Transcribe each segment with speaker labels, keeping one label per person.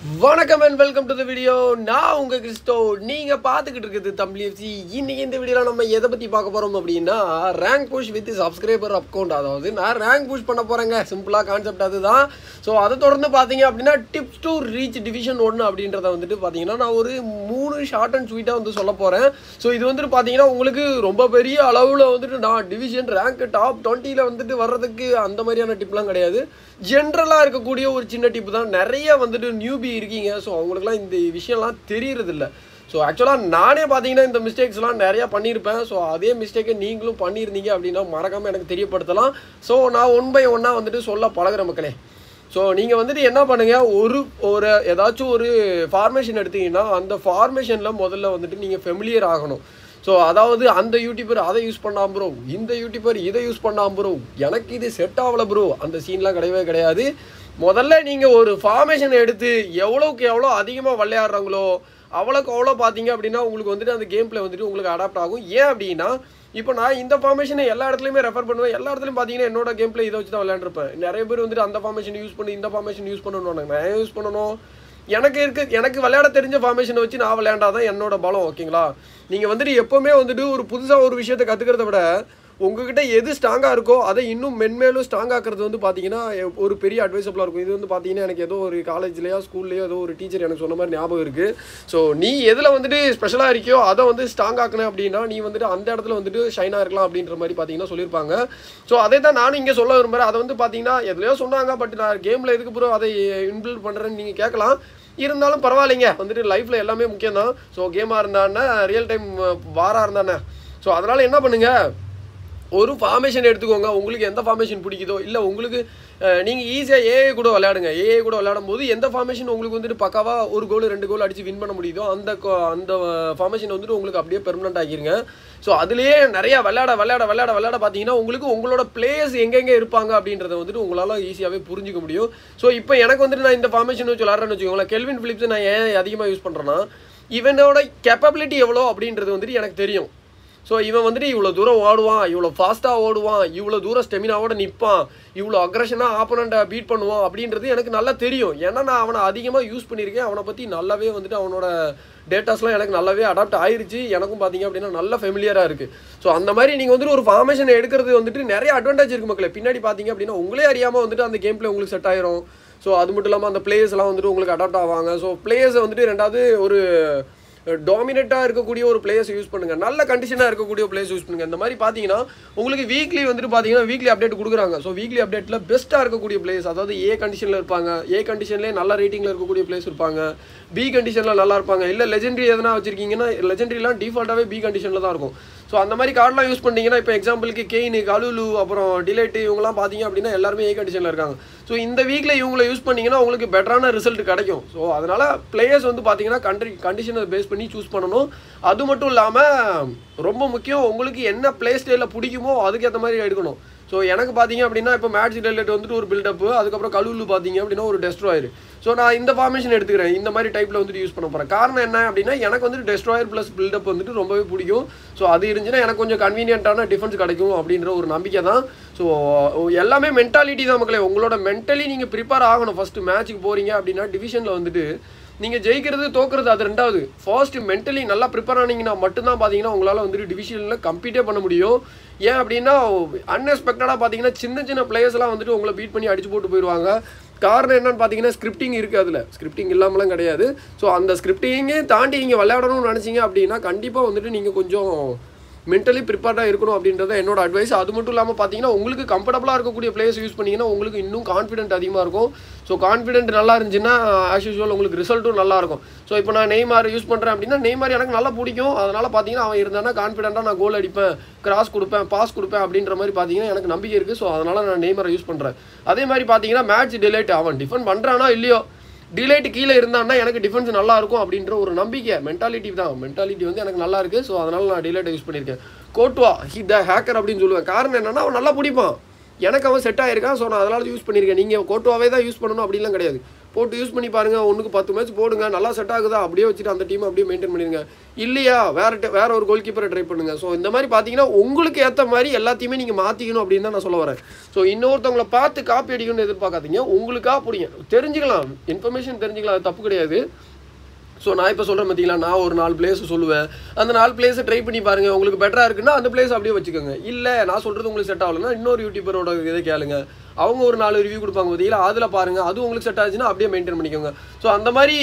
Speaker 1: வணக்கம் and welcome to the video நான் உங்கள் கிறிஸ்டோ. நீங்கள் பார்த்துக்கிட்டு இருக்குது தம்பி எஃப்சி இன்றைக்கி இந்த வீடியோவில் நம்ம எதை பற்றி பார்க்க போகிறோம் அப்படின்னா rank push with subscriber account அதாவது நான் ரேங்க் புஷ் பண்ண போகிறேங்க சிம்பிளாக கான்செப்ட் அதுதான். ஸோ அதை தொடர்ந்து பார்த்தீங்க அப்படின்னா டிப்ஸ் டு ரீச் டிவிஷன் ஒன்று அப்படின்றத வந்துட்டு பார்த்தீங்கன்னா நான் ஒரு மூணு ஷார்ட் அண்ட் ஸ்வீட்டாக வந்து சொல்ல போகிறேன் ஸோ இது வந்துட்டு பார்த்தீங்கன்னா உங்களுக்கு ரொம்ப பெரிய அளவில் வந்துட்டு நான் டிவிஷன் ரேங்க் டாப் டுவெண்ட்டியில் வந்துட்டு வர்றதுக்கு அந்த மாதிரியான டிப்லாம் கிடையாது. ஜென்ரலாக இருக்கக்கூடிய ஒரு சின்ன டிப் தான். நிறைய வந்துட்டு நியூபி இருக்கீங்க? ஸோ அவங்களுக்குலாம் இந்த விஷயம்லாம் தெரியறதில்ல. ஸோ ஆக்சுவலாக நானே பார்த்தீங்கன்னா இந்த மிஸ்டேக்ஸ்லாம் நிறையா பண்ணியிருப்பேன் ஸோ அதே மிஸ்டேக்கை நீங்களும் பண்ணியிருந்தீங்க அப்படின்னா மறக்காமல் எனக்கு தெரியப்படுத்தலாம். ஸோ நான் ஒன் பை ஒன்னாக வந்துட்டு சொல்ல பழகுற மக்களே. ஸோ நீங்கள் வந்துட்டு என்ன பண்ணுங்கள் ஒரு ஒரு ஏதாச்சும் ஒரு ஃபார்மேஷன் எடுத்தீங்கன்னா அந்த ஃபார்மேஷனில் முதல்ல வந்துட்டு நீங்கள் ஃபெமிலியர் ஆகணும். ஸோ அதாவது அந்த யூடியூபர் அதை யூஸ் பண்ணாம ப்ரோ இந்த யூடியூபர் இதை யூஸ் பண்ணாம ப்ரோ எனக்கு இது செட் ஆகலை ப்ரோ அந்த சீன்லாம் கிடையவே கிடையாது. முதல்ல நீங்கள் ஒரு ஃபார்மேஷன் எடுத்து எவ்வளோக்கு எவ்வளோ அதிகமாக விளையாடுறாங்களோ அவ்வளோக்கு அவ்வளோ பார்த்தீங்க அப்படின்னா உங்களுக்கு வந்துட்டு அந்த கேம் பிளே வந்துட்டு உங்களுக்கு அடாப்ட் ஆகும். ஏன் அப்படின்னா இப்போ நான் இந்த ஃபார்மேஷனை எல்லா இடத்துலையுமே ரெஃபர் பண்ணுவேன். எல்லா இடத்துலையும் பார்த்தீங்கன்னா என்னோட கேம் பிளே இதை வச்சு தான் விளையாண்டுருப்பேன். நிறைய பேர் வந்துட்டு அந்த ஃபார்மேஷன் யூஸ் பண்ணி இந்த ஃபார்மேஷன் யூஸ் பண்ணணும் நான் யூஸ் பண்ணணும்? எனக்கு இருக்கு எனக்கு விளையாட தெரிஞ்ச ஃபார்மேஷனை வச்சு நான் விளையாண்டாதான் என்னோட பலம் ஓகேங்களா நீங்கள் வந்துட்டு எப்போவுமே வந்துட்டு ஒரு புதுசாக ஒரு விஷயத்தை கற்றுக்கிறத விட உங்ககிட்ட எது ஸ்ட்ராங்காக இருக்கோ அதை இன்னும் மென்மேலும் ஸ்ட்ராங் ஆக்கிறது வந்து பார்த்தீங்கன்னா ஒரு பெரிய அட்வைசபிளாக இருக்கும். இது வந்து பார்த்தீங்கன்னா எனக்கு ஏதோ ஒரு காலேஜ்லேயோ ஸ்கூல்லையோ ஏதோ ஒரு டீச்சர் எனக்கு சொன்ன மாதிரி ஞாபகம் இருக்குது ஸோ நீ எதில் வந்துட்டு ஸ்பெஷலாக இருக்கியோ அதை வந்து ஸ்ட்ராங் ஆக்கணும் அப்படின்னா நீ வந்துட்டு அந்த இடத்துல வந்துட்டு ஷைனாக இருக்கலாம் அப்படின்ற மாதிரி பார்த்தீங்கன்னா சொல்லியிருப்பாங்க. ஸோ அதே தான் நானும் இங்கே சொல்ல விரும்புகிறேன் அதை வந்து பார்த்தீங்கன்னா எதுலையோ சொன்னாங்க பட் நான் கேமில் எதுக்கு ப்ரோ அதை இன்பில்ட் பண்ணுறேன்னு நீங்கள் கேட்கலாம். இருந்தாலும் பரவாயில்லைங்க. வந்துட்டு லைஃப்பில் எல்லாமே முக்கியம் தான் ஸோ கேமாக இருந்தானே ரியல் டைம் வாராக இருந்தானே ஸோ அதனால் என்ன பண்ணுங்கள் ஒரு ஃபார்மேஷன் எடுத்துக்கோங்க. உங்களுக்கு எந்த ஃபார்மேஷன் பிடிக்குதோ இல்லை உங்களுக்கு நீங்கள் ஈஸியாக ஏஐ கூட விளையாடுங்க. ஏஐ கூட விளையாடும் போது எந்த ஃபார்மேஷன் உங்களுக்கு வந்துட்டு பக்காவாக ஒரு கோல் ரெண்டு கோல் அடித்து வின் பண்ண முடியுதோ அந்த அந்த ஃபார்மேஷன் வந்துட்டு உங்களுக்கு அப்படியே பெர்மனெண்ட் ஆகிருங்க. ஸோ அதுலேயே நிறையா விளையாட விளையாட விளையாட விளையாட பார்த்தீங்கன்னா உங்களுக்கு உங்களோட பிளேயர்ஸ் எங்கெங்கே இருப்பாங்க அப்படின்றத வந்துட்டு உங்களால் ஈஸியாகவே புரிஞ்சிக்க முடியும். ஸோ இப்போ எனக்கு வந்துட்டு நான் இந்த ஃபார்மேஷன் வச்சு விளாட்றேன்னு வச்சுக்கோங்களேன். கெல்வின் ஃபிலிப்ஸ் நான் ஏன் அதிகமாக யூஸ் பண்ணுறேன்னா இவனோட கேப்பபிலிட்டி எவ்வளோ அப்படின்றது வந்துட்டு எனக்கு தெரியும். ஸோ இவன் வந்துட்டு இவ்வளோ தூரம் ஓடுவான் இவ்வளோ ஃபாஸ்ட்டாக ஓடுவான் இவ்வளோ தூரம் ஸ்டெமினாவோட நிற்பான் இவ்வளோ அக்ரஷனாக ஆப்போனண்ட்டை பீட் பண்ணுவான் அப்படின்றது எனக்கு நல்லா தெரியும். ஏன்னா நான் அவனை அதிகமாக யூஸ் பண்ணியிருக்கேன். அவனை பற்றி நல்லாவே வந்துட்டு அவனோட டேட்டாஸ்லாம் எனக்கு நல்லாவே அடாப்ட் ஆயிருச்சு. எனக்கும் பார்த்தீங்க அப்படின்னா நல்ல ஃபெமிலியராக இருக்குது ஸோ அந்த மாதிரி நீங்கள் வந்துட்டு ஒரு ஃபார்மேஷன் எடுக்கிறது வந்துட்டு நிறைய அட்வான்டேஜ் இருக்குது மக்களே. பின்னாடி பார்த்தீங்க அப்படின்னா உங்களே அறியாமல் வந்துட்டு அந்த கேம் பிளே உங்களுக்கு செட் ஆயிரும். ஸோ அது மட்டும் இல்லாமல் அந்த பிளேயர்ஸ்லாம் வந்துட்டு உங்களுக்கு அடாப்ட் ஆவாங்க. ஸோ பிளேயர்ஸை வந்துட்டு ரெண்டாவது ஒரு டாமினேட்டாக இருக்கக்கூடிய ஒரு பிளேயர்ஸ் யூஸ் பண்ணுங்க. நல்ல கண்டிஷனாக இருக்கக்கூடிய பிளேயர்ஸ் யூஸ் பண்ணுங்க. இந்த மாதிரி பார்த்தீங்கன்னா உங்களுக்கு வீக்லி வந்துட்டு பார்த்தீங்கன்னா வீக்லி அப்டேட் கொடுக்குறாங்க. ஸோ வீக்லி அப்டேட்டில் பெஸ்ட்டாக இருக்கக்கூடிய பிளேயர்ஸ் அதாவது ஏ கண்டிஷனில் இருப்பாங்க. ஏ கண்டிஷன்லேயே நல்ல ரேட்டிங்கில் இருக்கக்கூடிய பிளேயர்ஸ் இருப்பாங்க. பி கண்டிஷனில் நல்லா இருப்பாங்க. இல்லை லெஜெண்டரி எதனா வச்சிருக்கீங்கன்னா லெஜெண்டரிலாம் டிஃபால்ட்டாகவே பி கண்டிஷனில் தான் இருக்கும். ஸோ அந்த மாதிரி கார்டெலாம் யூஸ் பண்ணிங்கன்னா இப்போ எக்ஸாம்பிளுக்கு கெயின் கலுலு அப்புறம் டிலேட்டு இவங்கலாம் பார்த்தீங்க அப்படின்னா எல்லாருமே ஏ கண்டிஷனில் இருக்காங்க. ஸோ இந்த வீக்கில் இவங்களை யூஸ் பண்ணீங்கன்னா உங்களுக்கு பெட்டரான ரிசல்ட் கிடைக்கும். ஸோ அதனால் பிளேயர்ஸ் வந்து பார்த்தீங்கன்னா கண்ட்ரி கண்டிஷனை பேஸ் பண்ணி சூஸ் பண்ணணும். அது மட்டும் இல்லாமல் ரொம்ப முக்கியம் உங்களுக்கு என்ன பிளே ஸ்டைலில் பிடிக்குமோ அதுக்கேற்ற மாதிரி எடுக்கணும். ஸோ எனக்கு பார்த்தீங்க அப்படின்னா இப்போ மேட்ச் ரிலேட்டட் வந்துட்டு ஒரு பில்டப்பு அதுக்கப்புறம் கழுவுல பார்த்தீங்க அப்படின்னா ஒரு டெஸ்ட்ராயர் ஸோ நான் இந்த ஃபார்மேஷன் எடுத்துக்கிறேன். இந்த மாதிரி டைப்பில் வந்துட்டு யூஸ் பண்ண போகிறேன் காரணம் என்ன அப்படின்னா எனக்கு வந்துட்டு டெஸ்ட்ராயர் ப்ளஸ் பில்டப் வந்துட்டு ரொம்பவே பிடிக்கும். ஸோ அது இருந்துச்சுன்னா எனக்கு கொஞ்சம் கன்வீனியண்ட்டான டிஃபென்ஸ் கிடைக்கும் அப்படின்ற ஒரு நம்பிக்கை தான். ஸோ எல்லாமே மென்டாலிட்டி தான் மக்களே. உங்களோட மென்டலி நீங்கள் ப்ரிப்பேர் ஆகணும். ஃபஸ்ட்டு மேட்ச்சுக்கு போகிறீங்க அப்படின்னா டிவிஷனில் வந்துட்டு நீங்கள் ஜெயிக்கிறது தோக்குறது அது ரெண்டாவது. ஃபர்ஸ்ட் மென்டலி நல்லா ப்ரிப்பேர் ஆனீங்கன்னா மட்டும்தான் பார்த்தீங்கன்னா உங்களால் வந்துட்டு டிவிஷனில் கம்ப்ளீட்டே பண்ண முடியும். ஏன் அப்படின்னா அன்எக்ஸ்பெக்டடாக பார்த்தீங்கன்னா சின்ன சின்ன பிளேயர்ஸ்லாம் வந்துட்டு உங்களை பீட் பண்ணி அடிச்சு போட்டு போயிடுவாங்க காரணம் என்னன்னு பார்த்தீங்கன்னா ஸ்கிரிப்டிங் இருக்குது அதில். ஸ்கிரிப்டிங் இல்லாமலாம் கிடையாது. ஸோ அந்த ஸ்கிரிப்டிங்கே தாண்டி நீங்கள் விளையாடணும்னு நினச்சிங்க அப்படின்னா கண்டிப்பாக வந்துட்டு நீங்கள் கொஞ்சம் மென்டலி ப்ரிப்பேர்டாக இருக்கணும் அப்படின்றத என்னோட அட்வைஸ் அது மட்டும் இல்லாமல் பார்த்தீங்கன்னா உங்களுக்கு கம்ஃபர்டபுளாக இருக்கக்கூடிய பிளேஸ் யூஸ் பண்ணிங்கன்னா உங்களுக்கு இன்னும் கான்ஃபிடென்ட் அதிகமாக இருக்கும். ஸோ கான்ஃபிடென்ட் நல்லா இருந்துச்சுன்னா ஆஸ் யூஸ்வல் உங்களுக்கு ரிசல்ட்டும் நல்லா இருக்கும். ஸோ இப்போ நான் நெய்மார் யூஸ் பண்ணுறேன் அப்படின்னா நெய்மார் எனக்கு நல்லா பிடிக்கும். அதனால் பார்த்தீங்கன்னா அவன் இருந்தானா கான்ஃபிடென்ட்டாக நான் கோல் அடிப்பேன் கிராஸ் கொடுப்பேன் பாஸ் கொடுப்பேன் அப்படின்ற மாதிரி பார்த்தீங்கன்னா எனக்கு நம்பிக்கை இருக்குது ஸோ அதனால் நான் நெய்மாரை யூஸ் பண்ணுறேன் அதே மாதிரி பார்த்தீங்கன்னா மேட்ச் டிலேட் அவன் டிஃபெண்ட் பண்ணுறானா இல்லையோ? டிலேட்டு கீழே இருந்தான்னா எனக்கு டிஃபென்ஸ் நல்லா இருக்கும் அப்படின்ற ஒரு நம்பிக்கை. மென்டாலிட்டி தான். மென்டாலிட்டி வந்து எனக்கு நல்லா இருக்குது ஸோ அதனால் நான் டிலேட்டை யூஸ் பண்ணியிருக்கேன். கோட்வா ஹி த ஹேக்கர் அப்படின்னு சொல்லுவேன். காரணம் என்னென்னா அவன் நல்லா பிடிப்பான். எனக்கு அவன் செட் ஆகிருக்கான் ஸோ நான் அதனால் யூஸ் பண்ணியிருக்கேன். நீங்கள் கோட்வாவே தான் யூஸ் பண்ணணும் அப்படிலாம் கிடையாது. போட்டு யூஸ் பண்ணி பாருங்க ஒன்றுக்கு பத்து மேட்ச் போடுங்க நல்லா செட் ஆகுதா? அப்படியே வச்சுட்டு அந்த டீம் அப்படியே மெயின்டைன் பண்ணிடுங்க. இல்லையா? வேற ட- வேற ஒரு கோல் கீப்பரை ட்ரை பண்ணுங்க. ஸோ இந்த மாதிரி பார்த்தீங்கன்னா உங்களுக்கு ஏற்ற மாதிரி எல்லாத்தையுமே நீங்கள் மாற்றிக்கணும் அப்படின்னு தான் நான் சொல்ல வரேன். ஸோ இன்னொருத்தவங்கள பார்த்து காப்பி அடிக்கணும்னு எதிர்பார்க்காதீங்க. உங்களுக்காக பிடிங்க தெரிஞ்சுக்கலாம். இன்ஃபர்மேஷன் தெரிஞ்சுக்கலாம். அது தப்பு கிடையாது. ஸோ நான் இப்போ சொல்கிறேன் பார்த்தீங்களா நான் ஒரு நாலு பிளேஸ் சொல்லுவேன். அந்த நாலு பிளேஸை ட்ரை பண்ணி பாருங்கள் உங்களுக்கு பெட்டராக இருக்குன்னா அந்த பிளேஸ் அப்படியே வச்சுக்கோங்க. இல்லை நான் சொல்கிறது உங்களுக்கு செட் ஆகலைன்னா இன்னொரு யூடியூபரோட இதை கேளுங்க. அவங்க ஒரு நாலு ரிவ்யூ கொடுப்பாங்க பார்த்தீங்களா அதில் பாருங்கள் அது உங்களுக்கு செட் ஆச்சுன்னா அப்படியே மெயின்டைன் பண்ணிக்கோங்க. ஸோ அந்த மாதிரி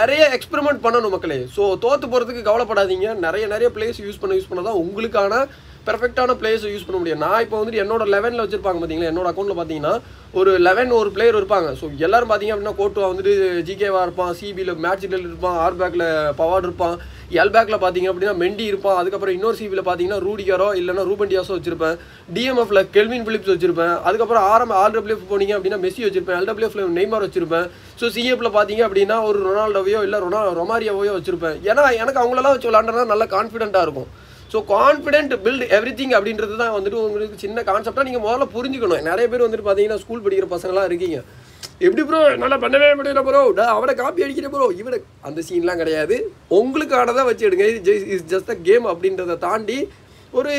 Speaker 1: நிறைய எக்ஸ்பெரிமெண்ட் பண்ணணும் மக்களே. ஸோ தோற்று போகிறதுக்கு கவலைப்படாதீங்க. நிறைய நிறைய பிளேஸ் யூஸ் பண்ண யூஸ் பண்ண தான் உங்களுக்கான பெர்ஃபெக்டான பிளேஸை யூஸ் பண்ண முடியும். நான் இப்போ வந்துட்டு என்னோட லெவனில் வச்சிருப்பாங்க பார்த்தீங்களா என்னோட அக்கௌண்ட்டில் பார்த்தீங்கன்னா ஒரு லெவன் ஒரு பிளேயர் இருப்பாங்க. ஸோ எல்லாரும் பார்த்தீங்க அப்படின்னா கோட்டுவா வந்துட்டு ஜிகேவா இருப்பான் சிபியில் மேட்ச் இருப்பான் ஆர் பேக்கில் பவார்டு இருப்பான். எல் பேக்கில் பார்த்தீங்க அப்படின்னா மெண்டி இருப்பான். அதுக்கப்புறம் இன்னொரு சிபியில் பார்த்தீங்கன்னா ரூடிகரோ இல்லைன்னா ரூபன் டியாஸோ வச்சிருப்பேன். டிஎம்எஃப்ல கெல்வின் பிலிப்ஸ் வச்சிருப்பேன். அதுக்கப்புறம் ஆர்எம் ஆல்டபிள்யூஎஃப் போனீங்க அப்படின்னா மெஸ்ஸி வச்சிருப்பேன். எல்டபிள்யூஎஃப்ல நெய்மார் வச்சிருப்பேன். ஸோ சிஎஃப்ல பார்த்தீங்க அப்படின்னா ஒரு ரொனால்டோவையோ இல்லை ரொனா ரொமாரியோவையோ வச்சிருப்பேன். ஏன்னா எனக்கு அவங்களெல்லாம் வச்சு விளாண்டனா நல்லா கான்ஃபிடென்ட்டாக இருக்கும். So confident build everything அப்படின்றது தான் வந்துட்டு உங்களுக்கு சின்ன கான்செப்டாக நீங்கள் முதல்ல புரிஞ்சுக்கணும். நிறைய பேர் வந்துட்டு பார்த்தீங்கன்னா ஸ்கூல் படிக்கிற பசங்களாம் இருக்கீங்க. எப்படி ப்ரோ என்னால் பண்ணவே முடியல ப்ரோ அவனை காப்பி அடிக்கிற ப்ரோ இவனை அந்த சீன்லாம் கிடையாது. உங்களுக்கானதை வச்சு எடுங்க. இஸ் ஜஸ்ட் அ கேம் அப்படின்றத தாண்டி ஒரு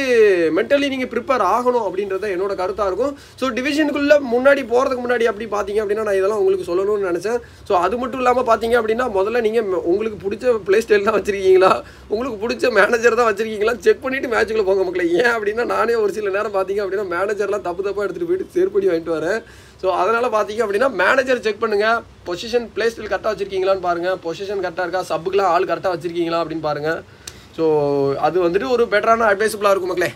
Speaker 1: மென்டலி நீங்கள் ப்ரிப்பேர் ஆகணும் அப்படின்றத என்னோட கருத்தாக இருக்கும். ஸோ டிவிஷனுக்குள்ளே முன்னாடி போகிறதுக்கு முன்னாடி அப்படி பார்த்தீங்க அப்படின்னா நான் இதெல்லாம் உங்களுக்கு சொல்லணும்னு நினச்சேன். ஸோ அது மட்டும் இல்லாமல் பார்த்தீங்க அப்படின்னா முதல்ல நீங்கள் உங்களுக்கு பிடிச்ச ப்ளே ஸ்டைல் தான் வச்சுருக்கீங்களா? உங்களுக்கு பிடிச்ச மேனேஜர் தான் வச்சுருக்கீங்களா? செக் பண்ணிவிட்டு மேட்ச்சுக்குள்ளே போங்க மக்களை. ஏன் அப்படின்னா நானே ஒரு சில நேரம் பார்த்தீங்க அப்படின்னா மேனேஜர்லாம் தப்பு தப்பாக எடுத்துகிட்டு போயிட்டு செருப்படி வாங்கிட்டு வரேன். ஸோ அதனால் பார்த்தீங்க அப்படின்னா மேனேஜர் செக் பண்ணுங்கள் பொசிஷன் பிளே ஸ்டைல் கரெக்டாக வச்சுருக்கீங்களான்னு பாருங்கள் பொசிஷன் கரெக்டாக இருக்கா? சப்புக்கெலாம் ஆள் கரெக்டாக வச்சுருக்கீங்களா அப்படின்னு பாருங்கள் ஸோ அது வந்துட்டு ஒரு பெட்டரான அட்வைசபிளாக இருக்கும் மக்களே.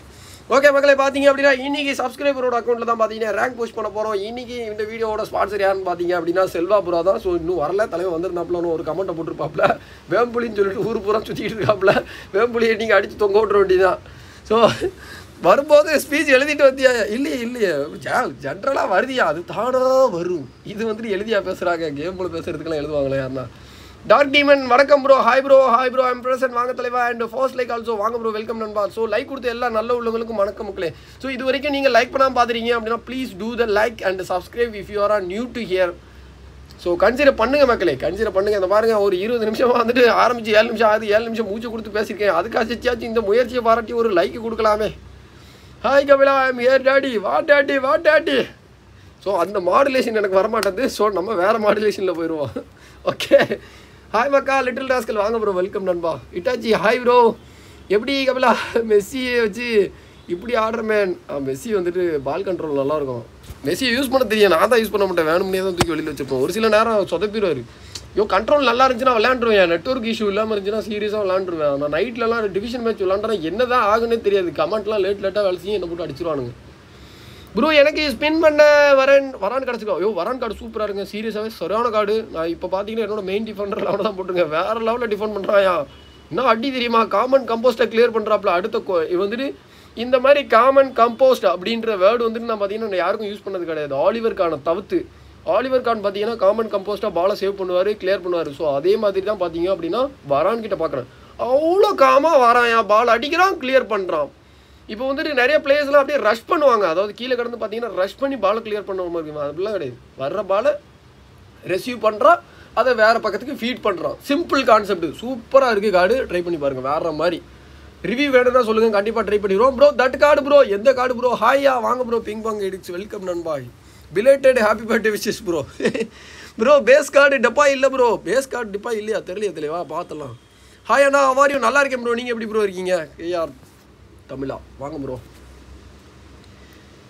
Speaker 1: ஓகே மக்களே பார்த்தீங்க அப்படின்னா இன்னைக்கு சப்ஸ்கிரைபரோட அக்கௌண்ட்டில் தான் பார்த்தீங்கன்னா ரேங்க் புஷ் பண்ண போகிறோம் இன்றைக்கி இந்த வீடியோவோட ஸ்பான்சர் யாருன்னு பார்த்தீங்க அப்படின்னா செல்வாபுரா தான். ஸோ இன்னும் வரல. தலைவர் வந்திருந்தாப்புலன்னு ஒரு கமெண்ட்டை போட்டிருப்பாப்புல. வேம்புலின்னு சொல்லிட்டு ஊர் பூரா சுற்றிக்கிட்டு இருக்காப்புல. வேம்புலியை நீங்கள் அடித்து தொங்க விட்ற வேண்டியதான் ஸோ வரும்போது ஸ்பீச் எழுதிட்டு வந்தியா? இல்லையே இல்லையே. ஜென்ரலாக வருதியா? அது தானாக வரும். இது வந்துட்டு எழுதியா பேசுகிறாங்க கேமில் பேசுகிறதுக்கெல்லாம் எழுதுவாங்களே யாருன்னா? டார்க் டீமன் வணக்கம் bro hi bro hi bro I'm present வாங்க தலைவா. அண்ட் ஃபர்ஸ்ட் லைக் ஆல்சோ வாங்க ப்ரோ வெல்கம் நண்பா. ஸோ லைக் கொடுத்த எல்லா நல்ல உள்ளவங்களுக்கும் வணக்கம் மக்களே. ஸோ இது வரைக்கும் நீங்கள் லைக் பண்ணாமல் பார்த்துறீங்க அப்படின்னா please do the like and subscribe if you are are new to here so consider பண்ணுங்க மக்களே. கன்சிடர் பண்ணுங்க. இந்த பாருங்க ஒரு இருபது நிமிஷம் வந்துட்டு ஆரம்பிச்சு ஏழு நிமிஷம் ஆகுது. ஏழு நிமிஷம் மூச்சு கொடுத்து பேசியிருக்கேன். அதுக்காச்சும் இந்த முயற்சியை பாராட்டி ஒரு லைக் கொடுக்கலாமே. Hi Kapila. I'm here daddy வா டாடி வா டாடி ஸோ அந்த மாடுலேஷன் எனக்கு வரமாட்டேது ஸோ நம்ம வேறு மாடுலேஷனில் போயிடுவோம் ஓகே ஹாய் மக்கா. லிட்டில் ராஸ்கல் வாங்க ப்ரோ வெல்கம் நண்பா. இட்டாச்சி ஹாய் ப்ரோ எப்படி கபிலா? மெஸ்ஸியை வச்சு இப்படி ஆடுற மேன் மெஸ்ஸி வந்துட்டு பால் கண்ட்ரோல் நல்லாயிருக்கும் மெஸ்ஸியை யூஸ் பண்ண தெரியும். நான் தான் யூஸ் பண்ண மாட்டேன். வேணும்னே தான் தூக்கி வெளியில் வச்சுருப்போம் ஒரு சில நேரம் சொதப்பிடுவார் ஐயோ கண்ட்ரோல் நல்லா இருந்துச்சுன்னா விளையாண்டுருவேன். நெட்ஒர்க் இஷ்யூ இல்லாமல் இருந்துச்சுன்னா சீரியஸாக விளாண்டுருவேன் நான் நைட்லலாம் டிவிஷன் மேட்ச் விளாண்டா என்ன தான் ஆகுன்னே தெரியாது. கமெண்ட்லாம் லேட் லேட்டாக வேலை செய்யும். என்ன போட்டு அடிச்சிருவானுங்க. ப்ரோ எனக்கு ஸ்பின் பண்ண வரன் வரான் கிடச்சிக்கோ ஐயோ வரான் கார்டு சூப்பராக இருக்குங்க. சீரியஸாகவே சரியான கார்டு நான் இப்போ பார்த்தீங்கன்னா என்னோட மெயின் டிஃபெண்டர் லெவலில் தான் போட்டுருங்க வேறு லெவலில் டிஃபெண்ட் பண்ணுறாயா என்ன அடி தெரியுமா? காமன் கம்போஸ்ட்டை கிளியர் பண்ணுறாப்புல அடுத்த கோ இது வந்துட்டு இந்த மாதிரி காமன் கம்போஸ்ட் அப்படின்ற வேர்டு வந்துட்டு நான் பார்த்தீங்கன்னா நான் யாருக்கும் யூஸ் பண்ணது கிடையாது. ஆலிவர் கானை தவிர்த்து. ஆலிவர் கான் பார்த்தீங்கன்னா காமன் கம்போஸ்ட்டாக பாலை சேவ் பண்ணுவார் கிளியர் பண்ணுவார். ஸோ அதே மாதிரி தான் பார்த்தீங்க அப்படின்னா வரான்கிட்ட பார்க்குறேன் அவ்வளோ காமாக வரான். பால் அடிக்கிறான் கிளியர் பண்ணுறான் இப்போ வந்துட்டு நிறைய பிளேயர்ஸ்லாம் அப்படியே ரஷ் பண்ணுவாங்க. அதாவது கீழே கடந்து பார்த்தீங்கன்னா ரஷ் பண்ணி பாலை கிளியர் பண்ண மாதிரி அப்படிலாம் கிடையாது. வர்ற பாலை ரெசீவ் பண்ணுறான் அதை வேறு பக்கத்துக்கு ஃபீட் பண்ணுறான் சிம்பிள் கான்செப்ட் சூப்பராக இருக்குது கார்டு. ட்ரை பண்ணி பாருங்கள் வேற மாதிரி. ரிவ்யூ வேணும்னா சொல்லுங்கள் கண்டிப்பாக ட்ரை பண்ணிடுவோம். ப்ரோ தட் கார்டு ப்ரோ எந்த கார்டு ப்ரோ ஹாயா வாங்க ப்ரோ பிங் பாங் எடிக்ஸ் welcome நண்பாய். Belated happy birthday wishes bro bro base card டப்பா இல்லை ப்ரோ பேஸ் கார்டு டிப்பா இல்லையா? தெரியலையா தெரியவா பார்த்துலாம் ஹாய் அண்ணா அவாரியும் நல்லா இருக்கேன் ப்ரோ நீங்கள் எப்படி ப்ரோ இருக்கீங்க? ஐயா தமிழா. வாங்க ப்ரோ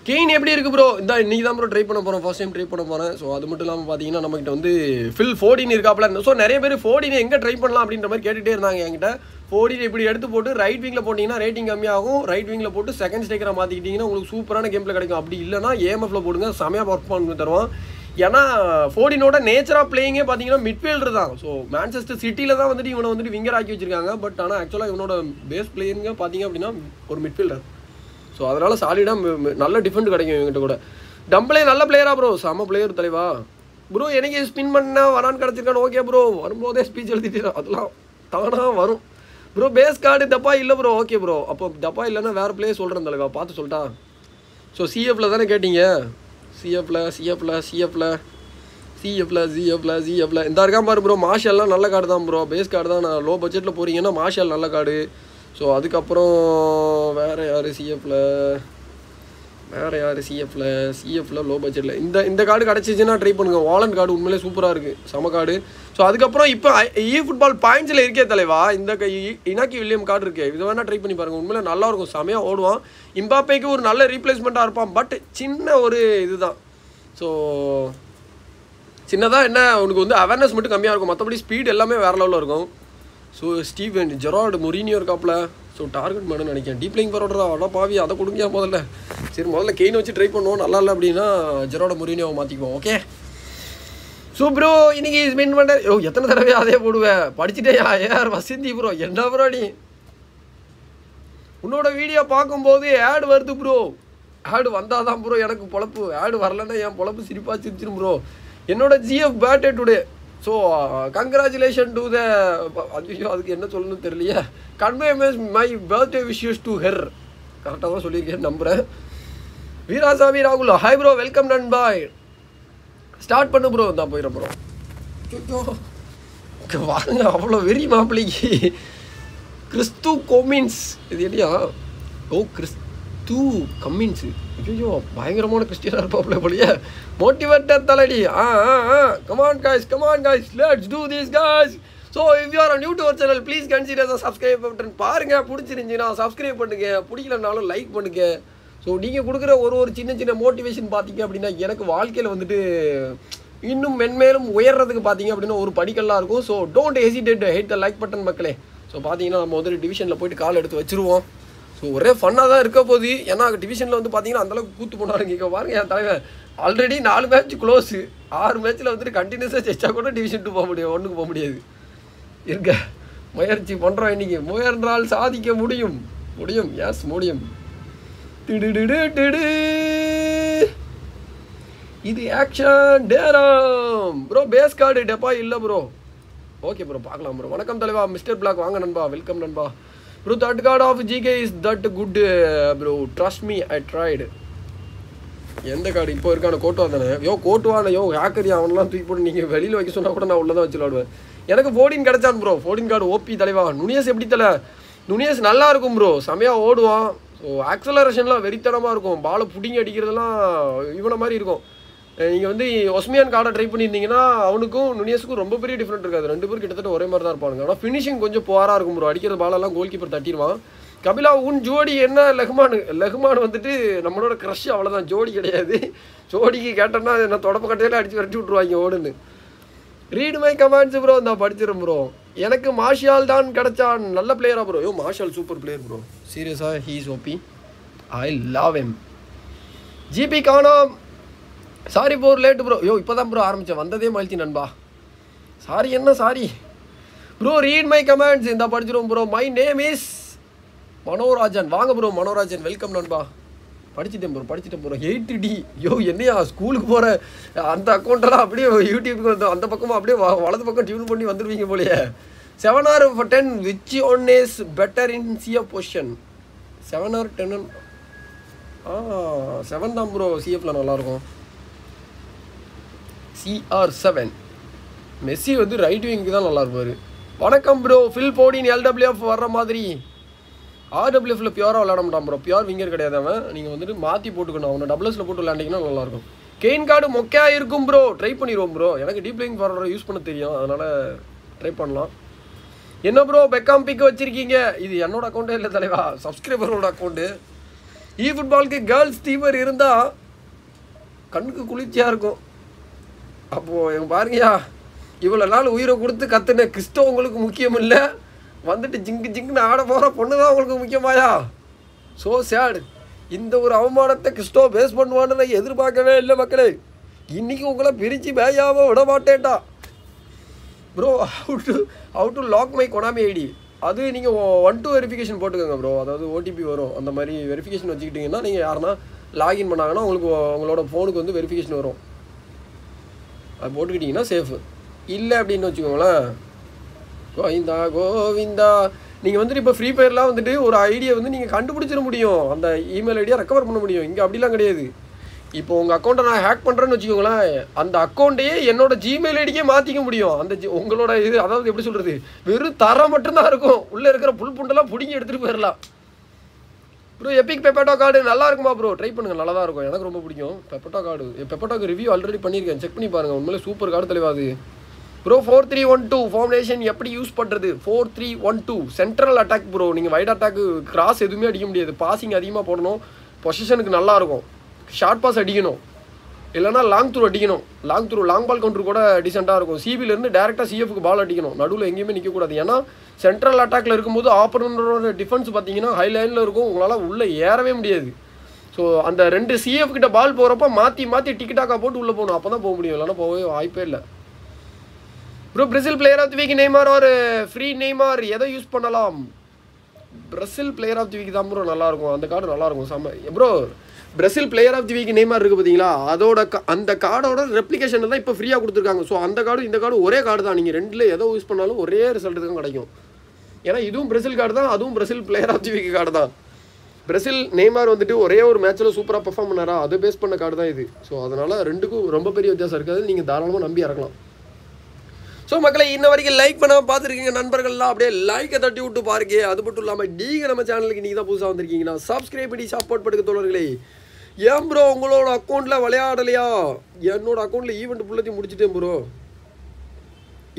Speaker 1: கெயின் எப்படி இருக்குது ப்ரோ இந்த இன்றைக்கி தான் ப்ரோ ட்ரை பண்ண போகிறோம் ஃபர்ஸ்ட் டைம் ட்ரை பண்ண போகிறேன் ஸோ அது மட்டும் இல்லாமல் பார்த்தீங்கன்னா நம்மகிட்ட வந்து ஃபில் ஃபோர்டின் இருக்காப்ல ஸோ நிறைய பேர் ஃபோர்டின் எங்கே ட்ரை பண்ணலாம் அப்படின்ற மாதிரி கேட்டுகிட்டே இருந்தாங்க என்கிட்ட. ஃபோர்டின் இப்படி எடுத்து போட்டு ரைட் விங்கில் போட்டிங்கன்னா ரேட்டிங் கம்மியாகும். ரைட் விங்கில் போட்டு செகண்ட் ஸ்டேக்கரை மாற்றிக்கிட்டிங்கன்னா உங்களுக்கு சூப்பரான கேமில் கிடைக்கும். அப்படி இல்லைனா ஏஎம்எஃப்ல போடுங்க. செமையாக ஒர்க் பண்ணி தருவான். ஏன்னா ஃபோர்டினோட நேச்சராக பிளேயிங்கே பார்த்தீங்கன்னா மிட்ஃபீல்டர் தான். ஸோ மேன்செஸ்டர் சிட்டியில் தான் வந்துட்டு இவனை வந்துட்டு விங்கர் ஆக்கி வச்சிருக்காங்க. பட் ஆனால் ஆக்சுவலாக இவனோட பேஸ் பிளேயருங்க பார்த்தீங்க அப்படின்னா ஒரு மிட்ஃபீல்டர் ஸோ அதனால் சாலிடாக நல்ல டிஃபெண்ட் கிடைக்கும் இவங்ககிட்ட கூட. டம்பிளே நல்ல பிளேயரா ப்ரோ செம பிளேயர் தலைவா. ப்ரோ எனக்கு ஸ்பின் பண்ணால் வரான்னு கிடச்சிருக்கான்னு ஓகே ப்ரோ வரும்போதே ஸ்பீச் எழுதிட்டு அதெல்லாம் தானாக வரும். ப்ரோ பேஸ் கார்டு தப்பா இல்லை ப்ரோ ஓகே ப்ரோ அப்போ தப்பா இல்லைன்னா வேறு பிளேயர் சொல்கிறேன் தலைவா. பார்த்து சொல்லிட்டா. ஸோ சிஎஃப்ல தானே கேட்டீங்க? சிஎஃப்ல சிஎஃப்ல சிஎஃப்ல சிஎஃப்ல சிஎஃப்ல சிஎஃப்ல இந்த இருக்கா பாரு ப்ரோ மார்ஷல்லாம் நல்ல கார்டு தான் ப்ரோ பேஸ் கார்டு தான். நான் லோ பட்ஜெட்டில் போகிறீங்கன்னா மார்ஷல் நல்ல கார்டு ஸோ அதுக்கப்புறம் வேறு யார் சிஎஃப்ல வேறு யார்? சிஎஃப்பில் சிஎஃப்பில் லோ பட்ஜெட்டில் இந்த இந்த கார்டு கிடச்சிச்சின்னா ட்ரை பண்ணுங்கள் வாலண்ட் கார்டு உண்மையிலே சூப்பராக இருக்குது செம கார்டு ஸோ அதுக்கப்புறம் இப்போ இ ஃபுட்பால் பாயிண்ட்ஸில் இருக்கே தலைவா இந்த இனாக்கி வில்லியம் கார்டு இருக்கே. இது வேணால் ட்ரை பண்ணி பாருங்கள் உண்மையிலே நல்லா இருக்கும். செமையாக ஓடுவான். இம்பாப்பேக்கு ஒரு நல்ல ரீப்ளேஸ்மெண்ட்டாக இருப்பான். பட் சின்ன ஒரு இதுதான். ஸோ சின்னதாக என்ன? உனக்கு வந்து அவேர்னஸ் மட்டும் கம்மியாக இருக்கும். மற்றபடி ஸ்பீட் எல்லாமே வேறு லெவலில் இருக்கும். ஸோ ஸ்டீவன் ஜெரார்டு மொரீனியோ இருக்காப்புல ஸோ டார்கெட் மேடம் நினைக்கிறேன். டீப் லைங் பரோடா அவ்வளோ பாவி அதை கொடுங்க முதல்ல. சரி முதல்ல கெயின் வச்சு ட்ரை பண்ணுவோம். நல்லா இல்லை அப்படின்னா ஜெரோட மொரினியோவை மாற்றிக்குவோம் ஓகே ஸோ ப்ரோ இன்னைக்கு ஸ்பெண்ட் பண்ண ஓ எத்தனை தடவை அதே போடுவேன் படிச்சுட்டேயா? ஏஆர் வசந்தி ப்ரோ என்ன ப்ரோ நீ? உன்னோட வீடியோ பார்க்கும்போது ஆடு வருது ப்ரோ ஆடு வந்தால் தான் ப்ரோ எனக்கு பொழப்பு. ஆடு வரலன்னா என் பொழப்பு சிரிப்பாக சிரிச்சிடும் ப்ரோ என்னோட GF birthday today so congratulation to the ஐயோ அதுக்கு என்ன சொல்லணும்னு தெரியலையே. Convey my birthday wishes to her கரெக்டாக தான் சொல்லியிருக்கேன் நம்புகிறேன் வீராசாமி ராகுல் ஹாய் ப்ரோ வெல்கம் நண்பாய் ஸ்டார்ட் பண்ணு ப்ரோ தான் போயிடும் ப்ரோ வாங்க அவ்வளோ வெறி மாப்பிள்ளைக்கு கிறிஸ்து கோமின்ஸ். இது என்னையா? ஓ டூ கம்மின்ஸு ஐயோ பயங்கரமான கிறிஸ்டியனாக இருப்பாப்ல போலியே. மோட்டிவேட்டர் தலைடி. ஆ ஆ ஆ. Come on guys come on guys let's do this guys so if you are new to channel please consider subscribe button பாருங்கள் பிடிச்சிருந்துச்சின்னா சப்ஸ்கிரைப் பண்ணுங்க. பிடிக்கலனாலும் லைக் பண்ணுங்க. ஸோ நீங்கள் கொடுக்குற ஒரு ஒரு சின்ன சின்ன மோட்டிவேஷன் பார்த்தீங்க அப்படின்னா எனக்கு வாழ்க்கையில் வந்துட்டு இன்னும் மென்மேலும் உயர்றதுக்கு பார்த்தீங்க அப்படின்னா ஒரு படிக்கல்லாம் இருக்கும். So don't hesitate hit the like button மக்களே. ஸோ பார்த்தீங்கன்னா நம்ம வந்து டிவிஷனில் போயிட்டு கால் எடுத்து வச்சிருவோம். ஸோ ஒரே ஃபன்னாக தான் இருக்க போகுது. ஏன்னா டிவிஷனில் வந்து பார்த்தீங்கன்னா அந்தளவுக்கு கூத்து போனாருங்க இங்கே பாருங்க என் தலைவன். ஆல்ரெடி நாலு மேட்ச் க்ளோஸு ஆறு மேட்ச்சில் வந்துட்டு கண்டினியூஸாக ஜெயிச்சா கூட டிவிஷன் டூ போக முடியும் ஒன்றுக்கு போக முடியாது. இருக்க முயற்சி பண்ணுறோம் இன்னைக்கு. முயன்றால் சாதிக்க முடியும். முடியும். எஸ் முடியும். திடுடு டிடு இது ஆக்ஷன் டேரம் ப்ரோ பேஸ் கார்டு டெப்பா? இல்லை ப்ரோ ஓகே ப்ரோ பார்க்கலாம் ப்ரோ வணக்கம் தலைவா. மிஸ்டர் பிளாக் வாங்க நண்பா. வெல்கம் நண்பா. Bro that card of GK is that good bro trust me I tried எந்த கார்டு இப்போ இருக்கான கோட்டுவா தானே யோ கோட்டுவான யோ ஹேக்கரி அவனெல்லாம் தூக்கி போட்டு நீங்கள் வெளியில் வைக்க சொன்னால் கூட நான் உள்ளே தான் வச்சு விளாடுவேன் எனக்கு ஃபோர்டின் கிடச்சான் ப்ரோ ஃபோர்டின் கார்டு ஓபி தலைவா. நுனியஸ் எப்படி தலை? நுனியஸ் நல்லா இருக்கும் ப்ரோ செமையாக ஓடுவான். ஸோ ஆக்சலரேஷன்லாம் வெறித்தனமாக இருக்கும். பாலை பிடிங்கி அடிக்கிறதெல்லாம் இவனை மாதிரி இருக்கும். நீங்கள் வந்து ஒஸ்மியான் கார்டை ட்ரை பண்ணியிருந்தீங்கன்னா அவனுக்கும் நுனியஸுக்கும் ரொம்ப பெரிய டிஃப்ரெண்ட் இருக்காது. ரெண்டு பேரும் கிட்டத்தட்ட ஒரே மாதிரி தான் இருப்பாங்க ஆனால் ஃபினிஷிங் கொஞ்சம் போராக இருக்கும் ப்ரோ அடிக்கிற பாலெல்லாம் கோல் கீப்பர் தட்டிடுவான். கபிலா உன் ஜோடி என்ன? லெஹ்மான் லெஹ்மான் வந்துட்டு நம்மளோட க்ரஷ் அவ்வளோதான் ஜோடி கிடையாது. ஜோடிக்கு கேட்டோம்னா என்ன தொடப்ப கட்டையில அடிச்சு விரட்டி விட்ருவாங்க ஓடுன்னு. ரீடு மை கமாண்ட்ஸ் ப்ரோ நான் படிச்சிடும் ப்ரோ எனக்கு மார்ஷியால் தான் கிடைச்சான். நல்ல பிளேயரா bro yo Martial super player bro சீரியஸாக he's OP I love M GB காணோம். Sorry bro late bro yo இப்போ தான் ப்ரோ ஆரம்பித்தேன் வந்ததே மகிழ்ச்சி நண்பா. சாரி என்ன sorry bro read my comments இந்த படிச்சிடும் bro my name is Manorajan. வாங்க ப்ரோ மனோராஜன். வெல்கம் நண்பா. படிச்சுட்டேன் ப்ரோ படிச்சுட்டேன் ப்ரோ எயிட் டி யோ என்னையா? ஸ்கூலுக்கு போகிற அந்த அக்கௌண்ட்டெல்லாம் அப்படியே யூடியூப்க்கு வந்து அந்த பக்கமாக அப்படியே வலது பக்கம் டியூன் பண்ணி வந்துடுவீங்க போலயே. Seven or ten which one is better in CF position seven or ten ah seven தான் ப்ரோ சிஎஃப்ல நல்லாயிருக்கும். சிஆர் செவன் மெஸ்ஸி வந்து ரைட் விங்க்கு தான் நல்லா இருப்பார். வணக்கம் ப்ரோ ஃபில் போடின் எல்டபிள்யூஎஃப் வர்ற மாதிரி. ஆர்டபிள்யூஎஃப்ல பியூராக விளையாட மாட்டான் ப்ரோ பியூர் விங்கர் கிடையாது அவன். நீங்கள் வந்துட்டு மாற்றி போட்டுக்கணும். அவனை டபுள்ஸில் போட்டு விளையாண்டிங்கன்னா நல்லாயிருக்கும் கெயின் கார்டு மொக்கையா இருக்கும் ப்ரோ ட்ரை பண்ணிடுவோம் ப்ரோ எனக்கு டீப் லிங்க் ஃபார்வர்டர் யூஸ் பண்ண தெரியும். அதனால் ட்ரை பண்ணலாம். என்ன ப்ரோ பெக்காம் பிக் வச்சுருக்கீங்க. இது என்னோட அக்கௌண்ட்டே இல்லை தலைவா. சப்ஸ்கிரைபரோட அக்கௌண்ட்டு இ ஃபுட்பாலுக்கு கேர்ள்ஸ் டீமர் இருந்தால் கண்ணுக்கு குளிர்ச்சியாக இருக்கும். அப்போது எங்கள் பாருங்கயா இவ்வளோ நாள் உயிரை கொடுத்து கற்றுன கிறிஸ்தவ உங்களுக்கு முக்கியம் இல்லை வந்துட்டு ஜிங்கு ஜிங்குன்னு ஆட போகிற பொண்ணு தான் உங்களுக்கு முக்கியமாயா ஸோ சேடு இந்த ஒரு அவமானத்தை கிறிஸ்டோ பேஸ் பண்ணுவான்னு நான் எதிர்பார்க்கவே இல்லை மக்களே. இன்றைக்கி உங்களை பிரித்து பேயாம விட மாட்டேன்டா. Bro how to how to lock my Konami ID அது நீங்கள் ஒன் டூ வெரிஃபிகேஷன் போட்டுக்கோங்க ப்ரோ அதாவது ஓடிபி வரும். அந்த மாதிரி வெரிஃபிகேஷன் வச்சுக்கிட்டிங்கன்னா நீங்கள் யாருன்னா லாகின் பண்ணாங்கன்னா உங்களுக்கு உங்களோட ஃபோனுக்கு வந்து வெரிஃபிகேஷன் வரும். அது போட்டுக்கிட்டிங்கன்னா சேஃபு இல்லை அப்படின்னு வச்சுக்கோங்களேன். கோவிந்தா கோவிந்தா. நீங்கள் வந்துட்டு இப்போ ஃப்ரீ ஃபயர்லாம் வந்துட்டு ஒரு ஐடியை வந்து நீங்கள் கண்டுபிடிச்சிட முடியும். அந்த இமெயில் ஐடியா ரெக்கவர் பண்ண முடியும். இங்கே அப்படிலாம் கிடையாது. இப்போ உங்கள் அக்கௌண்ட்டை நான் ஹேக் பண்ணுறேன்னு வச்சுக்கோங்களேன். அந்த அக்கௌண்ட்டையே என்னோட ஜிமெயில் ஐடிக்கே மாற்றிக்க முடியும். அந்த ஜி- உங்களோட இது அதாவது எப்படி சொல்கிறது வெறும் தரம் மட்டும்தான் இருக்கும். உள்ளே இருக்கிற புல் புண்டெல்லாம் பிடிங்கி எடுத்துகிட்டு போயிடலாம். ப்ரோ எப்பிக் பெப்பட்டோ கார்டு நல்லா இருக்குமா ப்ரோ ட்ரை பண்ணுங்க நல்லா தான் இருக்கும். எனக்கு ரொம்ப பிடிக்கும். பெப்பட்டோ கார்டு பெப்பட்டோக்கு ரிவ்யூ ஆல்ரெடி பண்ணியிருக்கேன். செக் பண்ணி பாருங்க. உண்மையிலே சூப்பர் கார்டு தெளிவா அது. Bro four three one two formulation எப்படி யூஸ் பண்ணுறது four three one two central attack bro நீங்கள் வைட் அட்டாக்கு கிராஸ் எதுவுமே அடிக்க முடியாது. பாசிங் அதிகமாக போடணும். பொசிஷனுக்கு நல்லாயிருக்கும் ஷார்ட் பாஸ் அடிக்கணும். இல்லைனா லாங் த்ரூ அடிக்கணும். Long through long ball counter கூட டீசெண்டாக இருக்கும். சிபிலேருந்து டேரெக்டாக சிஎஃப்க்கு பால் அடிக்கணும். நடுவில் எங்கேயுமே நிற்கக்கூடாது ஏன்னா சென்ட்ரல் அட்டாக்ல இருக்கும்போது ஆப்பனரோட டிஃபென்ஸ் பார்த்தீங்கன்னா ஹை லைனில் இருக்கும். உங்களால் உள்ளே ஏறவே முடியாது. ஸோ அந்த ரெண்டு சிஎஃப் கிட்ட பால் போகிறப்ப மாற்றி மாற்றி டிக்கெட்டாக்கா போட்டு உள்ளே போகணும். அப்போ தான் போக முடியும். இல்லைனா போகவே வாய்ப்பே இல்லை. Bro Brazil player of the week Neymar ஒரு ஃப்ரீ நெய்மார் எதை யூஸ் பண்ணலாம்? Brazil player of the week தான் ப்ரோ நல்லாயிருக்கும் அந்த கார்டு நல்லாயிருக்கும் செம்ம bro Brazil player of the week Neymar இருக்குது பார்த்தீங்களா அதோட அந்த கார்டோட ரெப்ளிகேஷன் தான் இப்போ ஃப்ரீயாக கொடுத்துருக்காங்க. ஸோ அந்த கார்டும் இந்த கார்டும் ஒரே கார்டு தான். நீங்கள் ரெண்டில் எதோ யூஸ் பண்ணாலும் ஒரே ரிசல்ட் தான் கிடைக்கும். ஏன்னா இதுவும் பிரசில் கார்டு தான் அதுவும் Brazil player of the week card தான். பிரசில் நெய்மார் வந்துட்டு ஒரே ஒரு மேட்ச்சில் சூப்பராக பெர்ஃபார்ம் பண்ணாரா? அதை பேஸ் பண்ண கார்டு தான் இது. ஸோ அதனால் ரெண்டுக்கும் ரொம்ப பெரிய வித்தியாசம் இருக்காது. நீங்கள் தாராளமாக நம்பி இறக்கலாம். ஸோ மக்களை இன்ன வரைக்கும் லைக் பண்ணாமல் பார்த்துருக்கீங்க நண்பர்கள்லாம். அப்படியே லைக்கை தட்டி விட்டு பாருங்க. அது மட்டும் இல்லாமல் நீங்கள் நம்ம சேனலுக்கு நீங்கள் தான் புதுசாக வந்திருக்கீங்கன்னா சப்ஸ்கிரைப் பண்ணி சப்போர்ட் பண்ணுங்க தோழர்களே. ஏன் ப்ரோ உங்களோட அக்கௌண்ட்டில் விளையாடலையா? என்னோட அக்கௌண்ட்டில் ஈவெண்ட் ஃபுல்லாத்தையும் முடிச்சிட்டேன் ப்ரோ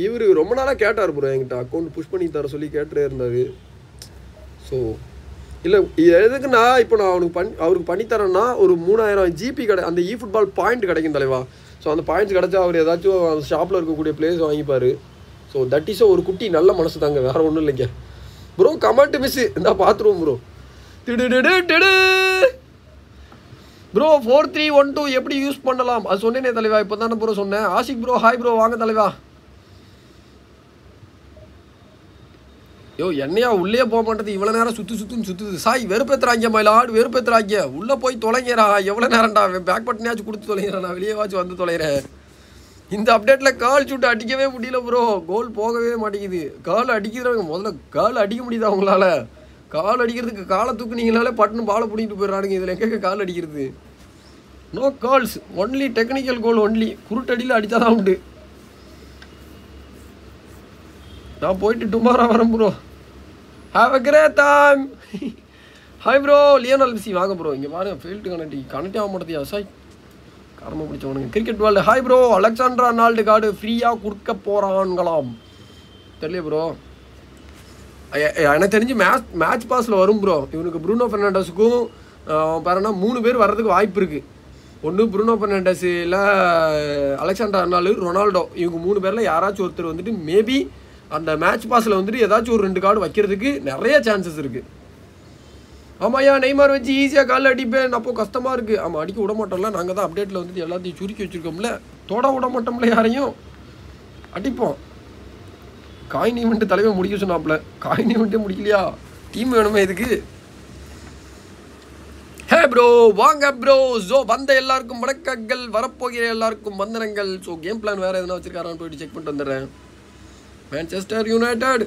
Speaker 1: இவர் ரொம்ப நாளாக கேட்டார் ப்ரோ என்கிட்ட. அக்கௌண்ட் புஷ் பண்ணி தர சொல்லி கேட்டுட்டே இருந்தார். ஸோ இல்லை எதுக்குன்னா இப்போ நான் அவனுக்கு பண் அவருக்கு பண்ணித்தரேன்னா ஒரு மூணாயிரம் ஜிபி கடை அந்த இ ஃபுட்பால் பாயிண்ட் கிடைக்கும் தலைவா. ஸோ அந்த பாயிண்ட்ஸ் கிடச்சா அவர் ஏதாச்சும் அந்த ஷாப்பில் இருக்கக்கூடிய பிளேஸ் வாங்கிப்பார். ஸோ தட் இஸ் ஒரு குட்டி நல்ல மனசு தாங்க. வேற ஒன்றும் இல்லைங்க. ப்ரோ கமெண்ட் மிஸ் இந்தா பார்த்துருவோம் ப்ரோ திடு திடு. Bro four three one two எப்படி யூஸ் பண்ணலாம்? அது சொன்னேனே தலைவா இப்போ தானே ப்ரோ சொன்னேன். ஆஷிக் ப்ரோ ஹாய் ப்ரோ வாங்க தலைவா. யோ என்னையா உள்ளே போக மாட்டேது. இவ்வளோ நேரம் சுற்றி சுற்றுன்னு சுற்றுது சாய் வெறுப்பேத்துறாங்க மயிலாடு வெறுப்பேத்துறாங்க. உள்ளே போய் தொலைங்கிறா எவ்வளோ நேரம்டா? பேக் பட்டனையாச்சும் கொடுத்து தொலைகிறேன் நான் வெளியே வாச்சும் வந்து தொலைகிறேன் இந்த அப்டேட்டில் கால் சுட்டு அடிக்கவே முடியல ப்ரோ கோல் போகவே மாட்டேங்குது. கால் அடிக்கிறவங்க முதல்ல கால் அடிக்க முடியுதா அவங்களால கால் அடிக்கிறதுக்கு காலை தூக்குனீங்களாலே பட்டுன்னு பாலை பிடிக்கிட்டு போயிடுறானுங்க இதில். எங்கே கால் அடிக்கிறது? No goals only technical goal only குருட்டடியில் அடித்தாதான் உண்டு. நான் போயிட்டு டுமாரோ வரேன் bro have a great time hi bro Lionel Messi வாங்க ப்ரோ இங்கே பாருங்க ஃபீல்டு கனெக்டி கனெக்ட் ஆக மாட்டேதியா சாய் கர்ம பிடிச்சவனுங்க. Cricket world hi bro Alexandra நால்டு card ஃப்ரீயாக கொடுக்க போகிறான்களாம் தெரியல ப்ரோ எனக்கு தெரிஞ்சு மேட்ச் மேட்ச் பாஸில் வரும் ப்ரோ இவனுக்கு ப்ரூனோ ஃபெர்னாண்டஸுக்கும் பாருன்னா மூணு பேர் வர்றதுக்கு வாய்ப்பு இருக்குது ஒன்று ப்ரூனோ ஃபெர்னாண்டஸ் இல்லை அலெக்சாண்டர் அர்னாலு ரொனால்டோ இவங்க மூணு பேரில் யாராச்சும் ஒருத்தர் வந்துட்டு மேபி அந்த மேட்ச் பாஸில் வந்துட்டு ஏதாச்சும் ஒரு ரெண்டு கார்டு வைக்கிறதுக்கு நிறைய சான்சஸ் இருக்குது ஆமாய்யா நெய்மார் வச்சு ஈஸியாக காலில் அடிப்பேன். அப்போ கஷ்டமாக இருக்குது ஆமாம் அடிக்க விட மாட்டோம்ல. நாங்கள் தான் அப்டேட்டில் வந்துட்டு எல்லாத்தையும் சுருக்கி வச்சுருக்கோம்ல. தொட விட மாட்டோம்ல யாரையும். அடிப்போம். காயின் ஈவெண்ட் தலைவன் முடிக்க சொன்னாப்ல காயின் ஈவெண்ட்டே முடிக்கலையா? டீம் வேணுமே இதுக்கு? ஹே ப்ரோ வாங்க ப்ரோ ஸோ வந்த எல்லாருக்கும் வணக்கங்கள். வரப்போகிற எல்லாருக்கும் வந்தனங்கள். ஸோ கேம் பிளான் வேறு எதனா வச்சிருக்காரான்னு போயிட்டு செக் பண்ணிட்டு வந்துடுறேன். Manchester United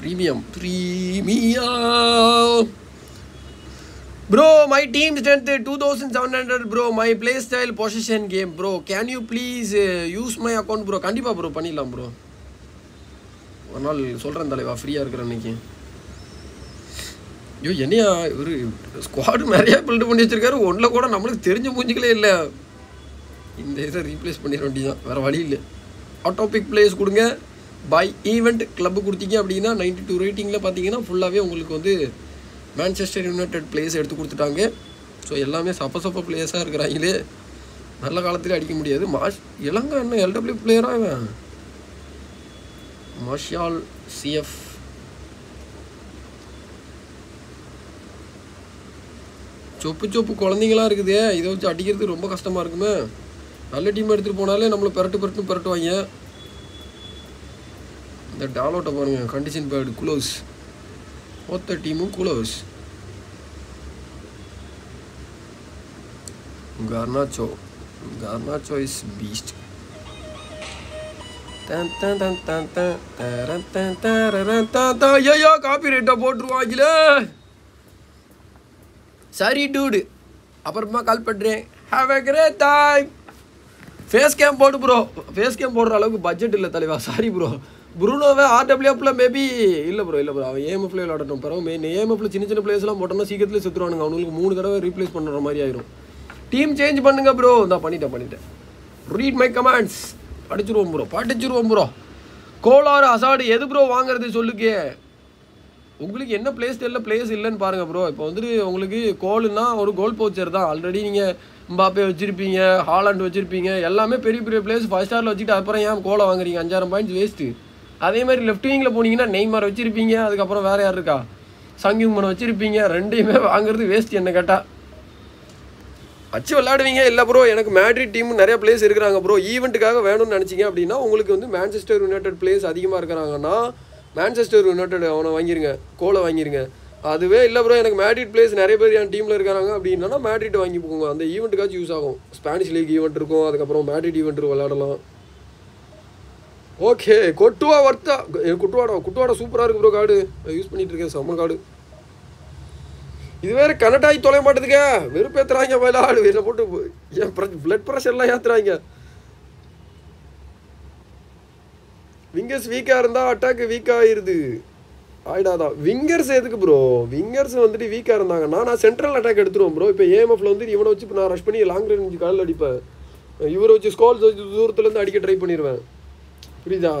Speaker 1: Premium. Premium. Bro my team strength 2700 bro. My play style possession game bro. Can you please uh, use my account bro? கண்டிப்பா ப்ரோ பண்ணிடலாம் ப்ரோ ஒரு நாள் சொல்கிறேன் தலைவா. ஃப்ரீயாக இருக்கிற அன்னைக்கு. ஐயோ என்னையா? ஒரு ஸ்குவாடு நிறையா பில்டு பண்ணி வச்சிருக்காரு. ஒன்றில் கூட நம்மளுக்கு தெரிஞ்ச மூஞ்சிக்கலே இல்லை. இந்த இதை ரீப்ளேஸ் பண்ணிட வேண்டியதான் வேறு வழி இல்லை. ஆட்டோபிக் பிளேஸ் கொடுங்க. பை ஈவெண்ட் கிளப்பு கொடுத்தீங்க அப்படின்னா நைன்டி டூ ரேட்டிங்கில் பார்த்தீங்கன்னா ஃபுல்லாகவே உங்களுக்கு வந்து மேன்செஸ்டர் யுனைடெட் பிளேயர்ஸ் எடுத்து கொடுத்துட்டாங்க. ஸோ எல்லாமே சப்ப சப்ப பிளேயர்ஸாக இருக்கிறாங்களே. நல்ல காலத்தில் அடிக்க முடியாது. மாஷ் இளங்க என்ன எல்டபிள்யூ பிளேயராக இவன்? மார்ஷியால் சிஎஃப் சொப்பு சொப்பு குழந்தைங்களாம் இருக்குதே. இதை வச்சு அடிக்கிறது ரொம்ப கஷ்டமாக இருக்குமே. நல்ல டீம் எடுத்துகிட்டு போனாலே நம்மளை பெரட்டு பெரட்டு பெரட்டுவாங்க. இந்த டாலோட்டை பாருங்கள் condition bird close What the Timuculos? Garnacho. Garnacho is beast. ஐயா காப்பி ரேட்டை போட்டுருவாங்களே சரி டூடு அப்புறமா கால் பண்ணுறேன் have a great time face game போட்டு ப்ரோ ஃபேஸ் கேம் போடுற அளவுக்கு பட்ஜெட் இல்லை தலைவா சாரி ப்ரோ ப்ரூனோவை ஆர்டபிள்யூஎஃப்ல மேபி இல்லை ப்ரோ இல்லை ப்ரோ அவன் ஏஎம்எஃப்ல விளாடட்டும் பிறகு மெயின் ஏஎம்எஃப்ல சின்ன சின்ன பிளேஸ்லாம் போட்டோம்னா சீக்கிரத்தில் செத்துருவானுங்க. அவங்களுக்கு மூணு தடவை ரீப்ளேஸ் பண்ணுற மாதிரி ஆயிரும். டீம் சேஞ்ச் பண்ணுங்க ப்ரோ இந்தா பண்ணிட்டேன் பண்ணிட்டேன். ரீட் மை கமெண்ட்ஸ் படிச்சிருவோம் ப்ரோ படிச்சிருவோம் ப்ரோ கோலார் அசாடு எது ப்ரோ வாங்குறது சொல்லுக்கே. உங்களுக்கு என்ன பிளேஸ் தெரியல பிளேஸ் இல்லைன்னு பாருங்கள் ப்ரோ இப்போ வந்துட்டு உங்களுக்கு கோலுன்னா ஒரு கோல் போச்சர் தான். ஆல்ரெடி நீங்கள் பாப்பே வச்சுருப்பீங்க ஹாலாண்ட் வச்சுருப்பீங்க. எல்லாமே பெரிய பெரிய பிளேஸ் ஃபஸ்ட் ஸ்டாரில் வச்சுட்டு அப்புறம் ஏன் கோலை வாங்குறீங்க? அஞ்சாயிரம் பாயிண்ட்ஸ் வேஸ்ட்டு அதே மாதிரி லெஃப்ட் விங்கில் போனீங்கன்னா நெய்மார் வச்சுருப்பீங்க அதுக்கப்புறம் வேறு யார் இருக்கா? சங்கிமன் வச்சுருப்பீங்க ரெண்டையுமே வாங்குறது வேஸ்ட் என்ன கேட்டால் வச்சு விளாடுவீங்க இல்லை ப்ரோ எனக்கு மேட்ரிட் டீம் நிறைய பிளேஸ் இருக்கிறாங்க ப்ரோ ஈவெண்ட்டுக்காக வேணும்னு நினச்சிங்க அப்படின்னா உங்களுக்கு வந்து மேன்செஸ்டர் யுனைடெட் பிளேஸ் அதிகமாக இருக்கிறாங்கன்னா மேன்செஸ்டர் யுனைடெட் அவனை வாங்கிருங்க கோலை வாங்கிருங்க. அதுவே இல்லை ப்ரோ எனக்கு மேட்ரிட் பிளேஸ் நிறைய பேர் என் டீமில் இருக்கிறாங்க அப்படின்னா மேட்ரிட் வாங்கி போங்க. அந்த ஈவெண்ட்டுக்காச்சும் யூஸ் ஆகும். ஸ்பானிஷ் லீக் ஈவெண்ட் இருக்கும் அதுக்கப்புறம் மேட்ரிட் ஈவெண்ட் விளையாடலாம். ஓகே கொட்டுவா வர்த்தா. குட்டுவாடா குட்டுவாடா சூப்பராக இருக்கு ப்ரோ கார்டு. யூஸ் பண்ணிட்டு இருக்கேன் செம்ம கார்டு. இது வேறு கனெக்ட் ஆகி தொலைய மாட்டேதுங்க வெறுப்பேத்துறாங்க விளையாடு இதில் போட்டு ஏன் பிளட் ப்ரெஷர்லாம் ஏத்துறாங்க. விங்கர்ஸ் வீக்காக இருந்தால் அட்டாக் வீக்காக ஆயிடுது. ஆயிடாதான் விங்கர்ஸ் எதுக்கு ப்ரோ விங்கர்ஸ் வந்துட்டு வீக்காக இருந்தாங்கன்னா நான் சென்ட்ரல் அட்டாக் எடுத்துருவேன் ப்ரோ இப்போ ஏஎம்எஃப்ல வந்து இவனை வச்சு இப்போ நான் ரஷ் பண்ணி லாங் ரேஞ்ச் காலில் அடிப்பேன். இவரை வச்சு ஸ்கோல்ஸ் வச்சு தூரத்துலேருந்து அடிக்க ட்ரை பண்ணிடுவேன் புரியுதா?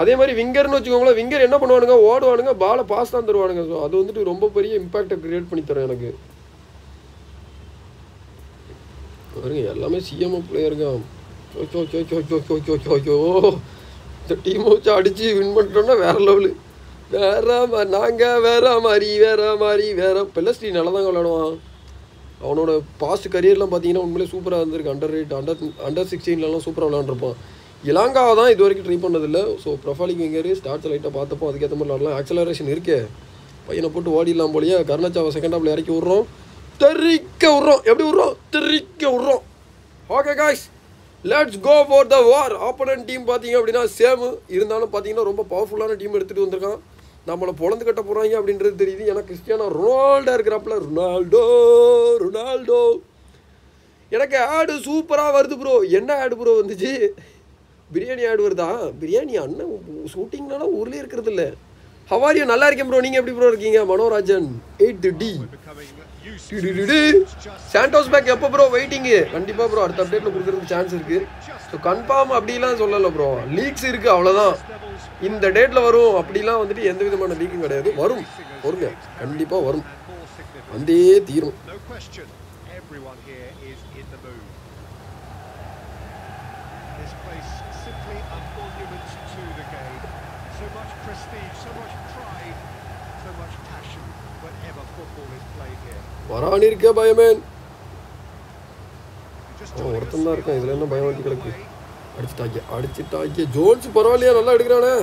Speaker 1: அதே மாதிரி விங்கர்னு வச்சுக்கோங்களேன் விங்கர் என்ன பண்ணுவானுங்க? ஓடுவானுங்க பாலை பாஸ் தான் தருவானுங்க. ஸோ அது வந்துட்டு ரொம்ப பெரிய இம்பாக்டை க்ரியேட் பண்ணி தரும் எனக்கு. பாருங்க எல்லாமே சிஎம்ஓ பிள்ளையருங்க சோச்சோ சோச்சோ சோச்சோ சோச்சோ சோ இந்த டீம் வச்சு அடித்து வின் பண்ணிட்டோன்னா வேற லெவலு வேற மாதிரி நாங்கள் வேற மாதிரி வேற மாதிரி வேற. பெலஸ்டி நல்லா தாங்க விளையாடுவான். அவனோட பாஸ்ட் கரியர்லாம் பார்த்தீங்கன்னா உண்மையிலே சூப்பராக இருந்திருக்கு. அண்டர் ரேட் அண்டர் அண்டர் சிக்ஸ்டீன்லலாம் சூப்பராக விளையாண்டுருப்பான். இலாங்காவை தான் இது வரைக்கும் ட்ரை பண்ணதில்லை. ஸோ ப்ரொஃபாலிங் விங்கர் ஸ்டார்ட்ஸ் லைட்டாக பார்த்தப்போ அதுக்கேற்ற மாதிரி விளாடலாம் ஆக்சலரேஷன் இருக்கே. பையனை போட்டு ஓடிடலாம் போலயே. கருணாச்சாவை செகண்ட் ஹாஃபில் இறக்கி விட்றோம். தெறிக்க விட்றோம். எப்படி விட்றோம்? தெறிக்க விட்றோம். Okay guys let's go for the war opponent team பார்த்தீங்க அப்படின்னா சேமு இருந்தாலும் பார்த்தீங்கன்னா ரொம்ப பவர்ஃபுல்லான டீம் எடுத்துகிட்டு வந்திருக்கான். நம்மளை பொழந்து கட்ட போகிறாங்க அப்படின்றது தெரியுது. ஏன்னா கிறிஸ்டியானோ ரொனால்டோ இருக்கிறாப்புல. Ronaldo Ronaldo. எனக்கு ஆடு சூப்பராக வருது ப்ரோ என்ன ஆடு ப்ரோ வந்துச்சு? பிரியாணி ஆடு வருதா? பிரியாணி அண்ணன் ஷூட்டிங்னால ஊர்லேயே இருக்கிறது இல்லை. ஹவாரியும் நல்லா இருக்கேன் ப்ரோ நீங்கள் எப்படி ப்ரோ இருக்கீங்க? Manorajan eight D Santos pack எப்போ ப்ரோ வெயிட்டிங்கு கண்டிப்பாக ப்ரோ அடுத்த அப்டேட்டில் கொடுக்குறதுக்கு சான்ஸ் இருக்குது ஸோ கன்ஃபார்ம் அப்படிலாம் சொல்லலை ப்ரோ லீக்ஸ் இருக்குது அவ்வளோதான் இந்த டேட்டில் வரும். அப்படிலாம் வந்துட்டு எந்த விதமான லீக்கும் கிடையாது. வரும். வருங்க கண்டிப்பாக வரும். வந்தே தீரும்
Speaker 2: No question, everyone here is in the mood. This place simply a monument to the game. So much prestige, so much pride, so much passion whenever football is played here.
Speaker 1: வரான் இருக்கே பயமேன் ஒருத்தன் தான் இருக்கான். இதில் என்ன பயம் வந்து கிடக்கு?
Speaker 2: away.
Speaker 1: அடிச்சுட்டாங்க அடிச்சுட்டாங்க. ஜோன்ஸ் பரவாயில்லையா? நல்லா எடுக்கிறானே.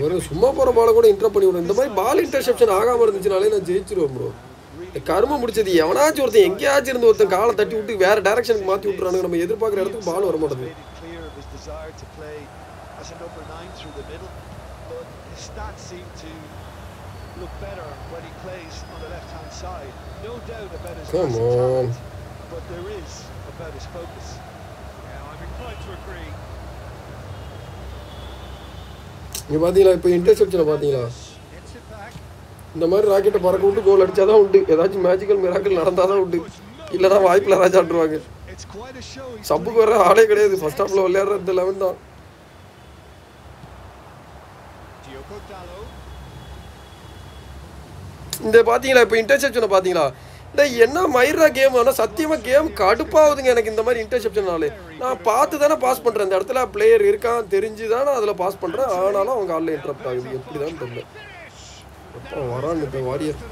Speaker 1: வெறும் சும்மா போகிற பாலை கூட இன்டர் பண்ணி விடும் இந்த மாதிரி பால் இன்டர்செப்ஷன் ஆகாமல் இருந்துச்சுனாலே நான் ஜெயிச்சிருவேன் ப்ரோ கரும முடிச்சது எவனாச்சும் ஒருத்தன் எங்கேயாச்சும் இருந்து ஒருத்தன் காலை தட்டி விட்டு வேற டைரக்ஷனுக்கு மாற்றி விட்டுறானுங்க. நம்ம எதிர்பார்க்குற இடத்துக்கு பால் வர மாட்டேங்குது
Speaker 3: made it clear of his desire to play as a number nine through the middle, but his stats seem to look better when he plays on the left-hand side. No doubt about his
Speaker 1: Come on.
Speaker 3: talent, but there is about his focus.
Speaker 2: Yeah, I'm inclined to agree.
Speaker 1: இங்கே பார்த்தீங்களா இப்போ இன்டர்செப்ஷனை பார்த்தீங்களா. இந்த மாதிரி ராக்கெட்டை பறக்க விட்டு கோல் அடிச்சாதான் உண்டு ஏதாச்சும் மேஜிக்கல் மிராக்கல் நடந்தால் தான் உண்டு இல்லைனா வாய்ப்பில் ராஜாட்டுருவாங்க சப்புக்கு வர ஆளே கிடையாது ஃபர்ஸ்ட் ஹாஃபில் விளையாடுற இந்த லெவன் தான் இந்த பார்த்தீங்களா இப்போ இன்டர்செப்ஷனை பார்த்தீங்களா இந்த என்ன மயிரா கேம் ஆனால் சத்தியமாக கேம் கடுப்பாகுதுங்க எனக்கு இந்த மாதிரி இன்டர்செப்ஷனாலே நான் பார்த்து தானே பாஸ் பண்ணுறேன் இந்த இடத்துல பிளேயர் இருக்கான் தெரிஞ்சு தானே அதில் பாஸ் பண்ணுறேன் ஆனாலும் அவங்க காலில் இன்டரப்ட் ஆகுது எப்படி தான் தெரியல அப்பா வரான் இந்த
Speaker 3: warrior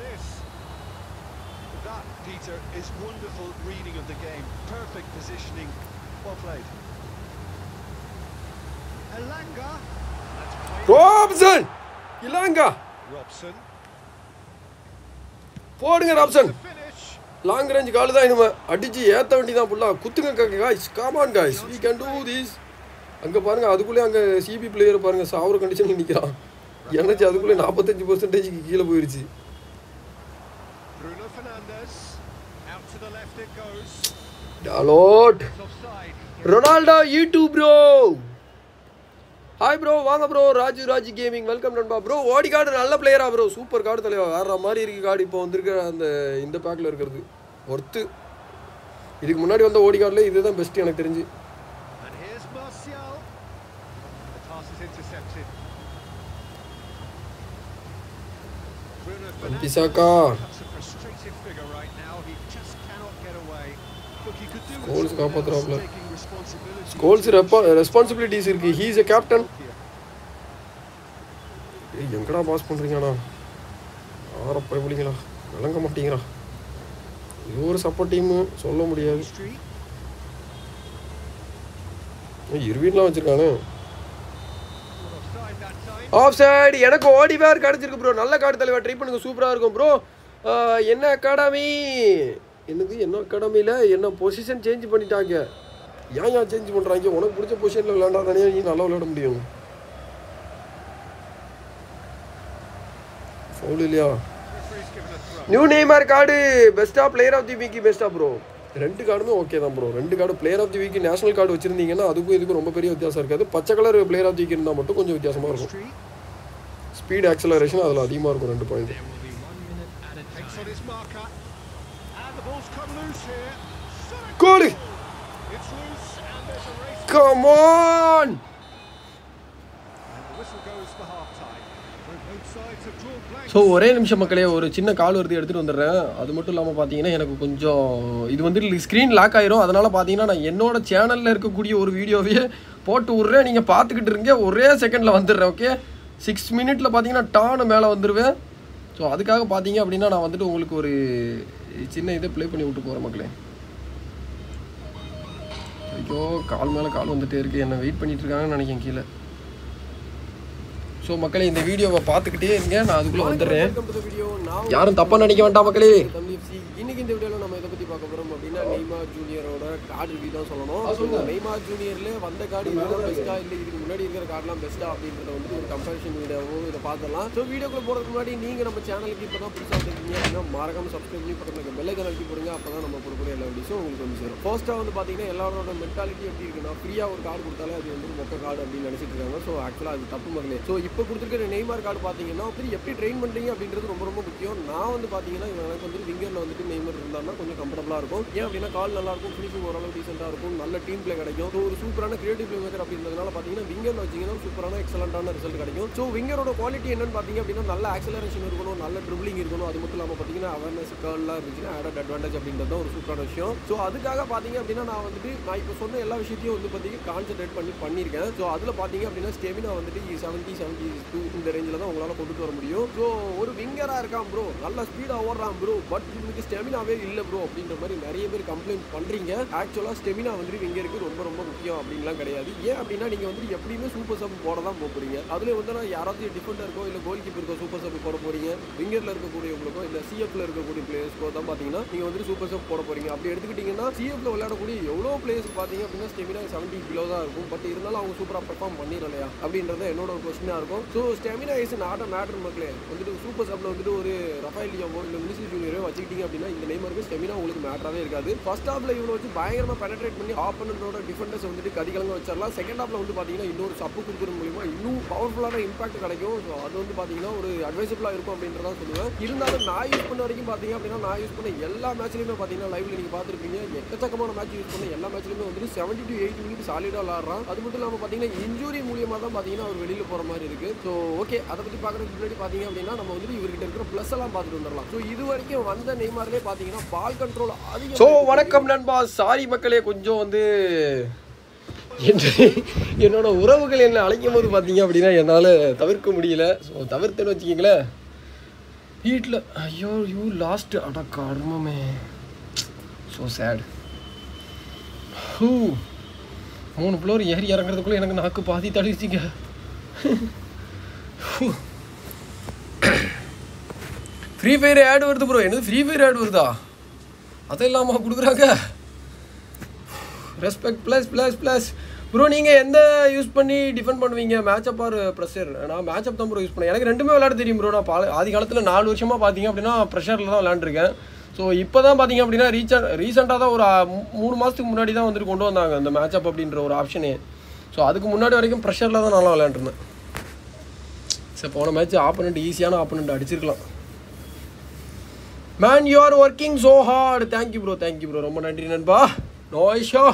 Speaker 3: Peter, is wonderful reading of the game. Perfect positioning. Well played.
Speaker 2: Elanga. Robson.
Speaker 1: போடுங்க ராப்சன். லாங் ரேஞ்ச் கால் தான் இனிமே. அடிச்சு ஏற்ற வேண்டி தான் ஃபுல்லாக குத்துங்க guys come on guys we can do this அங்கே பாருங்க அதுக்குள்ளே அங்கே சிபி பிளேயர் பாருங்க சாவர கண்டிஷன் நிற்கிறான் எனர்ஜி அதுக்குள்ளே நாற்பத்தஞ்சு பர்சன்டேஜ்க்கு கீழே
Speaker 2: goes. Dalot.
Speaker 1: Ronaldo YouTube bro hi bro வாங்க bro Raju Raj gaming welcome நண்பா. ப்ரோ ஓடி கார்டு நல்ல பிளேயரா ப்ரோ சூப்பர் கார்டு தலைவா. வேற மாதிரி இருக்கு கார்டு இப்போ வந்திருக்க அந்த இந்த பேக்கில் இருக்கிறது. ஒர்த்து இதுக்கு முன்னாடி வந்த ஓடி கார்டில் இதுதான் பெஸ்ட் எனக்கு தெரிஞ்சு. Bissaka
Speaker 2: That's a
Speaker 1: goals responsibilities uh, இருக்கு. ஹீஸ் எ கேப்டன் ஏய் எங்கடா பாஸ் பண்ணுறீங்கண்ணா ஆறப்ப எப்படிங்களா விளங்க மாட்டீங்களா? இது ஒரு சப்போர்ட் டீமு சொல்ல முடியாது.
Speaker 3: Street.
Speaker 1: இருவீட்லாம் வச்சிருக்கானே. ஆஃப் சைடு எனக்கு ஓடி வேர் கிடச்சிருக்கு ப்ரோ நல்ல காடு தலைவர் ட்ரை பண்ணுங்க. சூப்பராக இருக்கும் ப்ரோ என்ன அகாடமி எனக்கு என்ன அகாடமியில் என்ன பொசிஷன் சேஞ்ச் பண்ணிட்டாங்க? ஏன் ஏன் சேஞ்ச் பண்ணுறாங்க உனக்கு பிடிச்ச பொசிஷனில் விளையாண்டா தானே நீ நல்லா விளையாட முடியும். ஃபவுல் இல்லையா. நியூ நெய்மார் கார்டு பெஸ்ட்டாக பிளேயர் ஆஃப் தி வீக் பெஸ்ட்டாக ப்ரோ ரெண்டு கார்டுமே ஓகே தான் ப்ரோ ரெண்டு card player of the week national card வச்சிருந்தீங்கன்னா அதுக்கும் இதுக்கும் ரொம்ப பெரிய வித்தியாசம் இருக்காது. பச்சை colour player of the week இருந்தால் மட்டும் கொஞ்சம் வித்தியாசமாக இருக்கும். ஸ்பீட் ஆக்சலரேஷன் அதில் அதிகமாக இருக்கும் ரெண்டு point
Speaker 2: Takes on his marker. And the ball's come loose here. Select-
Speaker 1: கோலு
Speaker 2: It's loose and Come
Speaker 1: on!
Speaker 2: And the whistle goes for half time.
Speaker 1: So ஒரே நிமிஷம் மக்களே ஒரு சின்ன கால் வருது எடுத்துகிட்டு வந்துடுறேன். அது மட்டும் இல்லாமல் பார்த்தீங்கன்னா எனக்கு கொஞ்சம் இது வந்து ஸ்க்ரீன் லாக் ஆயிரும். அதனால் பார்த்தீங்கன்னா நான் என்னோட சேனலில் இருக்கக்கூடிய ஒரு வீடியோவையே போட்டு விட்றேன். நீங்கள் பார்த்துக்கிட்டு இருங்க. ஒரே செகண்டில் வந்துடுறேன் ஓகே சிக்ஸ் மினிட்ல பார்த்தீங்கன்னா டானு மேலே வந்துடுவேன் ஸோ அதுக்காக பார்த்தீங்க அப்படின்னா நான் வந்துட்டு உங்களுக்கு ஒரு சின்ன இதை ப்ளே பண்ணி விட்டு போகிறேன் மக்களே. ஐயோ கால் மேலே கால் வந்துட்டே இருக்கு. என்ன வெயிட் பண்ணிட்டு இருக்காங்கன்னு நினைக்கிறேன் கீழே. ஸோ மக்களே இந்த வீடியோவை பார்த்துக்கிட்டே இருங்க. நான் அதுக்குள்ளே வந்துடுறேன். யாரும் தப்பா நினைக்க வேண்டாம் மக்களே இன்னைக்கு இந்த வீடியோவில் நம்ம இதை பற்றி பார்க்க போகிறோம் அப்படின்னா நெய்மார் ஜூனியரோட கார்டு ரிவ்யூ தான் சொல்லணும். ஸோ நெய்மார் ஜூனியர்ல வந்த கார்டு இதுதான் பெஸ்ட்டா இல்லை இதுக்கு முன்னாடி இருக்கிற கார்டெலாம் பெஸ்ட்டா அப்படின்றத வந்து ஒரு கம்பேரிஷன் வீடியோவும் இதை பார்த்துடலாம். ஸோ வீடியோக்குள்ள போகிறதுக்கு முன்னாடி நீங்கள் நம்ம சேனலுக்கு இப்போ தான் புதுசாக வந்துருக்கீங்க அப்படின்னா மறக்காம சப்ஸ்கிரைப் பண்ணி பக்கத்தில் பெல்லை கலக்கி போடுங்க. அப்போ தான் நம்ம கொடுக்குற எல்லா வீடியோஸும் உங்களுக்கு வந்து சேரும். ஃபர்ஸ்ட்டாக வந்து பார்த்தீங்கன்னா எல்லாரோட மென்டாலிட்டி எப்படி இருக்குன்னா ஃப்ரீயாக ஒரு கார்டு கொடுத்தாலே அது வந்து மொக்க கார்டு அப்படின்னு நினச்சிட்டு இருக்காங்க. ஸோ ஆக்சுவலாக அது தப்பு மகளே ஸோ இப்போ கொடுத்துருக்கிற நெய்மார் கார்டு பார்த்தீங்கன்னா வந்து எப்படி ட்ரெயின் பண்ணுறீங்க அப்படின்றது ரொம்ப ரொம்ப முக்கியம். நான் வந்து பார்த்தீங்கன்னா எனக்கு வந்து விங்கரில் வந்துட்டு நெய்மர் இருந்தாருன்னா கொஞ்சம் கம்ஃபர்டபுளாக இருக்கும். ஏன் அப்படின்னா கால் நல்லா இருக்கும் ஃபினிஷிங் ஓரளவு டீசெண்டாக இருக்கும். நல்ல டீம் பிளே கிடைக்கும். ஸோ ஒரு சூப்பரான கிரியேட்டிவ் பிளே மேக்கர் அப்படின்றதுனால பார்த்தீங்கன்னா விங்கர் வச்சிங்கன்னா சூப்பரான எக்ஸலண்டான ரிசல்ட் கிடைக்கும். ஸோ விங்கரோட குவாலிட்டி என்னன்னு பார்த்தீங்க அப்படின்னா நல்ல ஆக்சலரேஷன் இருக்கணும் நல்ல ட்ரிபிளிங் இருக்கணும். அது மட்டும் இல்லாமல் பார்த்தீங்கன்னா அவேர்னஸ் கேர்லாம் இருந்துச்சுன்னா ஆடட் அட்வான்டேஜ் அப்படின்றது ஒரு சூப்பரான விஷயம். ஸோ அதுக்காக பார்த்தீங்க அப்படின்னா நான் வந்துட்டு நான் இப்போ சொன்ன எல்லா விஷயத்தையும் வந்து பார்த்தீங்கன்னா கான்சென்ட்ரேட் பண்ணி பண்ணியிருக்கேன். ஸோ அதில் பார்த்தீங்க அப்படின்னா ஸ்டெமினா வந்துட்டு செவன்ட்டி செவன்ட்டி டூ இந்த ரேஞ்சில் தான் உங்களால் கொண்டுட்டு வர முடியும். ஸோ ஒரு விங்கராக இருக்கான் ப்ரோ நல்ல ஸ்பீடாக ஓடுறான் ப்ரோ பட் இவனுக்கு ஸ்டெமினாவே இல்லை ப்ரோ அப்படின்ற மாதிரி நிறைய பேர் கம்ப்ளைண்ட் பண்ணுறீங்க ஆக்சுவலாக ஸ்டெமினா வந்துட்டு விங்கருக்கு ரொம்ப ரொம்ப முக்கியம் அப்படின்லாம் கிடையாது. ஏன் அப்படின்னா நீங்கள் வந்துட்டு எப்படியுமே சூப்பர் சப் போட தான் போக போகிறீங்க அதில் வந்து நான் யாராவது டிஃபெண்டருக்கோ இல்லை கோல் கீப்பருக்கோ சூப்பர் சப் போட போகிறீங்க விங்கரில் இருக்கக்கூடியவங்களுக்கோ இல்லை சிஎஃப்ல இருக்கக்கூடிய பிளேயர்ஸ்க்கோ தான் பார்த்தீங்கன்னா நீங்கள் வந்துட்டு சூப்பர் சப் போட போகிறீங்க அப்படி எடுத்துக்கிட்டிங்கன்னா சிஎஃப்ல விளையாடக்கூடிய எவ்வளோ பிளேயர்ஸ் பார்த்தீங்க அப்படின்னா ஸ்டெமினா செவன்ட்டி கிலோ தான் இருக்கும். பட் இருந்தாலும் அவங்க சூப்பராக பெர்ஃபார்ம் பண்ணிடலையா அப்படின்றது என்னோட ஒரு கொஸ்டினாக இருக்கும். So stamina is not matter மக்களே. வந்துட்டு சூப்பர் சப்ல வந்துட்டு ஒரு ரஃபேல் லியோவோ இல்லை வினிசி ஜூனியரோ வச்சுக்கிட்டீங்க அப்படின்னா இந்த நேமருக்கு ஸ்டெமினா உங்களுக்கு மேட்டராகவே இருக்காது. ஃபர்ஸ்ட் ஹாஃபில் இவ்வளோ வச்சு பயங்கரமாக பெனட்ரேட் பண்ணி ஆப்பனண்டோட டிஃபெண்டர்ஸ் வந்துட்டு கதிகலங்க வச்சிடலாம் செகண்ட் ஹாஃப்ல வந்து பார்த்தீங்கன்னா இன்னொரு சப்பு கொடுக்குறது மூலியமா இன்னும் பவர்ஃபுல்லான இம்பாக்ட் கிடைக்கும். ஸோ அது வந்து பார்த்தீங்கன்னா ஒரு அட்வைசபிளாக இருக்கும் அப்படின்றதான் சொல்லுவேன். இருந்தாலும் நான் யூஸ் பண்ண வரைக்கும் பார்த்தீங்க அப்படின்னா நான் யூஸ் பண்ண எல்லா மேட்ச்லையுமே பார்த்தீங்கன்னா லைவ்ல நீங்கள் பார்த்துருப்பீங்க எக்கச்சக்கமான மேட்ச் யூஸ் பண்ண எல்லா மேட்ச்லையுமே வந்துட்டு செவன்ட்டி டு எயிட் மினிட் சாலிடாக விளாட்றான். அது மட்டும் இல்லாமல் பார்த்தீங்கன்னா இன்ஜூரி மூலியமாக தான் பார்த்தீங்கன்னா அவர் வெளியில் போகிற மாதிரி இருக்கு. ஸோ ஓகே அதை பற்றி பார்க்குறதுக்கு முன்னாடி பார்த்தீங்க அப்படின்னா நம்ம வந்துட்டு இவர்கிட்ட இருக்கிற ப்ளஸ் எல்லாம் பார்த்துட்டு வந்துடலாம் ஸோ இது வரைக்கும் வந்த நெய்மார்லேயே பார்த்தீங்கன்னா பால் கண்ட்ரோல் அதிகம் ஸோ வணக்கம் நண்பா. சாரி மக்களே கொஞ்சம் வந்து என்னோட உறவுகள் என்ன அழைக்கும் போது பார்த்தீங்க அப்படின்னா என்னால் தவிர்க்க முடியல. ஸோ தவிர்த்துன்னு வச்சுக்கிங்களேன். வீட்டில் ஐயோ யூ லாஸ்ட் அட கர்மமே. ஸோ சேட் ஹூ மூணு ஃப்ளோர் ஏறி இறங்குறதுக்குள்ளே எனக்கு நாக்கு பாதி தள்ளிச்சிங்க ஃப்ரீ ஃபயர் ஆட் வருது ப்ரோ என்னது ஃப்ரீ ஃபயர் ஆட் வருதா? அதை இல்லாமல் கொடுக்குறாங்க? Respect plus plus plus bro நீங்கள் எந்த யூஸ் பண்ணி டிஃபெண்ட் பண்ணுவீங்க? மேட்சப் ஆர் ப்ரெஷர் நான் மேட்சப் தான் ப்ரோ யூஸ் பண்ணேன். எனக்கு ரெண்டுமே விளையாட தெரியும் ப்ரோ நான் பா ஆதி காலத்தில் நாலு வருஷமாக பார்த்தீங்க அப்படின்னா ப்ரெஷரில் தான் விளையாண்டுருக்கேன். ஸோ இப்போ தான் பார்த்தீங்க அப்படின்னா ரீசன் ரீசெண்டாக தான் ஒரு மூணு மாதத்துக்கு முன்னாடி தான் வந்துட்டு கொண்டு வந்தாங்க அந்த மேட்சப் அப்படின்ற ஒரு ஆப்ஷனே ஸோ அதுக்கு முன்னாடி வரைக்கும் ப்ரெஷரில் தான் நல்லா விளையாண்டுருந்தேன். சரி போன மேட்ச் ஆப்பனண்ட் ஈஸியான opponent அடிச்சிருக்கலாம். Man you are working so hard thank you bro thank you bro ரொம்ப நன்றி நண்பா. No இஷோ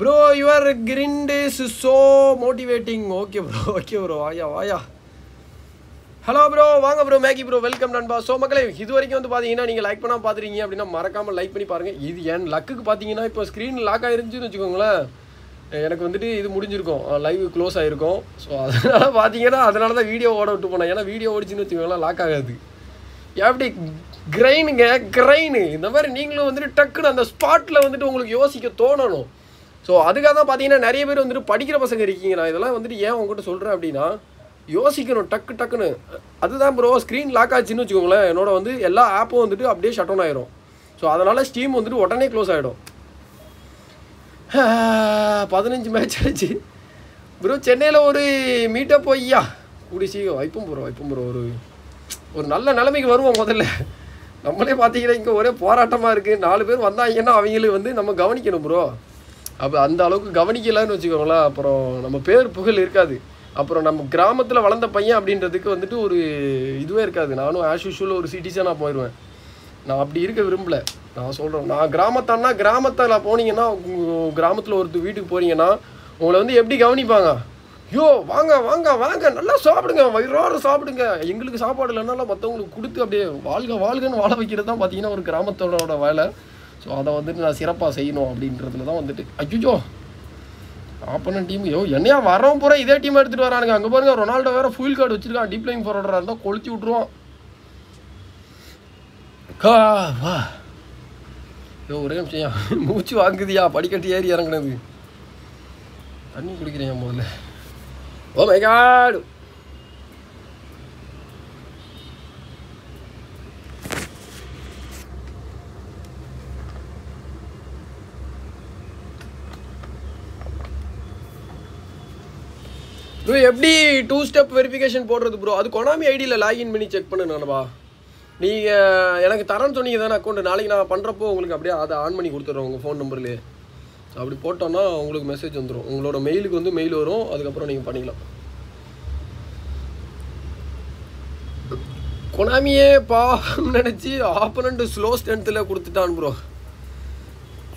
Speaker 1: bro your grind is so motivating okay bro okay bro வாயா வாயா ஹலோ ப்ரோ வாங்க ப்ரோ மேகி ப்ரோ வெல்கம் நண்பா. So மக்களே இது வரைக்கும் வந்து பார்த்தீங்கன்னா நீங்கள் லைக் பண்ணால் பார்த்துருக்கீங்க அப்படின்னா மறக்காமல் லைக் பண்ணி பாருங்கள் இது என் லக்குக்கு பார்த்தீங்கன்னா இப்போ ஸ்க்ரீன் லாக் ஆயிருந்துச்சுன்னு வச்சுக்கோங்களேன். எனக்கு வந்துட்டு இது முடிஞ்சிருக்கும். லைவ் க்ளோஸ் ஆகிருக்கும் ஸோ அதனால் பார்த்தீங்கன்னா அதனால தான் வீடியோ ஓட விட்டு போனேன். ஏன்னா வீடியோ ஓடிச்சுன்னு வச்சுக்கோங்களேன் லாக் ஆகாது. எப்படி? கிரைனுங்க கிரைனு இந்த மாதிரி நீங்களும் வந்துட்டு டக்குன்னு அந்த ஸ்பாட்டில் வந்துட்டு உங்களுக்கு யோசிக்க தோணணும். ஸோ அதுக்காக தான் பார்த்தீங்கன்னா நிறைய பேர் வந்துட்டு படிக்கிற பசங்க இருக்கீங்க நான் இதெல்லாம் வந்துட்டு ஏன் உங்ககிட்ட சொல்கிறேன் அப்படின்னா யோசிக்கணும் டக்கு டக்குன்னு. அதுதான் ப்ரோ ஸ்க்ரீன் லாக் ஆச்சுன்னு வச்சுக்கோங்களேன். என்னோட வந்து எல்லா ஆப்பும் வந்துட்டு அப்படியே ஷட் டவுன் ஆயிரும். ஸோ அதனால் ஸ்டீம் வந்துட்டு உடனே க்ளோஸ் ஆகிடும் பதினஞ்சு மேட்ச் ஆச்சு. ப்ரோ சென்னையில் ஒரு மீட்டப் போய்யா கூடி சீக்கிரம். வைப்போம் ப்ரோ வைப்போம் ப்ரோ ஒரு ஒரு நல்ல நிலைமைக்கு வருவோம் முதல்ல. நம்மளே பார்த்தீங்கன்னா இங்கே ஒரே போராட்டமாக இருக்குது நாலு பேர் வந்தாங்கன்னா அவங்களுக்கு வந்து நம்ம கவனிக்கணும் ப்ரோ அப்போ அந்த அளவுக்கு கவனிக்கலன்னு வச்சுக்கோங்களேன். அப்புறம் நம்ம பேர் புகழ் இருக்காது. அப்புறம் நம்ம கிராமத்தில் வளர்ந்த பையன் அப்படின்றதுக்கு வந்துட்டு ஒரு இதுவே இருக்காது. நானும் ஆஸ் யூஷுவல் ஒரு சிட்டிசனாக போயிடுவேன் நான் அப்படி இருக்க விரும்பல. நான் சொல்கிறேன் நான் கிராமத்தான்னா கிராமத்தில் போனீங்கன்னா கிராமத்தில் ஒருத்தர் வீட்டுக்கு போகிறீங்கன்னா உங்களை வந்து எப்படி கவனிப்பாங்க? ஐயோ வாங்க வாங்க வாங்க நல்லா சாப்பிடுங்க. வயிறார சாப்பிடுங்க. எங்களுக்கு சாப்பாடு இல்லைனாலும் மற்றவங்களுக்கு கொடுத்து அப்படியே வாழ்க வாழ்கன்னு வாழ வைக்கிறது தான் பார்த்தீங்கன்னா ஒரு கிராமத்தோட வேலை. ஸோ அதை வந்துட்டு நான் சிறப்பாக செய்யணும் அப்படின்றதுல தான் வந்துட்டு ஐயோ ஆப்பன டீம் யோ என்னையா வரவும் பூரா இதே டீம் எடுத்துகிட்டு வரானுங்க. அங்கே பாருங்க ரொனால்டோ வேறு ஃபுல் கார்டு வச்சுருக்கான். டீப் லைன் ஃபார்வர்டராக இருந்தால் கொளுத்தி விட்ருவான் கா வா. ஐயோ ஒரே நிமிஷம் மூச்சு வாங்குதியா? படிக்கட்டு ஏறி இறங்குனது. தண்ணி குடிக்கிறேன் முதல்ல. ஓ மை காடு ப்ரோ எப்படி டூ ஸ்டெப் வெரிஃபிகேஷன் போடுறது ப்ரோ அது கொனாமி ஐடியில் லாகின் பண்ணி செக் பண்ணு நீங்கள் எனக்கு தரேன்னு சொன்னீங்க தானே அக்கௌண்ட் நாளைக்கு நான் பண்ணுறப்போ உங்களுக்கு அப்படியே அதை ஆன் பண்ணி கொடுத்துட்றோம் உங்கள் ஃபோன் நம்பர்லேயே அப்படி போட்டோன்னா உங்களுக்கு மெசேஜ் வந்துடும் உங்களோட மெயிலுக்கு வந்து மெயில் வரும் அதுக்கப்புறம் நீங்கள் பண்ணிக்கலாம். கொனாமியே பா நினச்சி ஆப்பனண்ட் ஸ்லோ ஸ்ட்ரென்த்தில் கொடுத்துட்டான் ப்ரோ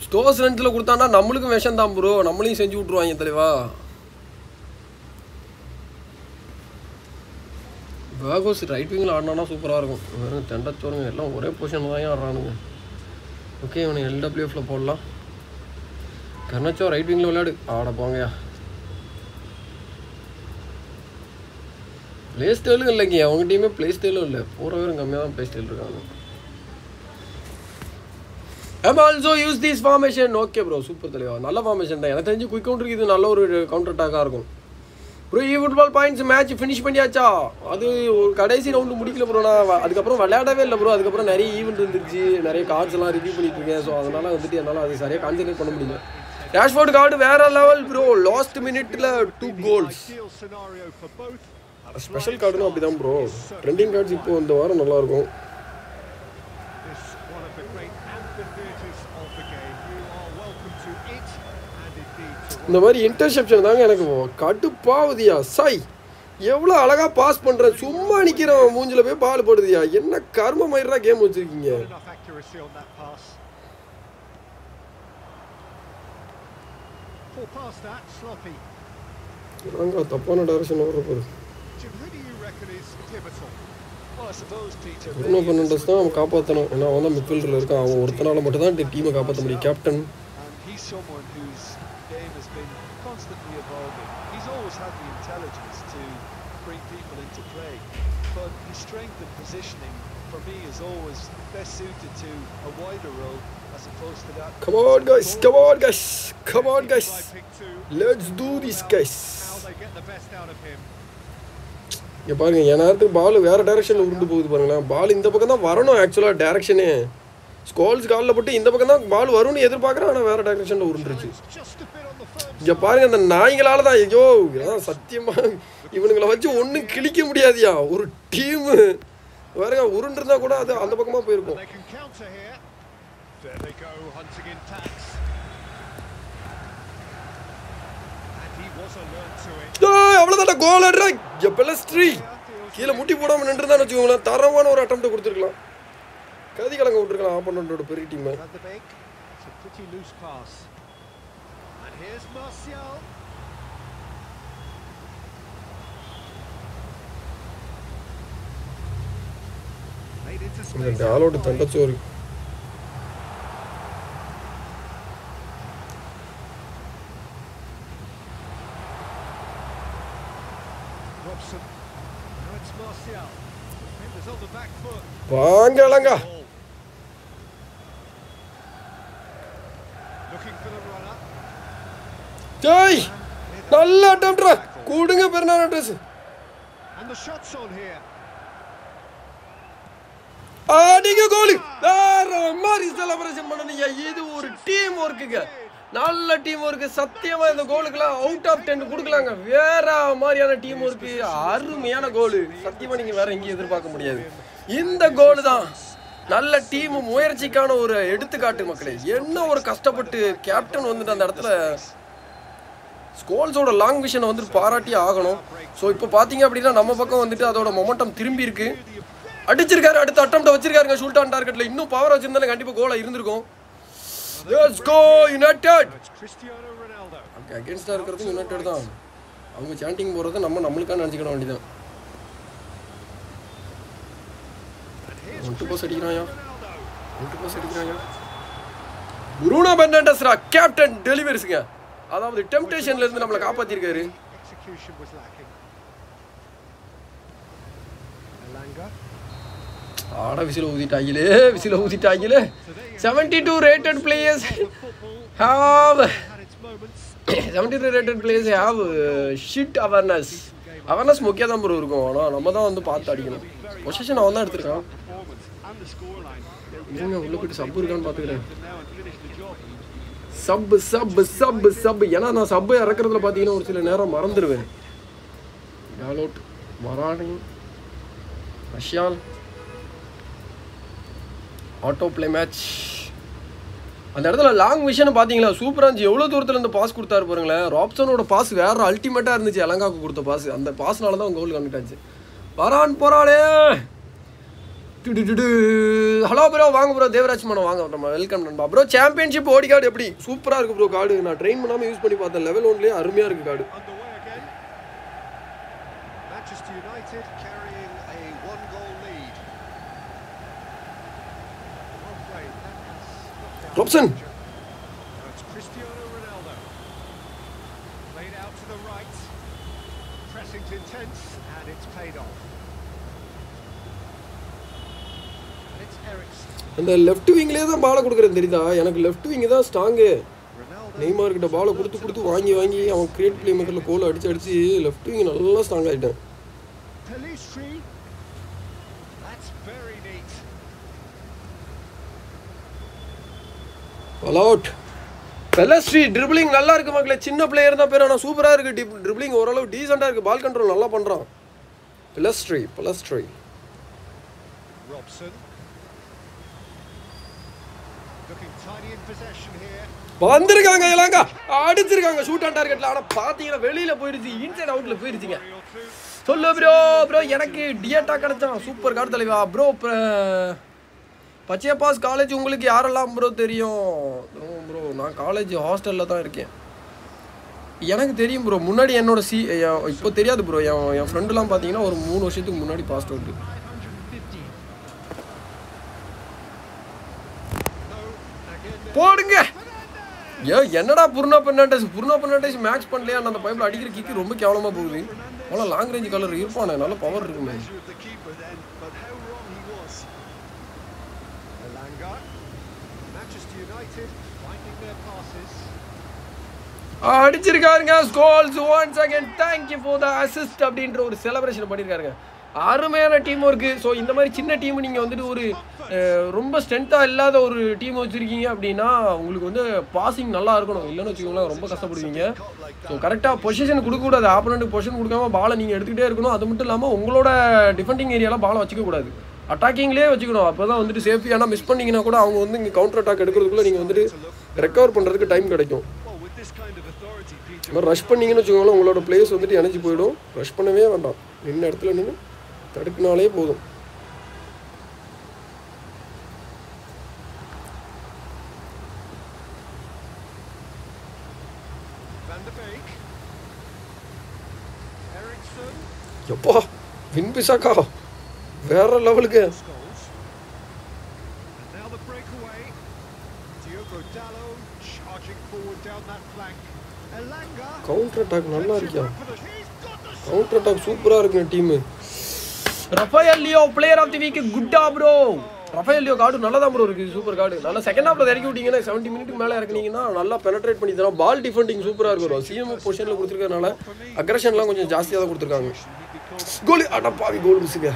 Speaker 1: ஸ்லோ ஸ்ட்ரென்த்தில் கொடுத்தான்னா நம்மளுக்கும் விஷம் தான் ப்ரோ நம்மளையும் செஞ்சு விட்ருவாங்க தலைவா. வேகோஸ் ரைட் விங்கில் ஆடினானா சூப்பராக இருக்கும். வெறும் தெண்டச்சோருங்க எல்லாம் ஒரே பொசிஷனில் தான் ஆடுறானுங்க. ஓகே இவனை எல்டபிள்யூஎஃப்ல போடலாம். கர்ணச்சோ ரைட் விங்கில் விளையாடு. ஆட போங்கயா ப்ளே ஸ்டைலும் இல்லைங்க. அவங்க டீமே ப்ளே ஸ்டைலும் இல்லை. போகிற பேரும் கம்மியாக தான் ப்ளே ஸ்டைல் இருக்காங்க. I'm also use this formation okay bro super தலைவா. நல்ல ஃபார்மேஷன் தான். எனக்கு தெரிஞ்சு குயிக் கவுண்டருக்கு இது நல்ல ஒரு கவுண்டர் அட்டாக்காக இருக்கும். Bro e football points match finish பண்ணியாச்சா? அது ஒரு கடைசி ரவுண்டு முடிக்கல ப்ரோ நான். அதுக்கப்புறம் விளையாடவே இல்லை ப்ரோ அதுக்கப்புறம் நிறைய ஈவெண்ட் இருந்துச்சு. நிறைய கார்ட்ஸ் எல்லாம் ரிவ்யூ பண்ணிட்டு இருக்கேன். ஸோ அதனால வந்துட்டு என்னால் அது சரியாக கான்சென்ட்ரேட் பண்ண முடியல. டேஷ்போர்ட் கார்டு வேற லெவல் ப்ரோ லாஸ்ட் மினிட்ல டூ கோல்ஸ் ஸ்பெஷல் கார்டுன்னு அப்படிதான் ப்ரோ ட்ரெண்டிங் கார்ட்ஸ் இப்போ இந்த வாரம் நல்லா இருக்கும்
Speaker 2: This one of the great anthem theatres of the game. You are welcome to it and indeed to
Speaker 1: இந்த மாதிரி இன்டர்செப்ஷன் தாங்க எனக்கு கடுப்பாவுதியா சாய் எவ்வளோ அழகா பாஸ் பண்ணுறேன் சும்மா நிக்கிறவன் மூஞ்சில் போய் பால் போடுதியா என்ன கர்ம மயிரா கேம் வச்சுருக்கீங்க. நாங்க தப்பான டைரக்ஷன் வர போகுது.
Speaker 2: ப்ரூனோ who
Speaker 1: தான் அவன் காப்பாற்றணும் ஏன்னா அவன் தான் மிட்ஃபீல்டில் இருக்கான். அவன் ஒருத்தனால மட்டும் தான் டீமை காப்பாற்ற முடியும்.
Speaker 3: Captain always best suited to a wider role as opposed to that.
Speaker 1: come on guys come on guys come on guys. let's do this guys. இங்க பாருங்க என் நேரத்துக்கு பால் வேற டைரக்ஷன்ல உருண்டு போகுது பாருங்களேன். பால் இந்த பக்கம் தான் வரணும் ஆக்சுவலாக டைரக்ஷனே ஸ்கோல்ஸ் காலில் போட்டு இந்த பக்கம் தான் பால் வரும்னு எதிர்பார்க்குறேன் ஆனால் வேறு டைரக்ஷனில் உருண்டுருச்சு. இங்கே பாருங்க அந்த நாய்களால தான் ஐயோ இதான் சத்தியமா இவனுங்களை வச்சு ஒன்றும் கிழிக்க முடியாதியா. ஒரு டீமு பாருங்க உருண்டிருந்தா கூட அது அந்த பக்கமாக போயிருக்கும்.
Speaker 2: There they go, hunting in tax.
Speaker 1: அவ்வளோதான் கோல் அட்ரா பெலஸ்ட்ரி. கீழே முட்டி போடாமல் நின்றுருந்தான்னு வச்சுக்கோங்களேன் தரமான ஒரு அட்டம் கொடுத்துருக்கலாம். கதி கலங்க விட்டுருக்கலாம் ஆப்பனண்டோட பெரிய team
Speaker 2: Van de Beek. It's a pretty loose pass. And here's Martial. Made into
Speaker 1: இந்த
Speaker 2: space.
Speaker 1: ஆளோட
Speaker 2: out wide.
Speaker 1: தண்டச்சோறு
Speaker 2: Robson. Now it's Martial. Defenders on the back foot.
Speaker 1: வாங்க இளங்க
Speaker 2: Ball. Looking for the runner.
Speaker 1: டேய் நல்ல அட்டம்ட்ரா கூடுங்க பெருநாள் dress
Speaker 2: And the shot's on here.
Speaker 1: அடிக்க கோலு. வேற மாதிரி செலப்ரேஷன் பண்ணுனீங்க. இது ஒரு டீம் ஒர்க்குங்க நல்ல டீம் ஒர்க்கு சத்தியமா இந்த கோலுக்குலாம் அவுட் ஆஃப் டென் கொடுக்கலாங்க. வேற மாதிரியான டீம் ஒர்க்கு அருமையான கோலு. சத்தியமா நீங்க வேற எங்கேயும் எதிர்பார்க்க முடியாது. இந்த கோலு தான். நல்ல டீம் முயற்சிக்கான ஒரு எடுத்துக்காட்டு மக்களே. என்ன ஒரு கஷ்டப்பட்டு கேப்டன் வந்துட்டு அந்த இடத்துல ஸ்கோல்ஸோட லாங் விஷனை வந்துட்டு பாராட்டி ஆகணும். ஸோ இப்போ பார்த்தீங்க அப்படின்னா நம்ம பக்கம் வந்துட்டு அதோட மொமெண்டம் திரும்பி இருக்கு. அடிச்சிருக்காரு அடுத்த அட்டம்ப்ட வச்சிருக்காருங்க ஷூல்டான் டார்கெட்ல. இன்னும் பவர் வச்சிருந்தாலும் கண்டிப்பா கோலா இருந்திருக்கும். Let's go United
Speaker 2: It's Cristiano
Speaker 1: அகைன்ஸ்டா இருக்கிறது யுனைடெட் தான். அவங்க சாண்டிங் போறது நம்ம நம்மளுக்காக நினச்சிக்கிட வேண்டியதான் ஒன்ட்டு போஸ் அடிக்கிறாயா? ஒன்ட்டு போஸ் அடிக்கிறாயா புரூனோ பெர்னாண்டஸ்ரா கேப்டன் டெலிவரிஸ்ங்க அதாவது டெம்டேஷன்ல இருந்து நம்மளை காப்பாத்திருக்காரு
Speaker 2: Execution was lacking. Elanga.
Speaker 1: ஆட விசில ஊதிட்டாங்களே விசில ஊதிட்டாங்களே
Speaker 2: seventy
Speaker 1: two
Speaker 2: rated players have
Speaker 1: seventy two rated players have shit awareness awareness முக்கிய தான் ப்ரோ இருக்கும். ஆனால் நம்ம தான் வந்து பார்த்து அடிக்கணும். பொசிஷன் அவன் தான் எடுத்திருக்கான். இருங்க உள்ள போயிட்டு சப் இருக்கான்னு பார்த்துக்கிறேன். சப்பு சப்பு சப்பு சப்பு ஏன்னா நான் சப்பு இறக்குறதுல பார்த்தீங்கன்னா ஒரு சில நேரம் மறந்துடுவேன். அவுட் மராணி ரஷ்யான் ஆட்டோ ப்ளே மேட்ச் அந்த இடத்துல லாங் விஷன் பார்த்தீங்களா சூப்பராக இருந்துச்சு. எவ்வளோ தூரத்தில் இருந்து பாஸ் கொடுத்தாரு பாருங்களேன். ராப்சனோட பாஸ் வேறு அல்டிமேட்டாக இருந்துச்சு. அலங்காக்கு கொடுத்த பாஸ் அந்த பாஸ்னால தான் கோல் கண்டுட்டாச்சு வரான் போகிறாளே ஹலோ ப்ரோ வாங்க ப்ரோ தேவராஜ் மனம் வாங்க. நம்ம வெல்கம் நண்பா. ப்ரோ சாம்பியன்ஷிப் ஓடி கார்டு எப்படி? சூப்பராக இருக்கு ப்ரோ கார்டு நான் ட்ரெயின் பண்ணாமல் யூஸ் பண்ணி பார்த்தேன். லெவல் ஒன்லேயே அருமையாக இருக்குது card
Speaker 2: Underway again. Manchester United carrying a one-goal lead. Well played. That has knocked out
Speaker 1: Robson.
Speaker 2: the danger. Now it's Cristiano Ronaldo. Played out to the right. Pressing's intense and it's paid off.
Speaker 1: அந்த left விங்லேயே தான் பாலை கொடுக்குறேன் தெரியுதா? எனக்கு left wing தான் strong. Neymar கிட்ட பாலை கொடுத்து கொடுத்து வாங்கி வாங்கி அவன் கிரியேட் பிளே மேக்கரில் கோல் அடிச்சு அடிச்சு லெஃப்ட் விங் நல்லா ஸ்ட்ராங் ஆகிட்டேன்
Speaker 2: Pelistri. That's very neat.
Speaker 1: All out Pelistri dribbling நல்லா இருக்கு மக்களே. சின்ன பிளேயர் தான் பேர் ஆனால் சூப்பராக இருக்கு. டிப் ட்ரிபிளிங் ஓரளவு டீசெண்டாக இருக்கு. பால் கண்ட்ரோல் நல்லா பண்ணுறான்
Speaker 2: possession here.
Speaker 1: வந்திருக்காங்க இலங்கா அடிச்சிருக்காங்க. ஷூட் ஆன் டார்கெட்ல ஆனா பாத்தீங்கன்னா வெளியில போயிருச்சு. இன்சைட் அவுட்ல போயிருச்சுங்க. சொல்லு ப்ரோ ப்ரோ எனக்கு டியட்டா கிடைச்சான். சூப்பர் கார்டு தலைவா ப்ரோ பச்சைய பாஸ் காலேஜ் உங்களுக்கு யாரெல்லாம் ப்ரோ தெரியும்? ப்ரோ நான் காலேஜ் ஹாஸ்டலில் தான் இருக்கேன். எனக்கு தெரியும் ப்ரோ முன்னாடி என்னோட சி இப்போ தெரியாது ப்ரோ என் என் ஃப்ரெண்டுலாம் பார்த்தீங்கன்னா ஒரு மூணு வருஷத்துக்கு முன்னாடி பாஸ்ட் அவுட் போடுங்க. ஏ என்னடா Bruno Fernandes? Bruno Fernandes max பண்ணலையா? அந்த பைப்பில் அடிக்கிற கிக்கு ரொம்ப கேவலமாக போகுது. அவ்வளோ லாங் ரேஞ்ச் கலர் இருப்பானே நல்ல பவர் இருக்குமே
Speaker 3: Measure of the keeper then, but how wrong he was.
Speaker 2: Elanga. Manchester United finding their passes.
Speaker 1: அடிச்சிருக்காருங்க. Scholes once again thank you for the assist அப்படின்ற ஒரு செலப்ரேஷன் பண்ணியிருக்காருங்க அருமையான டீம் ஒர்க்கு ஸோ இந்த மாதிரி சின்ன team நீங்கள் வந்துட்டு ஒரு ரொம்ப ஸ்ட்ரென்த்தாக இல்லாத ஒரு டீம் வச்சுருக்கீங்க அப்படின்னா உங்களுக்கு வந்து பாசிங் நல்லா இருக்கணும். இல்லைன்னு வச்சுக்கோங்களேன் ரொம்ப கஷ்டப்படுவீங்க. ஸோ கரெக்டாக பொசிஷன் கொடுக்கக்கூடாது. ஆப்போனண்ட்டுக்கு பொசிஷன் கொடுக்காம பாலை நீங்கள் எடுத்துக்கிட்டே இருக்கணும். அது மட்டும் இல்லாமல் உங்களோட டிஃபெண்டிங் ஏரியாவில் பாலை வச்சுக்கக்கூடாது அட்டாக்கிங்லேயே வச்சுக்கணும். அப்போ தான் வந்துட்டு சேஃப்டி ஆனால் மிஸ் பண்ணிங்கன்னா கூட அவங்க வந்து இங்கே கவுண்டர் அட்டாக் எடுக்கிறதுக்குள்ளே நீங்கள் வந்துட்டு ரெக்கவர் பண்ணுறதுக்கு டைம் கிடைக்கும்
Speaker 2: Well, with this kind of authority, Peter,
Speaker 1: இந்த மாதிரி ரஷ் பண்ணீங்கன்னு வச்சுக்கோங்களேன் உங்களோட பிளேஸ் வந்துட்டு இணைஞ்சு போயிடும் ரஷ் பண்ணவே வேண்டாம் நின்ன இடத்துல நின்று தடுக்கினாலே போதும்
Speaker 2: Van der Beek. Ericsson.
Speaker 1: எப்பா வின் பிசாக்கா வேற லெவலுக்கு கவுண்டர் அட்டாக் நல்லா இருக்கியா? கவுண்டர் அட்டாக் சூப்பராக இருக்குங்க team Rafael Leao player of the week Gutta bro Rafael Leo card நல்லா தான் ப்ரோ இருக்குது சூப்பர் கார்டு. நல்லா செகண்ட் ஹாஃப்ல இறக்கி விட்டீங்கன்னா செவன்ட்டி மினிட்டுக்கு மேலே இறக்குனீங்கன்னா நல்லா பெனட்ரேட் பண்ணி தரோம் பால் டிஃபெண்டிங் சூப்பராக இருக்கும் சிஎம் பொசிஷனில் கொடுத்துருக்கறனால அக்ரஷன்லாம் கொஞ்சம் ஜாஸ்தியாக தான் கொடுத்துருக்காங்க. கோலி அட பாவி கோல் மிஸ்ஸுங்க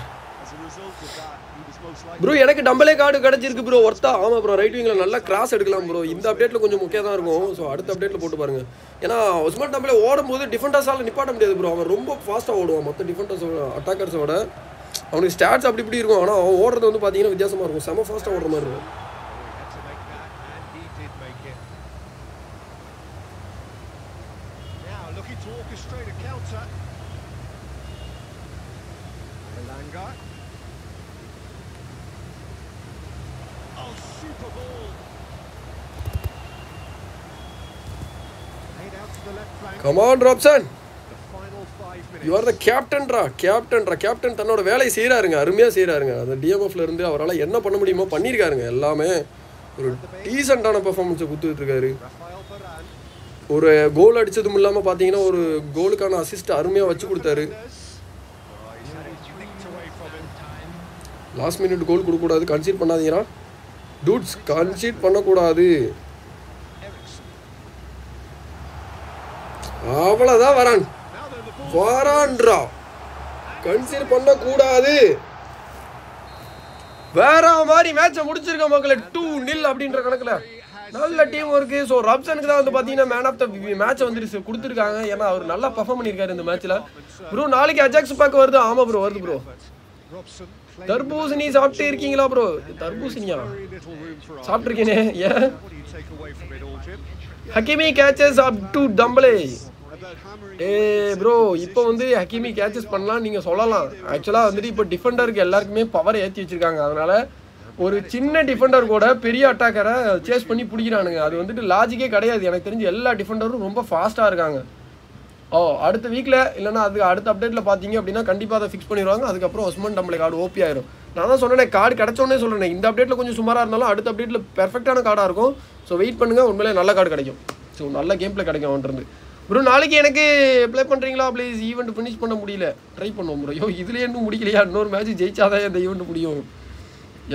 Speaker 3: As a result of that, he was most likely
Speaker 1: bro எனக்கு டம்பளே கார்டு கிடச்சிருக்கு ப்ரோ ஒர்த்தா ஆமாம் ப்ரோ ரைட் விங்கில் நல்லா கிராஸ் எடுக்கலாம் ப்ரோ இந்த அப்டேட்டில் கொஞ்சம் முக்கியம் தான் இருக்கும். ஸோ அடுத்த அப்டேட்டில் போட்டு பாருங்க. ஏன்னா உஸ்மான் டம்பளே ஓடும்போது டிஃபெண்டர்ஸால் நிப்பாட்ட முடியாது ப்ரோ அவன் ரொம்ப ஃபாஸ்ட்டாக ஓடுவான் மற்ற டிஃபெண்டர்ஸோட அட்டாக்கர்ஸோட அவனுக்கு ஸ்டாட்ஸ் அப்படி இப்படி இருக்கும். ஆனால் அவன் ஓடுறது வந்து பார்த்தீங்கன்னா வித்தியாசமாக இருக்கும். செம ஃபாஸ்ட்டாக ஓடுற மாதிரி இருக்கும்
Speaker 2: had to make that, and he did make it. Now looking to orchestrate a counter. Elanga. Oh, super ball. Laid out to the left flank. Come on
Speaker 1: Robson are the கேப்டன்ரா கேப்டன்ரா கேப்டன் தன்னோட வேலையை செய்கிறாருங்க அருமையாக செய்கிறாருங்க அந்த டிஎம்எஃப்ல இருந்து அவரால் என்ன பண்ண முடியுமோ பண்ணியிருக்காருங்க. எல்லாமே ஒரு டீசெண்டான பெர்ஃபார்மன்ஸை
Speaker 2: Varane.
Speaker 1: ஒரு கோல் அடிச்சதும் இல்லாமல் பார்த்தீங்கன்னா ஒரு கோலுக்கான அசிஸ்ட் அருமையாக வச்சு கொடுத்தாரு. லாஸ்ட் மினிட் கோல் கொடுக்கக்கூடாது. கன்சீட் பண்ணாதீங்கடா. டூட்ஸ் கன்சீட் பண்ணக்கூடாது. அவ்வளோதான் வரான்.
Speaker 2: Now then, the ball.
Speaker 1: வரான்ரா கன்சீட் பண்ணக்கூடாது. வேற மாதிரி மேட்சை முடிச்சிருக்க மக்களே டூ நில் அப்படின்ற கணக்கில். நல்ல டீம் இருக்கு ஸோ ரப்சனுக்கு தான் வந்து பார்த்தீங்கன்னா மேன் ஆஃப் த மேட்சை வந்து கொடுத்துருக்காங்க. ஏன்னா அவர் நல்லா பர்ஃபார்ம் பண்ணியிருக்காரு இந்த மேட்ச்சில் ப்ரோ நாளைக்கு அஜாக்ஸ் பேக் வருது. ஆமாம் ப்ரோ வருது ப்ரோ தர்பூசணி சாப்பிட்டு இருக்கீங்களா ப்ரோ தர்பூசணியா. சாப்பிட்ருக்கேனே ஏன்? Hakimi catches up
Speaker 2: to Dembele
Speaker 1: A bro இப்போ வந்து ஹக்கீமி கேச்சஸ் பண்ணலாம் நீங்கள் சொல்லலாம். ஆக்சுவலாக வந்துட்டு இப்போ டிஃபெண்டருக்கு எல்லாருக்குமே பவர் ஏற்றி வச்சிருக்காங்க. அதனால ஒரு சின்ன டிஃபெண்டர் கூட பெரிய அட்டாக்கரை சேஸ் பண்ணி பிடிக்கிறானுங்க. அது வந்துட்டு லாஜிக்கே கிடையாது. எனக்கு தெரிஞ்சு எல்லா டிஃபெண்டரும் ரொம்ப ஃபாஸ்ட்டாக இருக்காங்க. ஓ அடுத்த வீக்கில் இல்லைன்னா அதுக்கு அடுத்த அப்டேட்டில் பார்த்தீங்க அப்படின்னா கண்டிப்பாக அதை ஃபிக்ஸ் பண்ணிடுவாங்க. அதுக்கப்புறம் ஒஸ்மன் நம்மளுக்கு கார்டு ஓபி ஆயிரும். நான் தான் சொன்னேன் கார்டு கிடச்சோன்னே சொல்கிறேன் இந்த அப்டேட்டில் கொஞ்சம் சுமாராக இருந்தாலும் அடுத்த அப்டேட்டில் பெர்ஃபெக்டான கார்டாக இருக்கும். ஸோ வெயிட் பண்ணுங்கள் உண்மையிலே நல்ல கார்டு கிடைக்கும். ஸோ நல்ல கேம் கிடைக்கும் அவன்ட்டு ப்ரோ நாளைக்கு எனக்கு ப்ளே பண்ணுறீங்களா ப்ளீஸ் ஈவெண்ட் ஃபினிஷ் பண்ண முடியல. ட்ரை பண்ணுவோம் ப்ரோ ஐயோ இதுலேயே இன்னும் முடிக்கலையா? இன்னொரு மேட்ச் ஜெயிச்சாதான் இந்த ஈவெண்ட் முடியும்.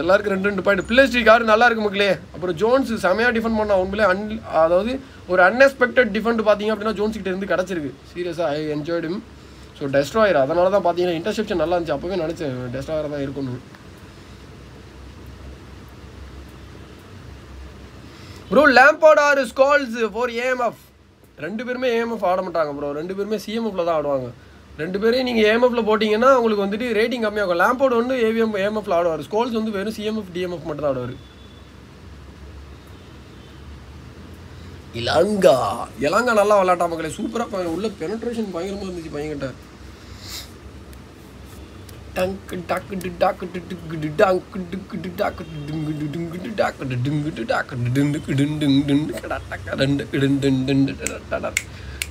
Speaker 1: எல்லாருக்கும் ரெண்டு ரெண்டு பாயிண்ட் பிள்ளை ஸ்ரீ கார் நல்லா இருக்கு மக்களே. அப்புறம் ஜோன்ஸ் செமையாக டிஃபெண்ட் பண்ணா. உண்மையிலே அன் அதாவது ஒரு அன்எக்ஸ்பெக்டட் டிஃபெண்ட் பார்த்தீங்க அப்படின்னா ஜோன்ஸ் இருந்து கிடச்சிருக்கு. சீரியஸாக I enjoyed him. So destroyer அதனால தான் பார்த்தீங்கன்னா இன்டர்செப்ஷன் நல்லா இருந்துச்சு. அப்போவே நினச்சேன் டெஸ்ட்ராயர் தான் இருக்கணும் bro Lampard or Scholes for AMF ரெண்டு பேருமே ஏஎம்எஃப் ஆட மாட்டாங்க ப்ரோ ரெண்டு பேருமே சிஎம்எஃப்ல தான் ஆடுவாங்க. ரெண்டு பேரையும் நீங்கள் ஏஎம்எஃப்ல போட்டிங்கன்னா உங்களுக்கு வந்துட்டு ரேட்டிங் கம்மியாகும் லேம்போர்டு வந்து ஏவிஎம் ஏஎம்எஃப்ல ஆடுவார். ஸ்கோல்ஸ் வந்து வெறும் சிஎம்எஃப் டிஎம்எஃப் மட்டும் தான் ஆடுவார். இலங்கா இலங்கா நல்லா விளாட்டா மக்களே. சூப்பராக உள்ள பெனட்ரேஷன் பயங்கரமாக இருந்துச்சு பையன்கிட்ட.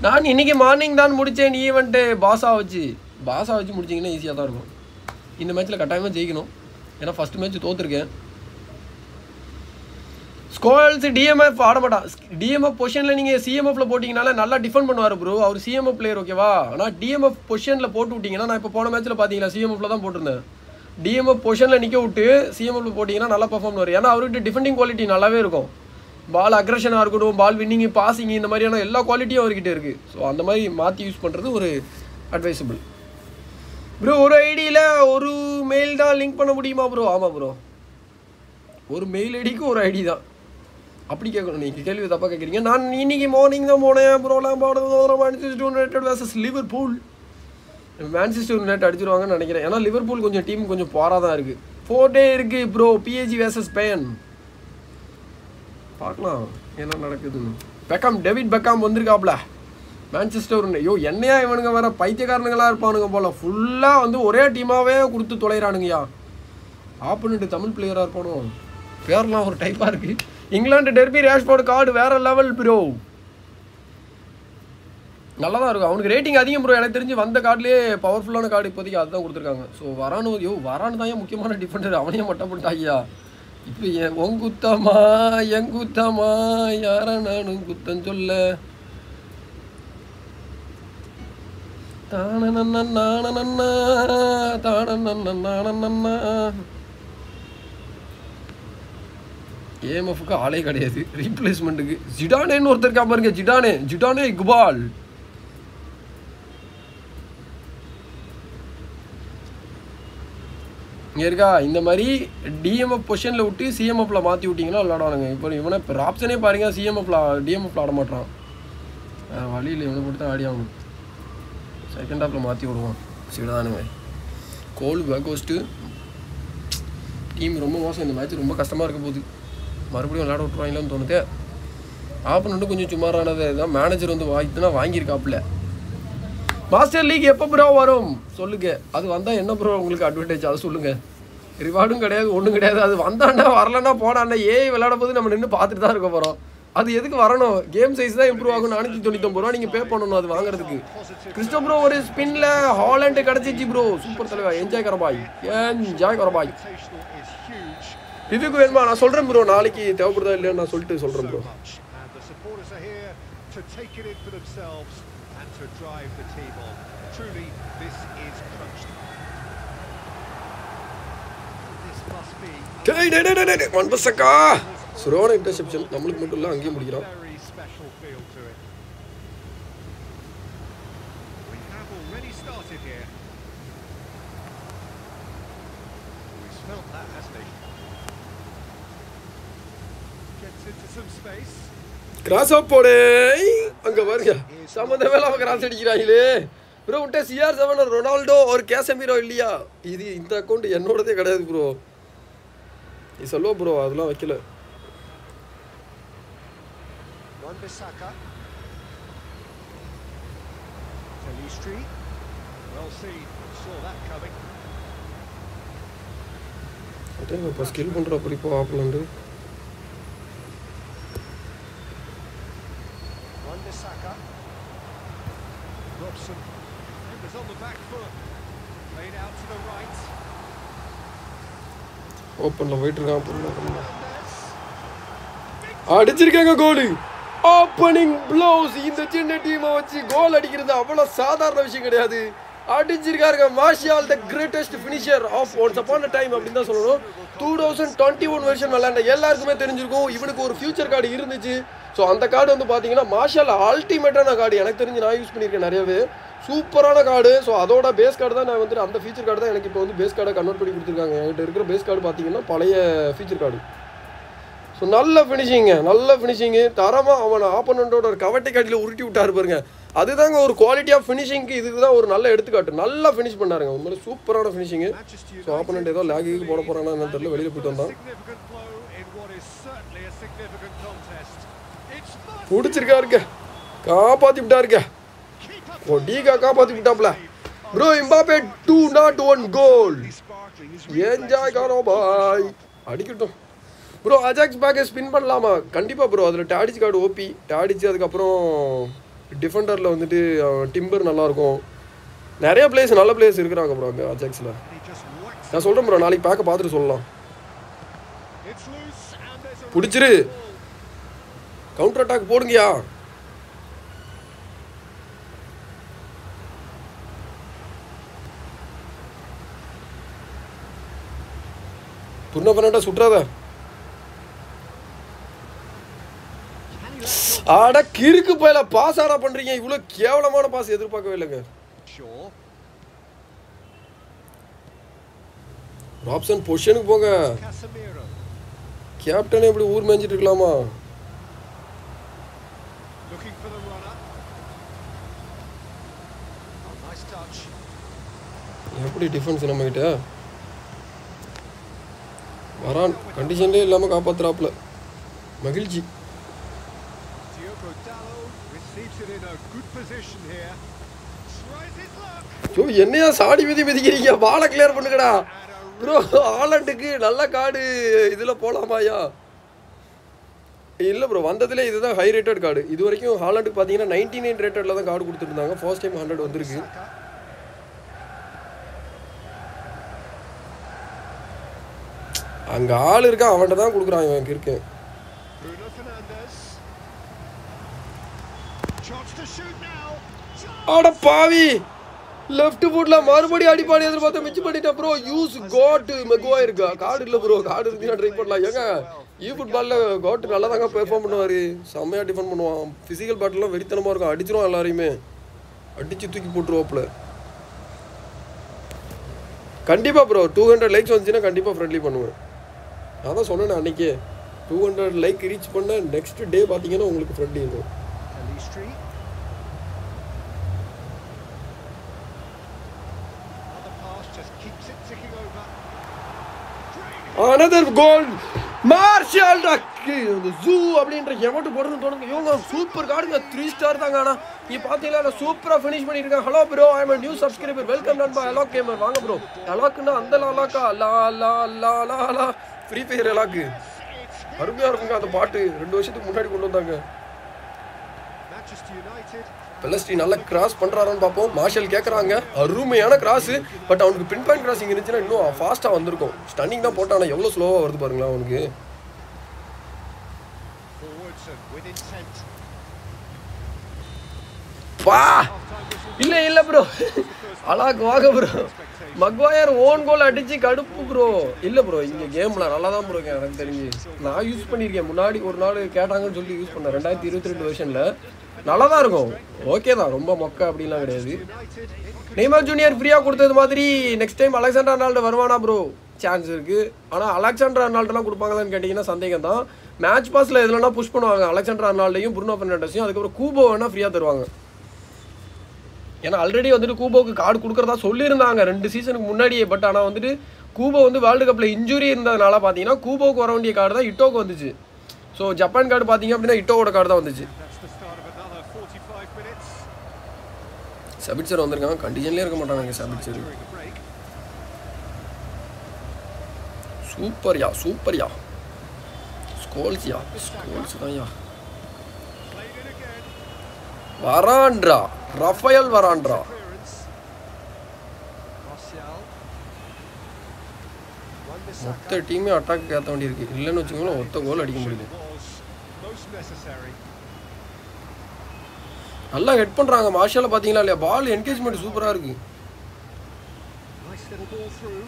Speaker 1: நான் இன்னைக்கு மார்னிங் தான் முடித்தேன் ஈவெண்ட்டு பாஸா வச்சு பாஸா வச்சு முடிச்சிங்கன்னா ஈஸியாக தான் இருக்கும் இந்த மேட்ச்சில் கட்டாயமாக ஜெயிக்கணும் ஏன்னா ஃபஸ்ட் மேட்ச் தோற்றுருக்கேன் ஸ்கோல்ஸ் டிஎம்எஃப் ஆட மாட்டான். டிஎம்எஃப் பொசிஷனில் நீங்கள் சிஎம்எஃப்ல போட்டிங்கனால நல்லா டிஃபெண்ட் பண்ணுவார் ப்ரோ அவர் சிஎம்எஃப் பிளேயர் ஓகேவா ஆனால் டிஎம்எஃப் பொசிஷனில் போட்டு விட்டிங்கன்னா நான் இப்போ போன மேட்ச்சில் பார்த்தீங்களா சிஎம்எஃப்ல தான் போட்டிருந்தேன். டிஎம்எஃப் பொசிஷனில் நிற்க விட்டு சிஎம்எஃப்ல போட்டிங்கன்னா நல்லா பர்ஃபார்ம் பண்ணுவார். ஏன்னா அவர்கிட்ட டிஃபெண்டிங் குவாலிட்டி நல்லாவே இருக்கும். பால் அக்ரஷனாக இருக்கட்டும் பால் வின்னிங் பாசிங் இந்த மாதிரியான எல்லா குவாலிட்டியும் அவர்கிட்ட இருக்குது ஸோ அந்த மாதிரி மாற்றி யூஸ் பண்ணுறது ஒரு அட்வைசபிள் ப்ரோ ஒரு ஐடியில் ஒரு மெயில் தான் லிங்க் பண்ண முடியுமா ப்ரோ ஆமாம் ப்ரோ ஒரு மெயில் ஐடிக்கு ஒரு ஐடி தான். அப்படி கேட்கணும். நீங்கள் கேள்வி தப்பாக கேட்குறீங்க. நான் இன்னைக்கு மார்னிங் தான் போனேன். ப்ரோலாம் போனது Manchester United versus Liverpool Manchester United அடிச்சிருவாங்கன்னு நினைக்கிறேன். ஏன்னா லிவர்பூல் கொஞ்சம் டீம் கொஞ்சம் போராக தான் இருக்குது ஃபோர் டே இருக்குது ப்ரோ பிஏஜி வேர்சஸ் பேன் பார்க்கலாம். என்ன நடக்குதுன்னு பெக்காம் டெவிட் பெக்காம் வந்திருக்காப்ல. மேன்செஸ்டர் ஐயோ என்னையா இவனுங்க வேற? பைத்தியக்காரனுங்களாக இருப்பானுங்க போல. ஃபுல்லாக வந்து ஒரே டீமாகவே கொடுத்து தொலைகிறானுங்கய்யா ஆப்போனண்ட் தமிழ் பிளேயராக இருப்பானோ? பேர்லாம் ஒரு டைப்பாக இருக்குது இங்கிலாந்து டெர்பி ரேஷ்போர்ட் கார்டு வேற லெவல் ப்ரோ நல்லா தான் இருக்கும். அவனுக்கு ரேட்டிங் அதிகம் ப்ரோ எனக்கு தெரிஞ்சு வந்த கார்டுலேயே பவர்ஃபுல்லான கார்டு இப்போதைக்கு அதுதான் கொடுத்துருக்காங்க. ஸோ வரானு யோ வரானு தான் ஏன் முக்கியமான டிஃபெண்டர் அவனையே மட்டும் பண்ணிட்டாய்யா இப்போ என் உன் குத்தமா என் குத்தமா? யார நானும் குத்தம் சொல்ல? தானநன்னா தானநன்னா ஏஎம்எஃப்க்கு ஆளே கிடையாது. ரீப்ளேஸ்மெண்ட்டுக்கு ஜிடானேன்னு ஒருத்தர் இருக்கா பாருங்க ஜிடானே ஜிடானே இக்பால் இங்கே இருக்கா? இந்த மாதிரி டிஎம்எஃப் பொசிஷனில் விட்டு சிஎம்எஃப்ல மாற்றி விட்டிங்கன்னா விளாடுவானுங்க இப்போ இவனை இப்போ ஆப்ஷனே பாருங்க சிஎம்எஃப்ல டிஎம்எஃப்ல ஆட மாட்டான் வழியில் இவனை போட்டு தான் ஆடி ஆகணும். செகண்ட் ஹாஃபில் மாற்றி விடுவான். சிடானுங்க கோல் பேக்கோஸ்ட்டு டீம் ரொம்ப மோசம். இந்த மேட்ச் ரொம்ப கஷ்டமாக இருக்க போகுது. மறுபடியும் விளையாட விட்ருவாங்களான்னு தோணுது. ஆப்பனண்ட்டு கொஞ்சம் சுமாரானது. தான் மேனேஜர் வந்து வாங்கிட்டுனா வாங்கியிருக்காப்புல. மாஸ்டர் லீக் எப்போ ப்ரோ வரும்? சொல்லுங்க. அது வந்தால் என்ன ப்ரோ உங்களுக்கு அட்வான்டேஜ் அதை சொல்லுங்கள் ரிவார்டும் கிடையாது ஒன்றும் கிடையாது. அது வந்தாண்டா வரலன்னா போனாண்டா ஏய் விளையாட போது நம்ம நின்று பார்த்துட்டு தான் இருக்க போகிறோம் அது எதுக்கு வரணும்? கேம் சைஸ் தான் இம்ப்ரூவ் ஆகும். நானூற்றி தொண்ணூத்தொம்பது ரூபா நீங்கள் பே பண்ணணும் அது வாங்குறதுக்கு. கிறிஸ்டோ ப்ரோ ஒரு ஸ்பின்ல ஹாலண்ட் கிடச்சிச்சு ப்ரோ சூப்பர் தலைவா. என்ஜாய் கரபாய். என்ஜாய் கரபாய். இதுக்கு வேணுமா நான் சொல்கிறேன் ப்ரோ நாளைக்கு தேவைப்படுதா இல்லைன்னு நான் சொல்லிட்டு சொல்கிறேன்
Speaker 2: so
Speaker 1: bro
Speaker 2: much. And the supporters are here to take it in for themselves and to drive the team on. Truly, this is crunch time. This must be
Speaker 1: டேய் டேய் டேய் டேய் ஒன் பசக்கா சுரோன இன்டர்செப்ஷன் நம்மளுக்கு மட்டும் இல்லை அங்கேயும் முடிக்கிறான்
Speaker 2: very special feel to it. We have already started here. He's felt that, hasn't he? Gets into some space.
Speaker 1: Cross off போடு. அங்கே பாருங்க. சம்மந்தமே இல்லாமல் கிராஸ் அடிக்கிறாங்களே ப்ரோ விட்ட சிஆர் செவன் ரொனால்டோ ஒரு கேசமீரோ இல்லையா? இது இந்த அக்கௌண்ட் என்னோடதே கிடையாது ப்ரோ நீ சொல்லுவ ப்ரோ அதெல்லாம் வைக்கல. இப்போ ஸ்கில் பண்ணுற அப்படி இப்போ ஆப்பலண்டு.
Speaker 2: Robson. Members on the back foot. Played out to the right.
Speaker 1: ஓப்பனில் போயிட்டு இருக்கான் அடிச்சிருக்காங்க கோலு. ஓப்பனிங் ப்ளவுஸ் இந்த சின்ன டீமை வச்சு கோல் அடிக்கிறது அவ்வளோ சாதாரண விஷயம் கிடையாது. அடிச்சிருக்காருங்க Martial the greatest finisher of once upon time அப்படின்னு தான் சொல்லணும். டூ தௌசண்ட் டுவெண்ட்டி ஒன் வருஷன் விளையாண்ட எல்லாருக்குமே தெரிஞ்சிருக்கும். இவனுக்கு ஒரு ஃபியூச்சர் கார்டு இருந்துச்சு. ஸோ அந்த கார்டு வந்து பார்த்தீங்கன்னா மார்ஷியால் அல்டிமேட்டான கார்டு எனக்கு தெரிஞ்சு நான் யூஸ் பண்ணியிருக்கேன் நிறையவே. சூப்பரான கார்டு ஸோ அதோட பேஸ் கார்டு தான் நான் வந்துட்டு அந்த ஃபீச்சர் கார்டு தான் எனக்கு இப்போ வந்து பேஸ் கார்டை கன்வெர்ட் பண்ணி கொடுத்துருக்காங்க. என்கிட்ட இருக்கிற பேஸ் கார்டு பார்த்தீங்கன்னா பழைய ஃபீச்சர் கார்டு ஸோ நல்ல ஃபினிஷிங்க நல்ல ஃபினிஷிங்கு தரமாக அவனை ஆப்போனண்ட்டோட ஒரு கவட்டை காட்டியில் உருட்டி விட்டாரு பாருங்க. அதுதாங்க ஒரு குவாலிட்டி ஆஃப் ஃபினிஷிங்க்கு இதுக்கு தான் ஒரு நல்ல எடுத்துக்காட்டு. நல்லா ஃபினிஷ் பண்ணாருங்க. உண்மையிலே சூப்பரான ஃபினிஷிங்கு ஸோ ஆப்பனண்ட் ஏதோ லேகிக்கு போட போகிறானா என்னன்னு தெரியல. வெளியில் போயிட்டு வந்தான்
Speaker 2: Significant blow in what is certainly a significant contest. It's Martial.
Speaker 1: பிடிச்சிருக்காருங்க காப்பாற்றி விட்டாருங்க
Speaker 2: Keep up
Speaker 1: ஓ டீகா காப்பாற்றி விட்டாப்ல bro Mbappe two nought
Speaker 2: one goal
Speaker 1: enjoy காரோ பாய் அடிக்கட்டும். ப்ரோ அஜாக்ஸ் பேக்கை ஸ்பின் பண்ணலாமா? கண்டிப்பாக ப்ரோ அதில் டாடிச் கார்டு ஓபி டாடிச்சு அதுக்கப்புறம் டிஃபெண்டரில் வந்துட்டு டிம்பர் நல்லாயிருக்கும். நிறைய பிளேஸ் நல்ல பிளேஸ் இருக்கிறாங்க ப்ரோ அங்கே அஜாக்ஸில் நான் சொல்கிறேன் ப்ரோ நாளைக்கு பேக்கை பார்த்துட்டு சொல்லலாம். பிடிச்சிரு. கவுண்டர் அட்டாக் போடுங்கயா துண்ண பண்ணாட்டா சுற்றாத ஆட கிறுக்கு போயில பாஸ் ஆடா பண்றீங்க. இவ்வளவு கேவலமான பாஸ் எதிர்பார்க்கவே இல்லைங்க. ராப்சன் பொஷனுக்கு போங்க.
Speaker 2: கேப்டன்
Speaker 1: கேப்டனே இப்படி ஊர் மேய்ஞ்சிட்டு இருக்கலாமா
Speaker 2: Looking for the runner. Oh, nice touch.
Speaker 1: எப்படி டிஃபென்ஸ் நம்ம கிட்ட வரான் கண்டிஷன்லேயே இல்லாமல் காப்பாத்துறாப்புல. மகிழ்ச்சி.
Speaker 2: Diogo
Speaker 1: ஸோ என்னையா சாடி மிதி மிதிக்கிறீங்க? பாலை கிளியர் பண்ணுங்கடா. ப்ரோ ஆலண்டுக்கு நல்ல கார்டு இதில் போகலாமாயா இல்லை ப்ரோ வந்ததுலேயே இதுதான் ஹை ரேட்டட் கார்டு இது வரைக்கும் ஹாலண்டுக்கு பார்த்தீங்கன்னா நைன்டி நைன் ரேட்டடில் தான் கார்டு கொடுத்துருந்தாங்க ஃபர்ஸ்ட் டைம் ஹண்ட்ரட் வந்திருக்கு. அங்கே ஆள் இருக்கா? அவன்கிட்ட தான் கொடுக்குறான் இவன் இருக்கேன்
Speaker 2: Bruno
Speaker 1: ஆட பாவி! லெஃப்ட் ஃபுட்ல மறுபடியும் அடிப்பாடி எதிர்பார்த்து மிச்சம் பண்ணிட்டேன் ப்ரோ யூஸ் கோட் மெகுவா இருக்கா. கார்டு இல்லை ப்ரோ கார்டு இருந்துச்சுன்னா ட்ரை பண்ணலாம். ஏங்க ஈ ஃபுட்பாலில் கோட் நல்லா தாங்க பெர்ஃபார்ம் பண்ணுவார். செம்மையாக டிஃபெண்ட் பண்ணுவான். ஃபிசிக்கல் பேட்டெல்லாம் வெறித்தனமாக இருக்கும். அடிச்சிரும் எல்லாரையுமே. அடிச்சு தூக்கி போட்டுருவாப்புல. கண்டிப்பாக ப்ரோ டூ ஹண்ட்ரட் லைக்ஸ் வந்துச்சுன்னா கண்டிப்பாக ஃப்ரெண்ட்லி பண்ணுவேன். நான் தான் சொன்னேன் அன்னைக்கே. டூ ஹண்ட்ரட் லைக் ரீச் பண்ண நெக்ஸ்ட் டே பார்த்தீங்கன்னா உங்களுக்கு ஃப்ரெண்ட்லி இருக்கும்.
Speaker 2: Another
Speaker 1: மார்ஷல் இந்த ஜூ அப்படின்ற எமௌண்ட் போடுறது தோணுங்க இவங்க சூப்பர் கார்டுங்க த்ரீ ஸ்டார் தாங்க ஆனால் நீ பார்த்தீங்களா சூப்பராக ஃபினிஷ் பண்ணியிருக்கேன் hello bro I am new subscriber welcome நண்பா அலாக் கேமர் வாங்க ப்ரோ அலாக்குன்னா அந்த அலாக்கா லா லா லா லா லா ஃப்ரீ ஃபயர் எலாக்கு அருமையாக இருக்குங்க அந்த பாட்டு. ரெண்டு வருஷத்துக்கு முன்னாடி கொண்டு வந்தாங்க. பெலஸ்டி நல்லா கிராஸ் பண்ணுறாரான்னு பார்ப்போம். மார்ஷல் கேட்குறாங்க அருமையான கிராஸ் பட் அவனுக்கு பின் பாயிண்ட் கிராசிங் இருந்துச்சுன்னா இன்னும் ஃபாஸ்ட்டாக வந்திருக்கும். ஸ்டன்னிங் தான் போட்டானா எவ்வளோ ஸ்லோவாக வருது பாருங்களா அவனுக்கு.
Speaker 2: Forwards and with
Speaker 1: பா ப்ரோ அலாக் வாங்க ப்ரோ மக்வாயர் ஓன் கோல் அடிச்சு கடுப்பு ப்ரோ இல்லை ப்ரோ இங்கே கேம்ல நல்லா தான் ப்ரோ எனக்கு தெரிஞ்சு. நான் யூஸ் பண்ணியிருக்கேன். முன்னாடி ஒரு நாள் கேட்டாங்கன்னு சொல்லி யூஸ் பண்ணேன். ரெண்டாயிரத்தி இருபத்தி ரெண்டு வருஷனில் நல்லா தான் இருக்கும். ஓகே தான். ரொம்ப மொக்க அப்படின்லாம் கிடையாது.
Speaker 2: United.
Speaker 1: ஜூனியர் ஃப்ரீயாக கொடுத்தது மாதிரி நெக்ஸ்ட் டைம் அலெக்சாண்டர் அர்னால்டு வருவானா ப்ரோ சான்ஸ் இருக்குது ஆனால் அலெக்சாண்டர் அர்னால்டுலாம் கொடுப்பாங்களான்னு கேட்டிங்கன்னா சந்தேகம் தான். மேட்ச் பாஸில் எதுலனா புஷ் பண்ணுவாங்க. அலெக்சாண்டர் அர்னால்டையும் புருனோ ஃபெர்னாண்டஸையும் அதுக்கப்புறம் கூபோ வேணால் ஃப்ரீயாக தருவாங்க. ஏன்னா ஆல்ரெடி வந்துட்டு கூபோக்கு கார்டு கொடுக்குறதா சொல்லியிருந்தாங்க ரெண்டு சீசனுக்கு முன்னாடியே. பட் ஆனால் வந்துட்டு கூபோ வந்து வேர்ல்டு கப்பில் இன்ஜுரி இருந்ததுனால பார்த்தீங்கன்னா கூபோக்கு வர வேண்டிய கார்டு தான் இட்டோக்கு வந்துச்சு. ஸோ ஜப்பான் கார்டு பார்த்தீங்க அப்படின்னா இட்டோவோட கார்டு தான் வந்துச்சு. சபிட்சர் வந்திருக்காங்க. கண்டிஷன்லேயே இருக்க மாட்டாங்க சபிட்சர் சூப்பர்யா சூப்பர்யா ஸ்கோல்ஸ்யா ஸ்கோல்ஸ் தான்யா
Speaker 2: Played
Speaker 1: வரான்றா. ரஃபயல்
Speaker 2: வரான்றா?
Speaker 1: மொத்த டீமே அட்டாக் ஏற்ற வேண்டியிருக்கு. இல்லைன்னு வச்சுக்கோங்களேன் ஒத்த கோல் அடிக்க முடியுது. நல்லா ஹெட் பண்ணுறாங்க மார்ஷால பார்த்தீங்களா இல்லையா? பால் என்கேஜ்மெண்ட் சூப்பராக இருக்கு
Speaker 2: Nice little ball through.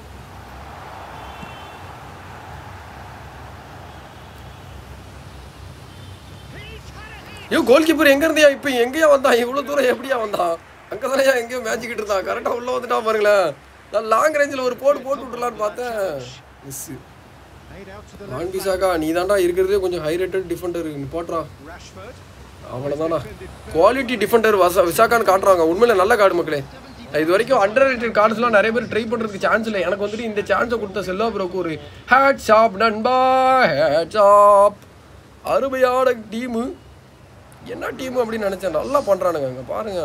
Speaker 2: He's had a hit.
Speaker 1: ஐயோ கோல் கீப்பர் எங்க இருந்தியா இப்போ? எங்கேயா வந்தான். இவ்வளோ தூரம் எப்படியா வந்தான்? அங்கே தானே எங்கேயோ மேட்சிக்கிட்டு இருந்தான் கரெக்டாக உள்ளே வந்துட்டா பாருங்களேன். நான் லாங் ரேஞ்சில் ஒரு போட்டு போட்டு விட்டுலான்னு பார்த்தேன். மிஸ்ஸு
Speaker 2: Made out
Speaker 1: நீ தான்டா இருக்கிறதே கொஞ்சம் ஹை ரேட்டட் டிஃபெண்டர் நீ போட்றா அவ்வளோதானா குவாலிட்டி டிஃபெண்டர் வசா விசாக்கான்னு காட்டுறாங்க. உண்மையில நல்ல கார்டு மக்களே. இது வரைக்கும் அண்டர் ரேட்டட் கார்ட்ஸ்லாம் நிறைய பேர் ட்ரை பண்ணுறதுக்கு சான்ஸ் இல்லை. எனக்கு வந்துட்டு இந்த சான்ஸை கொடுத்த செல்லா ப்ரோக்கு ஒரு ஹேட் ஷாப் நண்பா ஹேட் ஷாப் அருமையான டீமு என்ன டீம் அப்படின்னு நினச்சேன். நல்லா பண்ணுறானுங்க அங்கே பாருங்க.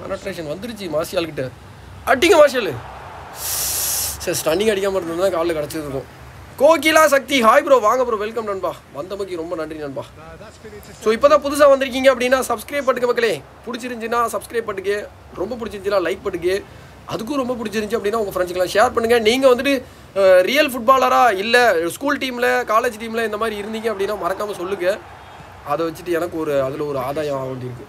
Speaker 1: பெனட்ரேஷன் வந்துருச்சு மார்ஷியால் கிட்ட. அடிங்க மாசியால் சரி ஸ்டன்னிங் அடிக்காமல் இருந்ததுனா காலில் கிடச்சிருக்கும் கோகிலா சக்தி. ஹாய் ப்ரோ வாங்க ப்ரோ வெல்கம் நண்பா. வந்தமைக்கு ரொம்ப நன்றி நண்பா. ஸோ இப்போ தான் புதுசாக வந்திருக்கீங்க அப்படின்னா சப்ஸ்கிரைப் பண்ணுங்க மக்களே. பிடிச்சிருந்துச்சின்னா சப்ஸ்கிரைப் பண்ணுங்க. ரொம்ப பிடிச்சிருந்துச்சின்னா லைக் பண்ணுங்க. அதுக்கும் ரொம்ப பிடிச்சிருந்துச்சி அப்படின்னா உங்கள் ஃப்ரெண்ட்ஸ்க்கெலாம் ஷேர் பண்ணுங்கள் நீங்கள் வந்துட்டு ரியல் ஃபுட்பாலராக இல்லை ஸ்கூல் டீமில் காலேஜ் டீமில் இந்த மாதிரி இருந்தீங்க அப்படின்னா மறக்காமல் சொல்லுங்கள் அதை வச்சுட்டு எனக்கு ஒரு அதில் ஒரு ஆதாயம் ஆக வேண்டியிருக்கு.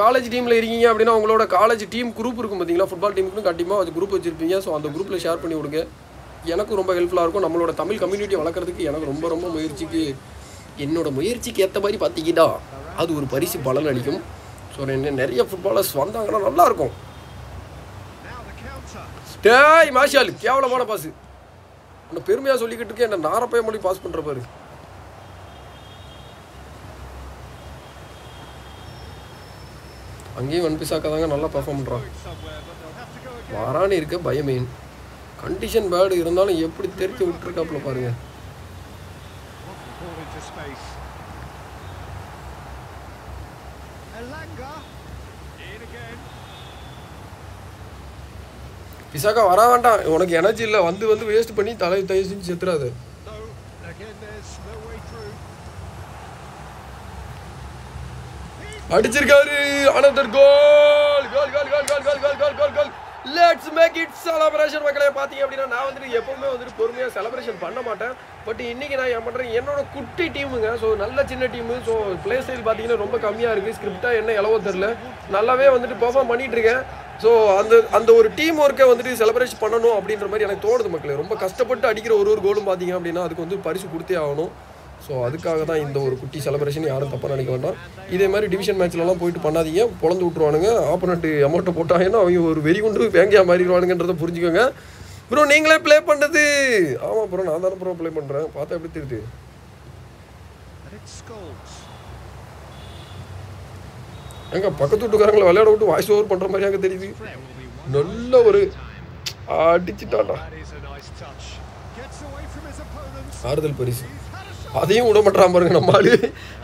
Speaker 1: காலேஜ் டீமில் இருக்கீங்க அப்படின்னா உங்களோட காலேஜ் டீம் குரூப் இருக்கும் பார்த்தீங்களா ஃபுட்பால் டீமுக்குன்னு கண்டிப்பாக அது குரூப் வச்சுருப்பீங்க. ஸோ அந்த குரூப்பில் ஷேர் பண்ணி விடுங்க. எனக்கும் ரொம்ப ஹெல்ப்ஃபுல்லாக இருக்கும். நம்மளோட தமிழ் கம்யூனிட்டி வளர்க்குறதுக்கு எனக்கு ரொம்ப ரொம்ப முயற்சிக்கு என்னோட முயற்சிக்கு ஏற்ற மாதிரி பார்த்தீங்கன்னா அது ஒரு பரிசு பலன் அளிக்கும். ஸோ என்ன நிறைய ஃபுட்பாலர்ஸ் வந்தாங்கன்னா
Speaker 2: நல்லாயிருக்கும்
Speaker 1: டேய் மாஷால் கேவலமான பாஸ் உன்னை பெருமையாக சொல்லிக்கிட்டு இருக்கேன். என்ன நாரப்பைய மொழி பாஸ் பண்ணுற பாரு. அங்கேயும் ஒன் பிசாக்கா தாங்க நல்லா பர்ஃபார்ம் பண்ணுறான்
Speaker 2: somewhere,
Speaker 1: இருக்க பயமேன் கண்டிஷன் பேடு இருந்தாலும் எப்படி தெரிச்சு விட்டுருக்காப்புல பாருங்க. பிசாக்கா வர வேண்டாம். உனக்கு எனர்ஜி இல்லை. வந்து வந்து வேஸ்ட் பண்ணி தலை தயவு செஞ்சு செத்துறாது
Speaker 2: No. Again, there's no way through.
Speaker 1: அடிச்சிருக்காரு another goal. Goal goal goal goal goal goal goal goal. Goal let's make it celebration மக்களே. பார்த்தீங்க அப்படின்னா நான் வந்துட்டு எப்பவுமே வந்துட்டு பொறுமையாக செலப்ரேஷன் பண்ண மாட்டேன். பட் இன்னைக்கு நான் என்ன பண்ணுறேன் என்னோட குட்டி டீமுங்க ஸோ நல்ல சின்ன டீமு ஸோ பிளே ஸ்டைல் பார்த்தீங்கன்னா ரொம்ப கம்மியாக இருக்குது ஸ்கிரிப்டாக என்ன எளவோ தெரில நல்லாவே வந்துட்டு பெர்ஃபார்ம் பண்ணிட்டு இருக்கேன். ஸோ அந்த அந்த ஒரு டீம் ஒர்க்கை வந்துட்டு செலிப்ரேட் பண்ணணும் அப்படின்ற மாதிரி எனக்கு தோணுது மக்களே. ரொம்ப கஷ்டப்பட்டு அடிக்கிற ஒரு ஒரு கோலும் பார்த்தீங்க அப்படின்னா அதுக்கு வந்து பரிசு கொடுத்தே ஆகணும். ஸோ அதுக்காக தான் இந்த ஒரு குட்டி செலிப்ரேஷன் யாரும் தப்பாக நினைக்க வேண்டாம். இதே மாதிரி டிவிஷன் மேட்ச்லலாம் போயிட்டு பண்ணாதீங்க. பொழந்து விட்ருவானுங்க ஆப்போனண்ட் அமௌண்ட்டை போட்டாங்கன்னா அவங்க ஒரு வெறி கொண்டு வேங்கையா மாறிடுவானுங்கன்றதை புரிஞ்சுக்கோங்க. ப்ரோ நீங்களே ப்ளே பண்ணுறது ஆமாம் ப்ரோ நான் தானே ப்ரோ ப்ளே பண்ணுறேன் பார்த்தா எப்படி தெரியுது? எங்க பக்கத்து வீட்டுக்காரங்களை விளையாட விட்டு வாய்ஸ் ஓவர் பண்ணுற மாதிரி அங்கே தெரியுது? நல்ல ஒரு அடிச்சுட்டாண்டா ஆறுதல் பரிசு. அதையும் விட மாட்டான் பாருங்க நம்ம ஆளு.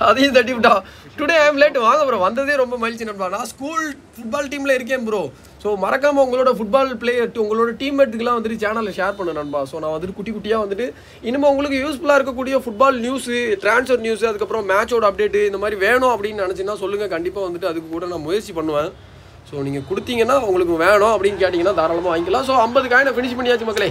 Speaker 1: அதையும் தட்டி விட்டான் டுடே ஐம் லேட் வாங்க ப்ரோ வந்ததே ரொம்ப மகிழ்ச்சி நண்பா. நான் ஸ்கூல் ஃபுட்பால் டீமில் இருக்கேன் ப்ரோ ஸோ மறக்காம உங்களோட ஃபுட்பால் பிளேயர் உங்களோட டீம்மேட்டுக்கெல்லாம் வந்துட்டு சேனலில் ஷேர் பண்ண நண்பா. ஸோ நான் வந்துட்டு குட்டி குட்டியாக வந்துட்டு இனிமேல் உங்களுக்கு யூஸ்ஃபுல்லாக இருக்கக்கூடிய ஃபுட்பால் நியூஸு ட்ரான்ஸ்ஃபர் நியூஸ் அதுக்கப்புறம் மேட்சோட அப்டேட்டு இந்த மாதிரி வேணும் அப்படின்னு நினச்சின்னா சொல்லுங்கள் கண்டிப்பாக வந்துட்டு அதுக்கு கூட நான் முயற்சி பண்ணுவேன். ஸோ நீங்கள் கொடுத்தீங்கன்னா உங்களுக்கு வேணும் அப்படின்னு கேட்டிங்கன்னா தாராளமாக வாங்கிக்கலாம். ஸோ ஐம்பது காயினை ஃபினிஷ் பண்ணியாச்சு மக்களே.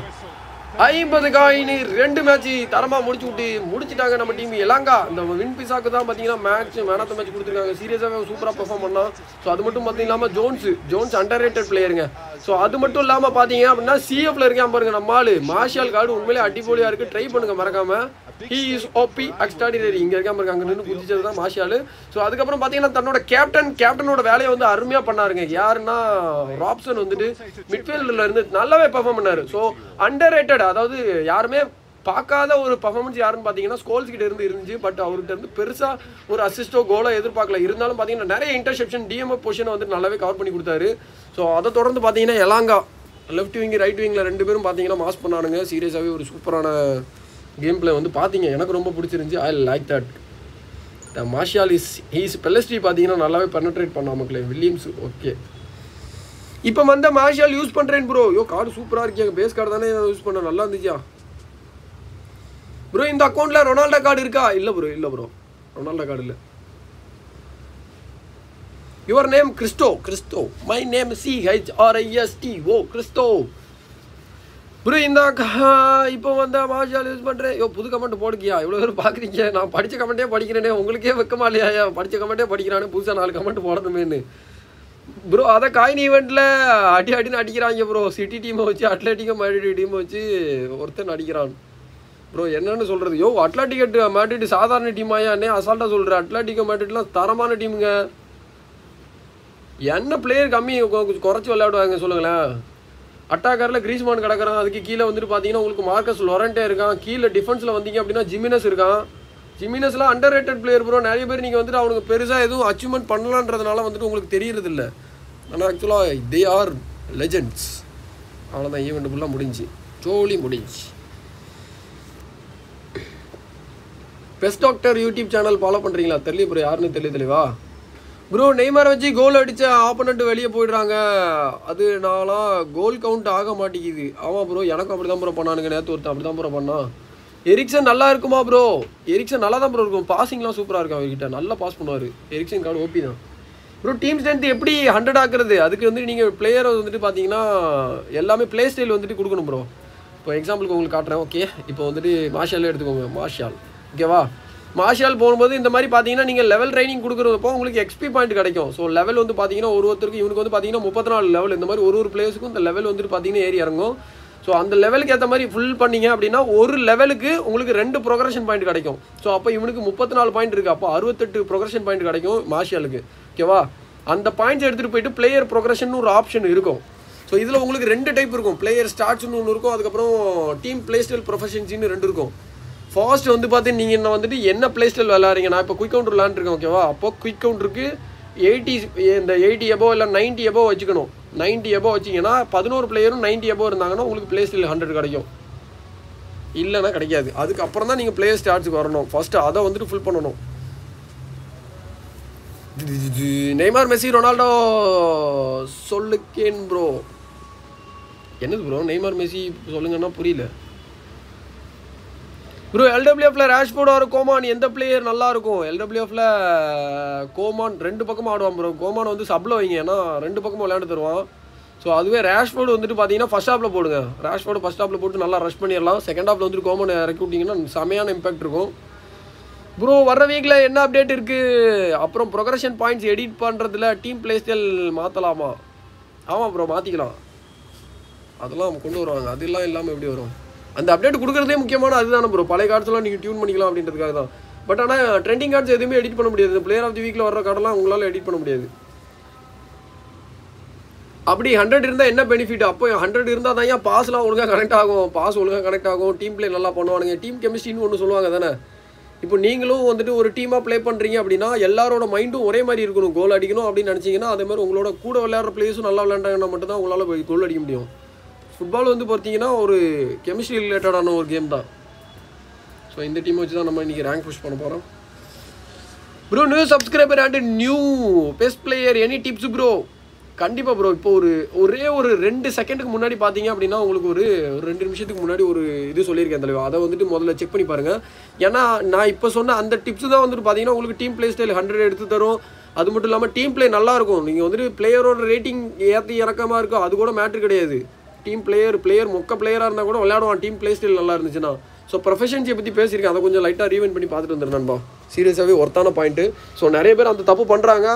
Speaker 1: ஐம்பது காயின் ரெண்டு மேட்ச் தரமாக முடிச்சு விட்டு முடிச்சிட்டாங்க நம்ம டீம் எலாங்கா இந்த வின் பிசாக்கு தான் பார்த்தீங்கன்னா மேட்ச் மேன் ஆஃப் மேட்ச் கொடுத்துருக்காங்க. சீரியஸாகவே சூப்பராக பெர்ஃபார்ம் பண்ணான் ஸோ அது மட்டும் பார்த்தீங்க இல்லாமல் ஜோன்ஸ் ஜோன்ஸ் அண்டர் ரேட்டட் பிளேயருங்க ஸோ அது மட்டும் இல்லாமல் பார்த்தீங்க அப்படின்னா சிஎஃப்ல இருக்கேன் பாருங்க நம்ம ஆள். மார்ஷியல் கார்டு உண்மையிலே அடிப்பொலியாக இருக்குது ட்ரை பண்ணுங்க மறக்காம. ஹீ இஸ் ஓபி எக்ஸ்ட்ராடினரி இங்கே இருக்காம பாருங்க அங்கே நின்று குதிச்சது தான் மார்ஷியால் ஸோ அதுக்கப்புறம் பார்த்தீங்கன்னா தன்னோட கேப்டன் கேப்டனோட வேலையை வந்து அருமையாக பண்ணாருங்க. யாருன்னா ராப்சன் வந்துட்டு மிட்ஃபீல்டில் இருந்து நல்லாவே பெர்ஃபார்ம் பண்ணார். ஸோ அண்டர் அதாவது யாருமே பார்க்காத ஒரு பர்ஃபார்மன்ஸ் யாருன்னு பார்த்தீங்கன்னா ஸ்கோல்ஸ் கிட்ட இருந்து இருந்துச்சு. பட் அவர்கிட்ட இருந்து பெருசாக ஒரு அசிஸ்டோ கோலோ எதிர்பார்க்கல. இருந்தாலும் பார்த்தீங்கன்னா நிறைய இன்டர்செப்ஷன் டிஎம்எஃப் பொசிஷனை வந்து நல்லாவே கவர் பண்ணி கொடுத்தாரு. ஸோ அதை தொடர்ந்து பார்த்தீங்கன்னா எலாங்கா லெஃப்ட் விங் ரைட் விங்கில் ரெண்டு பேரும் பார்த்தீங்கன்னா மாஸ் பண்ணானுங்க. சீரியஸாகவே ஒரு சூப்பரான கேம் பிளே வந்து பார்த்தீங்க. எனக்கு ரொம்ப பிடிச்சிருந்துச்சி. I like that the Martial is his Pelistri பார்த்தீங்கன்னா நல்லாவே பெனட்ரேட் பண்ணா மக்களே வில்லியம்ஸ் ஓகே இப்போ வந்த மார்ஷியால் யூஸ் பண்ணுறேன் ப்ரோ யோ கார்டு சூப்பராக இருக்கீங்க பேஸ் கார்டு தானே யூஸ் பண்ண நல்லா இருந்துச்சா? ப்ரோ இந்த அக்கௌண்ட்டில் ரொனால்டோ கார்டு இருக்கா? இல்லை ப்ரோ இல்லை ப்ரோ ரொனால்டோ கார்டு இல்லை. Your name Cristo Cristo my name C H R I S T O Cristo bro இந்த இப்போ வந்த மாஷால் யூஸ் பண்ணுறேன் யோ புது கமெண்ட் போடுக்கியா? இவ்வளோ பேர் பார்க்குறீங்க நான் படித்த கமெண்ட்டே படிக்கிறேனே. உங்களுக்கே வெக்கமா இல்லையா? படித்த கமெண்ட்டே படிக்கிறானே புதுசாக நாலு கமெண்ட் போடணுமேன்னு. ப்ரோ அதை காயின் ஈவெண்ட்டில் அடி அடின்னு அடிக்கிறாங்க ப்ரோ சிட்டி டீமை வச்சு அட்லட்டிக்கோ மேட்ரிட் டீமை வச்சு ஒருத்தன் அடிக்கிறான். ப்ரோ என்னன்னு சொல்கிறது யோ அட்லாட்டிகட் மேட்ரிட் சாதாரண டீமாயா அசால்ட்டாக சொல்கிறேன் அட்லாட்டிக்கோ மேட்ரிட்லாம் தரமான டீமுங்க என்ன பிளேயர் கம்மி கொஞ்சம் குறைச்சி விளையாடுவாங்க சொல்லுங்களேன். அட்டாக்கரில் கிரீஸ்மான் கிடக்கிறான். அதுக்கு கீழே வந்துட்டு பார்த்தீங்கன்னா உங்களுக்கு மார்க்கஸ் லொரண்டே இருக்கான். கீழே டிஃபென்ஸில் வந்தீங்க அப்படின்னா ஜிமினஸ் இருக்கான். ஜிமினஸ்லாம் அண்டர் ரேட்டட் பிளேயர் ப்ரோ நிறைய பேர் நீங்கள் வந்துட்டு அவனுக்கு பெருசாக எதுவும் அச்சீவ்மெண்ட் பண்ணலான்றதுனால வந்துட்டு உங்களுக்கு தெரியறதில்லை. ஆனால் ஆக்சுவலாக தே ஆர் லெஜெண்ட்ஸ் அவ்வளோதான் ஈவெண்ட் ஃபுல்லாக முடிஞ்சு. ஜோலி முடிஞ்சு. Best doctor YouTube channel follow பண்ணுறீங்களா தெரியல ப்ரோ யாருன்னு தெரியல தெளிவா? ப்ரோ நெய்மரை வச்சு கோல் அடித்த ஆப்போனண்ட் வெளியே போயிடுறாங்க. அது நான்லாம் கோல் கவுண்ட் ஆக மாட்டேங்குது. ஆமாம் ப்ரோ எனக்கும் அப்படி தான் ப்ரோ பண்ணானுங்க. நேற்று ஒருத்தன் அப்படி தான் ப்ரோ பண்ணான் எரிக்சன் நல்லா இருக்குமா ப்ரோ எரிக்சன் நல்லா தான் ப்ரோ இருக்கும் பாசிங்லாம் சூப்பராக இருக்கும் அவர்கிட்ட. நல்லா பாஸ் பண்ணுவார். எரிக்சன் கார்டு ஓபி தான். ப்ரோ டீம் ஸ்ட்ரென்த் எப்படி ஹண்ட்ரட் ஆக்குறது? அதுக்கு வந்து நீங்கள் பிளேயரை வந்துட்டு பார்த்தீங்கன்னா எல்லாமே ப்ளே ஸ்டைல் வந்துட்டு கொடுக்கணும் ப்ரோ இப்போ எக்ஸாம்பிளுக்கு உங்களுக்கு காட்டுறேன் ஓகே இப்போ வந்துட்டு மார்ஷியல் எடுத்துக்கோங்க மார்ஷியால் ஓகேவா மார்ஷியல் போகும்போது இந்த மாதிரி பார்த்தீங்கன்னா நீங்கள் லெவல் ட்ரைனிங் கொடுக்குறப்போ உங்களுக்கு எக்ஸ்பி பாயிண்ட் கிடைக்கும். ஸோ லெவல் வந்து பார்த்தீங்கன்னா ஒரு ஒருத்தருக்கு இவனுக்கு வந்து பார்த்தீங்கன்னா முப்பத்தி நாலு லெவல் இந்த மாதிரி ஒரு ஒரு பிளேயர்ஸுக்கும் இந்த லெவல் வந்துட்டு பார்த்தீங்கன்னா ஏறி இறங்கும். ஸோ அந்த லெவலுக்கு ஏற்ற மாதிரி ஃபுல் பண்ணீங்க அப்படின்னா ஒரு லெவலுக்கு உங்களுக்கு ரெண்டு ப்ரொக்ரஷன் பாயிண்ட் கிடைக்கும். ஸோ அப்போ இவனுக்கு முப்பத்தி நாலு பாயிண்ட் இருக்குது அப்போ அறுபத்தெட்டு ப்ரொக்ரஷன் பாயிண்ட் கிடைக்கும் மார்ஷியலுக்கு ஓகேவா? அந்த பாயிண்ட்ஸ் எடுத்துகிட்டு போயிட்டு பிளேயர் ப்ரொக்ரஷன் ஒரு ஆப்ஷன் இருக்கும். ஸோ இதில் உங்களுக்கு ரெண்டு டைப் இருக்கும். பிளேயர் ஸ்டார்ட்ஸ்னு ஒன்று இருக்கும். அதுக்கப்புறம் டீம் பிளே ஸ்டைல் ப்ரொஃபஷன்ஸ்னு ரெண்டு இருக்கும். ஃபர்ஸ்ட் வந்து பார்த்தீங்கன்னா நீங்கள் என்ன வந்துட்டு என்ன பிளே ஸ்டைல் விளாட்றீங்க நான் இப்போ குயிக் கவுண்டர் விளாண்டுருக்கேன் ஓகேவா? அப்போ குயிக் கவுண்டருக்கு எயிட்டி இந்த எயிட்டி எபோ இல்லை நைன்ட்டி எபோ வச்சுக்கணும். நைன்ட்டி எபோ வச்சிங்கன்னா பதினோரு பிளேயரும் நைன்ட்டி எபோ இருந்தாங்கன்னா உங்களுக்கு பிளே ஸ்டைல் ஹண்ட்ரட் கிடைக்கும். இல்லைன்னா கிடைக்காது. அதுக்கப்புறம் தான் நீங்கள் பிளேயர் ஸ்டார்ட்ஸுக்கு வரணும். ஃபஸ்ட்டு அதை வந்துட்டு ஃபுல் பண்ணணும். நெய்மார் மெஸ்ஸி ரொனால்டோ சொல்லுக்கேன் ப்ரோ என்னது ப்ரோ நெய்மார் மெஸ்ஸி சொல்லுங்கன்னா புரியல. ப்ரோ எல்டபிள்யூஎஃப்ல ரேஷ்போர்ட் ஆர் கோமான் எந்த பிளேயர் நல்லா இருக்கும்? எல்டபிள்யூஎஃப்ல கோமான் ரெண்டு பக்கமும் ஆடுவான் ப்ரோ கோமான் வந்து சப்ல வைங்க. ஏன்னா ரெண்டு பக்கமும் விளையாண்டு தருவான். ஸோ அதுவே ரேஷ்போர்டு வந்துட்டு பார்த்தீங்கன்னா ஃபர்ஸ்ட் ஹாப்பில் போடுங்க. ரேஷ்போர்டு ஃபர்ஸ்ட் ஹாப்பில் போட்டு நல்லா ரஷ் பண்ணிடலாம். செகண்ட் ஹாப்பில் வந்துட்டு கோமான் இறக்கி விட்டிங்கன்னா செமையான இம்பாக்ட் இருக்கும். ப்ரோ வர்ற வீக்கில் என்ன அப்டேட் இருக்குது அப்புறம் ப்ரொக்ரஷன் பாயிண்ட்ஸ் எடிட் பண்ணுறதுல டீம் பிளே ஸ்டைல் மாற்றலாமா ஆமாம் ப்ரோ மாற்றிக்கலாம் அதெல்லாம் கொண்டு வருவாங்க. அதெல்லாம் இல்லாமல் எப்படி வரும்? அந்த அப்டேட் கொடுக்குறதே முக்கியமான அதுதானே ப்ரோ பழைய கார்ட்ஸ்லாம் நீங்கள் டியூன் பண்ணிக்கலாம் அப்படின்றதுக்காக தான். பட் ஆனால் ட்ரெண்டிங் கார்ட்ஸ் எதுவுமே எடிட் பண்ண முடியாது. பிளேயர் ஆஃப் தி வீக்கில் வர கார்டெல்லாம் உங்களால் எடிட் பண்ண முடியாது. அப்படி ஹண்ட்ரட் இருந்தால் என்ன பெனிஃபிட் அப்போ ஹண்ட்ரட் இருந்தால் தான் ஏன் பாஸ்லாம் ஒழுங்காக கனெக்ட் ஆகும்? பாஸ் ஒழுங்காக கனெக்ட் ஆகும். டீம் ப்ளே நல்லா பண்ணுவானுங்க. டீம் கெமிஸ்ட்ரின்னு ஒன்று சொல்லுவாங்க தானே? இப்போ நீங்களும் வந்துட்டு ஒரு டீமாக ப்ளே பண்ணுறீங்க அப்படின்னா எல்லாரோட மைண்டும் ஒரே மாதிரி இருக்கணும். கோல் அடிக்கணும் அப்படின்னு நினச்சிங்கன்னா அதே மாதிரி உங்களோட கூட விளையாடுற பிளேயர்ஸும் நல்லா விளையாண்டாங்கன்னா மட்டும்தான் உங்களால் போய் கோல் அடிக்க முடியும். ஃபுட்பால் வந்து பார்த்தீங்கன்னா ஒரு கெமிஸ்ட்ரி ரிலேட்டடான ஒரு கேம் தான். ஸோ இந்த டீமை வச்சு தான் நம்ம இன்றைக்கி ரேங்க் புஷ் பண்ண போகிறோம் bro new subscriber and new best player any tips bro கண்டிப்பாக ப்ரோ இப்போ ஒரு ஒரே ஒரு ரெண்டு செகண்டுக்கு முன்னாடி பார்த்தீங்க அப்படின்னா உங்களுக்கு ஒரு ஒரு ரெண்டு நிமிஷத்துக்கு முன்னாடி ஒரு இது சொல்லியிருக்கேன் தலைவா. அதை வந்துட்டு முதல்ல செக் பண்ணி பாருங்கள் ஏன்னா நான் இப்போ சொன்ன அந்த டிப்ஸ் தான் வந்துட்டு பார்த்தீங்கன்னா உங்களுக்கு டீம் பிளே ஸ்டைல் ஹண்ட்ரட் எடுத்து தரும். அது மட்டும் இல்லாமல் டீம் பிளே நல்லா இருக்கும். நீங்கள் வந்துட்டு பிளேயரோட ரேட்டிங் ஏற்றி இறக்கமாக இருக்கும். அது கூட மேட்ரு கிடையாது. டீம் பிளேயர் பிளேயர் மொக்க பிளேயராக இருந்தால் கூட விளையாடுவான். டீம் பிளே ஸ்டைல் நல்லா இருந்துச்சுன்னா. ஸோ ப்ரொஃபஷன்ஸை பற்றி பேசியிருக்கேன். அதை கொஞ்சம் லைட்டாக ரீவெண்ட் பண்ணி பார்த்துட்டு வந்துருந்தேன்பா சீரியஸாகவே ஒர்த்தான பாயிண்ட்டு. ஸோ நிறைய பேர் அந்த தப்பு பண்ணுறாங்க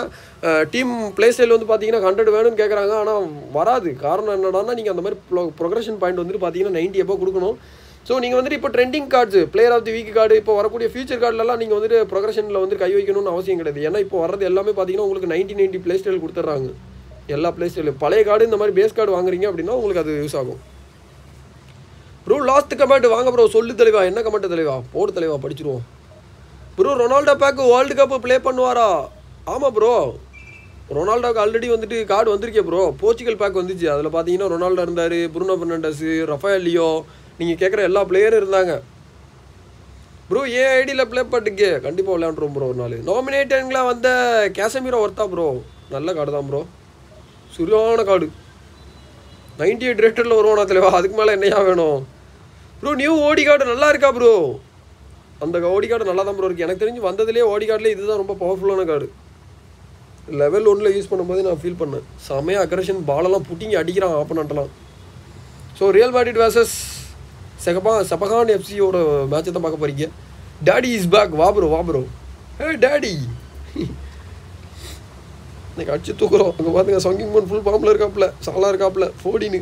Speaker 1: டீம் பிளே ஸ்டைல் வந்து பார்த்தீங்கன்னா ஹண்ட்ரட் வேணும்னு கேட்குறாங்க ஆனால் வராது. காரணம் என்னடான்னா நீங்கள் அந்த மாதிரி ப்ரொக்ரஷன் பாயிண்ட் வந்துட்டு பார்த்தீங்கன்னா நைன்ட்டி எப்போ கொடுக்கணும். ஸோ நீங்கள் வந்துட்டு இப்போ trending cards player of the week card இப்போ வரக்கூடிய ஃபியூச்சர் கார்டுலலாம் நீங்கள் வந்துட்டு ப்ரொக்ரஷனில் வந்து கை வைக்கணும்னு அவசியம் கிடையாது. ஏன்னா இப்போ வர்றது எல்லாமே பார்த்தீங்கன்னா உங்களுக்கு நைன்டி நைன்ட்டி பிளே ஸ்டைல் கொடுத்துட்றாங்க. எல்லா பிளே ஸ்டைலும் பழைய கார்டு இந்த மாதிரி பேஸ் கார்டு வாங்குறீங்க அப்படின்னா உங்களுக்கு அது யூஸ் ஆகும். ப்ரோ லாஸ்ட் கமெண்ட் வாங்க ப்ரோ சொல்லு தலைவா. என்ன கமெண்ட் தலைவா? போடு தலைவா. படிச்சிருவோம். Bro Ronaldo pack world cup play பண்ணுவாரா? ஆமாம் ப்ரோ ரொனால்டோக்கு ஆல்ரெடி வந்துட்டு கார்டு வந்திருக்கே ப்ரோ போர்ச்சுகல் பேக் வந்துச்சு. அதில் பார்த்தீங்கன்னா ரொனால்டோ இருந்தார் புருனோ பெர்னாண்டஸு ரஃபேல் லியோ நீங்கள் கேட்குற எல்லா பிளேயரும் இருந்தாங்க. ப்ரோ ஏன் ஐடியில் ப்ளே பண்ணுங்க கண்டிப்பாக விளையாண்டுருவோம் ப்ரோ ஒரு நாள். நாமினேட்டன்லாம் வந்த கேசமீரோ ஒர்த்தா ப்ரோ நல்ல கார்டு தான் ப்ரோ சுரியான கார்டு நைன்டி எயிட் ரேட்டரில் வருவானா தலைவா அதுக்கு மேலே என்னையா வேணும்? ப்ரோ நியூ ஓடி கார்டு நல்லா இருக்கா ப்ரோ அந்த ஓடி கார்டு நல்லா தான் ப்ரோ இருக்குது எனக்கு தெரிஞ்சு வந்ததுலேயே ஓடி கார்டில் இதுதான் ரொம்ப பவர்ஃபுல்லான கார்டு. லெவல் ஒன்றில் யூஸ் பண்ணும்போது நான் ஃபீல் பண்ணேன். செமையா அக்ரஷன் பாலெல்லாம் புட்டிங்க அடிக்கிறான் ஆப்பனண்ட்லாம் ஸோ ரியல் மேடிட் வேர்சஸ் செகபா செபகான் எஃப்சியோட மேட்சை தான் பார்க்க போகிறீங்க டேடி இஸ் பேக் வா ப்ரோ வா ப்ரோ ஹே டேடி இன்னைக்கு அடிச்சு தூக்குறோம். அங்கே பார்த்துங்க சங்கிங் மோன் ஃபுல் ஃபார்மில் இருக்காப்புல சாலாக இருக்காப்புல ஃபோடினு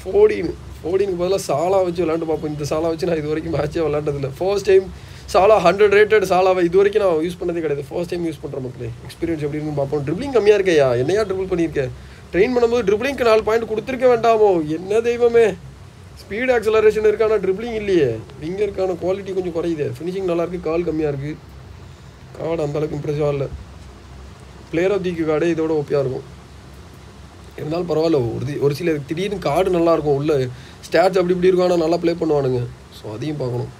Speaker 1: ஃபோடின்னு ஃபோடினுக்கு பதிலாக சாலா வச்சு விளாண்டு பார்ப்போம். இந்த சாலா வச்சு நான் இது வரைக்கும் மேட்சே விளாண்டதில்ல first time Salah hundred rated சாலாவை இது வரைக்கும் நான் யூஸ் பண்ணதே கிடையாது. ஃபர்ஸ்ட் டைம் யூஸ் பண்ணுற மக்களே. எக்ஸ்பீரியன்ஸ் எப்படி இருக்குன்னு பார்ப்போம். ட்ரிப்ளிங் கம்மியாக இருக்கையா என்னையா ட்ரிபிள் பண்ணியிருக்கேன் ட்ரெயின் பண்ணும்போது ட்ரிப்ளிங்க்கு நாலு பாயிண்ட் கொடுத்துருக்க வேண்டாமோ? என்ன தெய்வமே? ஸ்பீட் ஆக்சலரேஷன் இருக்கானா? ஆனால் ட்ரிப்ளிங் இல்லையே விங்கருக்கான குவாலிட்டி கொஞ்சம் குறையுது. ஃபினிஷிங் நல்லாயிருக்கு கால் கம்மியாக இருக்குது கார்டு அந்தளவுக்கு இம்ப்ரெசிவாக இல்லை. பிளேயர் ஆஃப் தீக்கு கார்டே இதோட ஓப்பியாக இருக்கும். இருந்தாலும் பரவாயில்ல ஒரு ஒரு சில திடீர்னு கார்டு நல்லா இருக்கும் உள்ள ஸ்டாட்ஸ் அப்படி இப்படி இருக்கும் ஆனால் நல்லா ப்ளே பண்ணுவானுங்க. ஸோ அதையும் பார்க்கணும்.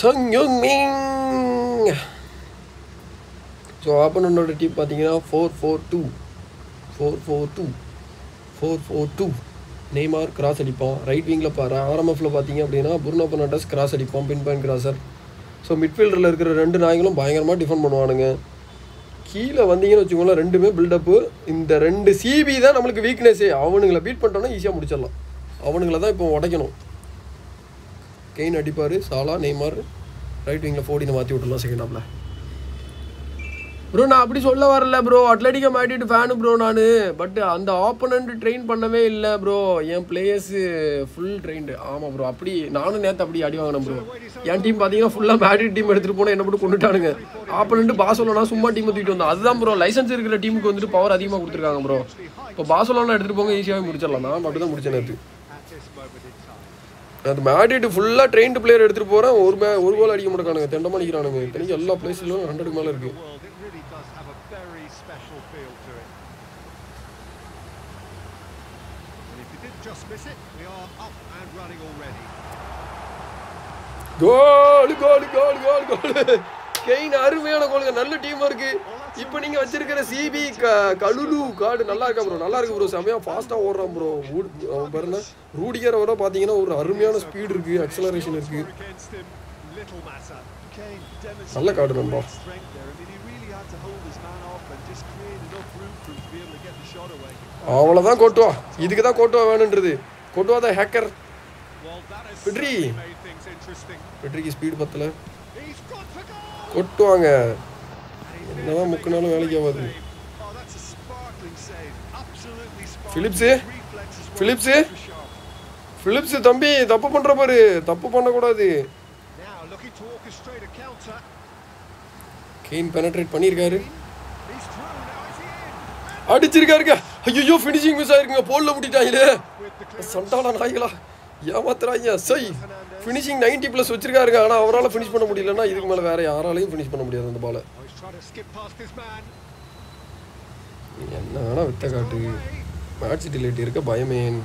Speaker 1: சங் யுங் மிங் ஸோ ஆப்பனோட டீம் பார்த்தீங்கன்னா four four two four four two four four two Neymar cross அடிப்பான் ரைட் விங்கில் பாரு ஆர்எம்எஃப்ல பார்த்தீங்க அப்படின்னா புர்னோ பெர்னாண்டஸ் கிராஸ் அடிப்பான். பின் பாயிண்ட் கிராசர் ஸோ மிட்ஃபீல்டரில் இருக்கிற ரெண்டு நாய்களும் பயங்கரமாக டிஃபெண்ட் பண்ணுவானுங்க. கீழே வந்தீங்கன்னு வச்சுக்கோங்களேன் ரெண்டுமே பில்டப்பு இந்த ரெண்டு சிபி தான் நம்மளுக்கு வீக்னஸே அவனுங்களை பீட் பண்ணிட்டோம்னா ஈஸியாக முடிச்சிடலாம். அவனுங்களை தான் இப்போ உடைக்கணும். கெயின் அடிப்பார் சாலா நெய்மார் ரைட் விங்கில் ஃபோர்டினை மாற்றி விட்டுலாம் செகண்ட் ஹாப்பில் ப்ரோ நான் அப்படி சொல்ல வரல ப்ரோ அட்லட்டிக்கை மாட்டிட்டு ஃபேனு ப்ரோ நான். பட் அந்த ஆப்போனண்ட் ட்ரெயின் பண்ணவே இல்லை ப்ரோ என் பிளேயர்ஸு ஃபுல் ட்ரெயின்டு ஆமாம் ப்ரோ அப்படி நானும் நேற்று அப்படி அடி வாங்கினேன் ப்ரோ என் டீம் பார்த்தீங்கன்னா ஃபுல்லாக மேட்ரிட் டீம் எடுத்துகிட்டு போனால் என்ன மட்டும் கொண்டுட்டானுங்க. ஆப்போனண்ட் பாசோலோனா சும்மா டீம் தூக்கிட்டு வந்தோம் அதுதான் ப்ரோ லைசன்ஸ் இருக்கிற டீமுக்கு வந்துட்டு பவர் அதிகமாக கொடுத்துருக்காங்க ப்ரோ இப்போ பாசோலோனா எடுத்துகிட்டு போங்க ஈஸியாகவே முடிச்சிடலாம். நான் அப்படி தான் முடிச்சேன் நேற்று அது மேடிட் ஃபுல்லாக ட்ரெயின்டு பிளேயர் எடுத்துகிட்டு போகிறேன் ஒரு மே ஒரு கோல் அடிக்க மாட்டானுங்க தெண்டமாக அடிக்கிறானுங்க இத்தனைக்கு எல்லா பிளேஸ்லையும் ஹண்ட்ரடுக்கு மேலே இருக்குது
Speaker 2: The world, it really does have a very special feel to it. And if you did just miss it, we are up and running already.
Speaker 1: Goal goal goal goal goal gain அருமையான கோலுங்க நல்ல team இருக்கு இப்போ நீங்க வச்சிருக்கிற CP கலுலு card நல்லா இருக்கா bro நல்லா இருக்கு ப்ரோ செமையா ஃபாஸ்டா ஓடுறான் ப்ரோ அவன் பாருங்க. ரூடிகர் வர பாத்தீங்கன்னா ஒரு அருமையான ஸ்பீடு இருக்கு அக்சலரேஷன் இருக்கு. நல்ல கார்டு
Speaker 3: away.
Speaker 1: அவ்வளோதான் கோட்டுவா. இதுக்கு தான் கோட்டுவா வேணுன்றது. கோட்டுவா தான் ஹேக்கர்.
Speaker 2: Well,
Speaker 1: வெற்றிக்கு ஸ்பீடு பத்தல கொட்டுவாங்க என்னதான் முக்கினாலும் வேலைக்கு ஆகாது
Speaker 3: ஃபிலிப்ஸு ஃபிலிப்ஸு
Speaker 1: ஃபிலிப்ஸு தம்பி தப்பு பண்ணுற பாரு தப்பு பண்ணக்கூடாது கெயின் பெனட்ரேட் பண்ணியிருக்காரு அடிச்சிருக்காருங்க ஐயோ ஃபினிஷிங் மிஸ் ஆயிருக்குங்க போல்ல முடிட்டாங்களே சண்டாளா நாய்களா ஏமாத்துறாங்க சை ஃபினிஷிங் 90 ப்ளஸ் வச்சிருக்காருங்க. ஆனால் அவரால் ஃபினிஷ் பண்ண முடியலன்னா இதுக்கு மேலே வேற யாராலையும் ஃபினிஷ் பண்ண முடியாது அந்த பாலை. என்ன வேணா வித்த காட்டு. மேட்ச் டிலேட் இருக்க பயமேன்.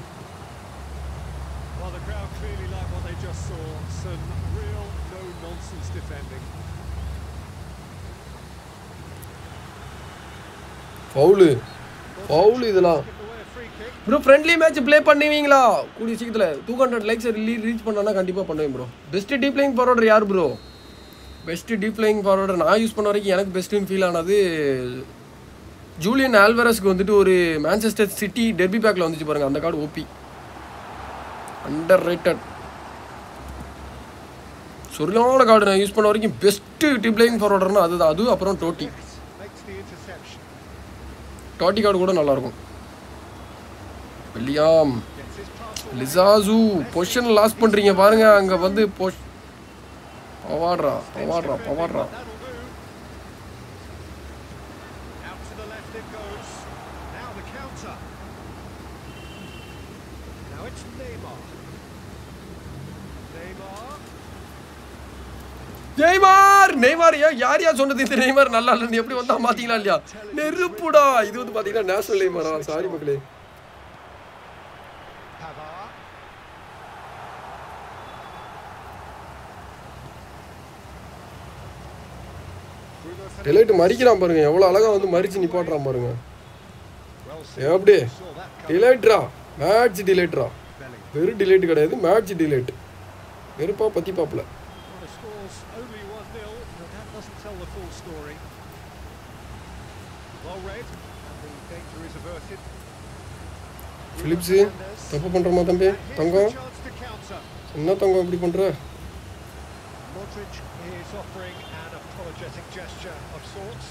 Speaker 1: ஃபவுலு ஃபவுலு இதெல்லாம். ப்ரோ ஃப்ரெண்ட்லி மேட்ச் ப்ளே பண்ணுவீங்களா? கூடிய சீக்கிரத்தில். டூ ஹண்ட்ரட் லைக்ஸ் ரீச் பண்ணோன்னா கண்டிப்பாக பண்ணுவேன் bro best deep lying forwarder யார் bro best deep lying forwarder நான் யூஸ் பண்ண வரைக்கும் எனக்கு பெஸ்ட்டுன்னு ஃபீல் ஆனது ஜூலியன் ஆல்வரஸ்க்கு வந்துட்டு ஒரு மேன்செஸ்டர் சிட்டி டெர்பி பேக்கில் வந்துச்சு பாருங்கள் அந்த கார்டு ஓபி அண்டர் ரேட்டட் சொல்லான கார்டு நான் யூஸ் பண்ண வரைக்கும் பெஸ்ட்டு டீப் பிளேயிங் ஃபார்வர்டர்னா அதுதான். அது அப்புறம் டோட்டி டோட்டி கார்டு கூட நல்லாயிருக்கும் வில்லியாம் லிசாசு பொசிஷன் லாஸ் பண்ணுறீங்க பாருங்க அங்கே வந்து பொஷ் பவாடுறா பவாடுறா பவாடுறா நெய்மார்! நெய்மார் ஏன் யார் யார் சொன்னது இந்த நெய்மார்? நல்லா இல்லைன்னு எப்படி வந்தா மாத்தீங்களா இல்லையா? நெருப்புடா! இது வந்து பாத்தீங்கன்னா நேஷனல் நெய்மாரா சாரி மக்களே. டிலைட் மறிக்கிறான் பாருங்க. எவ்வளோ அழகாக வந்து மறித்து நிப்பாட்டுறான் பாருங்க. எப்படி?
Speaker 2: டிலேட்ரா
Speaker 1: டிலைட்ரா மேட்ச் டிலேட்ரா வெறும் டிலேட் கிடையாது மேட்ச் டிலேட் வெறுப்பா பத்தி பாப்பல
Speaker 2: Well, the score's only 1-0, but that doesn't tell the full story. Well read, and the danger is averted.
Speaker 1: Phillips தப்பு பண்றமா தம்பி
Speaker 2: And here's the
Speaker 1: Thangam
Speaker 2: chance to counter.
Speaker 1: என்ன தங்கம் இப்படி பண்ற
Speaker 2: Modric is offering an apologetic gesture of sorts.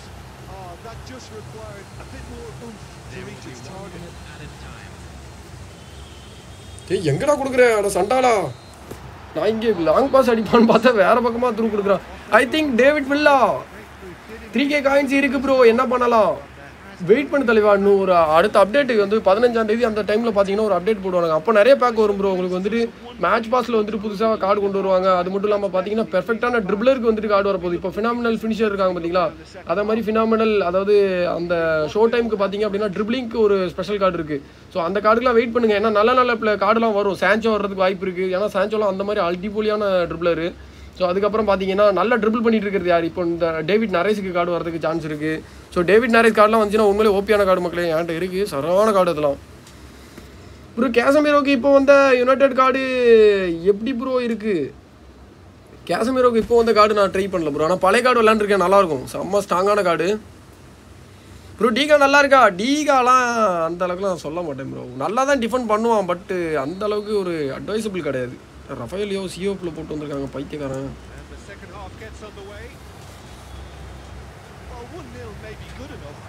Speaker 3: Oh, that just required a bit more oomph to reach its target.
Speaker 1: ஏய் எங்கடா கொடுக்குற? அட சண்டாளா. நான் இங்கே லாங் பாஸ் அடிப்பான்னு பார்த்தா வேற பக்கமா த்ரூ கொடுக்குறான் I think David Villa three K coins இருக்கு ப்ரோ என்ன பண்ணலாம்? வெயிட் பண்ணு தலைவா இன்னும் ஒரு அடுத்த அப்டேட்டுக்கு வந்து பதினஞ்சாம் தேதி அந்த டைம்ல பாத்தீங்கன்னா ஒரு அப்டேட் போடுவாங்க அப்போ நிறைய பேக் வரும் ப்ரோ உங்களுக்கு வந்துட்டு மேட்ச் பாஸ்ல வந்துட்டு புதுசாக கார்டு கொண்டு வருவாங்க. அது மட்டும் இல்லாமல் பார்த்தீங்கன்னா பெர்ஃபெக்டான ட்ரிபிளருக்கு வந்துட்டு கார்டு வரப்போகுது இப்போ ஃபினாமினல் ஃபினிஷர் இருக்காங்க பார்த்தீங்களா அதே மாதிரி ஃபினாமினல் அதாவது அந்த ஷோ டைமுக்கு பார்த்தீங்க அப்படின்னா ட்ரிபிளிங்க்கு ஒரு ஸ்பெஷல் கார்டு இருக்கு. ஸோ அந்த கார்டுக்குலாம் வெயிட் பண்ணுங்க. ஏன்னா நல்ல நல்ல கார்டுலாம் வரும். சான்சோ வர்றதுக்கு வாய்ப்பு இருக்கு. ஏன்னா சான்சோலாம் அந்த மாதிரி அல்டிபோலியான ட்ரிபிளரு ஸோ அதுக்கப்புறம் பார்த்தீங்கன்னா நல்லா ட்ரிபிள் பண்ணிட்டு இருக்கிறது யார்? இப்போ இந்த டேவிட் நரேஸுக்கு கார்டு வரதுக்கு சான்ஸ் இருக்குது ஸோ டேவிட் நரேஸ் கார்டுலாம் வந்துச்சுன்னா உண்மையிலே ஓப்பியான கார்டு மக்களே என்கிட்ட இருக்குது சரவான கார்டு அதெல்லாம். ப்ரோ கேசமீரோக்கு இப்போ வந்த யுனைடெட் கார்டு எப்படி ப்ரோ இருக்குது கேசமீரோக்கு இப்போ வந்த கார்டு நான் ட்ரை பண்ணல ப்ரோ ஆனால் பழைய கார்டு விளாண்டுருக்கேன் நல்லாயிருக்கும். செம்ம ஸ்ட்ராங்கான கார்டு ப்ரோ டீகா நல்லா இருக்கா? டீகாலாம் அந்த அளவுக்குலாம் நான் சொல்ல மாட்டேன் ப்ரோ நல்லா தான் டிஃபெண்ட் பண்ணுவான் பட்டு அந்த அளவுக்கு ஒரு அட்வைசபிள் கிடையாது. ரஃபேலியோ சிஓப்பில் போட்டு வந்திருக்காங்க பைத்தியக்காரன்.
Speaker 3: Well, 1 0 may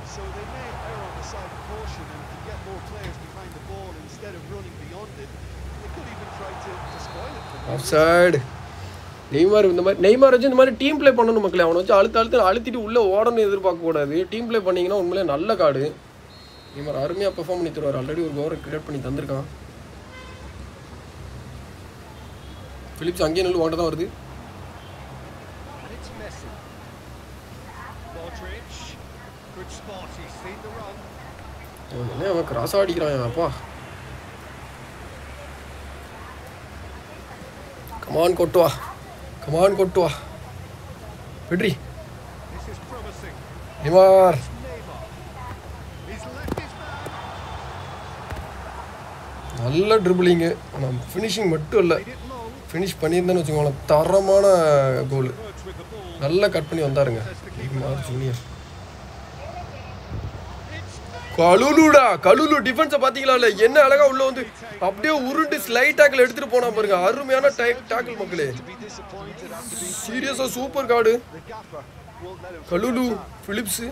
Speaker 3: so they may err on the side of caution and to get more players behind the ball instead of running beyond it. They could even try to, to spoil it for them.
Speaker 1: Offside Neymar இந்த மாதிரி Neymar வச்சு இந்த மாதிரி team play பண்ணணும் மக்களே அவனை வச்சு அழுத்த அழுத்த அழுத்திட்டு உள்ளே ஓடணும்னு எதிர்பார்க்க கூடாது டீம் ப்ளே பண்ணீங்கன்னா உண்மையிலே நல்ல கார்டு நெய்மார் அருமையாக பெர்ஃபார்ம் பண்ணி தருவார் ஆல்ரெடி ஒரு ஓவரை கிரியேட் பண்ணி தந்திருக்கான் பிலிப்ஸ் அங்கேயே நல்ல ஓட்ட தான் வருது. அவன் என்ன அவன் கிராஸாக அடிக்கிறான் அப்பா. கமான் கொட்டு வா கமான் கொட்டு வா வெற்றி
Speaker 2: man.
Speaker 1: நல்ல ட்ரிபிளிங்கு ஆனால் ஃபினிஷிங் மட்டும் இல்லை. ஃபினிஷ் பண்ணியிருந்தேன்னு வச்சுக்கோங்களேன். தரமான கோல் நல்லா கட் பண்ணி வந்தாருங்க. ஜூனியர் கலுலுடா கலுலு டிஃபென்ஸை பார்த்தீங்களா இல்லை என்ன அழகா உள்ளே வந்து அப்படியே உருண்டு ஸ்லைட் டேக்கிள் எடுத்துகிட்டு போனா பாருங்க. அருமையான டேக்கிள் மக்களே. சீரியஸாக super card
Speaker 2: Kalulu Phillips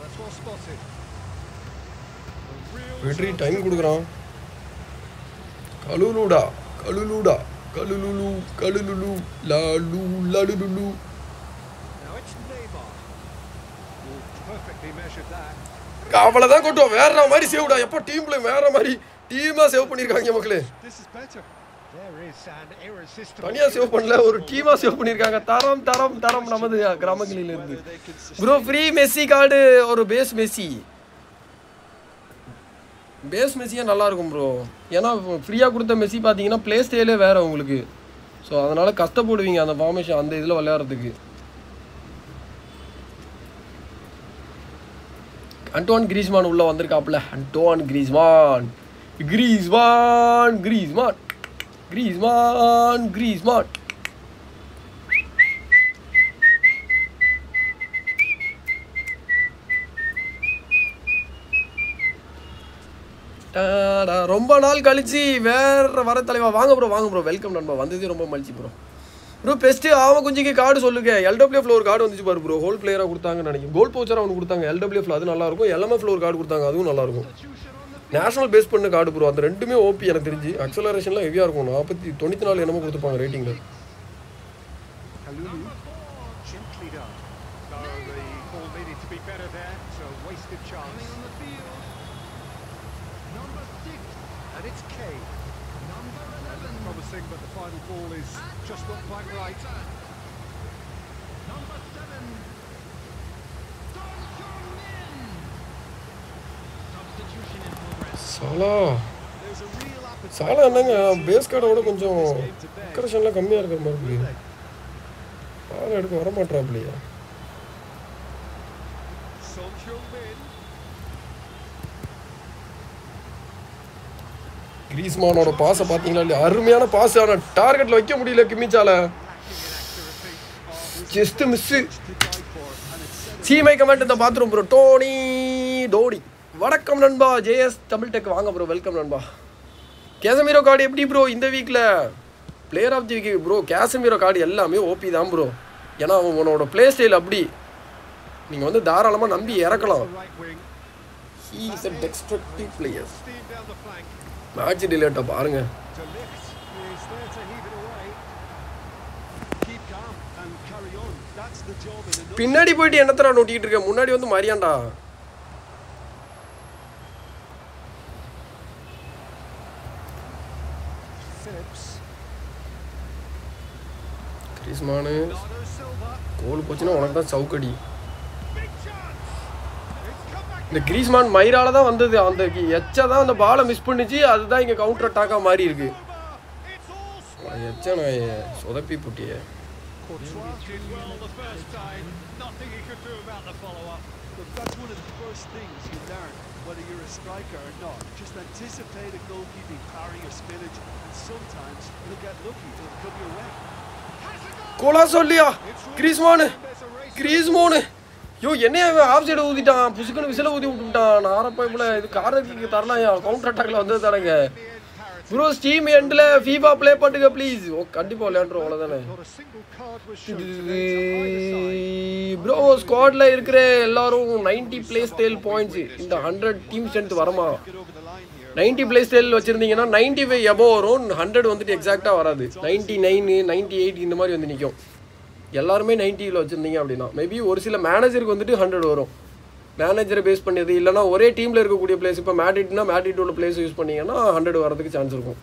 Speaker 2: that's well spotted.
Speaker 1: வெற்றி டைம் கொடுக்குறான். கலுலுடா கலுலுடா கலுலுலு கலுலுலு லாலு லலுலுலு
Speaker 2: Now
Speaker 1: அவளை தான் கொட்டுவோம் வேற மாதிரி சேவ்டா எப்போ டீம்ல வேற மாதிரி டீமாக சேவ் பண்ணியிருக்காங்க மக்களே.
Speaker 2: தனியா
Speaker 1: தனியாக சேவ் பண்ணல ஒரு டீமாக சேவ் பண்ணியிருக்காங்க தரம் தரம் தரம் நமது கிராமங்களில் இருந்து ப்ரோ ஃப்ரீ மெஸ்ஸி கார்டு ஒரு பேஸ் மெஸ்ஸி பேஸ் மெஸ்ஸியே நல்லாயிருக்கும் ப்ரோ ஏன்னா ஃப்ரீயாக கொடுத்த மெஸ்ஸி பார்த்தீங்கன்னா ப்ளே ஸ்டைலே வேறு உங்களுக்கு. ஸோ அதனால் கஷ்டப்படுவீங்க அந்த ஃபார்மேஷன் அந்த இதில் விளையாடுறதுக்கு. அண்டோன் கிரீஸ்மான் உள்ளே வந்திருக்காப்புல. அண்டோன் கிரீஸ்மான் கிரீஸ்மான் கிரீஸ்மான் கிரீஸ்மான் கிரீஸ்மான் ரொம்ப நாள் கழிச்சு வேற வர தலைவா. வாங்க ப்ரோ வாங்க ப்ரோ வெல்கம் நண்பா. வந்ததே ரொம்ப மகிழ்ச்சி ப்ரோ ப்ரோ பெஸ்ட்டு அவன் குஞ்சிக்கு கார்டு சொல்லுங்க. எல்டபிள்யூஎஃப்ல ஒரு கார்டு வந்துச்சு பாரு ப்ரோ ஹோல் பிளேயராக கொடுத்தாங்கன்னு நினைக்கிறேன். கோல் பவுச்சராக அவனுக்கு கொடுத்தாங்க. எல்டபிள்யூஎஃப்ல அது நல்லா இருக்கும் எல்எம்எஃப்ல ஒரு கார்டு கொடுத்தாங்க. அதுவும் நல்லா இருக்கும் நேஷனல் பேஸ் பண்ண கார்டு ப்ரோ அந்த ரெண்டுமே ஓபி எனக்கு தெரிஞ்சு. அக்சலரேஷன்லாம் ஹெவியாக இருக்கும். நாற்பத்தி தொண்ணூற்றி நாலு என்னமோ கொடுத்துருப்பாங்க ரேட்டிங்கில்
Speaker 2: Kalulu. Gently done. No, the ball needed to be better there. It's a wasted chance. on the field. Number six. And it's Kane. Number 11. Promising, but the final ball is just not quite right. Number seven. Substitution in progress.
Speaker 1: சாலா என்னங்க base கார்டோட கொஞ்சம்
Speaker 3: this
Speaker 1: கம்மியாக இருக்கிற மாதிரி இருக்கு. பால் எடுக்க வர மாட்டாப்லையா கிரீஸ்மானோட பாஸை பார்த்தீங்களா இல்லையா? அருமையான பாஸ் ஆனால் டார்கெட்டில் வைக்க முடியல கிமிச்சால ஜஸ்ட் மிஸ்ஸு சீமை கமெண்ட் இந்த பாத்ரூம் ப்ரோ டோனி டோடி வணக்கம் நண்பா. ஜேஎஸ் தமிழ் டெக் வாங்க ப்ரோ வெல்கம் நண்பா. கேசமீரோ கார்டு எப்படி ப்ரோ இந்த வீக்கில் player of the week bro Casemiro card எல்லாமே ஓபி தான் ப்ரோ ஏன்னா அவனோட ப்ளே ஸ்டைல் அப்படி. நீங்கள் வந்து தாராளமாக நம்பி இறக்கலாம். He
Speaker 2: is a destructive player
Speaker 1: Matthijs டிலேட்டை பாருங்க. பின்னாடி போயிட்டு என்னத்தடா நோட்டிக்கிட்டு இருக்க? முன்னாடி வந்து மரியாண்டா. கிறிஸ்மானு
Speaker 2: Bernardo Silva.
Speaker 1: கோல் போச்சுன்னா உனக்கு தான் சவுக்கடி
Speaker 2: Big chance. It's come back.
Speaker 1: இந்த கிரீஸ்மான் மயிரால தான் வந்தது அந்த எச்சா தான் அந்த பாலை மிஸ் பண்ணுச்சு அதுதான் இங்கே கவுண்டர் அட்டாக்காக மாறி இருக்கு
Speaker 2: Over. It's all square.
Speaker 1: எச்சா நான் சொதப்பி போட்டியே
Speaker 2: Courtois did well the first time. Nothing he could do about the follow-up.
Speaker 3: Look, that's one of the first things you learn, whether you're a striker or not. Just anticipate a goalkeeping parry or spillage, and sometimes you'll get lucky. It'll come your way.
Speaker 1: கோலா சொல்லியா? கிரீஸ்மானு கிரீஸ்மோனு ஐயோ என்னையா off side ஊதிட்டான்? புசுக்குன்னு விசில ஊதி விட்டுட்டான். நாரப்பா இப்பல இது காரத்துக்கு தரலாம் கவுண்டர் அட்டாக்ல வந்தது தரங்க ப்ரோ ஸ்டீம் எண்டில் ஃபீஃபா ப்ளே பண்ணுங்க ப்ளீஸ் ஓ கண்டிப்பாக விளையாண்டுரும் அவ்வளோதானே ப்ரோ ஸ்குவாட்ல இருக்கிற எல்லாரும் 90 பிளே ஸ்டைல் பாயிண்ட்ஸ் இந்த ஹண்ட்ரட் டீம் ஸ்ட்ரென்த் வரமா?
Speaker 3: Ninety over the line here.
Speaker 1: 90 play style வச்சிருந்தீங்கன்னா 95 ஃபைவ் எபோ வரும். ஹண்ட்ரட் வந்துட்டு எக்ஸாக்டாக வராது. 99 நைனு நைன்டி எயிட் இந்த மாதிரி வந்து நிற்கும் எல்லாருமே நைன்ட்டியில் வச்சுருந்தீங்க அப்படின்னா மேபி ஒரு சில மேனேஜருக்கு வந்துட்டு ஹண்ட்ரட் வரும். மேனேஜரை பேஸ் பண்ணியது இல்லைனா ஒரே டீமில் இருக்கக்கூடிய பிளேஸ் இப்போ மேட்ரிட்னா மேட்ரிட் உள்ள பிளேஸ் யூஸ் பண்ணிங்கன்னா ஹண்ட்ரட் வரதுக்கு சான்ஸ் இருக்கும்.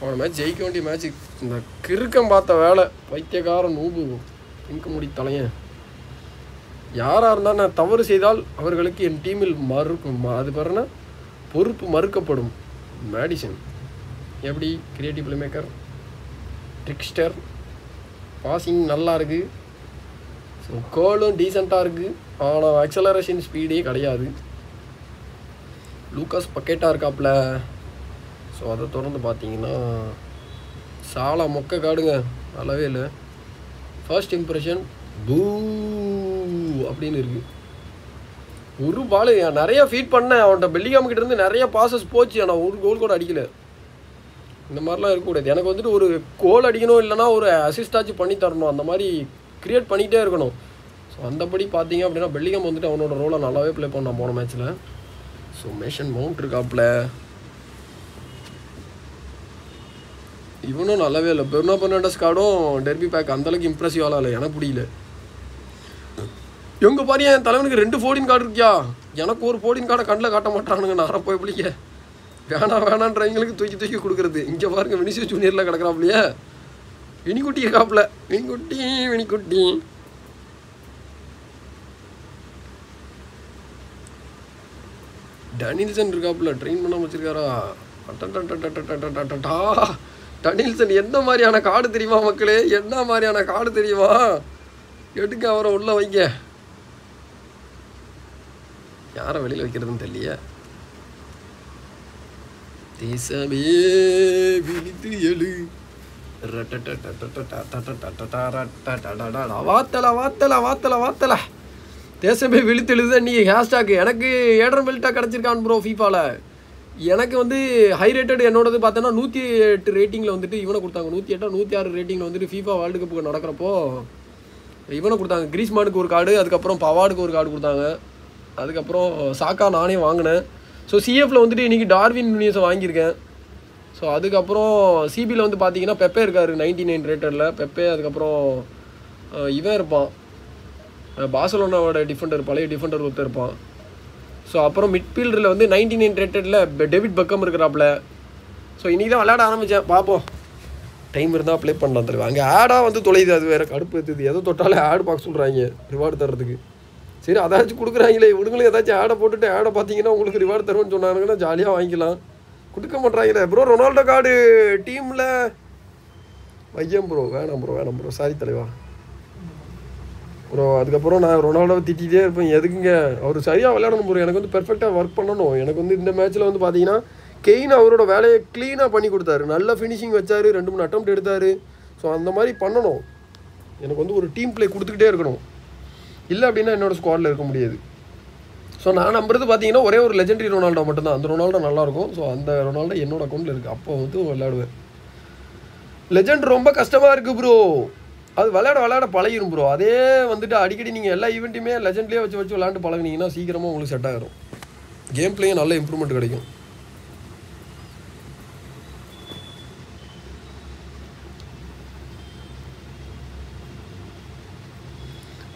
Speaker 1: போன மேட்ச் ஜெயிக்க வேண்டிய மேட்ச் இந்த கிறுக்கம் பார்த்த வேலை பைத்தியக்கார நூபு இன்க முடி தலையன். யாராக இருந்தால் நான் தவறு செய்தால் அவர்களுக்கு என் டீமில் மறுக்கும் அது பாருன்னா பொறுப்பு மறுக்கப்படும். மேடிசன் எப்படி கிரியேட்டிவ் பிளேமேக்கர் ட்ரிக்ஸ்டர் பாசிங் நல்லா இருக்குது ஸோ கோலும் டீசெண்டாக இருக்குது ஆனால் அக்சலரேஷன் ஸ்பீடே கிடையாது. லூக்காஸ் பக்கெட்டாக இருக்காப்புல ஸோ அதை தொடர்ந்து பார்த்தீங்கன்னா சாலா மொக்க காடுங்க. நல்லாவே இல்லை. ஃபர்ஸ்ட் இம்ப்ரெஷன் பூ அப்படின்னு இருக்குது ஒரு பால். நிறைய ஃபீட் பண்ணேன். அவன்கிட்ட பெல்லிகாம் கிட்ட இருந்து நிறைய பாசஸ் போச்சு. ஆனால் ஒரு கோல் கூட அடிக்கல. இந்த மாதிரிலாம் இருக்கக்கூடாது. எனக்கு வந்துட்டு ஒரு கோல் அடிக்கணும் இல்லைன்னா ஒரு அசிஸ்டாச்சும் பண்ணி தரணும். அந்த மாதிரி கிரியேட் பண்ணிகிட்டே இருக்கணும். ஸோ அந்தபடி பார்த்தீங்க அப்படின்னா பெல்லிகாம் வந்துட்டு அவனோட ரோலை நல்லாவே ப்ளே பண்ணான் போன மேட்ச்சில் ஸோ மேஷன் மவுண்ட் இருக்காப்புல. இவனும் நல்லாவே இல்லை. பெர்னோ பெர்னாண்டஸ் கார்டும் டெர்பி பேக் அந்தளவுக்கு இம்ப்ரெசிவாலாம் இல்லை எனக்கு பிடிக்கல. எங்கே பாரு என் தலைவனுக்கு ரெண்டு ஃபோர்டின் கார்டு இருக்கியா? எனக்கு ஒரு ஃபோர்டின் கார்டை கண்ணில் காட்ட மாட்டானுங்க. நான் போய் பிடிக்க வேணாம் வேணான்றவங்களுக்கு தூக்கி தூக்கி கொடுக்குறது. இங்கே பாருங்க வினிசியஸ் ஜூனியரில் கிடக்கிறாப்லையே வினிக்குட்டி காப்பில். வினிக்குட்டி வினிக்குட்டி. டனில்சன் இருக்காப்புல ட்ரெயின் பண்ணாமல் வச்சிருக்காரா? அட்டா டனில்சன் எந்த மாதிரியான காடு தெரியுமா மக்களே? என்ன மாதிரியான காடு தெரியுமா? எடுக்க அவரை உள்ளே வைங்க. யாரை வெளியில் வைக்கிறதுன்னு தெரியல தேசமே விழித்து எழு வாத்தல வாத்தல வாத்தல வாத்தல தேசமே விழித்தெழுத நீ ஹேஷ்டாக் எனக்கு ஏடர் பெல்ட்டாக கிடச்சிருக்கான் ப்ரோ ஃபீஃபாவில் எனக்கு வந்து ஹை ரேட்டட் என்னோடது பார்த்தோன்னா நூற்றி எட்டு ரேட்டிங்கில் வந்துட்டு இவனை கொடுத்தாங்க நூற்றி எட்டா நூற்றி ஆறு ரேட்டிங்கில் வந்துட்டு ஃபீஃபா வேர்ல்டு கப்புக்கு நடக்கிறப்போ இவனை கொடுத்தாங்க கிரீஸ்மானுக்கு ஒரு கார்டு அதுக்கப்புறம் பவாடுக்கு ஒரு கார்டு கொடுத்தாங்க அதுக்கப்புறம் சாக்கா நானே வாங்கினேன். ஸோ சிஎஃப்பில் வந்துட்டு இன்றைக்கி டார்வின் யூனியஸை வாங்கியிருக்கேன். ஸோ அதுக்கப்புறம் சிபியில் வந்து பார்த்தீங்கன்னா பெப்பே இருக்காரு நைன்டி நைன் ரேட்டரில் பெப்பே அதுக்கப்புறம் இவன் இருப்பான். பாசலோனாவோட பார்சலோனாவோட டிஃபெண்டர் பழைய டிஃபெண்டர் ஒருத்தர் இருப்பான். ஸோ அப்புறம் மிட்ஃபீல்டரில் வந்து நைன்டி நைன் ரேட்டடில் டேவிட் பக்கம் இருக்கிறாப்புல. ஸோ இன்றைக்கி தான் விளையாட ஆரம்பித்தேன் பார்ப்போம் டைம் இருந்தால் ப்ளே பண்ணலாம் தருவேன் அங்கே ஆடாக வந்து தொலையுது. அது வேறு கடுப்பு ஏற்றுது எதை தொட்டாலே ஆட் பார்க்க சொல்கிறாங்க ரிவார்டு தர்றதுக்கு. சரி அதாச்சும் கொடுக்குறாங்களே இவனுங்களே ஏதாச்சும் ஆடை போட்டுட்டு ஆடை பார்த்தீங்கன்னா உங்களுக்கு ரிவார்டு தருவோம்னு சொன்னாங்கன்னா ஜாலியாக வாங்கிக்கலாம். கொடுக்க மாட்றாங்களே. ப்ரோ ரொனால்டோ கார்டு டீமில். வையம் ப்ரோ வேணாம் ப்ரோ வேணாம் ப்ரோ சாரி தலைவா. ப்ரோ அதுக்கப்புறம் நான் ரொனால்டோவை திட்டிகிட்டே இருப்பேன். எதுக்குங்க? அவர் சரியாக விளையாடணும் ப்ரோ எனக்கு வந்து பெர்ஃபெக்டாக ஒர்க் பண்ணணும். எனக்கு வந்து இந்த மேட்ச்சில் வந்து பார்த்தீங்கன்னா கெயின் அவரோட வேலையை க்ளீனாக பண்ணி கொடுத்தாரு. நல்ல ஃபினிஷிங் வச்சார். ரெண்டு மூணு அட்டம் எடுத்தார். ஸோ அந்த மாதிரி பண்ணணும். எனக்கு வந்து ஒரு டீம் ப்ளே கொடுத்துக்கிட்டே இருக்கணும். இல்லை அப்படின்னா என்னோட ஸ்குவாடில் இருக்க முடியாது. ஸோ நான் நம்புறது பார்த்தீங்கன்னா ஒரே ஒரு லெஜெண்டரி ரொனால்டோ மட்டும்தான். அந்த ரொனால்டோ நல்லாயிருக்கும். ஸோ அந்த ரொனால்டோ என்னோட அக்கௌண்ட்டில் இருக்குது அப்போ வந்து விளையாடுவேன். லெஜெண்ட் ரொம்ப கஷ்டமாக இருக்குது ப்ரோ அது விளையாட விளையாட பழகிரும் ப்ரோ அதே வந்துட்டு அடிக்கடி நீங்கள் எல்லா ஈவெண்ட்டுமே லெஜெண்ட்லேயே வச்சு வச்சு விளாண்டு பழகினீங்கன்னா சீக்கிரமாக உங்களுக்கு செட் ஆகிரும் கேம் பிளேயும் நல்ல இம்ப்ரூவ்மெண்ட் கிடைக்கும்.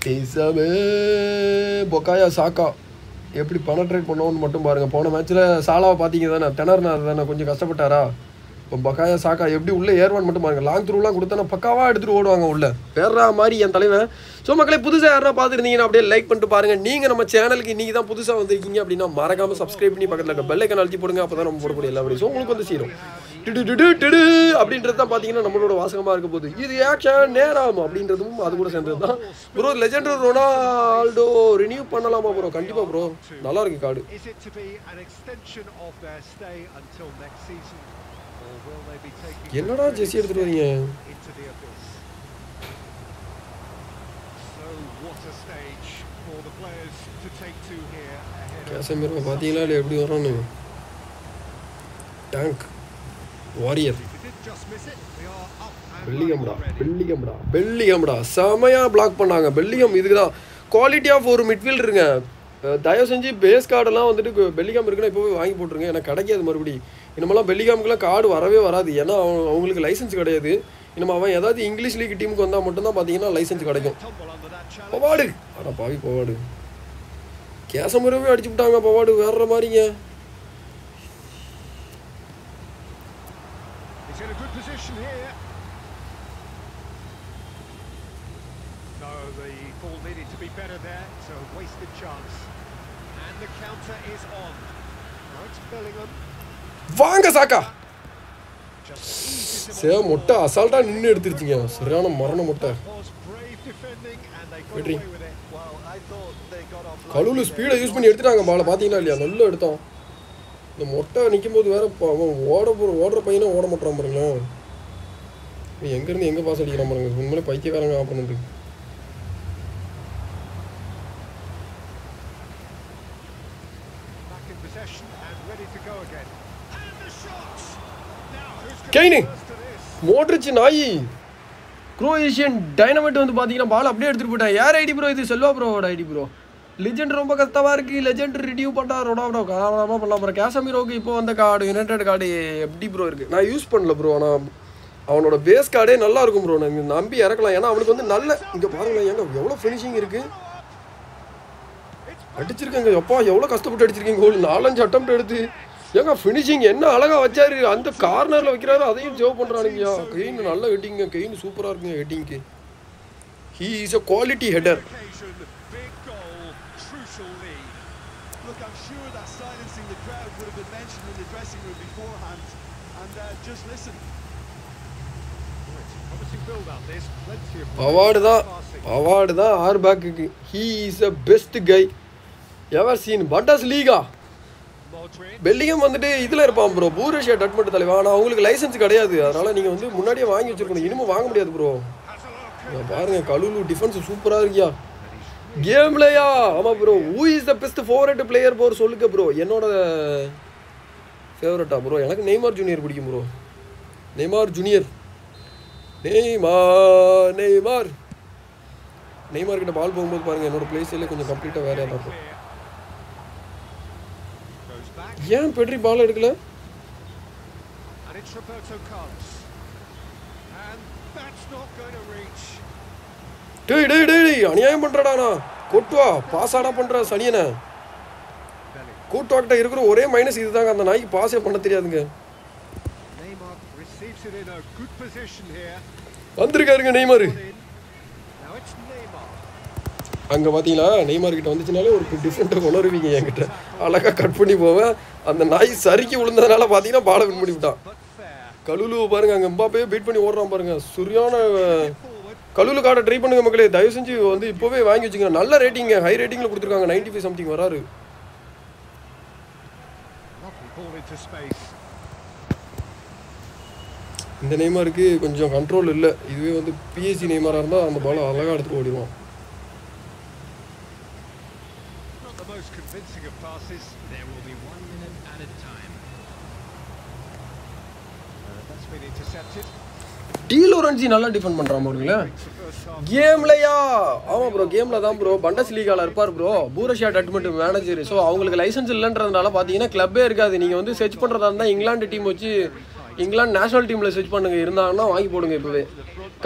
Speaker 1: பேசாமே பொக்காயா சாக்கா. எப்படி பணட்ரேட் பண்ணோன்னு மட்டும் பாருங்கள் போன மேட்ச்சில் சாலாவை பார்த்தீங்க தானே? திணறினார் தானே? கொஞ்சம் கஷ்டப்பட்டாரா? இப்போ பக்காயா சாக்கா எப்படி உள்ளே ஏறுவான்னு மட்டும் பாருங்க. லாங் த்ரூலாம் கொடுத்தா பக்காவாக எடுத்துகிட்டு ஓடுவாங்க உள்ளே. வேறா மாதிரி என் தலைவன். ஸோ மக்களை புதுசாக யாரா பார்த்துருந்தீங்கன்னா அப்படியே லைக் பண்ணிட்டு பாருங்கள் நீங்கள் நம்ம சேனலுக்கு இன்றைக்கி தான் புதுசாக வந்திருக்கீங்க அப்படின்னா மறக்காமல் சப்ஸ்கிரைப் பண்ணி பக்கத்தில் இருக்க பெல்லைக்கன் அழுத்தி போடுங்க. அப்போ தான் நம்ம போடக்கூடிய எல்லா வீடியோஸும் உங்களுக்கு வந்து சேரும். அப்படின்றது தான் பார்த்தீங்கன்னா நம்மளோட வாசகமாக இருக்க போகுது இது ஆக்ஷன் நேரம் அப்படின்றதும் அது கூட சேர்ந்தது தான் ப்ரோ லெஜெண்ட் ரொனால்டோ ரினியூ பண்ணலாமா ப்ரோ கண்டிப்பாக ப்ரோ நல்லா இருக்கு கார்டு என்னடா ஜெர்சி எடுத்துட்டு வரீங்க
Speaker 2: into
Speaker 1: பார்த்தீங்களா எப்படி வரோன்னு டேங்க் வாரியர். பெல்லிகம்டா. பெல்லிகம்டா பெல்லிகம்டா செமையாக பிளாக் பண்ணாங்க. பெல்லிகம் இதுக்கு தான் குவாலிட்டி ஆஃப் ஒரு மிட்ஃபீல்டருங்க தயவு செஞ்சு பேஸ் கார்டெல்லாம் வந்துட்டு பெல்லிகாம் இருக்குன்னா இப்போவே வாங்கி போட்டுருங்க. எனக்கு கிடைக்காது மறுபடி இனிமேலாம் பெல்லிகாமுக்குலாம் கார்டு வரவே வராது. ஏன்னா அவங்க- அவங்களுக்கு லைசன்ஸ் கிடையாது. இனிமே அவன் ஏதாவது இங்கிலீஷ் லீக் டீமுக்கு வந்தால் மட்டும்தான் பார்த்தீங்கன்னா லைசன்ஸ் கிடைக்கும். பவாடு. அட பாவி பவாடு. கேசமுறவே அடிச்சு விட்டாங்க பவாடு. வேற மாதிரிங்க.
Speaker 2: In a good position here. No, the ball needed to be better there. A wasted chance. And the counter is on. Now it's Bellingham.
Speaker 1: வாங்க சாக்கா சே மொட்டை
Speaker 2: ball.
Speaker 1: அசால்ட்டாக நின்று எடுத்துருச்சிங்க சரியான மரண மொட்டை
Speaker 3: off.
Speaker 1: கழுவுல ஸ்பீடை. யூஸ் பண்ணி எடுத்துட்டாங்க பாலை பார்த்தீங்களா இல்லையா நல்லா எடுத்தான் இந்த மொட்டை நிற்கும் போது வேற அவன் ஓட போகிற ஓடுற பையனை ஓட மாட்டான் பாருங்களேன். எங்கேருந்து எங்கே பாஸ் அடிக்கிறான் பாருங்க. உண்மையிலே பைத்தியக்காரங்க
Speaker 2: to this?
Speaker 1: மோட்ரிச்சு நாய்! குரோஏஷியன் டைனமைட் வந்து பார்த்தீங்கன்னா பால் அப்படியே எடுத்துகிட்டு போயிட்டான். யார் ஐடி ப்ரோ இது? செல்வா ப்ரோவோட ஐடி ப்ரோ லெஜெண்ட் ரொம்ப கஷ்டமாக இருக்குது லெஜெண்ட் ரிடியூ பண்ணா ரொனால்டோ. காரணமாக பண்ணலாம் ப்ரோ கேஷமீரோக்கு இப்போ வந்த கார்டு யுனைடெட் கார்டு எப்படி ப்ரோ இருக்குது நான் யூஸ் பண்ணல ப்ரோ ஆனால் அவனோட பேஸ் கார்டே நல்லா இருக்கும் ப்ரோ நான் நம்பி இறக்கலாம். ஏன்னா அவனுக்கு வந்து நல்ல இங்கே பாருங்களேன் ஏங்க எவ்வளோ ஃபினிஷிங் இருக்குது அடிச்சிருக்கேங்க. எப்பா எவ்வளோ கஷ்டப்பட்டு அடிச்சிருக்கீங்க? கோல் நாலஞ்சு அட்டம் எடுத்து. ஏங்க ஃபினிஷிங் என்ன அழகா வச்சாரு. அந்த கார்னரில் வைக்கிறாரு. அதையும் சேவ் பண்ணுறானுங்கய்யா கெயின் நல்லா ஹெட்டிங்க கெயின் சூப்பராக இருக்குங்க ஹெட்டிங்க்கு he is a quality header
Speaker 2: Occasion, big goal, crucial lead.
Speaker 3: Look, I'm sure that silencing the crowd would have been mentioned in the dressing room beforehand. And uh, just listen.
Speaker 2: Right, promising build up this. Plenty of
Speaker 1: award தான். Award தான் R பேக்குக்கு he is a best guy ever seen
Speaker 2: Bundesliga.
Speaker 1: பெல்லியம் வந்துட்டு இதில் இருப்பான் bro பூரேஷியா டட்மெண்ட் தலைவா ஆனால் அவங்களுக்கு licence கிடையாது. அதனால நீங்கள் வந்து முன்னாடியே வாங்கி வச்சிருக்கணும். இனிமே வாங்க முடியாது ப்ரோ பாருங்க கலுலு டிஃபென்ஸ் சூப்பரா இருக்கியா? கேம்லயா ஆமா bro is the best favourite player bro சொல்லுங்க ப்ரோ என்னோட ஃபேவரட்டா ப்ரோ எனக்கு நெய்மார் ஜூனியர் பிடிக்கும் bro Neymar junior Neymar Neymar Neymar கிட்ட பால் போகும்போது பாருங்க என்னோட பிளேஸ் எல்லாம் கொஞ்சம் கம்ப்ளீட்டாக வேற ஏதாவது
Speaker 2: Clear. Goes back
Speaker 1: ஏன் பெட்ரி பால் எடுக்கல. டேய் டேய் டேய் அநியாயம் பண்றடா நான் கொட்டுவா பாஸ் ஆடா பண்ற சனியனை. கூட்டுவாக்கிட்ட இருக்கிற ஒரே மைனஸ் இதுதாங்க அந்த நாய்க்கு பாஸே பண்ண தெரியாதுங்க. வந்திருக்காருங்க நெய்மார். அங்கே பார்த்தீங்களா நெய்மார் கிட்ட வந்துச்சுனாலே ஒரு டிஃப்ரெண்ட்டாக உணர்வீங்க என்கிட்ட. அழகாக கட் பண்ணி போவேன். அந்த நாய் சறுக்கி விழுந்ததுனால பார்த்தீங்கன்னா பாலை வின் பண்ணி விட்டான். கலுலு பாருங்க அங்கே எம்பாப்பே பீட் பண்ணி ஓடுறான் பாருங்க. சரியான. கலுலு கார்டை ட்ரை பண்ணுங்க மக்களே. தயவு செஞ்சு வந்து இப்போவே வாங்கி வச்சுங்க நல்ல ரேட்டிங்க ஹை ரேட்டிங்கில் கொடுத்துருக்காங்க. நைன்டி ஃபைவ் சம்திங் வராரு
Speaker 2: Lovely ball into space.
Speaker 1: இந்த நெய்மாருக்கு கொஞ்சம் கண்ட்ரோல் இல்லை. இதுவே வந்து பிஎஸ்சி நெய்மாராக இருந்தால் அந்த பாலை அழகாக எடுத்துட்டு ஓடிடுவான்
Speaker 2: Not the most convincing of passes.
Speaker 4: There will be one minute at a time.
Speaker 2: Uh, that's been intercepted.
Speaker 1: Di Lorenzo நல்லா டிஃபெண்ட் பண்ணுறான் பாருங்களேன் கேம்லையா ஆமாம் ப்ரோ கேமில் தான் ப்ரோ பண்டஸ் லீகாவில் இருப்பார் bro Borussia Dortmund manager so அவங்களுக்கு லைசன்ஸ் இல்லைன்றதுனால பார்த்தீங்கன்னா கிளப்பே இருக்காது. நீங்கள் வந்து செர்ச் பண்ணுறதா இருந்தால் இங்கிலாந்து டீம் வச்சு இங்கிலாந்து நேஷனல் டீமில் செர்ச் பண்ணுங்க. இருந்தாங்கன்னா வாங்கி போடுங்க இப்போவே.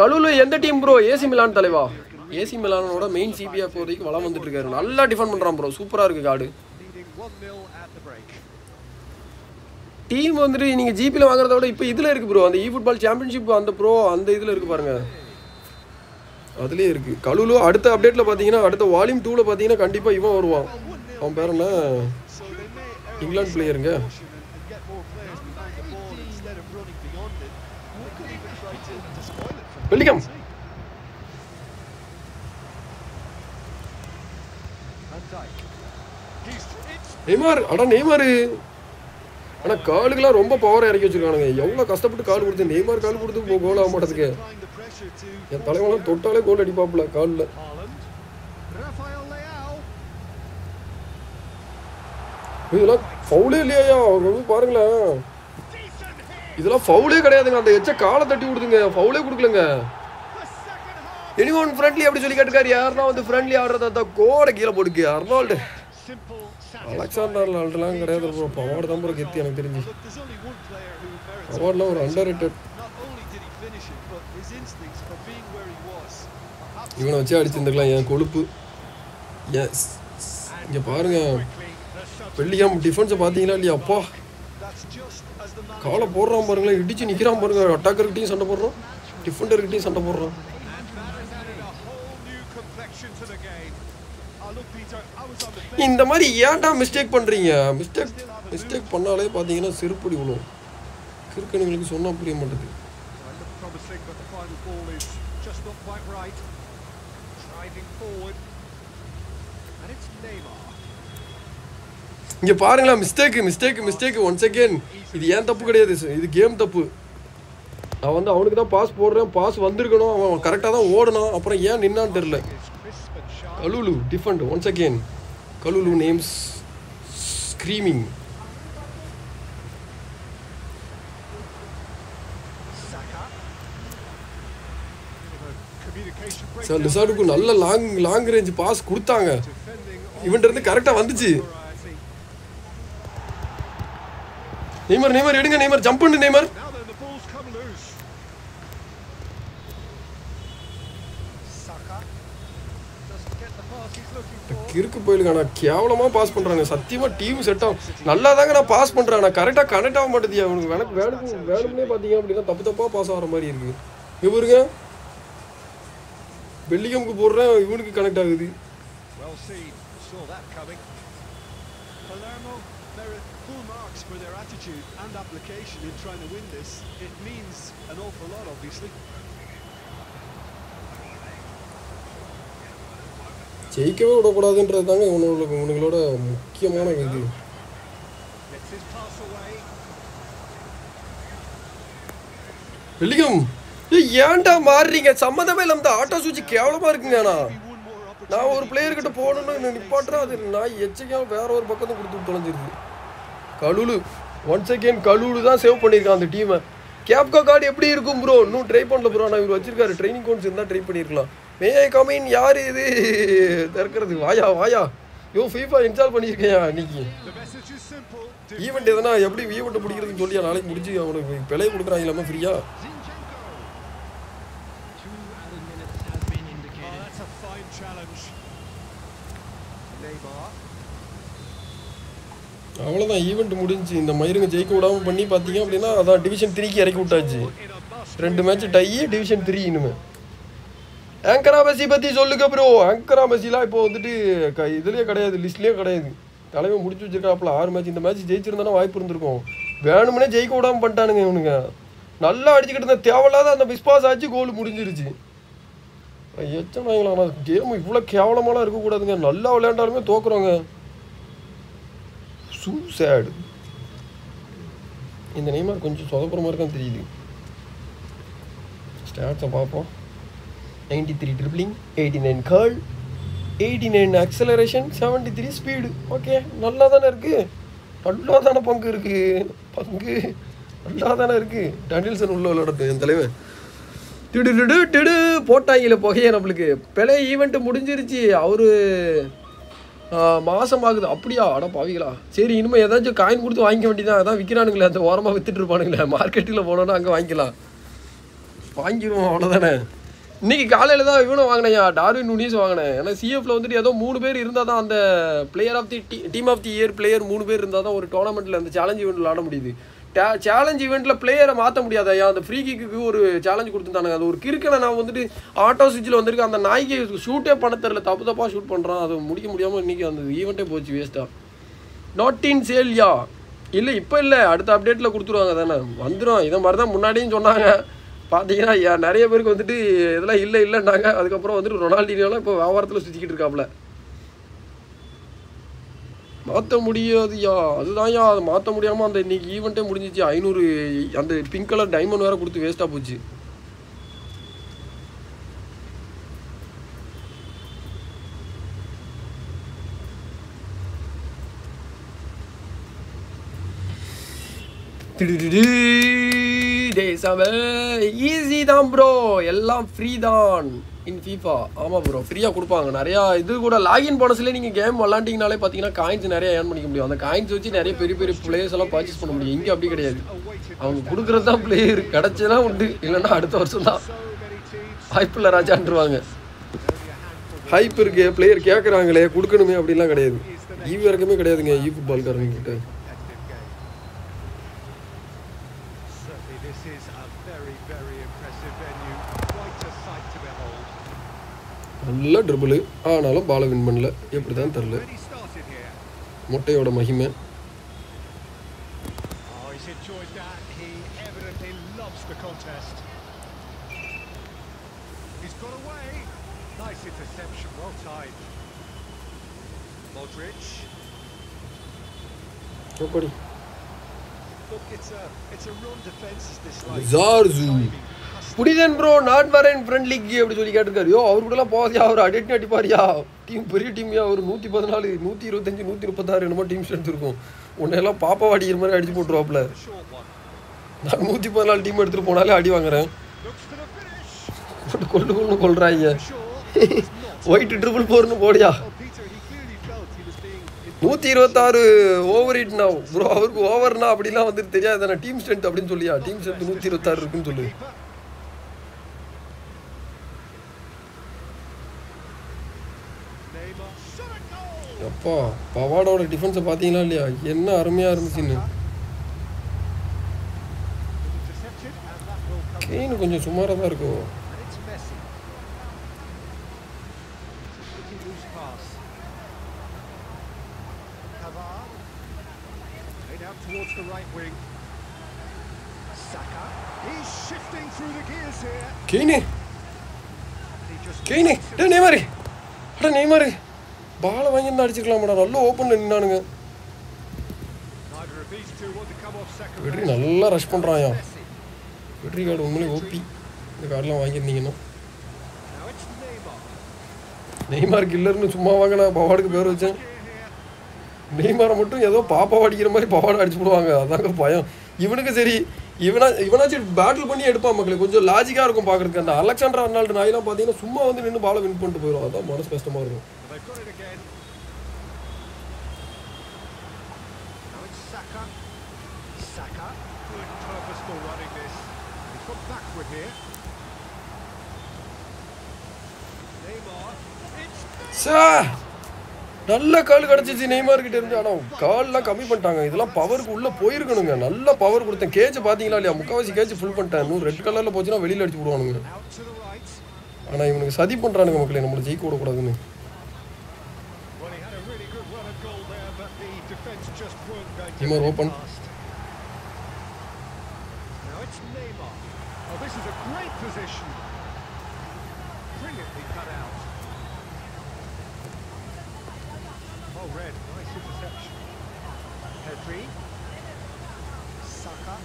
Speaker 1: கழுவில் எந்த டீம் ப்ரோ ஏசி மிலான் தலைவா? ஏசி மிலானோட மெயின் சிபிஎஃப் இப்போதைக்கு வளம் வந்துட்டு இருக்காரு. நல்லா டிஃபெண்ட் பண்ணுறான் ப்ரோ சூப்பராக இருக்கு card
Speaker 2: Leading 1-0 at the break.
Speaker 1: Team வந்துட்டு நீங்கள் ஜிபியில் வாங்குறத விட இப்போ இதில் இருக்குது ப்ரோ அந்த இ ஃபுட்பால் சாம்பியன்ஷிப் அந்த ப்ரோ அந்த இதில் இருக்குது பாருங்கள் அதுலேயே இருக்குது கழுலு அடுத்த அப்டேட்டில் பார்த்தீங்கன்னா அடுத்த வால்யூம் டூவில் பார்த்தீங்கன்னா கண்டிப்பாக இவன் வருவான். அவன் பேர் என்ன? இங்கிலாந்து பிளேயருங்க
Speaker 3: caution
Speaker 1: நெய்மார் அடா நெய்மாரு. ஆனால் காலுக்கெல்லாம் ரொம்ப பவர் இறக்கி வச்சிருக்கானுங்க. எவ்வளோ கஷ்டப்பட்டு கால் கொடுத்து நெய்மார் கால் கொடுத்து கோல் ஆக மாட்டதுக்கு என் தலைவெல்லாம் தொட்டாலே கோல் அடிப்பாப்புல காலில். இதெல்லாம் ஃபவுலே இல்லையா? அவங்க பாருங்களேன். இதெல்லாம் ஃபவுலே கிடையாதுங்க. அந்த எச்ச காலை தட்டி விடுதுங்க. ஃபவுலே கொடுக்கலங்க. எனி ஒன் ஃப்ரெண்ட்லி அப்படி சொல்லி கேட்டுக்காரு யாருன்னா வந்து ஃப்ரெண்ட்லி ஆடுறதா கோடை கீழே போட்டுக்கு அர்னால்டு. அலெக்சாண்டர் ஆல்ட்லாம் கிடையாது ப்ரோ பவார்டு தான் ப்ரோ கெத்தி எனக்கு தெரிஞ்சு.
Speaker 3: Look,
Speaker 1: பவார்டில் ஒரு அண்டர் ரேட்டட் இவனை வச்சு அடிச்சிருந்துக்கலாம் என் கொழுப்பு. எஸ் இங்கே பாருங்க. வெள்ளிக்காம டிஃபென்ஸை பார்த்தீங்களா இல்லையா? அப்பா. காலை போடுறான் பாருங்களேன் இடிச்சு நிற்கிறான் பாருங்க. அட்டாக்கர்கிட்டையும் சண்டை போடுறோம் டிஃபெண்டர்கிட்டையும் சண்டை போடுறோம்
Speaker 2: added a whole new complexion to the game. Ah, look, Peter, I was on the bench.
Speaker 1: இந்த மாதிரி ஏன்டா மிஸ்டேக் பண்ணுறீங்க மிஸ்டேக் மிஸ்டேக் பண்ணாலே பார்த்தீங்கன்னா செருப்படி விழும் கிறுக்கனுங்களுக்கு சொன்னால் புரிய மாட்டேது இங்கே பாருங்களேன் mistake mistake mistake once again இது ஏன் தப்பு கிடையாது? இது கேம் தப்பு. நான் வந்து அவனுக்கு தான் பாஸ் போடுறேன். பாஸ் வந்திருக்கணும். அவன் கரெக்டாக தான் ஓடணும் அப்புறம் ஏன் நின்னான்னு தெரில
Speaker 2: அலுலு defend and once again Kalulu names screaming.
Speaker 1: Sir லிசார்டுக்கு நல்ல லாங் லாங் ரேஞ்ச் பாஸ் கொடுத்தாங்க. இவன்ட்ட இருந்து கரெக்டாக வந்துச்சு. நெய்மர் நெய்மர் எடுங்க நெய்மர் ஜம்ப் பண்ணு Neymar
Speaker 2: Now then, the ball's come loose. Saka doesn't get the pass he's looking for.
Speaker 1: கிறுக்கு போயிலுங்க. நான் கேவலமாக பாஸ் பண்ணுறாங்க சத்தியமாக டீம் செட் ஆகும். நல்லா தாங்க நான் பாஸ் பண்ணுறேன் நான் கரெக்டாக கனெக்ட் ஆக மாட்டேது அவனுக்கு வேணும் வேணும் வேணும்னே பார்த்தீங்க அப்படின்னா தப்பு தப்பாக பாஸ் ஆகிற மாதிரி இருக்கு. இவருங்க பாருங்க. பெல்லிகம்க்கு போடுறேன். இவனுக்கு கனெக்ட் ஆகுது.
Speaker 3: Full marks for their attitude and application in trying to win this. It means an awful lot, obviously.
Speaker 1: ஜெயிக்கவே விடக்கூடாதுன்றது தாங்க இவனோட இவனுங்களோட முக்கியமான இது வெள்ளிக்கம் ஏய் ஏன்டா மாறுறீங்க? சம்மந்தமே இல்லாம இந்த ஆட்டோ சுவிட்ச் கேவலமா இருக்குங்க நான் நான் ஒரு பிளேயர் கிட்ட போகணும்னு நிப்பாட்டுறேன் அது நான் எச்சக்கையாக வேற ஒரு பக்கத்தை கொடுத்து தொலைஞ்சிருக்கு கலூலு ஒன்ஸ் அகேன் கலுலு தான் சேவ் பண்ணியிருக்கான் அந்த டீமை கேப்கா கார்டு எப்படி இருக்கும் ப்ரோ இன்னும் ட்ரை பண்ணல ப்ரோ நான் இவர் வச்சிருக்காரு. ட்ரைனிங் கோன்ஸ் இருந்தால் ட்ரை பண்ணியிருக்கலாம் மே ஐ கமின் யார் இது? திறக்கிறது. வாயா வாயா. யோ ஃபீஃபா இன்ஸ்டால் பண்ணியிருக்கேன் இன்னைக்கு ஈவெண்ட் எதனா எப்படி ஈவெண்ட் பிடிக்கிறதுன்னு சொல்லியா நாளைக்கு முடிச்சு அவனுக்கு பிழைய கொடுக்குறாங்க இல்லாமல் ஃப்ரீயா
Speaker 4: Two added minutes has been
Speaker 2: Oh,
Speaker 4: indicated.
Speaker 2: that's a fine challenge. Neymar.
Speaker 1: அவ்வளோதான் ஈவெண்ட் முடிஞ்சு இந்த மயிருங்க ஜெயிக்க விடாம பண்ணி பார்த்தீங்க அப்படின்னா அதான் டிவிஷன் த்ரீக்கு இறக்கி விட்டாச்சு. ரெண்டு மேட்ச் டை டிவிஷன் த்ரீ இனிமே. ஆங்கரா மெஸ்ஸி பற்றி சொல்லுங்க ப்ரோ ஆங்கரா மெஸ்ஸிலாம் இப்போ வந்துட்டு க இதுலேயே கிடையாது லிஸ்ட்லேயே கிடையாது. தலைவன் முடிச்சு வச்சிருக்காப்புல ஆறு மேட்ச் இந்த மேட்ச் ஜெயிச்சிருந்தானா வாய்ப்பு இருந்திருக்கும். வேணும்னே ஜெயிக்க விடாமல் பண்ணிட்டானுங்க இவனுங்க. நல்லா அடிச்சுக்கிட்டு இருந்த தேவையில்லாத அந்த பிஸ்பாஸ் ஆச்சு கோல் முடிஞ்சிருச்சு. எச்சனாங்களா ஆனால் கேம் இவ்வளோ கேவலமாலாம் இருக்கக்கூடாதுங்க. நல்லா விளையாண்டாலுமே தோக்குறோங்க சூ சேடு இந்த நெய்மார் கொஞ்சம் சொதப்புறமாக மாதிரி தெரியுது. ஸ்டாட்ஸை பார்ப்போம். Ninety three dribbling eighty nine curl eighty nine acceleration seventy three speed okay நல்லா தானே இருக்குது நல்லா தானே பங்கு இருக்குது பங்கு நல்லா தானே இருக்குது டண்டில்சன் உள்ள விளையாடட்டும் என் தலைவன். திடு திடு திடு போட்டாங்கல புகையே நம்மளுக்கு. பிழை ஈவெண்ட்டு முடிஞ்சிருச்சு. அவரு மாதம் ஆகுது அப்படியா? அட பாவிகளா. சரி இனிமேல் ஏதாச்சும் காயின் கொடுத்து வாங்கிக்க வேண்டியதான் அதான் விற்கிறானுங்களே அந்த ஓரமாக வித்துட்டு இருப்பானுங்களே. மார்க்கெட்டில் போனோன்னா அங்கே வாங்கிக்கலாம். வாங்கிடுவோம் அவ்வளோதானே இன்னைக்கு காலையில் தான் இவனும் வாங்கினேயா டார்வின் நுனிஸ் வாங்கினேன். ஏன்னா சிஎஃப்ல வந்துட்டு ஏதோ மூணு பேர் இருந்தால் தான் அந்த player of the team of the year player மூணு பேர் இருந்தால் தான் ஒரு டோர்னமெண்ட்டில் அந்த சேலஞ்சு ஈவெண்ட்டில் ஆட முடியுது. சேலஞ்ச் ஈவெண்ட்டில் பிளேயரை மாற்ற முடியாதயா அந்த ஃப்ரீ கிக்கு ஒரு சேலஞ்ச் கொடுத்துருந்தானுங்க அது ஒரு கிறுக்கனை நான் வந்துட்டு ஆட்டோ சுவிட்சில் வந்திருக்கு அந்த நாய்க்கு ஷூட்டே பண்ண தெரில தப்பு தப்பாக ஷூட் பண்ணுறான் அது முடிக்க முடியாமல் இன்றைக்கி அந்த ஈவெண்ட்டே போச்சு வேஸ்ட்டாக நாட் இன் சேல்யா இல்லை இப்போ இல்லை. அடுத்த அப்டேட்டில் கொடுத்துருவாங்க தானே. வந்துடும் இதை மாதிரி தான் முன்னாடியும் சொன்னாங்க. பார்த்தீங்கன்னா நிறைய பேருக்கு வந்துட்டு இதெல்லாம் இல்லை இல்லைன்னாங்க. அதுக்கப்புறம் வந்துட்டு ரொனால்டினோலாம் இப்போ வியாபாரத்தில் சுற்றிக்கிட்டு இருக்காப்புல மாற்ற முடியாதுயா. அதுதான்யா அதை மாற்ற முடியாமல் அந்த இன்னைக்கு ஈவெண்ட்டே முடிஞ்சிச்சு. ஐநூறு அந்த பிங்க் கலர் டைமண்ட் வேறு கொடுத்து வேஸ்ட்டாக போச்சு. திடிடிடி. தேசமே ஈஸி தான் ப்ரோ எல்லாம் ஃப்ரீ தான். இன் ஃபீஃபா ஆமாம் ப்ரோ ஃப்ரீயாக கொடுப்பாங்க. நிறையா இது கூட லாகின் போனஸ்லேயே நீங்கள் கேம் விளாண்டிங்கனாலே பார்த்தீங்கன்னா காயின்ஸ் நிறைய ஏர்ன் பண்ணிக்க முடியும். அந்த காயின்ஸ் வச்சு நிறைய பெரிய பெரிய பிளேயர்ஸ் எல்லாம் பர்ச்சேஸ் பண்ண முடியும். இங்கே அப்படி கிடையாது. அவங்க கொடுக்குறது தான் பிளேயர் கிடச்சதான் உண்டு. இல்லைன்னா அடுத்த வருஷம் தான். ஹைப்பில் ராஜான்ருவாங்க ஹைப் இருக்கு. பிளேயர் கேட்குறாங்களே கொடுக்கணுமே அப்படிலாம் கிடையாது. ஈவ் வரைக்குமே கிடையாதுங்க. ஈ ஃபுட்பால்காரங்க கிட்ட
Speaker 2: Certainly, this is a very, very impressive venue. Quite a sight to behold.
Speaker 1: நல்ல ட்ரிபிள் ஆனாலும் பாலை வின் பண்ணல எப்படி தான் தெரில. முட்டையோட மகிமை
Speaker 2: Oh.
Speaker 1: எப்படி
Speaker 3: Look, it's a it's a run defence is dislike.
Speaker 1: George
Speaker 3: Timing has
Speaker 1: புடிதன் ப்ரோ நாட் வரேன் ஃப்ரெண்ட் லீக் அப்படி சொல்லி கேட்டிருக்காரு. யோ அவர் கூடலாம் போவாதியா அவர் அடிட்டு அடிப்பாரியா? டீம் பெரிய டீம்யா அவர் நூற்றி பதினாலு நூற்றி இருபத்தஞ்சு நூற்றி முப்பத்தாறு என்னமோ டீம் ஸ்ட்ரென்த் இருக்கும் உன்னையெல்லாம் பாப்பா அடிக்கிற மாதிரி அடிச்சு போட்டுருவாப்ல நான் நூற்றி பதினாலு டீம் எடுத்துகிட்டு போனாலே அடி வாங்குறேன். கொண்டு கொண்டு கொள்றாங்க ஒயிட் ட்ரிபிள் போர்னு போடியா. நூற்றி இருபத்தாறு ஓவர் இட் நான் ப்ரோ அவருக்கு ஓவர்னா அப்படிலாம் வந்துட்டு தெரியாது தானே டீம் ஸ்ட்ரென்த் அப்படின்னு சொல்லியா? டீம் ஸ்ட்ரென்த் நூற்றி இருபத்தாறு இருக்குன்னு சொல்லு
Speaker 3: Neymar.
Speaker 2: Shot a goal.
Speaker 1: அப்பா பவாடோட டிஃபென்ஸை பார்த்தீங்களா இல்லையா என்ன அருமையாக இருந்துச்சுன்னு கெயின் கொஞ்சம் சுமாராக தான் இருக்கும்
Speaker 2: towards the right
Speaker 1: டே நெய்மாரு அட நெய்மாரு பாலை வாங்கி அடிச்சிருக்கலாம்டா நல்ல ஓப்பனில் நின்னானுங்க. வெற்றி நல்லா ரஷ் பண்ணுறாயா வெற்றி கார்டு உண்மையிலே ஓபி இந்த கார்டெலாம் வாங்கியிருந்தீங்கன்னா. நெய்மார் கில்லர்னு சும்மா வாங்கினா பவாடுக்கு பேர் வச்சேன். நெய்மாரை மட்டும் ஏதோ பாப்பா அடிக்கிற மாதிரி பவாடை அடிச்சு போடுவாங்க. அதாங்க பயம். இவனுக்கு சரி இவனா இவனாச்சும் பேட்டில் பண்ணி எடுப்பான் மக்களுக்கு கொஞ்சம் லாஜிக்காக இருக்கும் பார்க்குறதுக்கு. அந்த அலெக்சாண்டர் அர்னால்டு நாயெல்லாம் பார்த்தீங்கன்னா சும்மா வந்து நின்று பாலை வின் பண்ணிட்டு போயிடும். அதான் மனசு கஷ்டமாக இருக்கும்
Speaker 2: They've got it again. Now it's Saka. Saka. Good purposeful running this. He's got backward here. Neymar.
Speaker 1: Sir நல்ல கால் கிடச்சிச்சு நெய்மார் கிட்ட இருந்து. ஆனால் கால்லாம் கம்மி பண்ணிட்டாங்க. இதெல்லாம் பவருக்கு உள்ளே போயிருக்கணுங்க. நல்ல பவர் கொடுத்தேன். கேட்ச் பார்த்தீங்களா இல்லையா? முக்கால்வாசி கேஜ் ஃபுல் பண்ணிட்டேன். இன்னும் ரெட் கலரில் போச்சுன்னா வெளியில் அடிச்சு விடுவானுங்க. ஆனால் இவனுக்கு சதி பண்ணுறானுங்க மக்களே. நம்மளை ஜெயிக்க விடக்கூடாதுன்னு. Neymar open.
Speaker 2: Now it's Neymar. Oh, this is a great position. Brilliantly cut out. Oh, red. Nice interception. Pedri. Saka.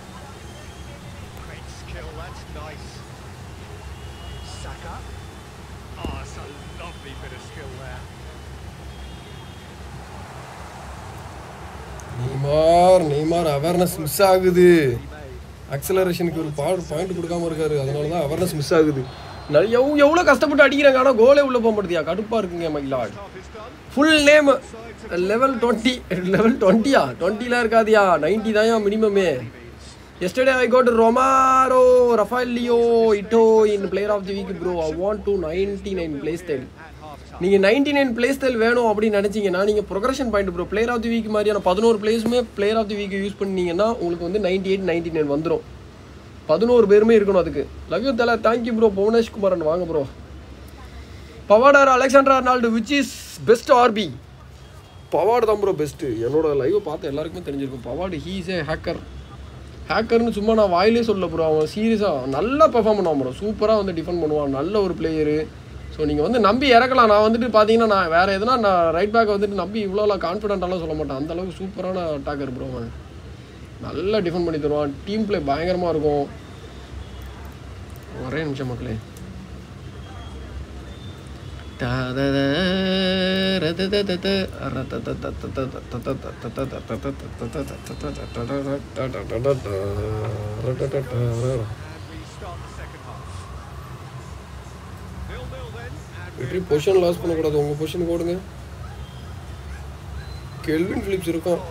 Speaker 2: Great skill. That's nice. Saka. Oh, it's a lovely bit of skill there.
Speaker 1: Neymar Neymar awareness miss ஆகுது. அக்சலரேஷனுக்கு ஒரு பா point கொடுக்காம இருக்காரு. அதனால தான் awareness miss ஆகுது எவ் எவ்வளோ கஷ்டப்பட்டு அடிக்கிறாங்க? ஆனால் கோலே உள்ளே போக மாட்டேதியா கடுப்பாக இருக்குங்க மகிழாட் full name level twenty level டுவெண்ட்டியா டுவெண்ட்டிலாம் இருக்காதியா நைன்ட்டி தான் மினிமமே எஸ்டர்டே ஐ கோட் ரொமாரோ ரஃபாலியோ இட்டோ in player of the week bro I want to ninety nine play style நீங்கள் நைன்டி நைன் பிளே ஸ்டைல் வேணும் அப்படின்னு நினச்சிங்கன்னா நீங்கள் progression point bro player of the week மாதிரியான பதினோரு பிளேஸுமே player of the week use பண்ணீங்கன்னா உங்களுக்கு வந்து நைன்டி எயிட் நைன்டி நைன் வந்துடும் பதினோரு பேருமே இருக்கணும் அதுக்கு. லவ் யூ தலை. Thank you bro Bhuvanesh Kumaran வாங்க bro பவாடார் Alexander Arnold which is best RB பவாடு தான் ப்ரோ பெஸ்ட்டு என்னோட லைவை பார்த்து எல்லாருக்குமே தெரிஞ்சிருக்கும். பவாடு ஹீ இஸ் ஏ ஹேக்கர் ஹேக்கர்னு சும்மா நான் வாயிலே சொல்ல ப்ரோ அவன் சீரியஸாக நல்லா பெர்ஃபார்ம் பண்ணுவான் ப்ரோ சூப்பராக வந்து டிஃபெண்ட் பண்ணுவான். நல்ல ஒரு பிளேயரு ஸோ நீங்கள் வந்து நம்பி இறக்கலாம் நான் வந்துட்டு பார்த்தீங்கன்னா நான் வேறு எதுனா நான் ரைட் பேக்கை வந்துட்டு நம்பி இவ்வளோலாம் கான்ஃபிடென்ட்டாலாம் சொல்ல மாட்டேன் அந்தளவுக்கு சூப்பரான அட்டாக்கர் ப்ரோ அவன் நல்லா டிஃபெண்ட் பண்ணி தருவான் டீம் ப்ளே பயங்கரமாக இருக்கும் ஒரே நிமிஷம் மக்களே
Speaker 2: And we start the second half. Nil-nil then, and
Speaker 1: வெற்றி பொசிஷன் லாஸ் பண்ணக்கூடாது உங்கள் பொசிஷனுக்கு ஓடுங்க கெல்வின் ஃபிலிப்ஸ் இருக்கான்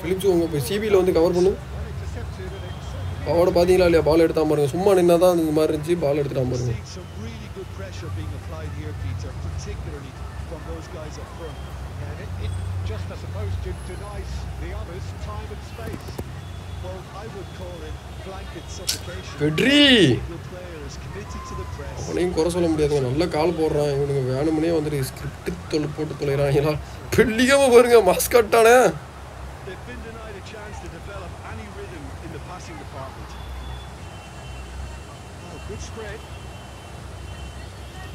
Speaker 1: ஃபிலிப்ஸ் உங்கள் இப்போ சிபியில் வந்து கவர் பண்ணு
Speaker 2: intercepted and it's
Speaker 1: அவட பார்த்தீங்களா இல்லையா பால் எடுத்தாம பாருங்க சும்மா நின்னா தான் இந்த மாதிரி இருந்துச்சு பால் எடுத்துட்டாம பாருங்க
Speaker 3: Seeing some really good pressure being applied here, Peter, particularly from those guys up front.
Speaker 2: and it, it just, I suppose, de- denies the others time and space.
Speaker 3: Well, I would call it blanket suffocation.
Speaker 1: வெற்றி
Speaker 3: Good players committed to the press.
Speaker 1: அவனையும் குறை சொல்ல முடியாதுங்க. நல்ல கால் போடுறான். இவனுங்க வேணுமனே வந்துட்டு script தொலை போட்டு தொலைகிறாங்களா பெல்லிகாம பாருங்க மாஸ்கட்டானே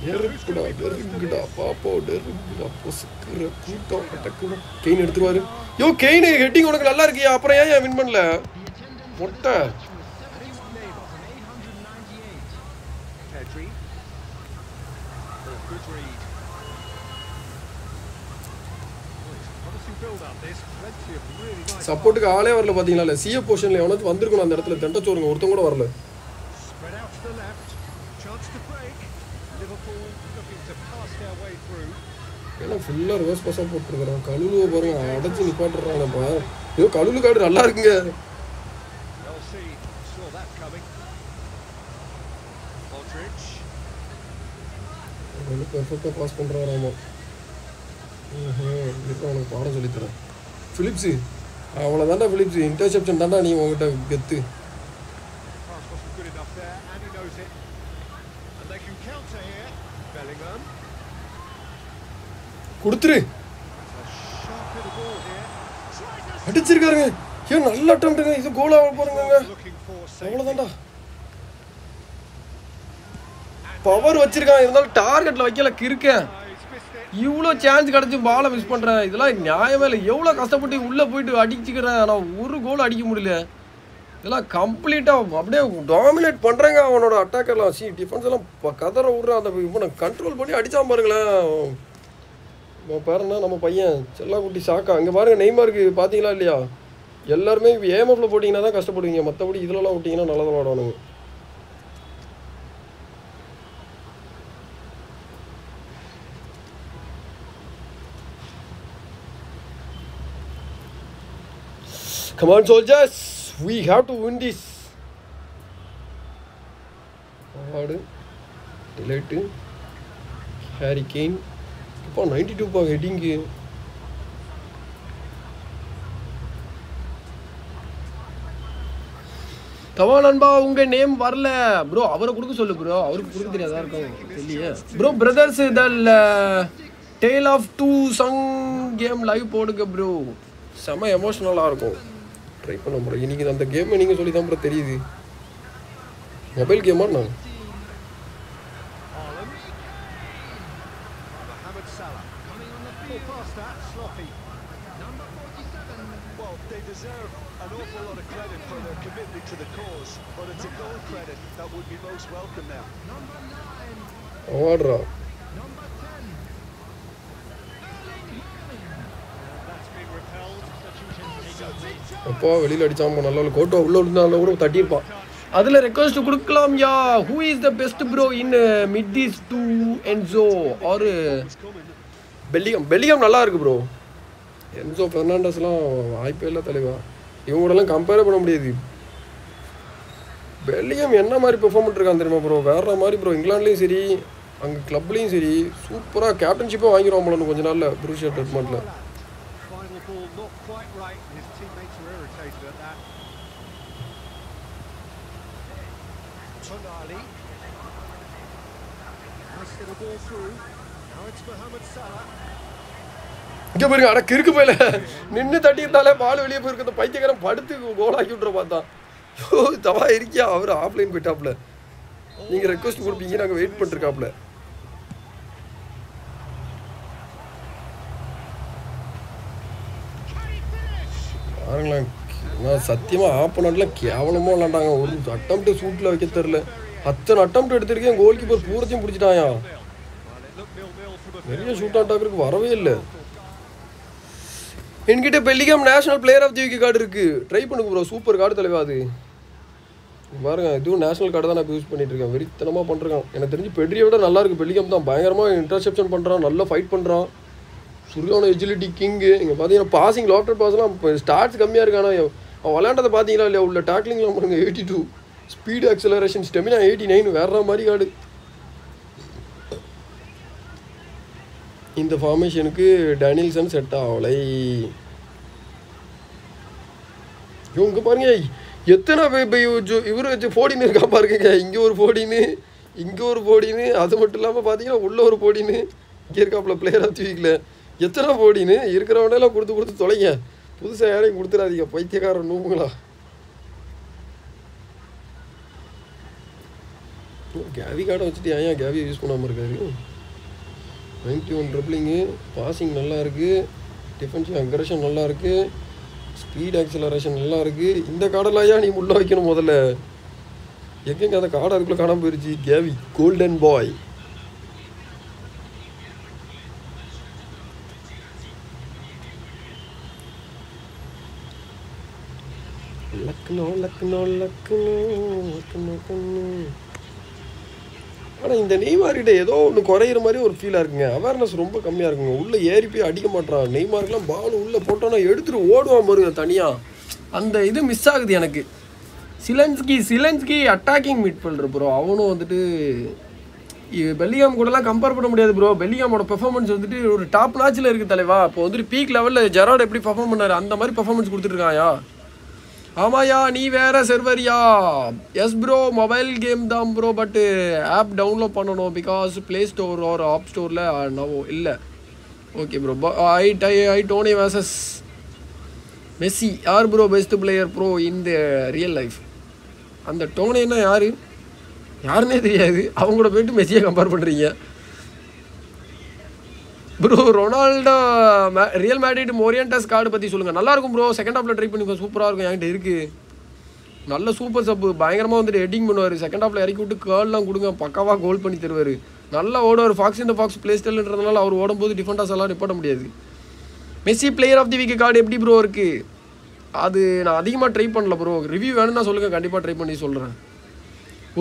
Speaker 1: நெருக்குடா நெருங்குடா பாப்போ நெருங்குடா பொசுக்குற கூட்டம். கெயின் எடுத்துருவாரு. யோ கெயின் ஹெட்டிங் உனக்கு நல்லா இருக்கியா? அப்புறம் ஏன் வின் பண்ணல? மொட்டை
Speaker 2: Pedri. Oh, good read. Oh, it's promising build-up, this. Plenty of really nice
Speaker 1: சப்போர்ட்டுக்கு ஆளே வரல பாத்தீங்களா இல்ல சிஎஃப் பொசிஷன்ல எவனாச்சும் வந்திருக்கணும் அந்த இடத்துல. தெண்டச்சோருங்க ஒருத்தன் கூட வரல. ஏன்னா ஃபுல்லா ரிவர்ஸ் பாஸா போட்டுருக்கான் கழுலுவ பாருங்க. அடைச்சு நிப்பாட்டுறாங்கப்பா ஐயோ கழுலு காடு நல்லா இருக்குங்க. பெர்ஃபெக்டாக பாஸ் பண்ணுறாராமா இருக்க அவனுக்கு பாடம் சொல்லித்தரேன் ஃபிலிப்ஸு அவ்வளோதான்டா ஃபிலிப்ஸு இன்டர்செப்ஷன் தான்டா நீ உங்ககிட்ட கெத்து. கொடுத்துரு. அடிச்சிருக்காருங்க. ஏன் நல்ல அட்டம்ட்டுங்க இது
Speaker 2: Looking for safety.
Speaker 1: அவ்வளோதான்டா பவர் வச்சிருக்கான். இருந்தாலும் டார்கெட்டில் வைக்கல. கிறுக்கேன்
Speaker 2: Oh, he's missed it.
Speaker 1: இவ்வளோ சான்ஸ் கிடச்சி பாலை மிஸ் பண்ணுறேன் இதெல்லாம் நியாயமே இல்லை. எவ்வளோ கஷ்டப்பட்டு உள்ளே போயிட்டு அடிச்சுக்கிறேன் ஆனால் ஒரு கோல் அடிக்க முடியல. இதெல்லாம் கம்ப்ளீட்டாக அப்படியே டாமினேட் பண்ணுறேங்க அவனோட அட்டாக்கர்லாம் சி டிஃபென்ஸ் எல்லாம் ப- கதற விட்றான் அந்த இவனை கண்ட்ரோல் பண்ணி அடித்தா பாருங்களேன். பாருண்ணா நம்ம பையன். செல்லாக்குட்டி சாக்கா. அங்கே பாருங்கள் நெய்மாருக்கு பார்த்தீங்களா இல்லையா? எல்லாருமே ஏமப்பில் போட்டிங்கன்னா தான் கஷ்டப்படுவீங்க. மற்றபடி இதிலலாம் விட்டிங்கன்னா நல்லா தான் விளாடுவானுங்க. Come on, soldiers. We have to win this. Forward. Delete. Harry Kane. இப்போ நைன்டி டூ பா ஹெட்டிங்கு கவா நண்பா உங்க நேம் வரல ப்ரோ அவரை கொடுக்க சொல்லு ப்ரோ அவருக்கு கொடுக்க தெரியாதா இருக்கும் தெரியல bro brothers இதல் tale of two sons game live போடுங்க ப்ரோ செம எமோஷ்னலாக இருக்கும் ட்ரை பண்ண ப்ரோ இன்னைக்கு அந்த கேமை நீங்கள் சொல்லி தான் ப்ரோ தெரியுது. மொபைல் கேமா நான்
Speaker 2: Haaland. Mohamed Salah. Pull past that, sloppy.
Speaker 3: Well, they deserve an awful lot of credit for their commitment to the cause, but it's a goal credit that would be most welcome now.
Speaker 1: அவார்ட்ரா
Speaker 2: That's been repelled. Substitution.
Speaker 1: அப்பா வெளியில் அடிச்சாம்பா நல்லா கோட்டோ உள்ள இருந்தாலும் கூட தட்டியிருப்பான். அதில் request கொடுக்கலாம் யா. Who is the best bro in mid this two Enzo or Bellingham. Bellingham நல்லா இருக்கு ப்ரோ என்சோ ஃபெர்னாண்டஸ்லாம் வாய்ப்பே இல்லை தலைவா. இவங்க கூடலாம் கம்பேரே பண்ண முடியாது. பெல்லிகம் என்ன மாதிரி பெர்ஃபார்ம் பண்ணிருக்கான் தெரியுமா ப்ரோ வேற மாதிரி ப்ரோ இங்கிலாந்துலேயும் சரி அங்கே கிளப்லேயும் சரி சூப்பராக கேப்டன்ஷிப்பே வாங்கிடுவான் போல இன்னும் கொஞ்ச நாளில். புருஷா டெட்மெண்ட்டில்
Speaker 2: Final ball not quite right. His teammates were irritated at that. Tonali. Nice little ball through. Now it's Mohamed Salah.
Speaker 1: இங்க பாருங்க அட கிறுக்கு போயில நின்று தட்டி இருந்தாலே பால் வெளியே போயிருக்க. அந்த பைத்தியக்காரன் படுத்து கோலாக்கி விட்ற பார்த்தா யோ தவா இருக்கியா? அவர் ஆஃப்லைன் போயிட்டாப்ல நீங்க ரெக்வஸ்ட் கொடுப்பீங்க நாங்கள் வெயிட் பண்ணிருக்காப்ல பாருங்களேன் நான் சத்தியமா ஆப்பனண்ட்ல கேவலமா விளாண்டாங்க ஒரு அட்டம்ப்ட் சூட்டில் வைக்க தெரில அத்தனை அட்டம்ப்ட் எடுத்திருக்கேன் கோல் கீப்பர் பூரத்தையும் பிடிச்சிட்டாயா? நிறைய ஷூட் வரவே இல்லை. என்கிட்ட Bellingham national player of the week card இருக்கு. ட்ரை பண்ணுங்க ப்ரோ சூப்பர் கார்டு தலைவா அது. பாருங்க இதுவும் நேஷனல் கார்டு தான் நான் யூஸ் பண்ணிட்டு இருக்கேன். வெறித்தனமாக பண்ணுறான் எனக்கு தெரிஞ்சு பெட்ரியை விட நல்லா இருக்கு. பெல்லிகம் தான். பயங்கரமாக இன்டர்செப்ஷன் பண்ணுறான் நல்லா ஃபைட் பண்ணுறான் சுரியான எஜிலிட்டி கிங்கு இங்கே பார்த்தீங்கன்னா பாசிங் லாக்டர் பாஸ்லாம் இப்போ ஸ்டார்ட்ஸ் கம்மியாக இருக்கானா ஆனால் அவன் விளையாண்டதை பார்த்தீங்களா இல்லையா? உள்ள டேக்லிங்லாம் பாருங்க eighty two speed acceleration stamina eighty nine வேற மாதிரி கார்டு இந்த ஃபார்மேஷனுக்கு டேனியல்சன் செட் ஆகலை. இவங்க பாருங்க எத்தனை இவர் வச்சு போடின்னு இருக்கா பாருங்க. இங்கே ஒரு போடின்னு இங்கே ஒரு போடின்னு அது மட்டும் இல்லாமல் பார்த்தீங்கன்னா உள்ள ஒரு போடின்னு இங்கே இருக்காப்புல பிளேயர் தூக்கிக்கல எத்தனை போடின்னு இருக்கிறவனெல்லாம் கொடுத்து கொடுத்து தொலைங்க. புதுசாக யாரையும் கொடுத்துடாதீங்க பைத்தியக்காரன் நூங்களா கேவி கார்டை வச்சுட்டு ஏன் கேவி யூஸ் பண்ணாமல் இருக்காரு? நைன்டி ஒன் ட்ரிப்ளிங்கு பாசிங் நல்லா இருக்குது டிஃபென்சிவ் அக்ரஷன் நல்லா இருக்குது ஸ்பீட் ஆக்சலரேஷன் நல்லா இருக்குது இந்த கார்டெல்லாம் ஏன் நீ உள்ள வைக்கணும் முதல்ல? எங்கெங்க அந்த கார்டு அதுக்குள்ளே காணாமல் போயிருச்சு? KV golden boy Lucknow Lucknow Lucknow Lucknow Lucknow ஆனால் இந்த நெய்மார்கிட்ட ஏதோ ஒன்று குறையிற மாதிரி ஒரு ஃபீலாக இருக்குங்க. அவேர்னஸ் ரொம்ப கம்மியாக இருக்குங்க. உள்ளே ஏறி போய் அடிக்க மாட்டான் நெய்மார்க்கெலாம் பால் உள்ளே போட்டோன்னா எடுத்துகிட்டு ஓடுவான் பாருங்க தனியாக அந்த இது மிஸ் ஆகுது எனக்கு. Zielinski Zielinski attacking midfielder bro அவனும் வந்துட்டு பெல்லிகாம் கூடலாம் கம்பேர் பண்ண முடியாது ப்ரோ பெல்லிகாமோட பெர்ஃபார்மன்ஸ் வந்துட்டு ஒரு டாப் நாச்சில் இருக்குது தலைவா. இப்போ வந்துட்டு பீக் லெவலில் ஜெராட் எப்படி பெர்ஃபார்ம் பண்ணார்? அந்த மாதிரி பெர்ஃபார்மன்ஸ் கொடுத்துருக்காயா ஆமாயா நீ வேற செர்வரியா எஸ் ப்ரோ மொபைல் கேம் தான் ப்ரோ பட்டு ஆப் டவுன்லோட் பண்ணணும். பிகாஸ் ப்ளே ஸ்டோர் ஒரு ஆப் ஸ்டோரில் நவோ இல்லை. Okay bro I die I Dhoni versus Messi யார் bro best player bro in the real life அந்த டோனின்னா யார்? யாருன்னே தெரியாது. அவங்க கூட போயிட்டு மெஸ்ஸியை கம்பேர் பண்ணுறீங்க bro Ronaldo Real Madrid Morientes card பற்றி சொல்லுங்கள் நல்லாயிருக்கும் ப்ரோ செகண்ட் ஹாஃபில் ட்ரை பண்ணிக்கோ. சூப்பராக இருக்கும். என்கிட்ட இருக்குது நல்ல சூப்பர் சப்பு பயங்கரமாக வந்துட்டு ஹெட்டிங் பண்ணுவார். செகண்ட் ஹாஃபில் இறக்கி விட்டு கேர்லாம் கொடுங்க. பக்காவாக கோல் பண்ணி தருவார். நல்லா ஓடுவார் ஃபாக்ஸ் இந்த ஃபாக்ஸ் பிளே ஸ்டைல்ன்றதுனால அவர் ஓடும்போது டிஃபெண்டர்ஸ் எல்லாம் நிப்பாட்ட முடியாது. Messi player of the week card எப்படி ப்ரோ இருக்குது அது நான் அதிகமாக ட்ரை பண்ணல ப்ரோ ரிவ்யூ வேணும்னா சொல்லுங்கள் கண்டிப்பாக ட்ரை பண்ணி சொல்கிறேன்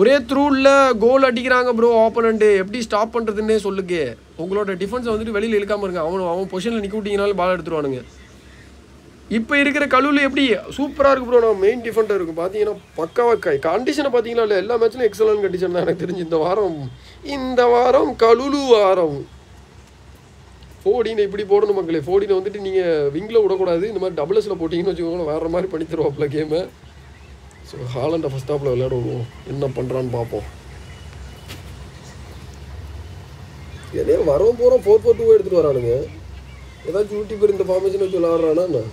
Speaker 1: ஒரே த்ரூவில் கோல் அடிக்கிறாங்க ப்ரோ ஆப்போனண்ட்டு எப்படி ஸ்டாப் பண்ணுறதுன்னே சொல்லுங்க. உங்களோட டிஃபென்ஸை வந்துட்டு வெளியில் இழுக்காமல் இருங்க. அவன் அவன் பொசிஷனில் நிற்க விட்டிங்கனாலும் பால் எடுத்துருவானுங்க. இப்போ இருக்கிற கழுவில் எப்படி சூப்பராக இருக்கு ப்ரோ நான் மெயின் டிஃபெண்டர் இருக்கும் பார்த்தீங்கன்னா பக்காவாக கண்டிஷனை பார்த்தீங்களா இல்லை எல்லா மேட்ச்லையும் எக்ஸலன்ட் கண்டிஷன் தான் எனக்கு தெரிஞ்சு இந்த வாரம். இந்த வாரம் கழுலு வாரம். ஃபோர்டீனை இப்படி போடணும் மக்களே. ஃபோர்டீனை வந்துட்டு நீங்கள் விங்கில் விடக்கூடாது. இந்த மாதிரி டபுள்ஸில் போட்டிங்கன்னு வச்சுக்கோங்களேன் வேறு மாதிரி பண்ணி தருவாப்பில் கேமை ஸோ ஹாலண்டை ஃபஸ்ட் ஹாப்பில் விளையாட விடுவோம் என்ன பண்ணுறான்னு பார்ப்போம். இதே வரவும் போகிறோம் ஃபோர் ஃபோர் டூ எடுத்துகிட்டு வரானுங்க. ஏதாச்சும் யூடியூபர் இந்த ஃபார்மேஷன் வச்சு விளாட்றானா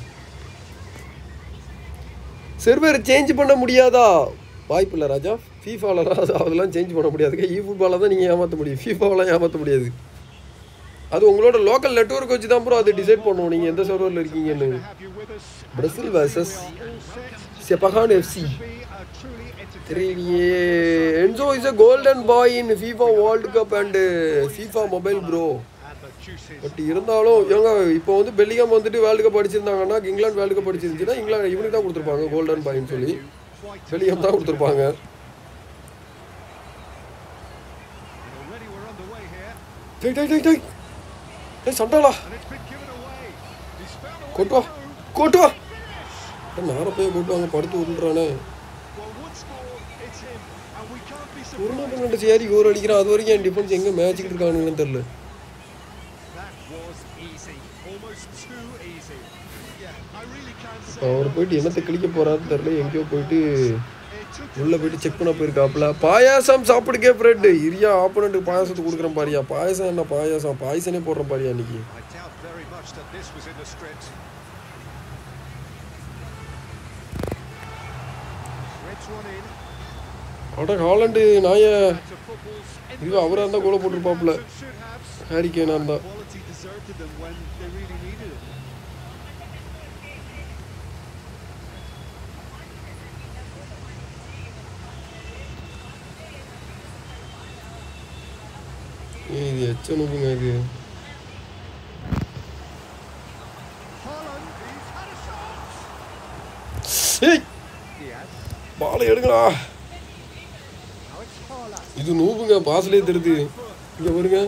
Speaker 1: செர்வர் சேஞ்ச் பண்ண முடியாதா? வாய்ப்பு இல்லை ராஜா. ஃபீஃபாவில் அதெல்லாம் சேஞ்ச் பண்ண முடியாதுங்க இ ஃபுட்பாலில் தான் நீங்கள் ஏமாற்ற முடியும். ஃபீஃபாவெலாம் ஏமாற்ற முடியாது. அது உங்களோட லோக்கல் நெட்ஒர்க் வச்சு தான் ப்ரோ அது டிசைட் பண்ணுவோம் நீங்கள் எந்த சர்வரில் இருக்கீங்கன்னு. Brazil versus
Speaker 2: செபகான் FC
Speaker 1: 3 Enzo
Speaker 2: is a
Speaker 1: golden boy in FIFA World Cup and uh,
Speaker 2: FIFA Mobile Bro.
Speaker 1: But இருந்தாலும் ஏங்க இப்போ வந்து பெல்லிங்காம் வந்துட்டு வேர்ல்டு கப் அடிச்சிருந்தாங்கன்னா இங்கிலாந்து வேர்ல்டு கப் அடிச்சிருந்துச்சுன்னா இங்கிலாந்து இவனுக்கு தான் கொடுத்துருப்பாங்க கோல்டன் பாயின்னு சொல்லி. பெல்லிங்காம் தான் கொடுத்துருப்பாங்க. டேய் டேய் டேய் டேய். டேய்
Speaker 2: சண்டாலா
Speaker 1: கொட்டு வா கொட்டு வா. நாரை போய் கூட்டுவாங்க படுத்து விட்டுறானே
Speaker 3: surprised.
Speaker 1: டூர்னாமெண்ட் சேரி ஓவர் அடிக்கிறான் அது வரைக்கும் என் டிஃபென்ஸ் எங்கே மேட்ச்சுக்கிட்டு இருக்கானுங்கன்னு
Speaker 3: say.
Speaker 1: அவர் போயிட்டு என்னத்தை கிழிக்க போறாருன்னு தெரியல. எங்கேயோ போயிட்டு உள்ள போயிட்டு செக் பண்ண போயிருக்காப்புல. பாயாசம் சாப்பிடுக்கே ஃப்ரெண்டு இரியா ஆப்போனண்ட்டுக்கு பாயாசத்துக்கு கொடுக்குறேன் பாரியா. பாயாசம் என்ன பாயாசம்? பாயசனே போடுறேன் பாரியா இன்னைக்கு.
Speaker 2: One in.
Speaker 1: அட ஹாலண்டு நாய இது அவராக இருந்தால் கோலை போட்டிருப்பாப்புல
Speaker 3: ஹாரி ஹாரிக்கேனாக இருந்தால்
Speaker 1: இது எச்சனுக்குங்க இது பாலை எடுங்கடா இது நூப்புங்க பாசலே தெரிது இங்க பாருங்க.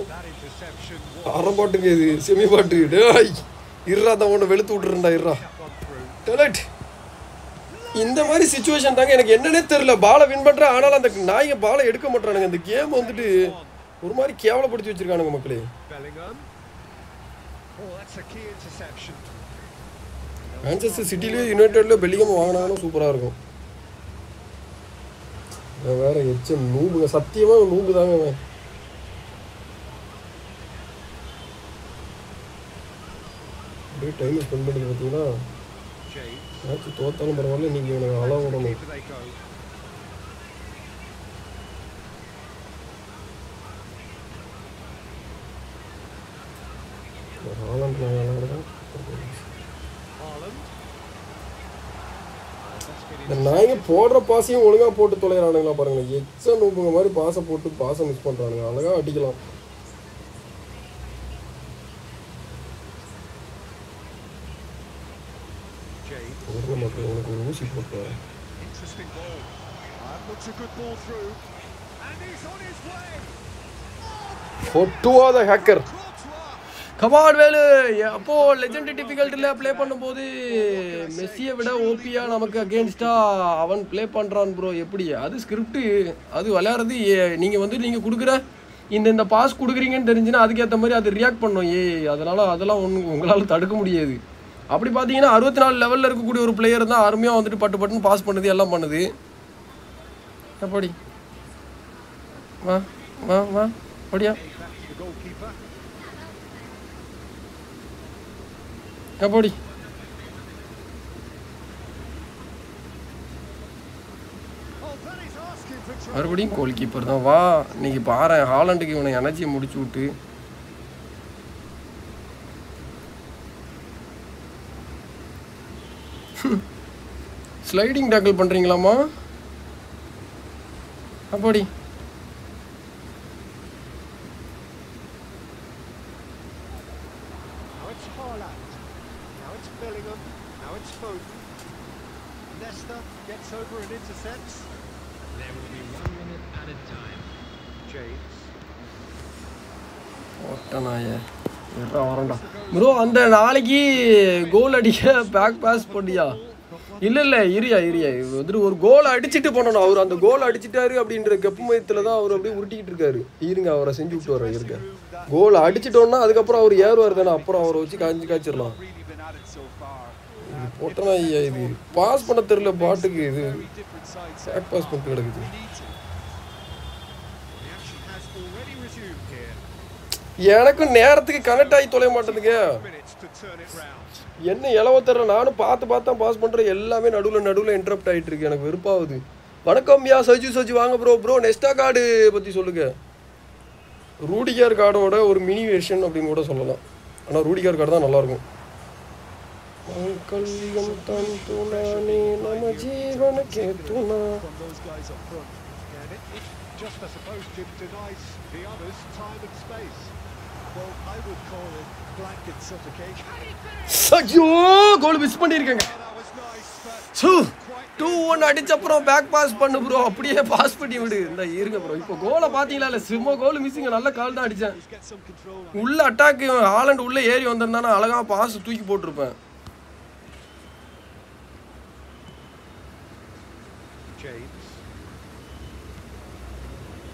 Speaker 1: அறம்பாட்டுங்க இது செமி பாட்டு. டேய் இருறா தான் உன்னை வெளுத்து விட்டுறேன்டா இருறா டெலட் இந்த மாதிரி சுச்சுவேஷன் தாங்க எனக்கு என்னன்னே தெரியல. பாலை வின் பண்ணுறேன் ஆனாலும் அந்த நாய்ங்க பாலை எடுக்க மாட்டானுங்க. இந்த கேம் வந்துட்டு ஒரு மாதிரி கேவலப்படுத்தி வச்சிருக்கானுங்க மக்களே. மேன்செஸ்டர் சிட்டிலேயே யுனைடெட்ல பெல்லிகம் வாங்கினாலும் சூப்பராக இருக்கும். வேற எச்சம் நூபுங்க சத்தியமா நூபு தாங்க அப்படியே டைம் ஸ்பெண்ட் பண்ணி பார்த்தீங்கன்னா மேட்ச் தோத்தாலும் பரவாயில்ல நீங்க இவனுக்கு அளவு விடணும்
Speaker 2: Keeper
Speaker 1: ஹாலண்ட் நான் விளையாடுறேன்
Speaker 2: Haaland. Oh, that's been
Speaker 1: இந்த நாய்ங்க போடுற பாசையும் ஒழுங்கா போட்டு தொலைகிறானுங்களா பாருங்க. எச்ச நூப்புங்க மாதிரி பாசை போட்டு பாசை மிஸ் பண்றானுங்க. அழகா அடிக்கலாம். மக்கள் உனக்கு ஒரு ஊசி போட்டு.
Speaker 2: That looks come on
Speaker 1: Velu. அப்போ லெஜெண்ட் டிஃபிகல்ட்டில் ப்ளே பண்ணும்போது மெஸ்ஸியை விட ஓபியா நமக்கு அகேன்ஸ்டா அவன் ப்ளே பண்ணுறான் ப்ரோ எப்படி? அது ஸ்கிரிப்ட் அது விளையாடுறது ஏ- வந்து நீங்கள் கொடுக்குற இந்த இந்த பாஸ் கொடுக்குறீங்கன்னு தெரிஞ்சுன்னா அதுக்கேற்ற மாதிரி அது ரியாக்ட் பண்ணும். ஏ அதனால் அதெல்லாம் ஒன்றும் உங்களால் தடுக்க முடியாது. அப்படி பார்த்தீங்கன்னா அறுபத்தி நாலு லெவலில் இருக்கக்கூடிய ஒரு பிளேயர் தான் அருமையாக வந்துட்டு பட்டு பட்டுன்னு பாஸ் பண்ணுது எல்லாம் பண்ணுது. எப்படி வா வா வா அப்படியா
Speaker 2: Back to the goalkeeper.
Speaker 1: எப்படி மறுபடியும் கோல் கீப்பர் தான். வா இன்னைக்கு பாரு ஹாலண்டுக்கு இவனை எனர்ஜியை முடிச்சு விட்டு. ஸ்லைடிங் டேக்கிள் பண்ணுறீங்களாம்மா அப்படி
Speaker 2: Now it's Haaland. Now it's Bellingham. Now it's Foden. Leicester gets over and intercepts.
Speaker 4: There will be one minute at a time.
Speaker 2: James.
Speaker 1: ஓட்டனாய வரண்டா ப்ரோ அந்த நாளைக்கு கோல் அடிக்க பேக் பாஸ் பண்ணியா இல்லை இல்லை இரியா இரியா. இவர் வந்துட்டு ஒரு கோல் அடிச்சுட்டு பண்ணணும் அவர் அந்த கோல் அடிச்சிட்டாரு அப்படின்ற கப்பு மையத்தில் தான் அவர் அப்படியே உருட்டிக்கிட்டு இருக்காரு. இருங்க அவரை செஞ்சு விட்டு வர இருக்க கோல் அடிச்சிட்டோன்னா அதுக்கப்புறம் அவர் ஏறுவார் தானே. அப்புறம் அவரை வச்சு காஞ்சி காய்ச்சிடலாம்.
Speaker 3: Really
Speaker 1: போட்டனா ஐயா இது பாஸ் பண்ண தெரியல பாட்டுக்கு இது. பேக் பாஸ் பண்ணிட்டு கிடக்குது
Speaker 3: We need to.
Speaker 2: The action has already resumed here.
Speaker 1: எனக்கும் நேரத்துக்கு கனெக்ட் ஆகி தொலைய மாட்டேங்குதுங்க
Speaker 2: என்ன to
Speaker 1: தர்றேன் நானும் பார்த்து பார்த்து தான் பாஸ் பண்ணுறேன் எல்லாமே நடுவில் நடுவில் இன்டரப்ட் ஆகிட்டு இருக்கு. எனக்கு வெறுப்பாகுது. வணக்கம் யா சஜி சஜி வாங்க ப்ரோ ப்ரோ நெஸ்டா கார்டு பற்றி சொல்லுங்க. ரூடிகார் கார்டோட ஒரு மினி வெர்ஷன் அப்படின்னு கூட சொல்லலாம். ஆனால் ரூடிகார் கார்டு தான் நல்லாயிருக்கும். கல்வியம் தன் துணானே நம ஜீவனக்கே துணா
Speaker 2: just, as opposed to denies the others time and space.
Speaker 1: ஐயோ கோல் மிஸ் பண்ணியிருக்கேங்க சூ டூ ஒன் அடிச்ச அப்புறம் பேக் பாஸ் பண்ணு ப்ரோ அப்படியே பாஸ் பண்ணி விடு. இந்த இருங்க ப்ரோ இப்போ கோலை பார்த்தீங்களா இல்லை? சும்மா கோல் மிஸ்ஸிங்க நல்ல கால் தான் அடித்தேன் உள்ள அட்டாக் ஹாலண்ட் உள்ளே ஏறி வந்திருந்தானா அழகா பாஸ் தூக்கி போட்டிருப்பேன்
Speaker 2: James.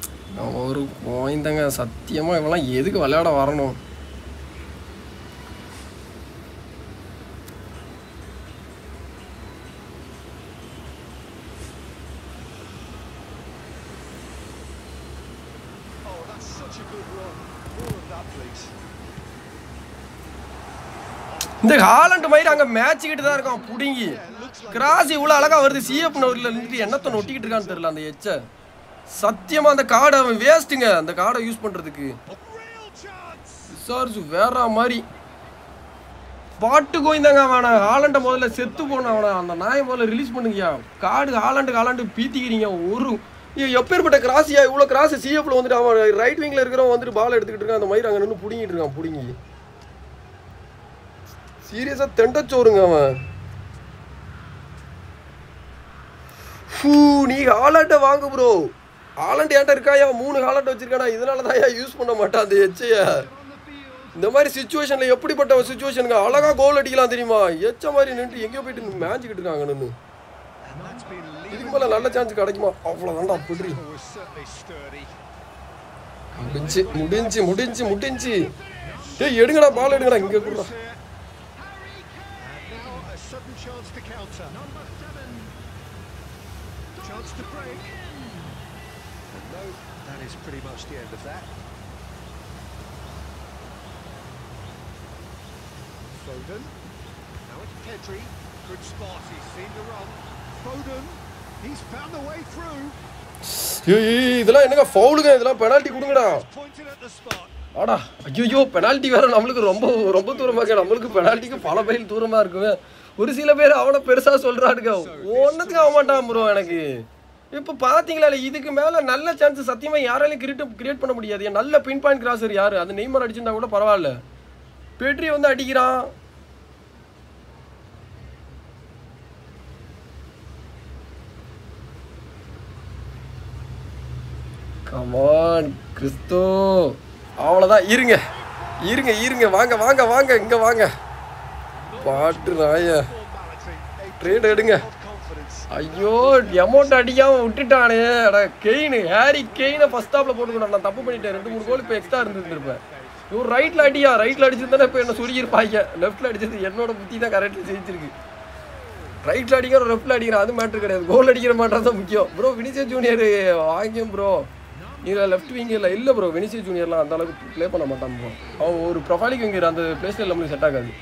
Speaker 1: நான் ஒரு பாய்ந்தங்க சத்தியமாக இவெல்லாம் எதுக்கு விளையாட வரணும்? இந்த ஹாலண்ட் மாதிரி அங்க மேட்ச்சுக்கிட்டு தான் இருக்கான் புடுங்கி. கிராஸ் இவ்வளோ அழகா வருது. சிஎஃப் நோரில் நின்றுட்டு என்னத்தை நொட்டிக்கிட்டு இருக்கான்னு தெரியல அந்த எச்சை. சத்தியமா அந்த கார்டை அவன் வேஸ்ட்டுங்க. அந்த கார்டை யூஸ் பண்றதுக்கு. விசாரிச்சு வேற மாதிரி. பாட்டு கோயிந்தாங்க அவனை. ஹாலண்டை முதல்ல செத்து போன அவனை. அந்த நாயை முதல்ல ரிலீஸ் பண்ணுங்கய்யா. காடு ஹாலண்டு ஹாலண்டு பீத்திக்கிறீங்க. ஒரு எப்பேற்பட்ட கிராஸியா இவ்வளோ கிராஸ் சிஎஃப்ல வந்துட்டு அவன் ரைட் விங்கில் இருக்கிறவன் வந்துட்டு பால் எடுத்துக்கிட்டு இருக்கான். அந்த மாதிரி அங்கே நின்று பிடிங்கிட்டு இருக்கான். பிடிங்கி. சீரியஸா தெண்டச்சோருங்க அவன். ஃபூ நீ ஹாலண்டை வாங்கு ப்ரோ ஹாலண்ட் ஏன்ட்ட இருக்காயா மூணு ஹாலண்ட் வச்சிருக்கானா? இதனால தான் யூஸ் பண்ண மாட்டான் அந்த எச்சைய இந்த மாதிரி சுச்சுவேஷனில் எப்படிப்பட்ட சுச்சுவேஷனுங்க அழகா கோல் அடிக்கலாம் தெரியுமா? எச்ச மாதிரி நின்று எங்கேயோ போயிட்டு மேய்ஞ்சிக்கிட்டு இருக்காங்க நின்று இதுக்கு மேலே நல்ல சான்ஸ் கிடைக்குமா? அவ்வளோதான்டா புட்ரி முடிஞ்சு முடிஞ்சு முடிஞ்சு முடிஞ்சு. ஏய் எடுங்கடா பால் எடுங்கடா இங்கே கூட
Speaker 2: Chance to break. And no, that is pretty much the end of that. Foden. Now it's Pedri. Good spot. He's seen the run. Foden. He's found the way through.
Speaker 1: இதெல்லாம் என்னங்க ஃபவுலுங்க இதெல்லாம் பெனால்ட்டி கொடுங்கடா. ஆடா ஐயோ பெனால்ட்டி வேற நம்மளுக்கு ரொம்ப ரொம்ப தூரமா இருக்கு நம்மளுக்கு பெனால்ட்டிக்கு பல மைல் தூரமா இருக்குங்க ஒரு சில பேர் அவனை பெருசா சொல்றானுங்க ஒன்னத்துக்கு ஆக மாட்டான் ப்ரோ எனக்கு இப்போ பார்த்தீங்களா இதுக்கு மேலே நல்ல சான்ஸ் சத்தியமாக யாராலையும் கிரியேட் கிரியேட் பண்ண முடியாது. நல்ல பின் பாயிண்ட் கிராசர் யார்? அது நெய்மர் அடிச்சிருந்தா கூட பரவாயில்ல. பெட்ரி வந்து அடிக்கிறான். Come on Cristo. அவ்வளோதான் இருங்க. இருங்க இருங்க. வாங்க வாங்க வாங்க. இங்கே வாங்க. பாட்டு நாய ட்ரேட் எடுங்க. ஐயோ எமௌண்ட் அடிக்காம விட்டுட்டானே. அட கெயின் ஹேரி கெயினை ஃபர்ஸ்ட் ஹாப்ல போட்டுக்கணும். நான் தப்பு பண்ணிட்டேன். ரெண்டு மூணு கோல் இப்போ எக்ஸ்ட்ரா இருந்துருப்பேன் இவர் ரைட்டில் அடியா? ரைட்டில் அடிச்சிருந்தானே இப்போ என்ன சுருகிருப்பாங்க லெஃப்ட்டில் அடிச்சது என்னோட புத்தி தான் கரெக்டாக ஜெயிச்சிருக்கு. ரைட்ல அடிக்கிற லெஃப்ட்டில் அடிக்கிற அது மேட்ரு கிடையாது. கோல் அடிக்கிற மாட்டா தான் முக்கியம். ப்ரோ வினிசிய ஜூனியர் வாங்கியும் ப்ரோ இதில் லெஃப்ட் விங்கில் இல்லை ப்ரோ வினிசிய ஜூனியர்லாம் அந்த அளவுக்கு ப்ளே பண்ண மாட்டான் ப்ரோ அவன் ஒரு ப்ரொஃபைலுக்கு விங்கிற அந்த பிளேஸ்ல நம்மளுக்கு செட் ஆகாது.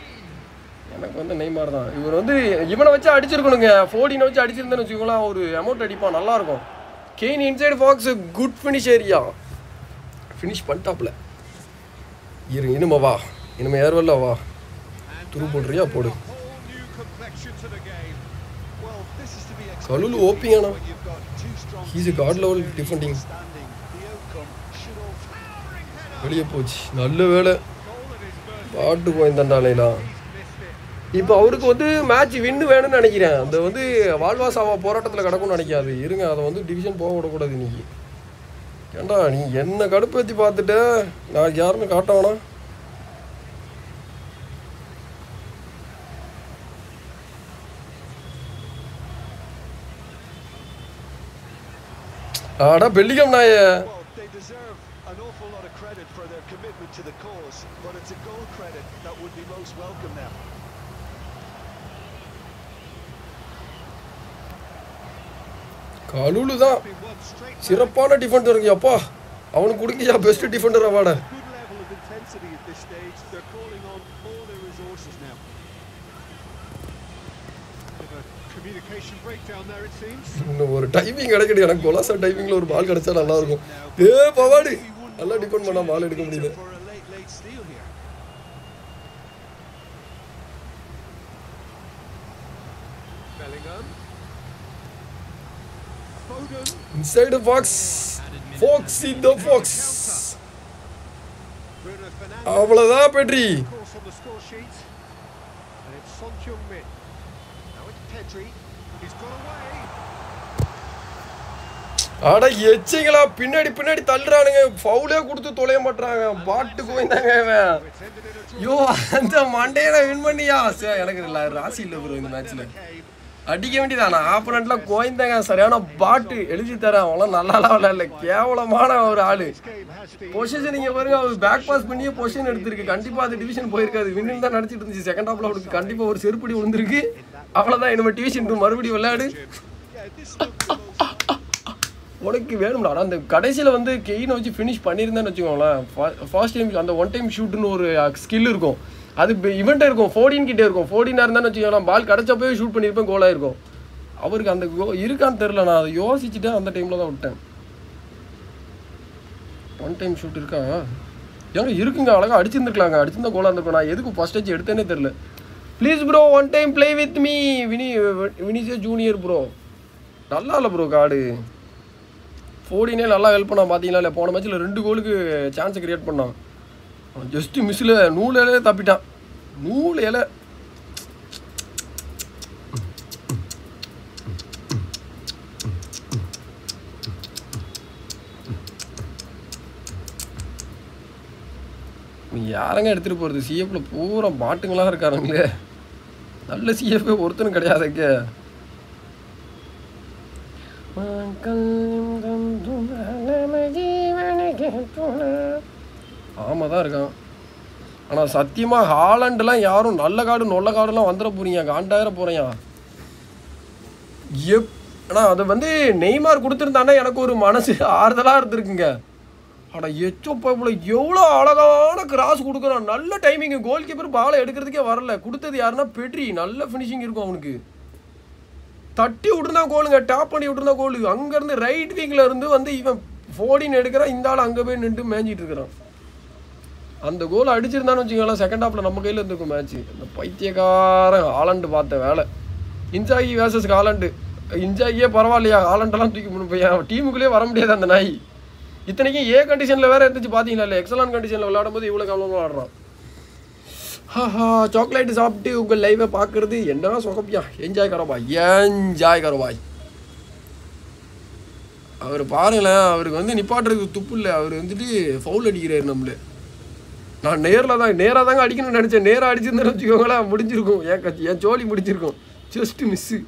Speaker 1: எனக்கு வந்து நெய்மார் தான். இவர் வந்து இவனை வச்சு அடிச்சிருக்கணுங்க. ஃபோர்டினை வச்சு அடிச்சிருந்தேன்னு வச்சுக்கோங்களேன் ஒரு அமௌண்ட் அடிப்பான் நல்லா இருக்கும். Kane inside box good finish area finish பண்ணிட்டாப்புல. இரு இனிமே வா. இனிமே ஏர்வல்ல வா. துரு போடுறியா போடு
Speaker 2: Whole new
Speaker 1: கலுலு ஓப்பியானா ஹீஸ் காட் லெவல் டிஃபெண்டிங் வெளியே போச்சு. நல்ல வேலை. பாட்டு போயிருந்தாண்டாலேலாம்
Speaker 2: Missed.
Speaker 1: இப்போ அவருக்கு வந்து மேட்ச் வின்னு வேணும்னு நினைக்கிறேன். அந்த வந்து வாழ்வாசாவா போராட்டத்தில் கிடக்கும்னு நினைக்காது. இருங்க அதை வந்து டிவிஷன் போக விடக்கூடாது இன்னைக்கு. ஏண்டா நீ என்ன கடுப்பேற்றி பார்த்துட்ட? நான் யாருன்னு காட்ட வேணாம். ஆடா பெல்லிகம் நாய
Speaker 3: Well, they deserve an awful lot of credit for their commitment to the cause, but it's a goal credit that would be most welcome now.
Speaker 1: கலுலு தான் சிறப்பான டிஃபெண்டர் இருக்கு அப்பா அவனுக்கு கொடுக்கியா பெஸ்ட் டிஃபெண்டர் அவார்டை. இன்னும் ஒரு டைமிங் கிடைக்கணும் எனக்கு கொலாசா டைமிங்ல ஒரு பால் கிடைச்சா நல்லா இருக்கும் ஏ பவாடி நல்லா டிபெண்ட் பண்ணா பால் எடுக்க முடியல
Speaker 3: For a late, late steal here.
Speaker 2: Bellingham. Foden.
Speaker 1: Inside box fox in the box
Speaker 2: Bruno Fernandes.
Speaker 1: அவ்வளவுதான் Pedri
Speaker 2: Of course, on the score sheet. And Inside the box. Fox in the box. அவ்வளவுதான் Pedri away.
Speaker 1: அட எச்சிங்களா பின்னாடி பின்னாடி தள்ளுறானுங்க ஃபவுலே கொடுத்து தொலைய மாட்டாங்க பாட்டு போயிருந்தாங்க இவன் ஐயோ அந்த மண்டையில வின் பண்ணியா சே எனக்கு இல்ல, ராசி இல்லை ப்ரோ இந்த மேட்ச்ல அடிக்க வேண்டியதானா? ஆப்பனண்ட்லாம் கோயந்தாங்க சரியான பாட்டு எழுதி தரேன். அவங்களாம் நல்லாலாம் விளையாடல. கேவலமான ஒரு ஆளு. பொசிஷன் நீங்க பாருங்க. அவர் பேக் பாஸ் பண்ணியே பொசிஷன் எடுத்திருக்கு. கண்டிப்பா அது டிவிஷன் போயிருக்காது. வின்னு தான் நடிச்சிட்டு இருந்துச்சு. செகண்ட் ஹாப்ல அவருக்கு கண்டிப்பா ஒரு செருப்படி விழுந்திருக்கு. அவ்வளவுதான். நம்ம டிவிஷன் மறுபடியும் விளையாடு. உனக்கு வேணும்டா. ஆனால் அந்த கடைசியில் வந்து கெயினை வச்சு ஃபினிஷ் பண்ணியிருந்தேன்னு வச்சுக்கோங்களேன். ஃபர்ஸ்ட் டைம் அந்த ஒன் டைம் ஷூட்டுன்னு ஒரு ஸ்கில் இருக்கும். அது இவன்ட்டு இருக்கும் ஃபோர்டின் கிட்டே இருக்கும். ஃபோர்டினாக இருந்தான்னு வச்சுக்கோங்களேன் பால் கிடச்சப்பவே ஷூட் பண்ணியிருப்பேன் கோலாக இருக்கும் அவருக்கு அந்த கோ இருக்கான்னு தெரில நான் அதை யோசிச்சுட்டு அந்த டைமில் தான் விட்டேன். ஒன் டைம் ஷூட் இருக்கா? ஏங்க இருக்குங்க அழகாக அடிச்சிருந்துருக்கலாங்க. அடிச்சிருந்தா கோலாக இருந்திருக்கும். நான் எதுக்கு ஃபர்ஸ்ட் டச் எடுத்தேனே தெரில please bro one time play with me Vini Vinicius junior bro நல்லா இல்லை ப்ரோ காடு. ஃபோர்டினே நல்லா ஹெல்ப் பண்ணான் பார்த்தீங்களா இல்லை போன மேட்ச்சில் ரெண்டு கோலுக்கு சான்ஸ் கிரியேட் பண்ணான். ஜஸ்ட்டு மிஸ்ஸில் நூல் இலையே தப்பிட்டான். நூல் இலை. யாரங்க எடுத்துகிட்டு போகிறது சிஎஃப்பில் பூரா பாட்டுங்களாக இருக்காருங்களே நல்ல சிஎஃப் ஒருத்தனும் கிடையாதுங்க ஆமாம் தான் இருக்கான். ஆனால் சத்தியமாக ஹாலண்டுலாம் யாரும் நல்ல காடு நொல்ல காடுலாம் வந்துட போறீங்க. காண்டாயிர போகிறீங்க எப் ஆனால் அது வந்து நெய்மார் கொடுத்துருந்தானே எனக்கு ஒரு மனசு ஆறுதலாக இருந்திருக்குங்க. ஆனால் எச்சோ பைப்பில் எவ்வளோ அழகான கிராஸ் கொடுக்குறான். நல்ல டைமிங்கு கோல் கீப்பர் பாலை எடுக்கிறதுக்கே வரல. கொடுத்தது யாருன்னா பெட்ரி. நல்ல ஃபினிஷிங் இருக்கும் அவனுக்கு. தட்டி விட்டுருந்தா கோலுங்க டாப் பண்ணி விட்டுருந்தா கோலு அங்கேருந்து ரைட் விங்கில் இருந்து வந்து இவன் ஃபோர்டின் எடுக்கிறான். இந்த ஆள் அங்கே போய் நின்று மேஞ்சிட்டு இருக்கிறான். அந்த கோல் அடிச்சிருந்தான்னு வச்சுக்கோங்களேன் செகண்ட் ஹாஃபில் நம்ம கையில் இருந்திருக்கும் மேட்ச் அந்த பைத்தியக்காரன் ஹாலண்டு பார்த்த வேலை. இன்சாகி வேர்சஸ் ஹாலண்டு. இன்சாகியே பரவாயில்லையா? ஹாலண்டெல்லாம் தூக்கி முன்னு போய் டீமுக்குள்ளேயே வர முடியாது அந்த நாய். இத்தனைக்கும் ஏ கண்டிஷனில் வேறு இருந்துச்சு பார்த்தீங்களா இல்லை எக்ஸலான் கண்டிஷனில் விளையாடும்போது இவ்வளோ கவனமாக விளாடுறான் ஹாஹா சாக்லேட் சாப்பிட்டு உங்கள் லைவை பார்க்குறது என்ன சொகப்பியா? என்ஜாய் கரோபாய் என்ஜாய் கரோபாய் அவர் பாருங்களேன் அவருக்கு வந்து நிப்பாட்டுறதுக்கு துப்பு இல்லை. அவர் வந்துட்டு ஃபவுல் அடிக்கிறார் நம்மளே. நான் நேரில் தான் நேராக தாங்க அடிக்கணும்னு நினச்சேன். நேராக அடிச்சிருந்தேன்னு வச்சுக்கோங்களேன் முடிஞ்சிருக்கும். என் கட்சி என் ஜோலி முடிஞ்சிருக்கும். ஜஸ்ட் மிஸ்ஸு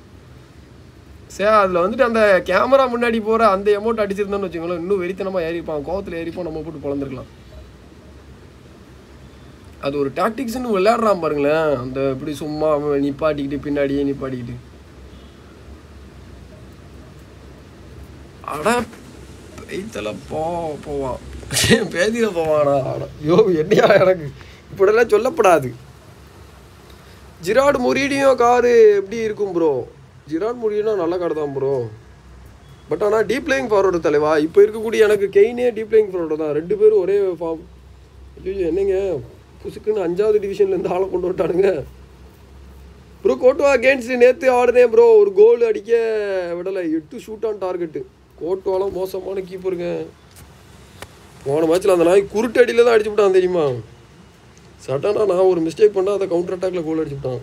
Speaker 1: சே அதில் வந்துட்டு அந்த கேமரா முன்னாடி போகிற அந்த அமௌண்ட் அடிச்சிருந்தோன்னு வச்சுக்கோங்களேன் இன்னும் வெறித்தனமாக ஏறிப்பான் கோவத்தில் ஏறிப்போம் நம்ம போட்டு பிறந்திருக்கலாம் அது ஒரு டாக்டிக்ஸ்னு விளையாடுறான் பாருங்களேன். அந்த இப்படி சும்மா அவன் நிப்பாட்டிக்கிட்டு பின்னாடியே நிப்பாட்டிக்கிட்டு. அட பெய்த்தல போ போவான். பேதியில போவானா? அட யோ என்னையா எனக்கு? இப்படிலாம் சொல்லப்படாது. ஜிராட் முரீடியும் காரு எப்படி இருக்கும் ப்ரோ ஜிராட் முரீடினா நல்ல கார் தான் ப்ரோ பட் ஆனால் டீப் பிளேயிங் ஃபார்வர்டு தலைவா இப்போ இருக்கக்கூடிய எனக்கு கெயினே டீப் பிளேயிங் ஃபார்வர்டு தான். ரெண்டு பேரும் ஒரே ஃபார்ம் ஐயோ என்னங்க? புசுக்குன்னு அஞ்சாவது டிவிஷன்லேருந்து ஆளை கொண்டு விட்டானுங்க ப்ரோ கோட்டுவா அகேன்ஸ்ட் நேற்று ஆடுனே ப்ரோ ஒரு கோல் அடிக்க விடலை. எட்டு ஷூட் ஆன் டார்கெட்டு கோட்டுவாலாம் மோசமான கீப்பருங்க போன மேட்ச்சில் அந்த நாய் குருட்டடியில் தான் அடிச்சு விட்டான் தெரியுமா? சடனாக நான் ஒரு மிஸ்டேக் பண்ணால் அதை கவுண்டர் அட்டாக்ல கோல் அடிச்சு விட்டான்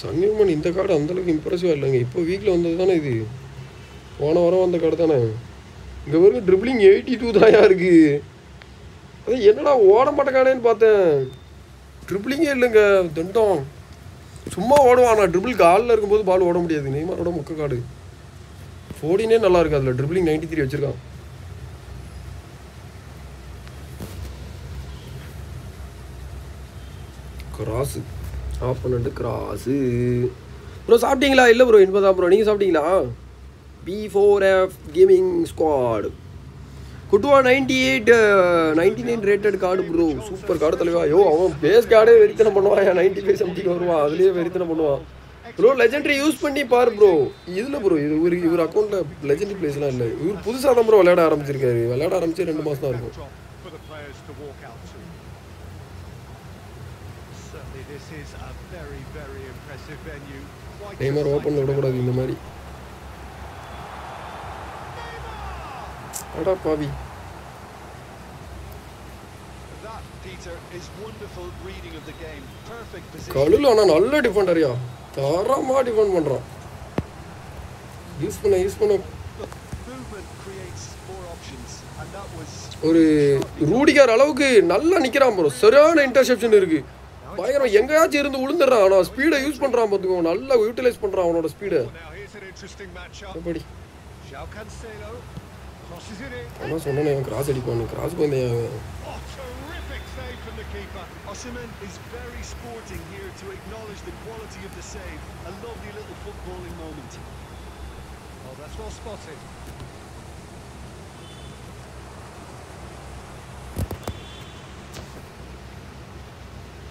Speaker 1: சன்னியம்மன் இந்த கார்டு அந்தளவுக்கு இம்ப்ரெசிவாக இல்லைங்க. இப்போ வீக்கில் வந்தது தானே இது? போன வாரம் வந்த கார்டு தானே? இங்கே வரைக்கும் ட்ரிப்ளிங் எயிட்டி டூ தாயா இருக்குது அது என்னடா ஓட மாட்டேக்கானேன்னு பார்த்தேன். ட்ரிபிளிங்கே இல்லைங்க திண்டம். சும்மா ஓடுவான். நான் ட்ரிபிள் காலில் இருக்கும்போது பால் ஓட முடியாது. நெய்மாரோட முக்க காடு ஃபோர்டினே நல்லா இருக்கு அதில். ட்ரிபிளிங் நைன்டி த்ரீ வச்சிருக்கான். கிராஸு ஆஃப் பண்ணிட்டு கிராஸு ப்ரோ சாப்பிட்டீங்களா? இல்லை ப்ரோ இன்பதான் ப்ரோ நீங்கள் சாப்பிட்டீங்களா? B four F gaming squad குட்டுவா ninety eight ninety nine rated card bro super card தலைவா. ஐயோ அவன் பேஸ் கார்டே வெறித்தனம் பண்ணுவான். நைன்டி ஃபைவ் சம்திங் வருவான்? அதுலேயே வெறித்தனம் பண்ணுவான். ப்ரோ லெஜெண்டரி யூஸ் பண்ணி பாரு ப்ரோ இதில் ப்ரோ இது இவர் இவர் அக்கௌண்ட்டில் லெஜெண்டரி பிளேஸ்லாம் இல்லை. இவர் புதுசாக தான் ப்ரோ விளையாட ஆரம்பிச்சிருக்காரு. விளையாட ஆரம்பிச்சு ரெண்டு மாதம் தான் இருக்கும்.
Speaker 2: Backdrop for the players to
Speaker 3: Perfect position.
Speaker 1: கழுல ஆனால் நல்ல டிஃபெண்டரியா தரமாக டிஃபெண்ட் பண்ணுறான் யூஸ் பண்ண யூஸ் பண்ண. ஒரு ரூடிகார் அளவுக்கு நல்லா நிற்கிறான் ப்ரோ சரியான இன்டர்செப்ஷன் இருக்கு. பயங்கரம் எங்கேயாச்சும் இருந்து விழுந்துடுறான் ஆனால் ஸ்பீடை யூஸ் பண்ணுறான் பார்த்துக்கோ. நல்லா யூட்டிலைஸ் பண்ணுறான் அவனோட ஸ்பீடை. எப்படி? சொன்னேன் அவன் கிராஸ் அடிப்பான் கிராஸ் போயிருந்தேன் அவன்
Speaker 2: Oh, terrific save from the keeper.
Speaker 3: Osimhen is very sporting here to acknowledge the quality of the save. A lovely little footballing moment.
Speaker 2: Oh, that's well spotted.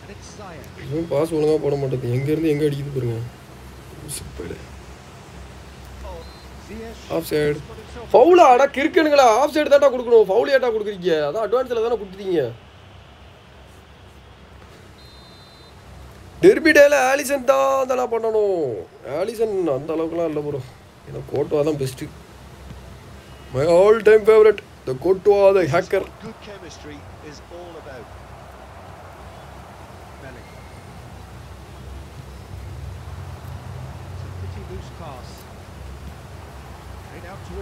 Speaker 2: And it's Ziyech.
Speaker 1: இவன் pass ஒழுங்காக போட மாட்டேது எங்கேருந்து எங்கே அடிக்குது பாருங்க
Speaker 2: Oh, Ziyech
Speaker 1: off side ஃபவுலா ஃபவுலாடா கிறுக்கனுங்களா? ஆஃப் சைடு தான்டா கொடுக்கணும். ஃபவுல் ஏட்டா கொடுக்குறீங்க? அதான் அட்வான்ஸில் தானே கொடுத்துருக்கீங்க டெர்பி டேல ஆலிசன் தான் அதெல்லாம் பண்ணணும். ஆலிசன் அந்த அளவுக்குலாம் இல்லை ப்ரோ ஏன்னா கோட்டுவா தான்
Speaker 3: best my all
Speaker 2: time favourite the கோட்டுவா the hacker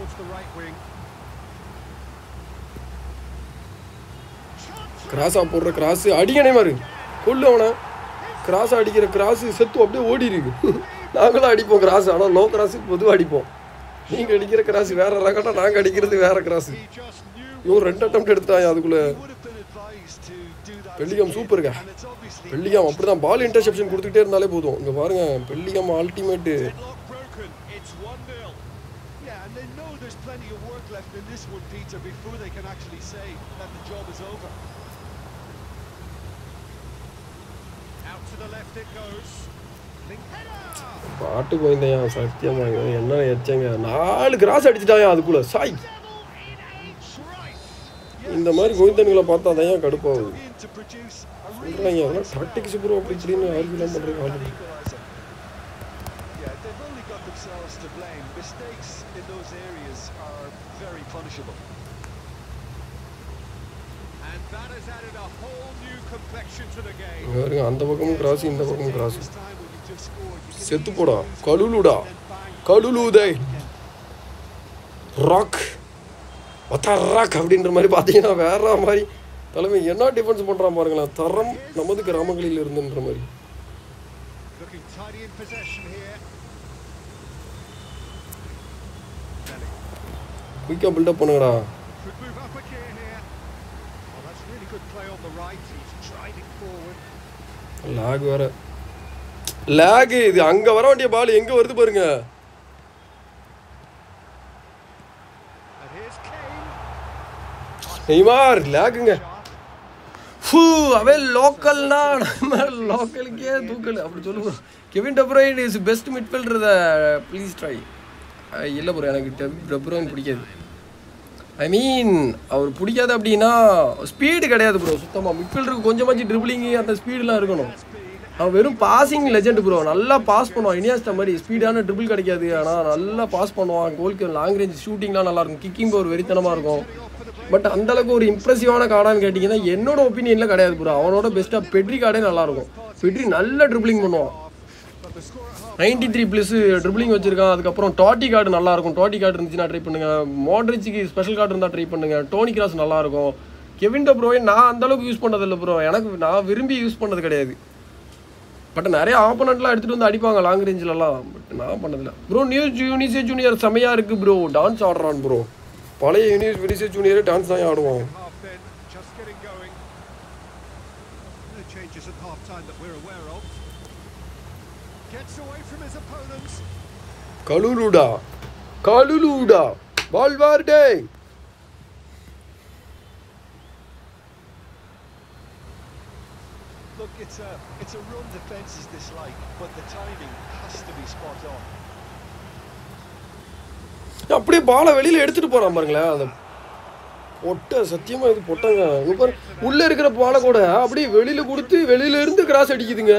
Speaker 2: towards the right wing.
Speaker 1: கிராஸாக போடுற கிராஸு அடிக்கணே மாதிரி கொள்ளு அவனை. கிராஸ் அடிக்கிற கிராஸு செத்து அப்படியே ஓடி இருக்கு நாங்களும் அடிப்போம் கிராஸ் ஆனால் லோ கிராஸு பொதுவாக அடிப்போம். நீங்கள் அடிக்கிற கிராஸ் வேற ரகட்டா நாங்கள் அடிக்கிறது வேற கிராஸ் இவன் ரெண்டு அட்டம் எடுத்துட்டான் அதுக்குள்ளே. பெல்லிகம் சூப்பருங்க பெல்லிகம் அப்படிதான் பால் இன்டர்செப்ஷன் கொடுத்துக்கிட்டே இருந்தாலே போதும். இங்கே பாருங்க Bellingham ultimate
Speaker 3: Deadlock broken. It's 1 0. Yeah, and they know there's plenty of work left in this one, Peter, before they can actually say that the job is over.
Speaker 2: out to the left it goes.
Speaker 1: பாட்டு போயிருந்தையா சத்தியமா என்ன எச்சங்க? நாலு cross அடிச்சுட்டாயா அதுக்குள்ள. சாய்! இந்த மாதிரி கோவிந்தன்களை பார்த்தா தான் கடுப்பாகுது. சொல்கிறாங்க டாக்டிக்ஸ் ப்ரோ அப்படி இப்படின்னு ஆர்கியூலாம் பண்ணுறீங்க already
Speaker 3: equaliser. Yeah, they've only got themselves to blame. Mistakes in those areas are very punishable.
Speaker 2: And that has added a whole new complexion to the game.
Speaker 1: பாருங்க அந்த பக்கமும் கிராஸ் இந்த பக்கமும் கிராஸ் செத்து போடா.
Speaker 3: lose
Speaker 1: கழுலுடா கழுலுதே ராக் ஒத்தா ராக் அப்படின்ற மாதிரி பார்த்தீங்கன்னா வேற மாதிரி. தலைமை என்ன டிஃபென்ஸ் பண்ணுறான் பாருங்களேன். தரம் நமது கிராமங்களில் இருந்துன்ற மாதிரி. குயிக்காக பில்டப் பண்ணுங்கடா
Speaker 2: could move up again here. Oh, that's really good play on the right. He's driving forward.
Speaker 1: Lock வேற. லாக் இது. அங்க வர வேண்டிய பால் எங்க வருது பாருங்க. நெய்மார் லாக்குங்க ஃபூ அவன் லோக்கல்னா நம்ம லோக்கலுக்கே தூக்கல். அப்படி சொல்லுவோம் Kevin De Bruyne is best midfielder the please try இல்லை ப்ரோ எனக்கு டெப்ரோயின் பிடிக்காது. ஐ மீன் அவர் பிடிக்காது அப்படின்னா ஸ்பீடு கிடையாது ப்ரோ சுத்தமாக மிட்ஃபீல்டருக்கு கொஞ்சமாச்சு ட்ரிபிளிங்கு அந்த ஸ்பீடெலாம் இருக்கணும். அவன் வெறும் பாசிங் லெஜெண்ட் ப்ரோ நல்லா பாஸ் பண்ணுவான். இனியாஸ்ட மாதிரி ஸ்பீடான ட்ரிபிள் கிடைக்காது. ஆனால் நல்லா பாஸ் பண்ணுவான். கோல்க்கு லாங் ரேஞ்ச் ஷூட்டிங்லாம் நல்லாயிருக்கும் கிக்கிங் ஒரு வெறித்தனமாக இருக்கும். பட் அந்த அளவுக்கு ஒரு இம்ப்ரெசிவான கார்டான்னு கேட்டிங்கன்னா என்னோட ஒப்பீனியனில் கிடையாது ப்ரோ அவனோட பெஸ்ட்டாக பெட்ரி கார்டே நல்லாயிருக்கும் பெட்ரி நல்ல ட்ரிபிளிங் பண்ணுவான். நைன்டி த்ரீ ப்ளஸ் ட்ரிபிளிங் வச்சிருக்கான். அதுக்கப்புறம் டாட்டி கார்டு நல்லா இருக்கும் டாட்டி கார்டு இருந்துச்சுன்னா ட்ரை பண்ணுங்க. மாட்ரிச்சுக்கு ஸ்பெஷல் கார்டு இருந்தால் ட்ரை பண்ணுங்க. டோனி கிராஸ் நல்லா இருக்கும் கெவின் ப்ரோவே நான் அந்த அளவுக்கு யூஸ் பண்ணதில்லை ப்ரோ எனக்கு நான் விரும்பி யூஸ் பண்ணது கிடையாது. பட் நிறைய ஆப்போனண்ட்லாம் எடுத்துகிட்டு வந்து அடிப்பாங்க லாங் ரேஞ்சிலலாம் பட் நான் பண்ணதில்ல. ப்ரோ நியூஸ் யூனிசே ஜூனியர் செமையாக இருக்குது ப்ரோ டான்ஸ் ஆடுறான் ப்ரோ பழைய யூனிஸ் யூனிசே ஜூனியரே டான்ஸ் தான் ஆடுவோம்
Speaker 2: Half then, just getting going. No changes at half time that we're aware of. Gets away from his opponents.
Speaker 1: கலுலுடா கலுலுடா பால்வார்டே
Speaker 3: Look, it's a it's a run defences dislike, but the timing has to be spot on.
Speaker 1: அப்படியே பாலை வெளியில எடுத்துட்டு போறான் பாருங்களேன் அந்த பொட்டை சத்தியமா இது பொட்டங்க பாரு உள்ள இருக்கிற பாலை கூட அப்படியே வெளியில கொடுத்து வெளியில இருந்து கிராஸ் அடிக்குதுங்க.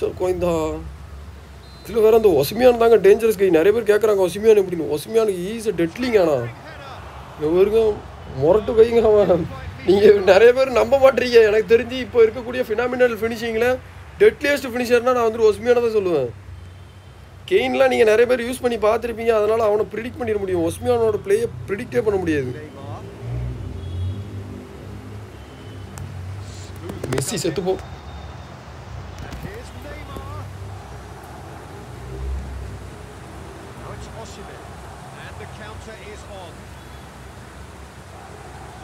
Speaker 1: சார் கோயந்தா இதில் வேற அந்த ஒசமியான் தாங்க டேஞ்சரஸ் கை நிறைய பேர் கேட்குறாங்க ஒசமியான் எப்படின்னு ஒசமியானுக்கு ஈஸி டெட்லிங் ஆனால் இங்க முரட்டு கைங்க அவன். நீங்கள் நிறைய பேர் நம்ப மாட்டீங்க. எனக்கு தெரிஞ்சு இப்போ இருக்கக்கூடிய ஃபினாமினல் ஃபினிஷிங்கில் டெட்லியஸ்ட் ஃபினிஷர்னால் நான் வந்துட்டு ஒஸ்மியான தான் சொல்லுவேன். கெயின்லாம் நீங்கள் நிறைய பேர் யூஸ் பண்ணி பார்த்துருப்பீங்க. அதனால் அவனை ப்ரிடிக்ட் பண்ணிட முடியும். ஒஸ்மியானோட பிளேயை ப்ரிடிக்டே பண்ண முடியாது. மெஸ்ஸி செத்துப்போம்
Speaker 2: And here's Neymar. Now it's Osimhen. And the counter is on.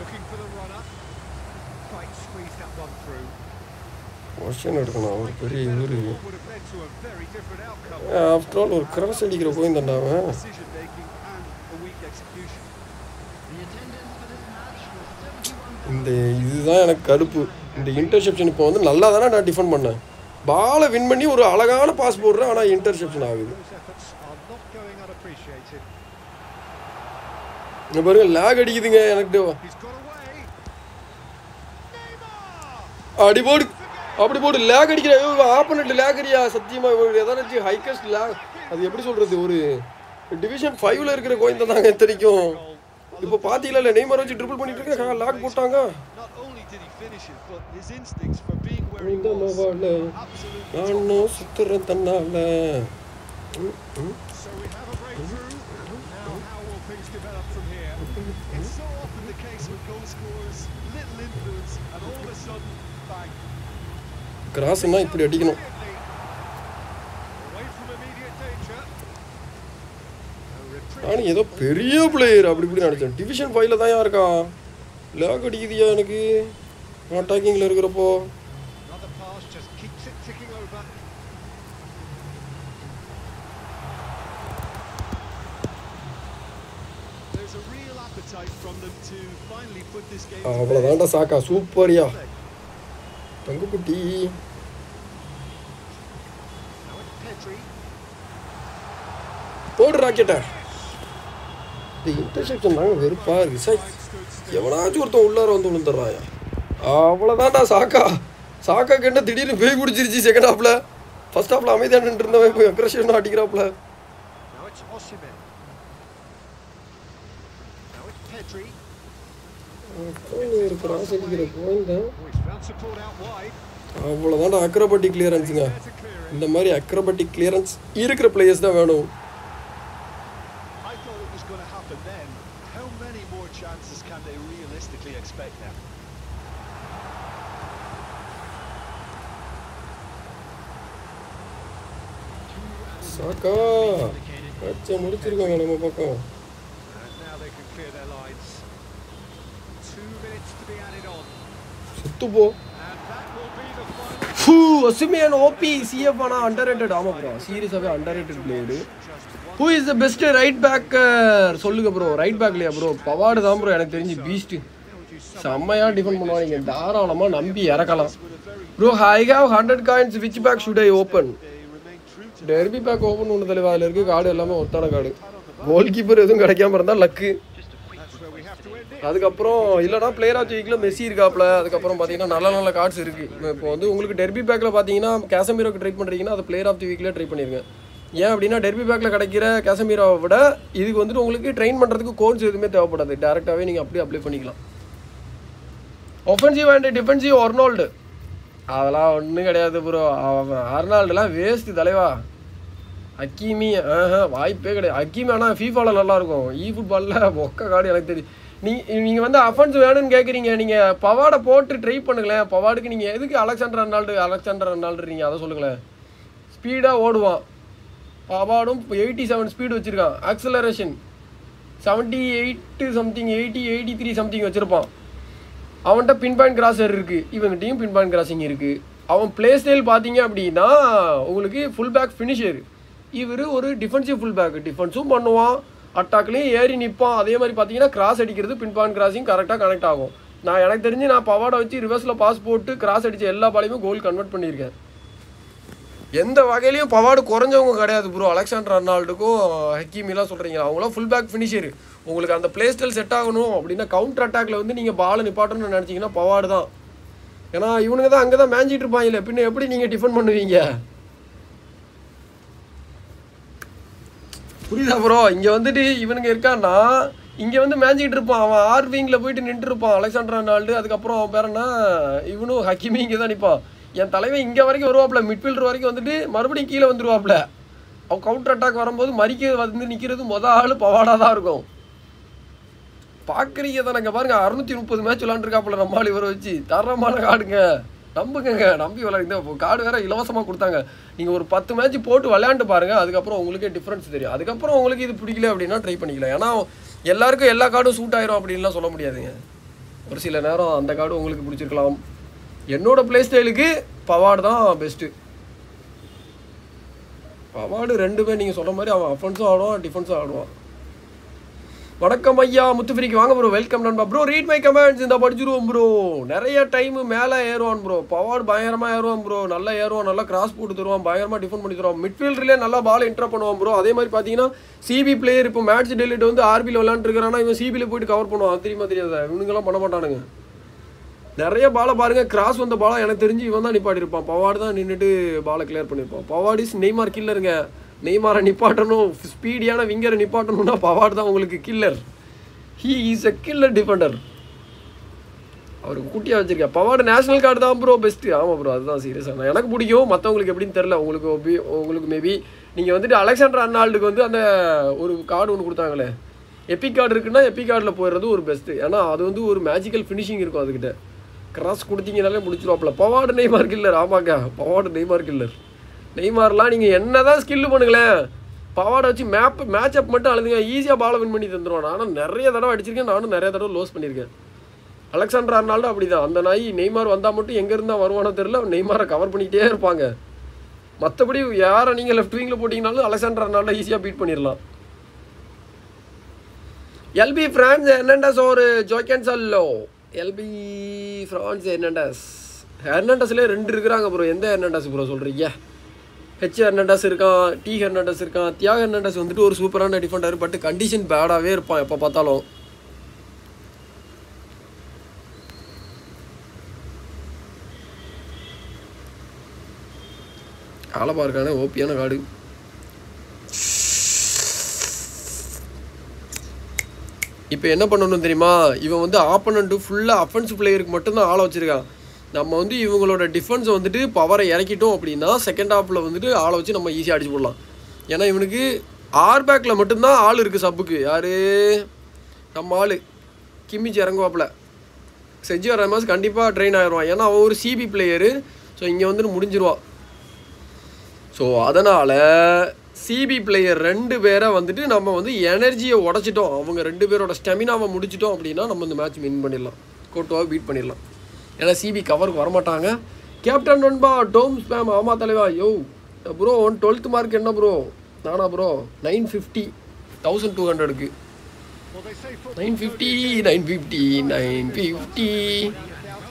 Speaker 2: Looking for the runner. Quite squeezed that one through.
Speaker 1: கொஷின் எடுக்கணும். ஒரு பெரிய இவர். ஆஃப்டர் ஆல் ஒரு கிராஸ் அடிக்கிற கோயந்தாண்டா அவன். இந்த இதுதான் எனக்கு கடுப்பு. இந்த இன்டர்செப்ஷன் இப்போ வந்து நல்லா தானே நான் டிஃபன் பண்ணேன். பாலை வின் பண்ணி ஒரு அழகான பாஸ் போடுறேன் ஆனால் இன்டர்செப்ஷன் ஆகுது. இங்கே பாருங்க லேக் அடிக்குதுங்க எனக்கு. அடிபோடு. அப்படி போட்டு லேக் அடிக்கிற ஆப்பனட் லேக் அடியா சத்தியமா இவரு எதாச்சும் ஹைக்கஸ்ட் லேக் அது எப்படி சொல்றது ஒரு டிவிஷன் ஃபைவ்ல இருக்கிற கோயந்த தாங்க இத்தனைக்கும். இப்போ பாத்தீங்களா நெய்மர் வச்சு ட்ரிபிள் பண்ணிட்டு இருக்க லாக் போட்டாங்க.
Speaker 3: Not only did he finish it, but his instincts for being where he
Speaker 1: இந்த
Speaker 3: was,
Speaker 1: மவால
Speaker 3: absolutely
Speaker 1: நானும் சுத்துறேன் தன்னால ம், ம்.
Speaker 2: So we have a breakthrough. Now, how will things develop from here?
Speaker 3: It's so often the case with goal scorers, little influence, and all of a sudden, bang.
Speaker 1: கிராஸ்னா இப்படி அடிக்கணும். ஆனால் ஏதோ பெரிய பிளேயர் அப்படி இப்படி நினச்சேன். டிவிஷன் ஃபைவ்ல தான் இருக்கா? லேக் அடிக்குதியா எனக்கு? அட்டாக்கிங்கில் இருக்கிறப்போ.
Speaker 2: அவ்வளோதான்டா சாக்கா. சூப்பரியா தங்குக்குட்டி it ticking over.
Speaker 3: There's a real appetite from them to finally put this game to
Speaker 1: அவ்வளோதான்டா சாக்கா சூப்பரியா
Speaker 3: bed.
Speaker 1: Thangakutty
Speaker 2: Now it's Pedri.
Speaker 1: போடு ராக்கெட்டை. இந்த இன்டர்செப்ஷன் தாங்க வெறுப்பா இருக்கு. சார் எவனாச்சும் ஒருத்தன் உள்ளார வந்து விழுந்துடுறாயா? அவ்வளோதான்டா சாக்கா. சாக்காக்கு என்ன திடீர்னு பேய் பிடிச்சிருச்சு செகண்ட் ஹாஃபில் ஃபர்ஸ்ட் ஹாஃபில் அமைதியாக நின்றுருந்தவன் இப்போ அக்ரஷன் அடிக்கிறாப்புல.
Speaker 2: Now it's
Speaker 1: ஒரு கிராஸ் அடிக்கிற கிளியரன்ஸுங்க இந்த மாதிரி அக்ரபட்டிக் கிளியரன்ஸ் இருக்கிற பிளேயர்ஸ் தான் வேணும்
Speaker 3: I thought it was going to happen then. How many more chances can they realistically expect now?
Speaker 1: சாக்கா அச்சா முடிச்சிருக்காங்க நம்ம பக்கம்
Speaker 2: And now they can clear their lines. Two minutes to be added on.
Speaker 1: சுத்து போ
Speaker 2: சாக்கா. that will நம்ம பக்கம். சுத்துப்போ
Speaker 1: ஃபூ அசுமியான் ஓபி சிஎஃப் ஆனால் அண்டர் ரேட்டட் ஆமாம் ப்ரோ சீரியஸாகவே under rated player who is the best right backer சொல்லுங்க ப்ரோ ரைட் பேக்லையா ப்ரோ பவார்டு தான் ப்ரோ எனக்கு தெரிஞ்சு பீஸ்ட்டு செம்மையாக டிஃபெண்ட் பண்ணுவாங்க தாராளமாக நம்பி இறக்கலாம். Bro I have hundred coins which pack should I open
Speaker 3: They remain true to
Speaker 1: derby pack open ஒன்று தலைவா? அதில் கார்டு எல்லாமே ஒத்தான கார்டு கோல் கீப்பர் எதுவும் கிடைக்காம இருந்தால் லக்கு அதுக்கப்புறம் இல்லைனா பிளேயர் ஆஃப் வீக்கில் மெஸ்ஸி இருக்காப்ல. அதுக்கப்புறம் பார்த்தீங்கன்னா நல்ல நல்ல கார்ட்ஸ் இருக்குது இப்போ வந்து உங்களுக்கு டெர்பி பேக்கில் பார்த்தீங்கன்னா கேசமீரோக்கு ட்ரை பண்ணுறீங்கன்னா அது பிளேயர் ஆஃப் தி வீக்கில் ட்ரை பண்ணிருங்க. ஏன் அப்படின்னா டெர்பி பேக்கில் கிடைக்கிற கேசமீரோவை விட இதுக்கு வந்துட்டு உங்களுக்கு ட்ரெயின் பண்ணுறதுக்கு கோர்ஸ் எதுவுமே தேவைப்படாது. டேரெக்டாகவே நீங்கள் அப்படியே அப்ளை பண்ணிக்கலாம். ஒஃபென்சிவ் அண்ட் டிஃபென்சிவ் ஒர்னால்டு அதெல்லாம் ஒன்றும் கிடையாது ப்ரோ அவன் அர்னால்டுலாம் வேஸ்ட்டு தலைவா. அக்கீமி ஆஹா வாய்ப்பே கிடையாது. அக்கீமி ஆனால் ஃபீஃபாவில் நல்லாயிருக்கும் இ ஃபுட்பாலில் ஒக்க காடு எனக்கு தெரியும். நீ நீங்கள் வந்து அஃபென்ஸ் வேணும்னு கேட்குறீங்க நீங்கள் பவாடை போட்டு ட்ரை பண்ணுங்களேன். பவாடுக்கு நீங்கள் எதுக்கு அலெக்சாண்டர் அர்னால்டு அலெக்சாண்டர் அர்னால்டுறீங்க அதை சொல்லுங்களேன். ஸ்பீடாக ஓடுவான். பவாடும் எயிட்டி செவன் ஸ்பீடு வச்சுருக்கான். Acceleration seventy eight something eighty eighty three something வச்சுருப்பான். அவன்கிட்ட பின் பாயிண்ட் கிராசர் இருக்குது இவங்ககிட்டையும் பின் பாயிண்ட் கிராசிங் இருக்குது அவன் பிளே ஸ்டைல் பார்த்தீங்க அப்படின்னா உங்களுக்கு ஃபுல் பேக் ஃபினிஷர் இவர் ஒரு டிஃபென்சிவ் ஃபுல் பேக் டிஃபென்ஸும் பண்ணுவான். அட்டாக்லேயும் ஏறி நிற்பான் அதே மாதிரி பார்த்தீங்கன்னா கிராஸ் அடிக்கிறது பின் பாயிண்ட் கிராசிங் கரெக்டாக கனெக்ட் ஆகும். நான் எனக்கு தெரிஞ்சு நான் பவாடை வச்சு ரிவர்ஸில் பாஸ் போட்டு கிராஸ் அடித்த எல்லா பாலையுமே கோல் கன்வெர்ட் பண்ணியிருக்கேன். எந்த வகையிலையும் பவாடு குறைஞ்சவங்க கிடையாது ப்ரோ அலெக்சாண்டர் அர்னால்டுக்கும் ஹக்கீமிலாம் சொல்கிறீங்க அவங்களாம் ஃபுல் பேக் ஃபினிஷர் உங்களுக்கு அந்த பிளே ஸ்டைல் செட் ஆகணும் அப்படின்னா கவுண்டர் அட்டாக்ல வந்து நீங்கள் பாலை நிப்பாட்டணும்னு நினச்சிங்கன்னா பவாடு தான். ஏன்னா இவனுங்க தான் அங்கே தான் மேஞ்சிட்டு இருப்பாங்கல்ல பின்ன எப்படி நீங்கள் டிஃபன் பண்ணுவீங்க? புரியுதா ப்ரோ இங்கே வந்துட்டு இவனுங்க இருக்கான்னா இங்கே வந்து மேஞ்சிக்கிட்டு இருப்பான். அவன் ஆர்விங்கில் போயிட்டு நின்றுருப்பான் அலெக்சாண்டர் அர்னால்டு. அதுக்கப்புறம் அவன் பேரன்னா இவனும் ஹக்கிமி இங்கே தான் நிற்பான் என் தலைவன் இங்கே வரைக்கும் வருவாப்புல மிட்ஃபீல்டர் வரைக்கும் வந்துட்டு மறுபடியும் கீழே வந்துடுவாப்புல அவன் கவுண்டர் அட்டாக் வரும்போது மறிக்க வந்து நிற்கிறது மொத ஆள் பவாடாக தான் இருக்கும். பார்க்குறீங்க தானங்க பாருங்க அறுநூத்தி முப்பது மேட்ச் விளாண்டுருக்காப்புல நம்மால் இவரை வச்சு. தரமான காடுங்க. நம்புங்க நம்பி விளையாடுங்க. காடு கார்டு வேற இலவசமாக கொடுத்தாங்க. நீங்கள் ஒரு பத்து மேட்ச் போட்டு விளையாண்டு பாருங்க அதுக்கப்புறம் உங்களுக்கே டிஃப்ரென்ஸ் தெரியும். அதுக்கப்புறம் உங்களுக்கு இது பிடிக்கல அப்படின்னா ட்ரை பண்ணிக்கலாம். ஏன்னா எல்லாருக்கும் எல்லா கார்டும் சூட் ஆயிரும் அப்படின்லாம் சொல்ல முடியாதுங்க. ஒரு சில நேரம் அந்த கார்டு உங்களுக்கு பிடிச்சிருக்கலாம். என்னோட பிளே ஸ்டைலுக்கு பவார்டு தான் பெஸ்ட்டு பவார்டு ரெண்டுமே நீங்கள் சொன்ன மாதிரி அவன் அஃபென்ஸும் ஆடுவான் டிஃபென்ஸும் ஆடுவான். வணக்கம் ஐயா முத்துஃபிரிக்கு வாங்க ப்ரோ வெல்கம் நண்பா. ப்ரோ ரீட் மை கமெண்ட்ஸ் இந்த படிச்சிருவோம் ப்ரோ நிறைய டைம் மேலே ஏறுவான் ப்ரோ பவார்டு பயங்கரமாக ஏறுவான் ப்ரோ நல்லா ஏறுவான் நல்லா கிராஸ் போட்டு தருவான் பயங்கரமாக டிஃபன் பண்ணி தருவான். மிட்ஃபீல்ட்லேயே நல்லா பால் என்ட்ரா பண்ணுவான் ப்ரோ அதே மாதிரி பார்த்தீங்கன்னா சிபி பிளேயர் இப்போ மேட்ச் டெலிட் வந்து ஆர்பியில் விளாண்டுருக்கானா இவன் சிபியில் போயிட்டு கவர் பண்ணுவான். தெரியுமா தெரியாத? இவனுங்கெல்லாம் பண்ண மாட்டானுங்க. நிறைய பாலை பாருங்க. கிராஸ் வந்த பாலா எனக்கு தெரிஞ்சு இவன் தான் நிப்பாட்டியிருப்பான் பவாடு தான் நின்றுட்டு பாலை கிளியர் பண்ணியிருப்பான் பவாட் இஸ் நெய்மார் கில்லருங்க நெய்மாரை நிப்பாட்டணும். ஸ்பீடியான விங்கரை நிப்பாட்டணும்னா பவாடு தான் உங்களுக்கு killer he is a killer defender அவருக்கு குட்டியாக வச்சிருக்கேன். பவாடு நேஷனல் கார்டு தான் ப்ரோ பெஸ்ட்டு ஆமாம் ப்ரோ அதுதான் சீரியஸாக எனக்கு பிடிக்கும். மற்றவங்களுக்கு எப்படின்னு தெரில உங்களுக்கு உங்களுக்கு மேபி நீங்கள் வந்துட்டு அலெக்சாண்டர் அர்னால்டுக்கு வந்து அந்த ஒரு கார்டு ஒன்று கொடுத்தாங்களே. எபிக் கார்டு இருக்குன்னா எபிக் கார்டில் போயிடுறது ஒரு பெஸ்ட்டு ஏன்னா அது வந்து ஒரு மேஜிக்கல் ஃபினிஷிங் இருக்கும் அதுக்கிட்ட. கிராஸ் கொடுத்தீங்கனாலே முடிச்சிருவாப்புல பவாடு நெய்மார் கில்லர் ஆமாக்கா. பவாடு நெய்மார் கில்லர் நெய்மார்லாம் நீங்கள் என்ன தான் ஸ்கில்லு பண்ணுங்களேன். பவாடை வச்சு மேப் மேட்ச் அப் மட்டும் அழுதுங்க. ஈஸியாக பாலை வின் பண்ணி தந்துடுவான் ஆனால் நிறைய தடவை அடிச்சிருக்கேன். நானும் நிறைய தடவை லோஸ் பண்ணியிருக்கேன் அலெக்சாண்டர் ஆர்னால்டு அப்படிதான். அந்த நாய் நெய்மார் வந்தால் மட்டும் எங்கே இருந்தால் வருவானோ தெரில நெய்மாரை கவர் பண்ணிக்கிட்டே இருப்பாங்க. மற்றபடி யாரை நீங்கள் லெஃப்ட் விங்கில் போட்டிங்கனாலும் அலெக்சாண்டர் ஆர்னால்டை ஈஸியாக பீட் பண்ணிடலாம் எல்பி ஃப்ரான்ஸ் ஹெர்னாண்டஸ் ஒரு ஜோக்கன் சல்லோ எல்பி ஃப்ரான்ஸ் ஹெர்னாண்டஸ். ஹெர்னாண்டஸ்லேயே ரெண்டு இருக்கிறாங்க ப்ரோ எந்த ஹெர்னாண்டஸ் ப்ரோ சொல்கிறீங்க ஹெச் ஹெர்னாண்டஸ் இருக்கான் டி ஹெர்னாண்டஸ் இருக்கான் தியாக ஹெர்னாண்டஸ் வந்துட்டு ஒரு சூப்பரான டிஃபெண்டர் பட் கண்டிஷன் பேடாகவே இருப்பான் எப்போ பார்த்தாலும். ஆளப்பா இருக்கானே ஓபியான காடு. இப்போ என்ன பண்ணணும் தெரியுமா? இவன் வந்து ஆப்பனண்ட்டு ஃபுல்லாக அஃபென்ஸ் பிளேயருக்கு மட்டும்தான் ஆளை வச்சுருக்கான். நம்ம வந்து இவங்களோட டிஃபென்ஸை வந்துட்டு பவரை இறக்கிட்டோம் அப்படின்னா செகண்ட் ஹாஃபில் வந்துட்டு ஆளை வச்சு நம்ம ஈஸியாக அடிச்சு போடலாம். ஏன்னா இவனுக்கு ஆர் பேக்கில் மட்டும்தான் ஆள் இருக்குது சப்புக்கு. யார்? நம்ம ஆள். கிம்மிச்சு இறங்குவாப்புல. வர ரமாஸ் கண்டிப்பாக ட்ரெயின் ஆயிடுவான் ஏன்னா அவன் ஒரு சிபி பிளேயரு ஸோ இங்கே வந்துட்டு முடிஞ்சிருவான். ஸோ அதனால் சிபி பிளேயர் ரெண்டு பேரை வந்துட்டு நம்ம வந்து எனர்ஜியை உடச்சிட்டோம். அவங்க ரெண்டு பேரோட ஸ்டெமினாவை முடிச்சிட்டோம் அப்படின்னா நம்ம இந்த மேட்ச் வின் பண்ணிடலாம். கோட்டோவை பீட் பண்ணிடலாம். ஏன்னா சிபி கவருக்கு வரமாட்டாங்க. கேப்டன் நண்பா டோம் ஸ்பேம் ஆமா தலைவா yo bro one twelfth mark என்ன ப்ரோ நானா bro nine fifty thousand two ஹண்ட்ரடுக்கு nine fifty nine fifty nine fifty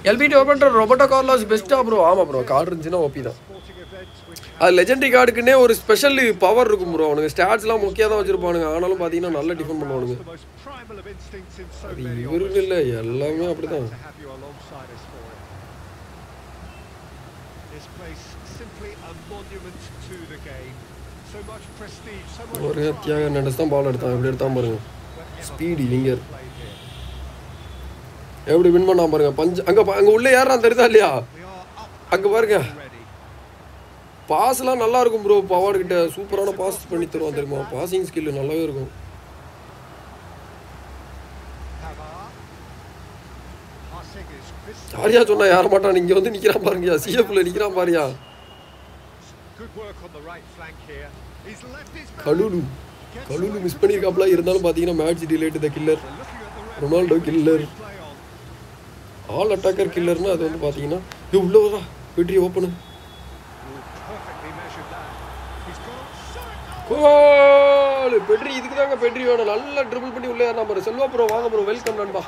Speaker 1: LPD open Roberto Carlos பெஸ்ட்டாக ப்ரோ ஆமாம் ப்ரோ கார்டு இருந்துச்சுன்னா ஓபி தான். அது லெஜெண்டரி கார்டுக்குன்னே ஒரு ஸ்பெஷல் பவர் இருக்கும் ப்ரோ அவனுங்க ஸ்டாட்ஸ்லாம் முக்கியம் தான் வச்சிருப்பானுங்க. ஆனாலும் பார்த்தீங்கன்னா நல்லா டிஃபன் பண்ணுவானுங்க. இவருக்கு இல்லை. எல்லாமே அப்படிதான். ஒரு
Speaker 2: pride
Speaker 1: தியாக நடஸ் தான் பால் எடுத்தான். எப்படி எடுத்தான் பாருங்க. ஸ்பீடு
Speaker 2: லிங்கர்
Speaker 1: எப்படி வின் பண்ணா பாருங்க. பஞ்சு அங்கே அங்கே உள்ளே யாரும் தெரியுதா இல்லையா? அங்கே பாருங்க. பாஸ்லாம் நல்லா இருக்கும் ப்ரோ பவார்டு கிட்ட சூப்பரான பாஸ் பண்ணி தருவான் தெரியுமா? பாசிங் ஸ்கில் நல்லாவே இருக்கும். யாரியா சொன்னா யார மாட்டான்? இங்க வந்து நிக்கிறான் பாருங்கயா சிஎஃப்ல நிக்கிறான் பாருயா கலுலு கலுலு மிஸ்
Speaker 2: from
Speaker 1: பண்ணியிருக்காப்ல இருந்தாலும் பார்த்தீங்கன்னா
Speaker 2: match delayed the
Speaker 1: killer
Speaker 2: Ronaldo killer
Speaker 1: all attacker கில்லர்னு அது வந்து பார்த்தீங்கன்னா இது உள்ள வரா வெற்றி open
Speaker 2: Perfectly measured that. He's gone. Shot it.
Speaker 1: Goal. Pedri இதுக்கு தாங்க பெட்ரி வேணும். நல்லா ட்ரிபிள் பண்ணி உள்ளே நம்ம செல்வா ப்ரோ வாங்க ப்ரோ. வெல்கம் நண்பா.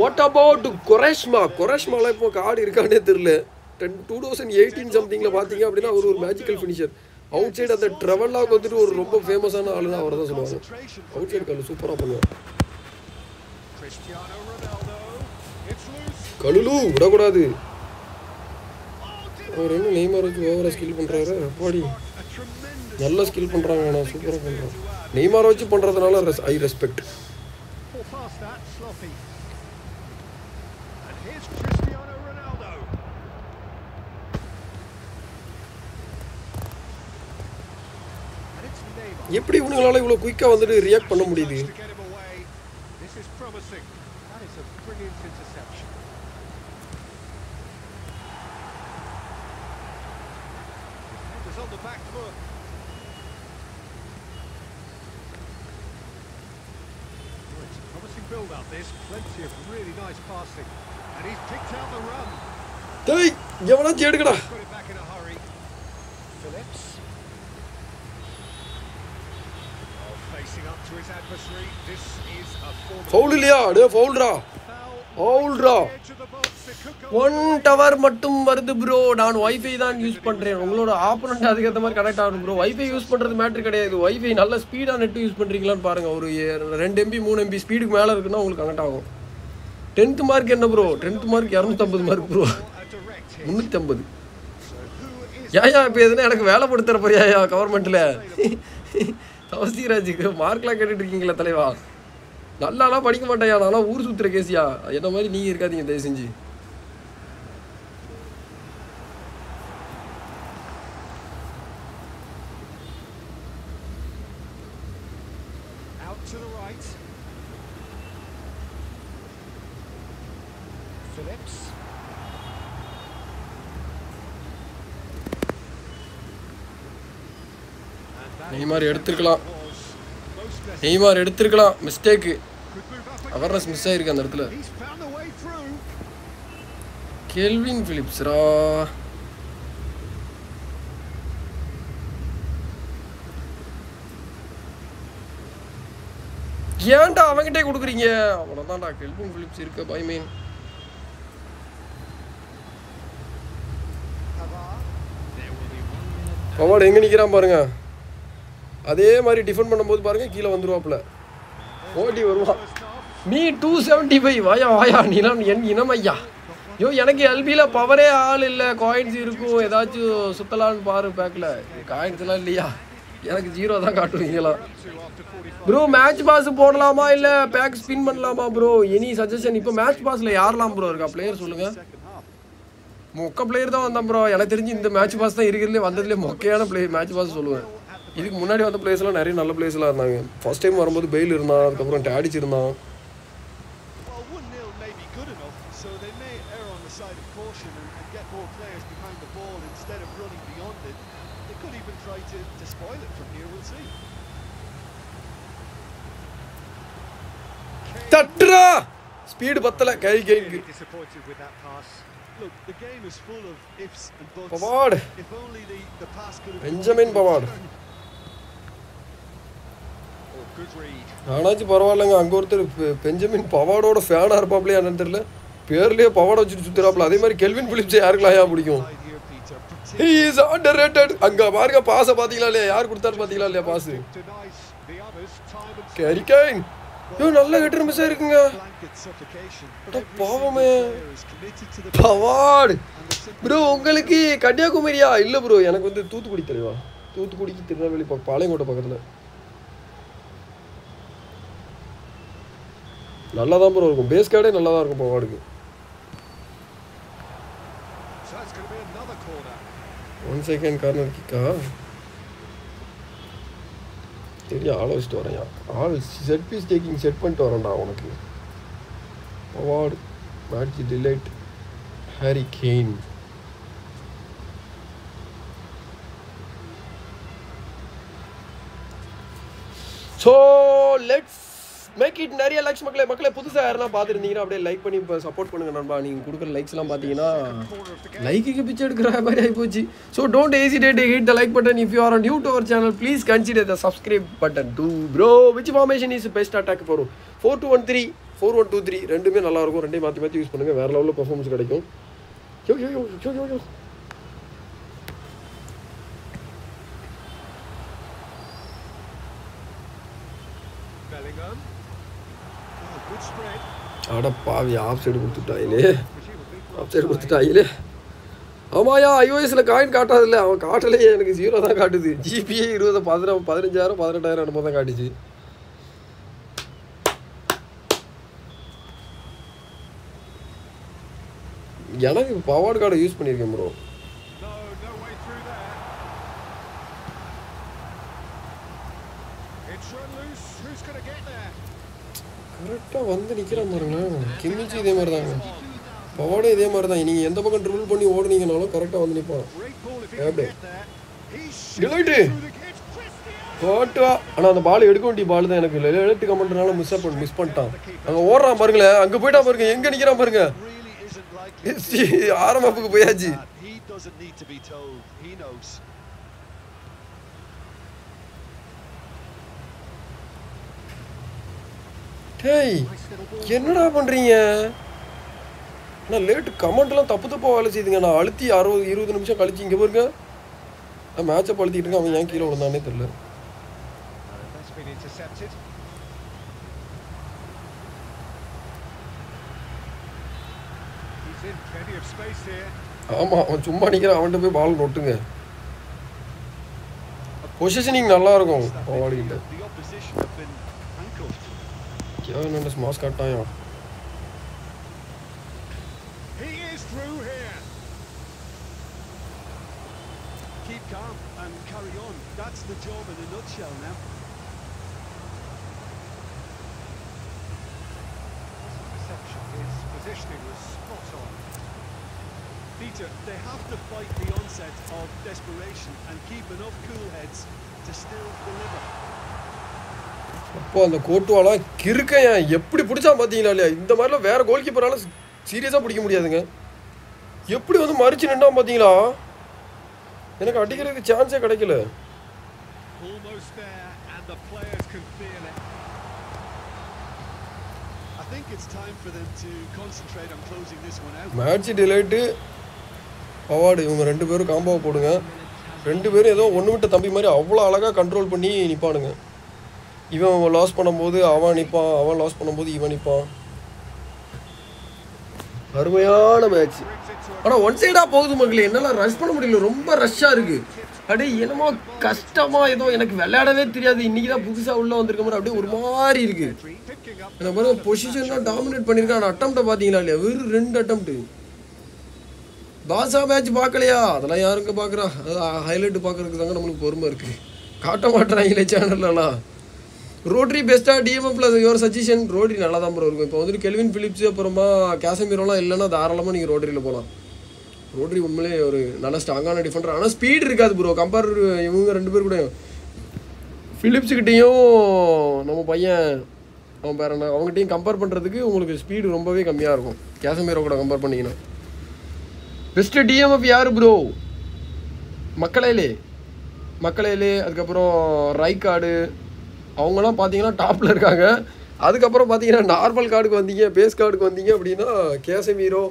Speaker 1: வாட் அபவுட் கொரேஷ்மா கொரேஷ்மாலாம் இப்போ கார்டு இருக்கானே தெரியல. டென் டூ தௌசண்ட் எயிட்டீன் சம்திங்கில் பார்த்தீங்க அப்படின்னா அவர் ஒரு மேஜிக்கல் ஃபினிஷர் அவுட் சைடு அந்த ட்ரெவல்லாக வந்துட்டு ஒரு ரொம்ப ஃபேமஸான ஆளு தான் அவர் தான் சொல்லுவாங்க. அவுட் சைடு கால் சூப்பராக பண்ணுவார். கழுலு விடக்கூடாது. அவர் என்ன நெய்மார் வச்சு ஓவராக ஸ்கில் பண்ணுறாரு அப்பாடி. நல்ல ஸ்கில் பண்ணுறாங்க நான் சூப்பராக பண்ணுறேன் நெய்மாரை வச்சு பண்ணுறதுனால ஐ ரெஸ்பெக்ட் எப்படி இவங்களால இவ்வளோ குயிக்காக வந்துட்டு ரியாக்ட் பண்ண முடியுது?
Speaker 2: build-up, this. Plenty of really nice passing. And he's picked out the run.
Speaker 1: Hey, want to
Speaker 2: Put it back in a hurry. Phillips. Oh, facing up to his adversary. This is a form. Foul, Ilya. Foul, Ra. Foul, Ra.
Speaker 1: One tower மட்டும் வருது bro நான் wifi தான் use பண்ணுறேன் உங்களோட opponent அதுக்கேற்ற மாதிரி connect ஆகும் bro wifi use பண்ணுறது மேட்ரு கிடையாது. வைஃபை நல்ல ஸ்பீடாக நெட் யூஸ் பண்ணுறீங்களான்னு பாருங்கள் ஒரு ரெண்டு எம்பி மூணு எம்பி ஸ்பீடுக்கு மேலே இருக்குன்னா உங்களுக்கு கனெக்ட் ஆகும். டென்த்து மார்க் என்ன ப்ரோ டென்த்து மார்க் இரநூத்தம்பது மார்க் ப்ரோ
Speaker 2: முந்நூற்றம்பது
Speaker 1: ஏயா இப்போ எதுனா எனக்கு வேலை போட்டு போறியா கவர்மெண்ட்டில் தவசிராஜுக்கு மார்க்லாம் கேட்டுட்டு இருக்கீங்களா தலைவா. நல்லாலாம் படிக்க மாட்டேயா நான்லாம் ஊர் சுற்றுற கேசியா என்ன மாதிரி நீங்கள் இருக்காதீங்க தயவு செஞ்சு
Speaker 2: out to the right? Phillips. And that
Speaker 1: Neymar எடுத்திருக்கலாம். நெய்மார் எடுத்திருக்கலாம் மிஸ்டேக்கு. அவர்னஸ் மிஸ் ஆயிருக்கு அந்த இடத்துல. கெல்வின் பிலிப்ஸ்ரா ஏன்டா அவன்கிட்டே கொடுக்குறீங்க அவ்வளோதான்டா கெல்வின் பிலிப்ஸ் இருக்க பயமேன்
Speaker 2: Pavard.
Speaker 1: பவாடு எங்கே நிற்கிறான் பாருங்க அதே மாதிரி டிஃபன் பண்ணும்போது பாருங்க கீழே வந்துருவாப்புல. ஓடி வருவான். நீ டூ செவன்ட்டி ஃபைவ் வாயா வாயா நீலாம் என் இனம் ஐயா ஐயோ எனக்கு எல்பியில் பவரே ஆள் இல்லை. காயின்ஸ் இருக்கும். ஏதாச்சும் சுத்தலான்னு பாரு பேக்கில் காயின்ஸ்லாம் இல்லையா? எனக்கு ஜீரோ தான் காட்டும்
Speaker 2: Two after 45.
Speaker 1: Bro match pass போடலாமா இல்லை பேக் ஸ்பின் பண்ணலாமா ப்ரோ எனி சஜஷன் இப்போ மேட்ச் பாஸில் யாரெல்லாம் ப்ரோ இருக்கா? பிளேயர் சொல்லுங்கள் மொக்க பிளேயர் தான் வந்தேன் ப்ரோ எனக்கு தெரிஞ்சு இந்த மேட்ச் பாஸ் தான் இருக்கிறதுலே வந்ததுலேயே மொக்கையான பிளேயர் மேட்ச் பாஸ் சொல்லுவேன். இதுக்கு முன்னாடி வந்த பிளேஸ்லாம் நிறைய நல்ல பிளேஸ்லாம் இருந்தாங்க ஃபர்ஸ்ட் டைம் வரும்போது பெயில் இருந்தான் அதுக்கப்புறம் டேடிச் இருந்தான்
Speaker 3: Well, 1 0 may be good enough, so they may err on the side of caution and, and get more players behind the ball instead of running beyond it. They could even try to, to spoil it from here, we'll see.
Speaker 1: தட்டுறா speed பத்தல கை கைக்கு
Speaker 2: Really disappointed with
Speaker 1: ஆனாச்சும் பரவாயில்லைங்க. அங்கே ஒருத்தர் பெ- Benjamin பவாடோட ஃபேனாக இருப்பாப்லையா என்னன்னு தெரியல. பேர்லயே பவாட வச்சுட்டு சுத்துறாப்புல அதே மாதிரி கெல்வின் பிலிப்ஸ் யாருக்கெல்லாம் ஏன் பிடிக்கும்? இஸ் அண்டர் ரேட்டட் அங்கே பாருங்க பாஸை பார்த்தீங்களா இல்லையா? யார் கொடுத்தாரு பார்த்தீங்களா இல்லையா பாஸ்
Speaker 2: Denies
Speaker 1: ஐயோ நல்ல கெட்டர் மிஸ் ஆயிருக்குங்க. பாவமே. பவாடு. ப்ரோ உங்களுக்கு கன்னியாகுமரியா? இல்லை ப்ரோ எனக்கு வந்து தூத்துக்குடி தெரியவா தூத்துக்குடிக்கு திருநெல்வேலி பாளையங்கோட்டை பக்கத்தில். நல்லா தான் ப்ரோ இருக்கும். பேஸ் கார்டே நல்லா தான் இருக்கும் பவாடுக்கு
Speaker 2: so that's going to be another corner.
Speaker 1: One second corner கிக்கா தெரியும் ஆளை வச்சுட்டு வரேன் ஆள் செட் பீஸ் டேக்கிங் செட் பண்ணிட்டு வரேன்டா உனக்கு. Award match delight Harry Kane so let's make it நிறைய லைக்ஸ் மக்களே. மக்களே புதுசாக யாருன்னா பார்த்துருந்தீங்கன்னா அப்படியே லைக் பண்ணி இப்போ சப்போர்ட் பண்ணுங்க நண்பா. நீங்கள் கொடுக்குற லைக்ஸ்லாம் பார்த்தீங்கன்னா லைக்குக்கு பிச்சை எடுக்கிற மாதிரி ஆகி போச்சு so don't hesitate hit the like button if you are new to our channel please consider the subscribe button too bro which formation is best attack வரும் four two one three four one two three ரெண்டுமே நல்லா இருக்கும். ரெண்டையும் மாற்றி மாற்றி use பண்ணுங்கள் வேறு லெவலில் பர்ஃபார்மன்ஸ் கிடைக்கும். யோ யோ யோ யோ யோ யோ
Speaker 2: Bellingham. Oh, good spread.
Speaker 1: அட பாவி ஆஃப் சைடு கொடுத்துட்டாயிலே. ஆஃப் சைடு கொடுத்துட்டாயிலே. ஆமாயா ஐஓஎஸ்ல காயின் காட்டாதில்ல. அவன் காட்டலையே எனக்கு ஜீரோ தான் காட்டுது. ஜிபிஏ இருபது பதின பதினஞ்சாயிரம் பதினெட்டாயிரம் என்னமோ தான் காட்டுச்சு. எனக்கு பவார்டு கார்டை யூஸ் பண்ணியிருக்கேன் bro
Speaker 2: No, no way through there. It's run loose. Who's going to get there?
Speaker 1: கரெக்டாக வந்து நிற்கிறான் பாருங்களேன் கிம்மிச்சு இதே மாதிரி தாங்க பவார்டும் இதே மாதிரி தான் நீங்கள் எந்த பக்கம் ட்ரிபிள் பண்ணி ஓடுனீங்கனாலும் கரெக்டாக வந்து நிற்பான்
Speaker 2: kids. Cristiano.
Speaker 1: போட்டுவா ஆனால் அந்த பால் எடுக்க வேண்டிய பால் தான் எனக்கு. எழுத்து கமெண்ட்னால மிஸ் பண்ண மிஸ் பண்ணிட்டான். அங்கே ஓடுறான் பாருங்களேன் அங்கே போயிட்டான் பாருங்க. எங்கே நிற்கிறான் பாருங்க. ஆரம்பப்புக்கு போயாச்சு
Speaker 3: that. He doesn't need to be told. He knows.
Speaker 1: டேய் என்னடா பண்ணுறீங்க நான் லேட்டு கமெண்ட்லாம் தப்பு தப்பாக வேலை செய்யுதுங்க நான் அழுத்தி அறுபது இருபது நிமிஷம் கழிச்சு இங்கே பாருங்க. நான் மேட்சை பழுத்திட்டு இருக்கேன். அவன் ஏன் கீழே விழுந்தானே தெரியல.
Speaker 2: Uh,
Speaker 1: ஆமாம் அவன் சும்மா நிற்கிறான் அவன்கிட்ட போய் பால் நொட்டுங்க பொசிஷனிங் நல்லா இருக்கும்.
Speaker 3: That
Speaker 1: क्या
Speaker 2: इन्होंने स्मॉस काटा यहाँ
Speaker 3: Keep calm and carry on. That's the job in a nutshell now.
Speaker 2: His positioning was spot on.
Speaker 3: Peter, they have to fight the onset of desperation and keep enough cool heads to still deliver.
Speaker 1: அப்போ அந்த கோட்டுவாலாம் கிறுக்கையன் எப்படி பிடிச்சா பார்த்தீங்களா இல்லையா? இந்த மாதிரிலாம் வேற கோல் கீப்பரால சீரியஸாக பிடிக்க முடியாதுங்க. எப்படி வந்து மறிச்சு நின்னா பார்த்தீங்களா எனக்கு அடிக்கிறதுக்கு சான்ஸே கிடைக்கல. மேட்ச் டிலைட்டு அவார்டு இவங்க ரெண்டு பேரும் காம்போவை போடுங்க. ரெண்டு பேரும் ஏதோ ஒன்று விட்ட தம்பி மாதிரி அவ்வளோ அழகாக கண்ட்ரோல் பண்ணி நிற்பானுங்க இவன் லாஸ் பண்ணும்போது அவன் நிற்பான் அவன் லாஸ் பண்ணும்போது இவன் நிற்பான் அருமையான மேட்ச் ஆனால் ஒன் சைடாக போகுது மக்களே. என்னால் ரஷ் பண்ண முடியல. ரொம்ப ரஷ்ஷாக இருக்குது அப்படியே என்னமோ கஷ்டமா ஏதோ எனக்கு விளையாடவே தெரியாது. இன்னைக்கு தான் புதுசாக உள்ளே வந்திருக்க மாதிரி அப்படியே ஒரு மாதிரி இருக்குது இந்த மாதிரி பொசிஷன்லாம் டாமினேட் பண்ணியிருக்கேன். ஆனால் அட்டம்ப்டை பார்த்தீங்களா இல்லையா? வெறும் ரெண்டு அட்டம்ப்ட்டு பாசா மேட்ச் பார்க்கலையா? அதெல்லாம் யாருங்க பார்க்குறா? அதான் ஹைலைட் பார்க்கறதுக்கு தாங்க நம்மளுக்கு பொறுமை இருக்குது காட்ட மாட்டுறாங்களே சேனல்லலாம் ரோட்ரி பெஸ்ட்டாக TMM plus your suggestion Rodri நல்லா தான் ப்ரோ இருக்கும். இப்போ வந்துட்டு கெல்வின் பிலிப்ஸ் அப்புறமா கேசமீரோலாம் இல்லைன்னா தாராளமாக நீங்கள் ரோட்ரியில் போகலாம் ரோட்ரி உண்மையிலே ஒரு நல்ல ஸ்ட்ராங்கான டிஃபெண்டர் ஆனால் ஸ்பீட் இருக்காது ப்ரோ கம்பேர் இவங்க ரெண்டு பேர் கூட. ஃபிலிப்ஸுக்கிட்டேயும் நம்ம பையன் அவன் பேர் என்ன? அவங்ககிட்டையும் கம்பேர் பண்ணுறதுக்கு உங்களுக்கு ஸ்பீடு ரொம்பவே கம்மியாக இருக்கும். கேசமீரோ கூட கம்பேர் பண்ணிங்கன்னா. பெஸ்ட்டு டிஎம்எஃப் யார் ப்ரோ மக்களேலே. மக்களேலே அதுக்கப்புறம் ரைக்காடு அவங்களாம் பார்த்தீங்கன்னா டாப்பில் இருக்காங்க. அதுக்கப்புறம் பார்த்தீங்கன்னா நார்மல் கார்டுக்கு வந்தீங்க பேஸ் கார்டுக்கு வந்தீங்க அப்படின்னா கேசமீரோ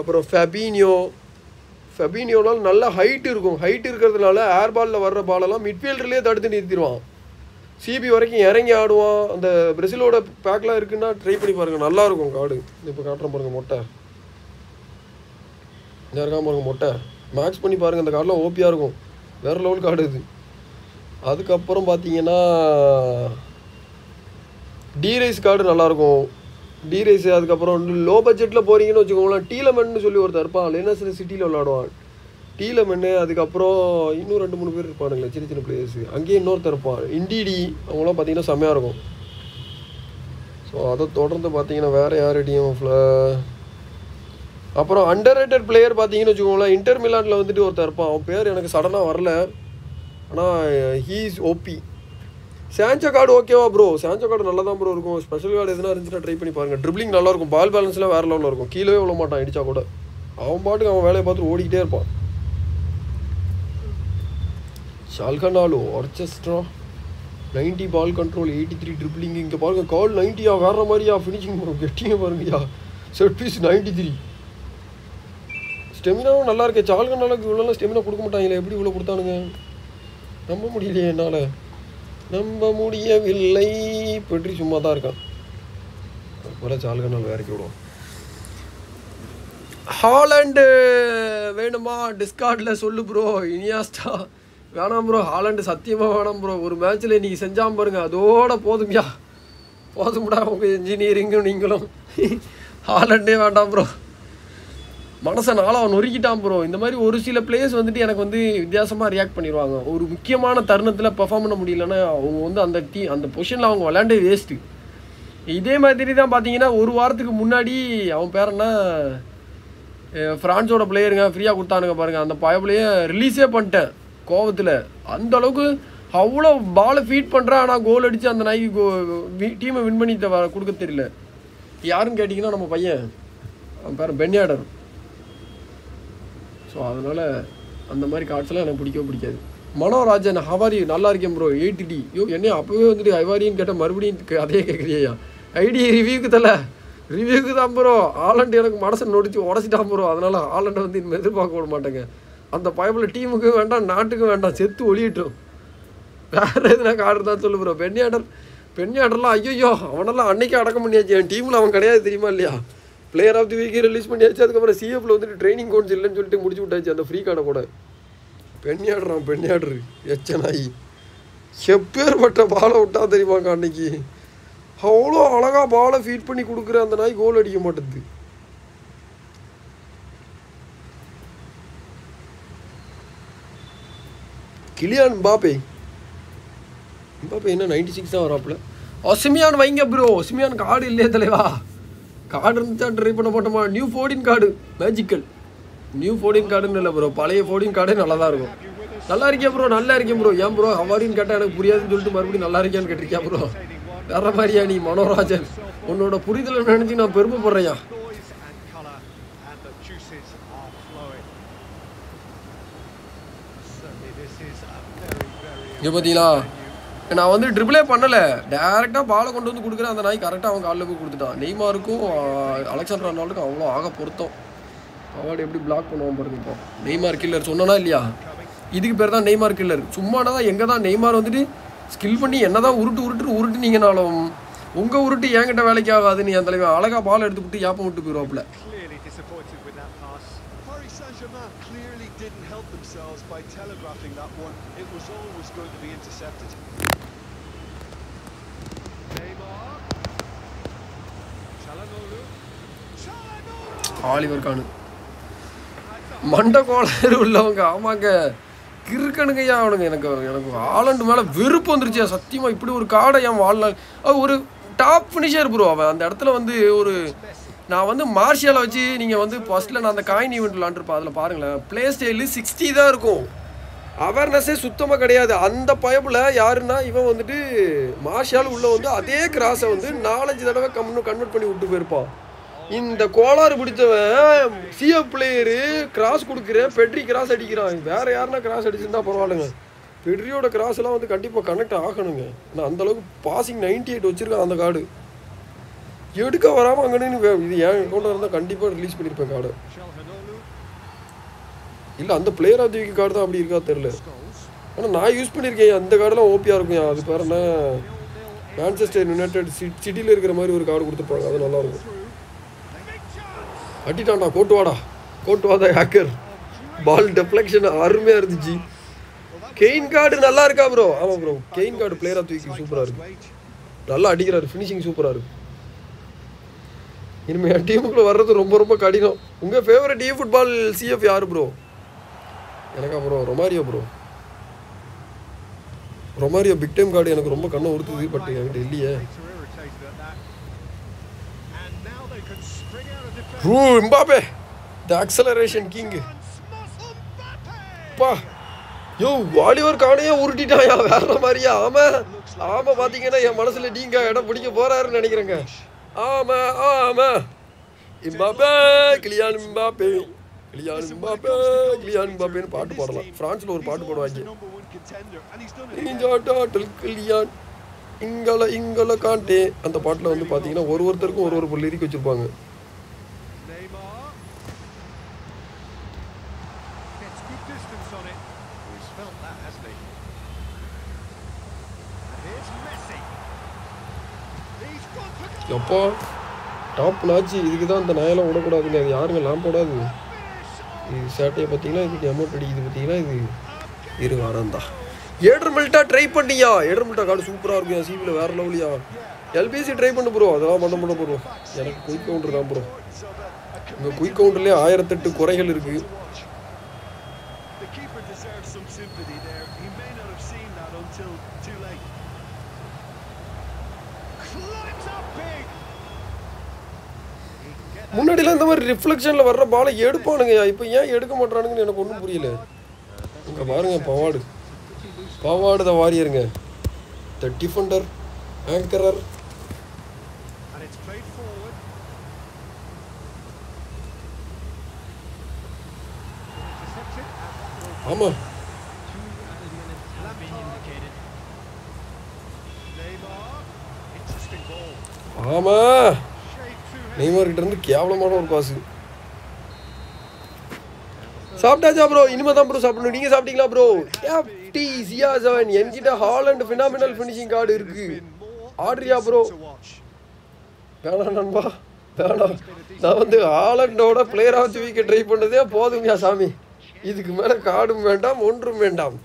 Speaker 1: அப்புறம் ஃபெபீனியோ ஃபெபீனியோலாம் நல்ல ஹைட் இருக்கும். ஹைட் இருக்கிறதுனால ஏர் பாலில் வர்ற பாலெல்லாம் மிட்ஃபீல்டர்லேயே தடுத்து நிறுத்திடுவான். சிபி வரைக்கும் இறங்கி ஆடுவான். அந்த பிரசிலோட பேக்கெலாம் இருக்குன்னா ட்ரை பண்ணி பாருங்கள் நல்லாயிருக்கும் கார்டு இப்போ காட்டுறேன் பாருங்கள் மொட்டை. இந்த இருக்காம பாருங்கள் மொட்டை. மேக்ஸ் பண்ணி பாருங்கள் அந்த கார்டெலாம் ஓப்பியாக இருக்கும். வேற லெவல் கார்டு இது. அதுக்கப்புறம் பார்த்தீங்கன்னா டிரைஸ் கார்டு நல்லாயிருக்கும். டிரைஸ் அதுக்கப்புறம் வந்து லோ பட்ஜெட்டில் போகிறீங்கன்னு வச்சுக்கோங்களேன் டீலமென்னு சொல்லி ஒருத்தர் இருப்பான். லேனஸில் சிட்டியில் விளாடுவான் டீலமென்னு அதுக்கப்புறம் இன்னும் ரெண்டு மூணு பேர் இருப்பானுங்களே சின்ன சின்ன பிளேயர்ஸ் அங்கேயே இன்னொருத்தர் இருப்பான். இண்டிடி அவங்களாம் பார்த்தீங்கன்னா செம்மையாக இருக்கும். ஸோ அதை தொடர்ந்து பார்த்தீங்கன்னா வேறு யார் அப்புறம் அண்டர் ரேட்டட் பிளேயர் பார்த்தீங்கன்னு வச்சுக்கோங்களேன் இன்டர் மிலானில் வந்துட்டு ஒருத்தர் இருப்பான். அவன் பேர் எனக்கு சடனாக வரல. ஆனால் ஹீஸ் ஓபி சாஞ்சோ கார்டு ஓகேவா ப்ரோ சாஞ்சோ கார்டு நல்லா தான் ப்ரோ இருக்கும். ஸ்பெஷல் கார்டு எதுனா இருந்துச்சுன்னா ட்ரை பண்ணி பாருங்கள் ட்ரிப்ளிங் நல்லா இருக்கும் பால் பேலன்ஸ்லாம் வேறு லெவலில் இருக்கும். கீழே விழ மாட்டான் இடிச்சா கூட. அவன் பாட்டுக்கு அவன் வேலையை பார்த்து ஓடிக்கிட்டே இருப்பான். ஷால்கனாலோ orchestra ninety ball control eighty three dribbling இங்கே பாருங்கள் கால் நைன்ட்டியா வேற மாதிரியா ஃபினிஷிங் கெட்டிங்க பாருங்கய்யா செட் பீஸ் நைன்டி த்ரீ ஸ்டெமினாவும் நல்லா இருக்கு. சால்கனாலுக்கு இவ்வளோலாம் ஸ்டெமினா கொடுக்க மாட்டாங்களே. எப்படி இவ்வளோ கொடுத்தானுங்க? நம்ப முடியலையே என்னால். நம்ப முடியவில்லை. பற்றி சும்மா தான் இருக்கான். போல சால்கனால் வேறக்கி விடுவோம் ஹாலண்டு வேணுமா? டிஸ்கார்டில் சொல்லு ப்ரோ இனியாஸ்டா. வேணாம் ப்ரோ ஹாலண்டு சத்தியமாக வேணாம் ப்ரோ ஒரு மேட்ச்சில் இன்றைக்கி செஞ்சாமல் பாருங்க. அதோட போதும்யா போதும்டா உங்கள் இன்ஜினியரிங்கும் நீங்களும். ஹாலண்டே வேண்டாம் ப்ரோ மனசை நாளாக நொறுக்கிட்டான் ப்ரோ இந்த மாதிரி ஒரு சில பிளேயர்ஸ் வந்துட்டு எனக்கு வந்து வித்தியாசமாக ரியாக்ட் பண்ணிடுவாங்க ஒரு முக்கியமான தருணத்தில் பெர்ஃபார்ம் பண்ண முடியலன்னா அவங்க வந்து அந்த டீ அந்த பொசிஷனில் அவங்க விளையாண்டே வேஸ்ட்டு இதே மாதிரி தான் பார்த்தீங்கன்னா ஒரு வாரத்துக்கு முன்னாடி அவன் பேர் என்ன? ஃப்ரான்ஸோட பிளேயருங்க ஃப்ரீயாக கொடுத்தானுங்க பாருங்கள் அந்த பயபிளையே ரிலீஸே பண்ணிட்டேன் கோவத்தில். அந்த அளவுக்கு அவ்வளோ பாலை ஃபீட் பண்ணுறேன் ஆனால் கோல் அடித்து அந்த நாய்க்கு கோ டீமை வின் பண்ணி கொடுக்க தெரியல. யாருன்னு கேட்டிங்கன்னா நம்ம பையன். அவன் பேர் பென்யாடர் ஸோ அதனால் அந்த மாதிரி கார்ட்ஸ்லாம் எனக்கு பிடிக்கவே பிடிக்காது. மனோராஜன் ஹவாரி நல்லா இருக்கேன் ப்ரோ எயிட்டி டி யோ என்ன அப்போவே வந்துட்டு ஹவாரின்னு கேட்டால் மறுபடியும் அதே கேட்குறியா ஐடி ரிவ்யூக்கு தல. ரிவ்யூக்கு தான் ப்ரோ ஆலண்ட் எனக்கு மனசை நொடிச்சு உடச்சிட்டான் ப்ரோ அதனால் ஆலண்டை வந்து இனிமேல் எதிர்பார்க்க விட மாட்டேங்க. அந்த பயபில் டீமுக்கும் வேண்டாம் நாட்டுக்கும் வேண்டாம். செத்து ஒளியிட்டோம். வேறு எதுனா கார்டு தான் சொல்லு ப்ரோ பெண்ணி ஆடர் பெண்ணி ஐயோ அவனெல்லாம் அன்னைக்கே அடக்கம் பண்ணியாச்சு. என் டீமில் அவன் கிடையாது தெரியுமா இல்லையா? Player of the week release பண்ணியாச்சு. அதுக்கப்புறம் சிஎஃப்ல வந்துட்டு ட்ரைனிங் கோட்ஸ் இல்லைன்னு சொல்லிட்டு முடிச்சு விட்டாச்சு அந்த ஃப்ரீ கார்டை கூட. பெண்ணியாடுறான் பெண்ணியாடுறு எச்ச நாய் எப்பேற்பட்ட பாலை விட்டா தெரியுமாங்க அன்னைக்கு? அவ்வளோ அழகாக பாலை ஃபீட் பண்ணி கொடுக்குற அந்த நாய் கோல் அடிக்க மாட்டேது கிளியான் பாப்பே பாப்பே என்ன நைன்டி சிக்ஸ் தான் வராப்புல ஒசிமியான் வைங்க ப்ரோ ஒசிமியான் காடு இல்லையே தலைவா. கார்டு இருந்துச்சா? ட்ரை பண்ண மாட்டோமா? நியூ ஃபோர்டின் கார்டு மேஜிக்கல் நியூ ஃபோர்டின் கார்டுன்னு இல்லை ப்ரோ பழைய ஃபோர்டின் கார்டே நல்லா தான் இருக்கும். நல்லா இருக்கேன் ப்ரோ நல்லா இருக்கேன் ப்ரோ ஏன் ப்ரோ ஹவாரின்னு கேட்டால் எனக்கு புரியாதுன்னு சொல்லிட்டு மறுபடியும் நல்லா இருக்கேன்னு கேட்டிருக்கியா ப்ரோ வேற மாதிரியா நீ மனோராஜன்? உன்னோட புரிதலை நினைச்சு நான் பெருமைப்படுறையா
Speaker 2: Noise
Speaker 1: இங்கே பார்த்தீங்களா நான் வந்து ட்ரிபிளே பண்ணலை. டேரெக்டாக பாலை கொண்டு வந்து கொடுக்குறேன். அந்த நாய் கரெக்டாக அவன் காலில் போய் கொடுத்துட்டான். நெய்மாருக்கும் அலெக்சாண்டர் அர்னால்டுக்கும் அவ்வளோ ஆக பொருத்தம். அவார்டு எப்படி பிளாக் பண்ணுவான் பாருங்க இப்போ. நெய்மார் கில்லர் சொன்னனா இல்லையா? இதுக்கு பேர் தான் நெய்மார் கில்லர் சும்மானா தான் எங்கே தான் நெய்மார் வந்துட்டு ஸ்கில் பண்ணி என்ன தான் உருட்டு உருட்டு உருட்டுனீங்கனாலும் உங்கள் உருட்டு என்கிட்ட வேலைக்கு ஆகாது நீ என் தலைவன் அழகாக பால் எடுத்து விட்டு விட்டு போயிடுவாப்புல
Speaker 2: clearly disappointed with that pass.
Speaker 3: Paris Saint-Germain clearly didn't help themselves by telegraphing that one. It was always going to be intercepted.
Speaker 2: Neymar. Çalhanoğlu. Çalhanoğlu.
Speaker 1: Oliver Kahn மண்டை கோளாறு உள்ளவங்க ஆமாங்க. கிறுக்கணுங்கய்யா அவனுங்க. எனக்கு எனக்கு ஆலண்டு மேலே வெறுப்பு வந்துருச்சு சத்தியமாக இப்படி ஒரு காடை என் வாழ்நாள். ஒரு டாப் ஃபினிஷர் ப்ரோ அவன் அந்த இடத்துல வந்து ஒரு நான் வந்து மார்ஷியலை வச்சு நீங்கள் வந்து ஃபஸ்ட்டில் நான் அந்த காயின் ஈவெண்ட் விளாண்டுருப்பேன் அதில் பாருங்களேன். ப்ளே ஸ்டைலு சிக்ஸ்டி தான் இருக்கும். அவேர்னஸே சுத்தமாக கிடையாது. அந்த பயப்பில் யாருன்னா இவன் வந்துட்டு மார்ஷியால் உள்ள வந்து அதே கிராஸை வந்து நாலஞ்சு தடவை கம்னு கன்வெர்ட் பண்ணி விட்டு போயிருப்பான். இந்த கோளாறு பிடிச்சவன் சிஎஃப் பிளேயரு கிராஸ் கொடுக்குறேன் பெட்ரி கிராஸ் அடிக்கிறான். வேற யாருன்னா கிராஸ் அடிச்சிருந்தா பரவாயில்லைங்க. பெட்ரியோட கிராஸ் எல்லாம் வந்து கண்டிப்பாக கனெக்ட் ஆகணுங்க. நான் அந்த அளவுக்கு பாசிங் நைன்டி எயிட் வச்சிருக்கேன் அந்த கார்டு. எடுக்க வராமல் அங்கே இது என் கூட இருந்தால் கண்டிப்பாக ரிலீஸ் பண்ணியிருப்பேன் கார்டு இல்லை அந்த பிளேயர் ஆஃப் தி கார்டு தான் அப்படி இருக்கா தெரில ஆனால் நான் யூஸ் பண்ணியிருக்கேன் அந்த கார்டெல்லாம் ஓபியாக இருக்கும். அது பேர் என்ன மேன்செஸ்டர் யுனைடெட் சிட்டியில் இருக்கிற மாதிரி ஒரு கார்டு கொடுத்துருப்பாங்க. அது நல்லா இருக்கும். அட்டிட்டான்டா கோட்டு வாடா. கோட்டு வாதா ஹேக்கர் பால் டெஃப்ளெக்ஷன் அருமையாக இருந்துச்சு. கெயின் கார்டு நல்லா இருக்கா ப்ரோ ஆமாம் ப்ரோ கெயின் கார்டு பிளேயராக ஆஃப் சூப்பராக இருக்கு. நல்லா அடிக்கிறாரு. ஃபினிஷிங் சூப்பராக இருக்கு. இனிமேல் என் டீமுக்குள்ள வர்றது ரொம்ப ரொம்ப கடினம். உங்கள் ஃபேவரட் டீம் ஃபுட்பால் சிஎஃப் யார் ப்ரோ எனக்கா bro Romario bro Romario big time card எனக்கு ரொம்ப கண்ணை உறுத்துது பட் என்கிட்ட இல்லையே
Speaker 2: Later irritated at that. And now they can spring
Speaker 1: ஓ இம்பாப்பே த அக்சலரேஷன்
Speaker 2: கிங்கு
Speaker 1: பா. யோ வாலிபர் காணையே உருட்டிட்டாயா வேற மாதிரியா? ஆமா ஆமா பாத்தீங்கன்னா என் மனசுல நீங்க இடம் பிடிக்க போறாருன்னு நினைக்கிறேங்க. ஆமா ஆமா. இம்பாப்பே கிளியான் இம்பாப்பே கிளியான் இம்பாபே கிளியான் பாட்டு பாடலாம். பிரான்ஸ்ல ஒரு பாட்டு பாடுவாங்க. கிளியான் இங்கல இங்கல காண்டே. அந்த பாட்டுல வந்து பாத்தீங்கன்னா ஒரு ஒருத்தருக்கும் ஒரு ஒரு லிரிக் வச்சிருப்பாங்க
Speaker 2: Neymar. Gets good distance on it. He's felt that, hasn't he? And here's Messi. He's got to go.
Speaker 1: எப்போ? டாப் ஆச்சு. இதுக்கு தான் இந்த நாயெல்லாம் விடக்கூடாதுங்க. அது யாருங்க? லாம் போடாது. இது சேட்டையை பார்த்தீங்கன்னா இதுக்கு அமௌண்ட் அடிக்குது பார்த்தீங்கன்னா இது இரு வாரம் தான். ஏடர்மில்ட்டா ட்ரை பண்ணியா? ஏடர்மில்ட்டா கார்டு சூப்பராக இருக்கும். என் சிவியில் வேறு லெவலியா எல்பிசி ட்ரை பண்ண ப்ரோ அதெல்லாம் பண்ண பண்ண ப்ரோ எனக்கு குயிக் கவுண்டர் தான் ப்ரோ உங்கள் குயிக் கவுண்டர்லேயே ஆயிரத்தெட்டு குறைகள் இருக்குது
Speaker 3: The keeper deserves some sympathy there. He may not have seen that until too late.
Speaker 2: Climbs up big. He can get
Speaker 1: முன்னாடிலாம் இந்த மாதிரி ரிஃப்ளெக்ஷனில் வர்ற பாலை எடுப்பானுங்கய்யா இப்போ ஏன் எடுக்க மாட்டானுங்கன்னு எனக்கு ஒன்றும் புரியல. இங்கே பாருங்க பவாடு. பவாடு த வாரியருங்க. த டிஃபண்டர் ஆங்கரர் ஆமாம் ஆமாம்
Speaker 2: Shade
Speaker 1: நெய்மார் கிட்ட இருந்து கேவலமான ஒரு பாஸ் சாப்பிட்டாச்சா ப்ரோ இனிமே தான் ப்ரோ சாப்பிடணும். நீங்க சாப்பிட்டீங்களா ப்ரோ டி சியா செவன் என்கிட்ட ஹாலண்ட் ஃபினாமினல் ஃபினிஷிங் கார்டு இருக்கு.
Speaker 2: Been
Speaker 1: ஆட்ரியா ப்ரோ வேணாம் நண்பா. வேணாம். நான் வந்து ஹாலண்டோட பிளேயராக வச்சு வீக்க ட்ரை பண்ணதே போதுங்கயா சாமி. இதுக்கு மேலே கார்டும் வேண்டாம் ஒன்றும் வேண்டாம்.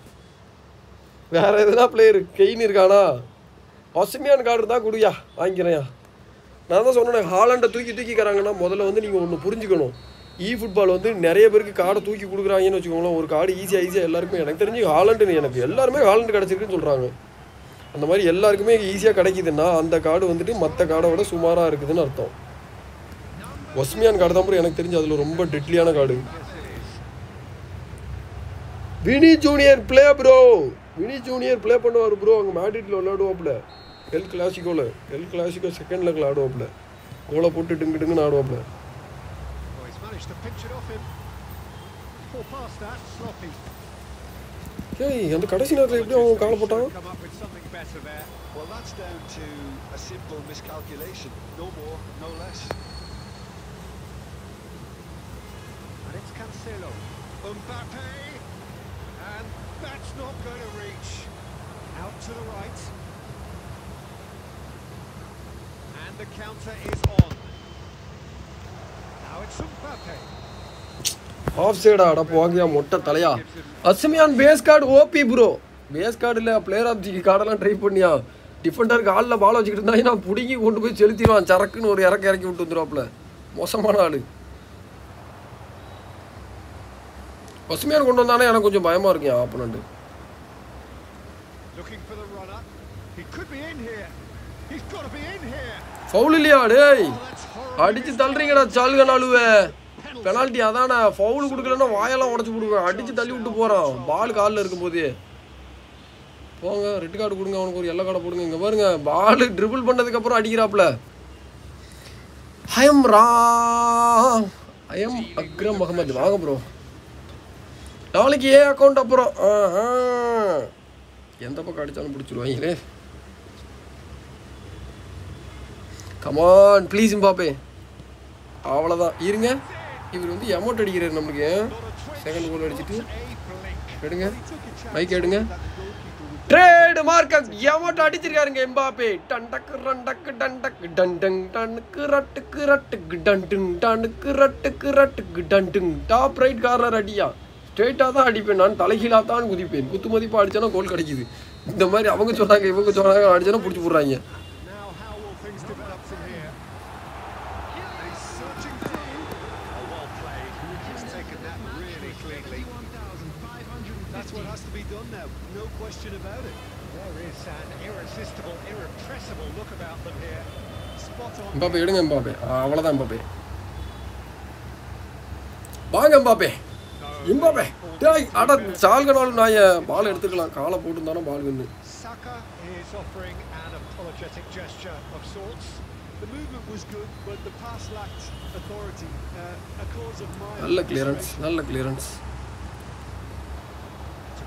Speaker 1: வேற எதுனா பிளேயர் கெயின் இருக்கானா? பசுமையான கார்டு தான் குடியா வாங்கிக்கிறேன்யா நான் தான் சொன்னேன் ஹாலண்டை தூக்கி தூக்கிக்கிறாங்கன்னா முதல்ல வந்து நீங்கள் ஒன்று புரிஞ்சுக்கணும். இ ஃபுட்பால் வந்து நிறைய பேருக்கு கார்டை தூக்கி கொடுக்குறாங்கன்னு வச்சுக்கோங்களேன் ஒரு கார்டு ஈஸியாக ஈஸியாக எல்லாருக்குமே. எனக்கு தெரிஞ்சு ஹாலண்டு எனக்கு எல்லாருமே ஹாலண்டு கிடச்சிருக்குன்னு சொல்கிறாங்க அந்த மாதிரி எல்லாருக்குமே ஈஸியாக கிடைக்குதுன்னா அந்த கார்டு வந்துட்டு மற்ற கார்டை விட சுமாராக இருக்குதுன்னு அர்த்தம். ஒஸ்மியான் கார்டு தான் எனக்கு தெரிஞ்சு அதில் ரொம்ப டெட்லியான card Vini junior play bro Vini junior play பண்ணுவார் ப்ரோ அங்கே மேட்ரிட்டில் விளையாடுவாப்புல. எல் கிளாசிக்கோவில் எல் கிளாசிக்கோ செகண்ட் லெக்கில் ஆடுவாப்புல கோலை போட்டு டிங்கு டிங்குன்னு ஆடுவாப்புல
Speaker 2: Oh, he's managed to pinch it off him. Poor pass that, sloppy.
Speaker 1: ஏய் அந்த கடைசி நேரத்தில் எப்படி அவன் காலை போட்டான்
Speaker 2: Come up with something better there.
Speaker 3: Well, that's down to a simple miscalculation. No more, no less.
Speaker 2: And it's Cancelo. Mbappe. And that's not going to reach. Out to the right. And the counter is on. Now it's Mbappe.
Speaker 1: Off சைடா அட போகியா மொட்டை தலையா? அஸ்மியான் pace card OP bro pace card இல்லை player of the கார்டெல்லாம் try பண்ணியா? டிஃபெண்டருக்கு ஆளில் பால் வச்சுக்கிட்டு இருந்தா நான் பிடுங்கி கொண்டு போய் செலுத்திடுவான். சரக்குன்னு ஒரு இறக்க இறக்கி விட்டு வந்துருவாப்புல மோசமான ஆளு. பசுமையான் கொண்டு வந்தானே எனக்கு கொஞ்சம் பயமா இருக்கும் opponent opponent
Speaker 2: Looking for the runner. He could be in here. He's got to be in here.
Speaker 1: Foul இல்லையா டேய்? அடிச்சு தள்ளுறீங்கடா சால்க அழுவே பெனால்ட்டி அதானே ஃபவுல் கொடுக்கலன்னா வாயெல்லாம் உடச்சி கொடுங்க அடிச்சு தள்ளி விட்டு போகிறான் பால் காலில் இருக்கும்போது போங்க ரெட் கார்டு கொடுங்க அவனுக்கு ஒரு எல்லோ கார்டை போடுங்க. இங்கே பாருங்க பால் ட்ரிபிள் பண்ணதுக்கப்புறம் அடிக்கிறாப்புல. I'm Ram I'm Akram Mohammed. வாங்க ப்ரோ நாளைக்கு ஏ அக்கௌண்ட் அப்புறம். எந்த பக்கம் அடித்தாலும் பிடிச்சிருவாங்களே. கமான் ப்ளீஸ் பாப்பே அவ்வளோதான் இருங்க. இவர் வந்து எமௌண்ட் அடிக்கிறார் நம்மளுக்கு. செகண்ட் கோல் அடிச்சிட்டு. எடுங்க. மைக் எடுங்க. ட்ரேடு மார்க்கஸ் எமௌண்ட் அடிச்சிருக்காருங்க எம்பாப்பே டண்டக்கு ரண்டக்கு டண்டக்கு டண்டங் டனுக்கு ரட்டுக்கு ரட்டுக்கு டண்டுங் டனுக்கு ரட்டுக்கு ரட்டுக்கு டண்டுங் டாப் ரைட் கார்னர் அடியா. ஸ்ட்ரெயிட்டாக தான் அடிப்பேன். நான் தலைகீழாக தான் குதிப்பேன். குத்து மதிப்பாக அடிச்சேன்னா கோல் கிடைக்குது. இந்த மாதிரி அவங்க சொன்னாங்க இவங்க சொன்னாங்க அடித்தோன்னா பிடிச்சி போடுறாங்க
Speaker 2: Now, how will things develop from here? He's searching through. Oh, well played. He's taken that really cleanly.
Speaker 3: That's what has to be done now. No question about it.
Speaker 2: There is an irresistible, irrepressible look about them here. Spot on.
Speaker 1: Mbappe எடுங்க Mbappe அவ்வளோதான் Mbappe வாங்க Mbappe Mbappe டேய் அட சால்கனாலும் நான் ball எடுத்துக்கலாம் காலை போட்டுருந்தானே பால்.
Speaker 3: Uh, mine.
Speaker 1: நல்ல கிளியரன்ஸ் நல்ல
Speaker 2: clearance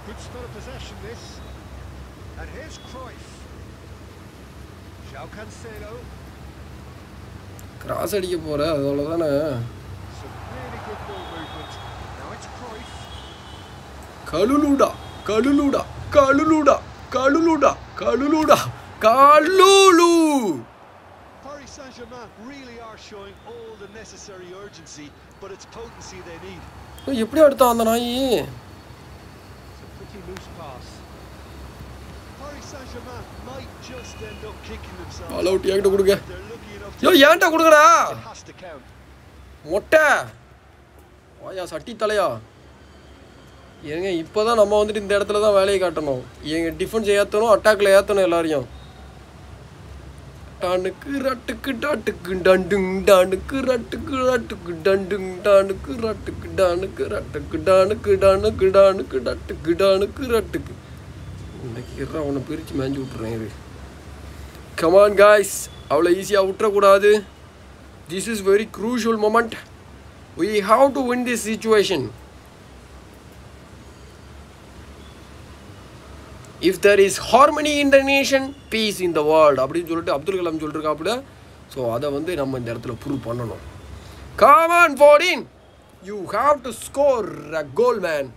Speaker 2: good spell of possession, this. And here's Cruyff. João Cancelo.
Speaker 1: Cross அடிக்க போகிற அதோட தானே
Speaker 2: Some really good ball movement. Now it's Cruyff.
Speaker 1: கலுலுடா கலுலுடா கலுலுடா கலுலுடா கலுலுடா கலுலு
Speaker 3: Paris Saint-Germain really are showing all the necessary urgency, but it's potency they need.
Speaker 1: எப்படி எடுத்தான் அந்த நாய்
Speaker 2: It's a pretty loose pass.
Speaker 3: Paris Saint-Germain might just end up kicking themselves.
Speaker 1: Ball out, என்கிட்ட கொடுங்க.
Speaker 3: They're lucky enough
Speaker 1: yo
Speaker 3: to
Speaker 1: ஏன்டா கொடுங்கடா. மொட்டை. வாயா சட்டி தலையா? ஏங்க இப்போ தான் நம்ம வந்துட்டு இந்த இடத்துல தான் வேலையை காட்டணும். எங்க டிஃபென்ஸ் ஏற்றணும் அட்டாக்ல ஏற்றணும் எல்லாரையும். டானுக்கு ரட்டுக்கு டாட்டுக்கு டண்டுங் டானுக்கு ரட்டுக்கு ரட்டுக்கு டண்டுங் டானுக்கு ரட்டுக்கு டானுக்கு ரட்டுக்கு டானுக்கு டானுக்கு டானுக்கு ரட்டுக்கு டானுக்கு ரட்டுக்கு. இன்னைக்கு உன்னை பிரித்து மேய்ஞ்சி விட்றேன் இது கமான் காய்ஸ் அவ்வளோ ஈஸியாக விட்டுறக்கூடாது this is very crucial moment we have to win this situation if there is harmony in the nation peace in the world அப்படின்னு சொல்லிட்டு அப்துல் கலாம் சொல்லியிருக்காப்புல ஸோ அதை வந்து நம்ம இந்த இடத்துல ப்ரூவ் பண்ணணும் come on fourteen you have to score a goal man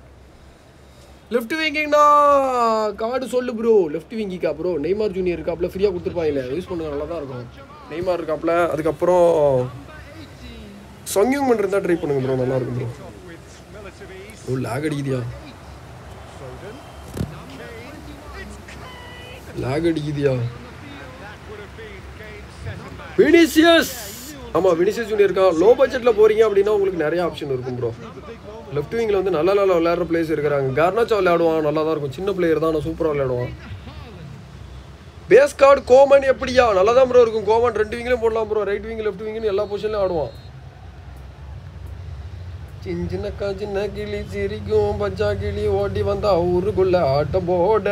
Speaker 1: left விங்கிங்னா card சொல்லு bro left விங்கிக்கா ப்ரோ நெய்மார் ஜூனியர் இருக்காப்புல ஃப்ரீயாக கொடுத்துருப்பாங்களே யூஸ் பண்ணுறது நல்லா தான் இருக்கும். நெய்மார் இருக்காப்புல அதுக்கப்புறம் சங்கிங் பண்ணுறது தான் ட்ரை பண்ணுங்க ப்ரோ நல்லா இருக்கும் ப்ரோ ஓ லேக் அடிக்குதியா? லேக் அடிக்குதியா வினிசியஸ் ஆமாம் வினிசியஸ் ஜூனியர் இருக்கான் லோ பட்ஜெட்டில் போகிறீங்க அப்படின்னா உங்களுக்கு நிறைய ஆப்ஷன் இருக்கும் ப்ரோ லெஃப்ட் விங்கில் வந்து நல்ல நல்ல விளையாடுற பிளேயர்ஸ் இருக்கிறாங்க. கார்னாச்சா விளையாடுவான் நல்லா தான் இருக்கும். சின்ன பிளேயர் தான் ஆனால் சூப்பராக விளையாடுவான். பேஸ் கார்டு கோமன் எப்படியா? நல்லா தான் ப்ரோ இருக்கும். கோமன் ரெண்டு விங்கிலும் போடலாம் ப்ரோ ரைட் விங் லெஃப்ட் விங்னு எல்லா பொசிஷன்லையும் ஆடுவான். சின்ன சின்னக்கா சின்ன கிளி சிரிக்கும். பச்சா கிளி ஓடி வந்தா ஊருக்குள்ள ஆட்ட போட.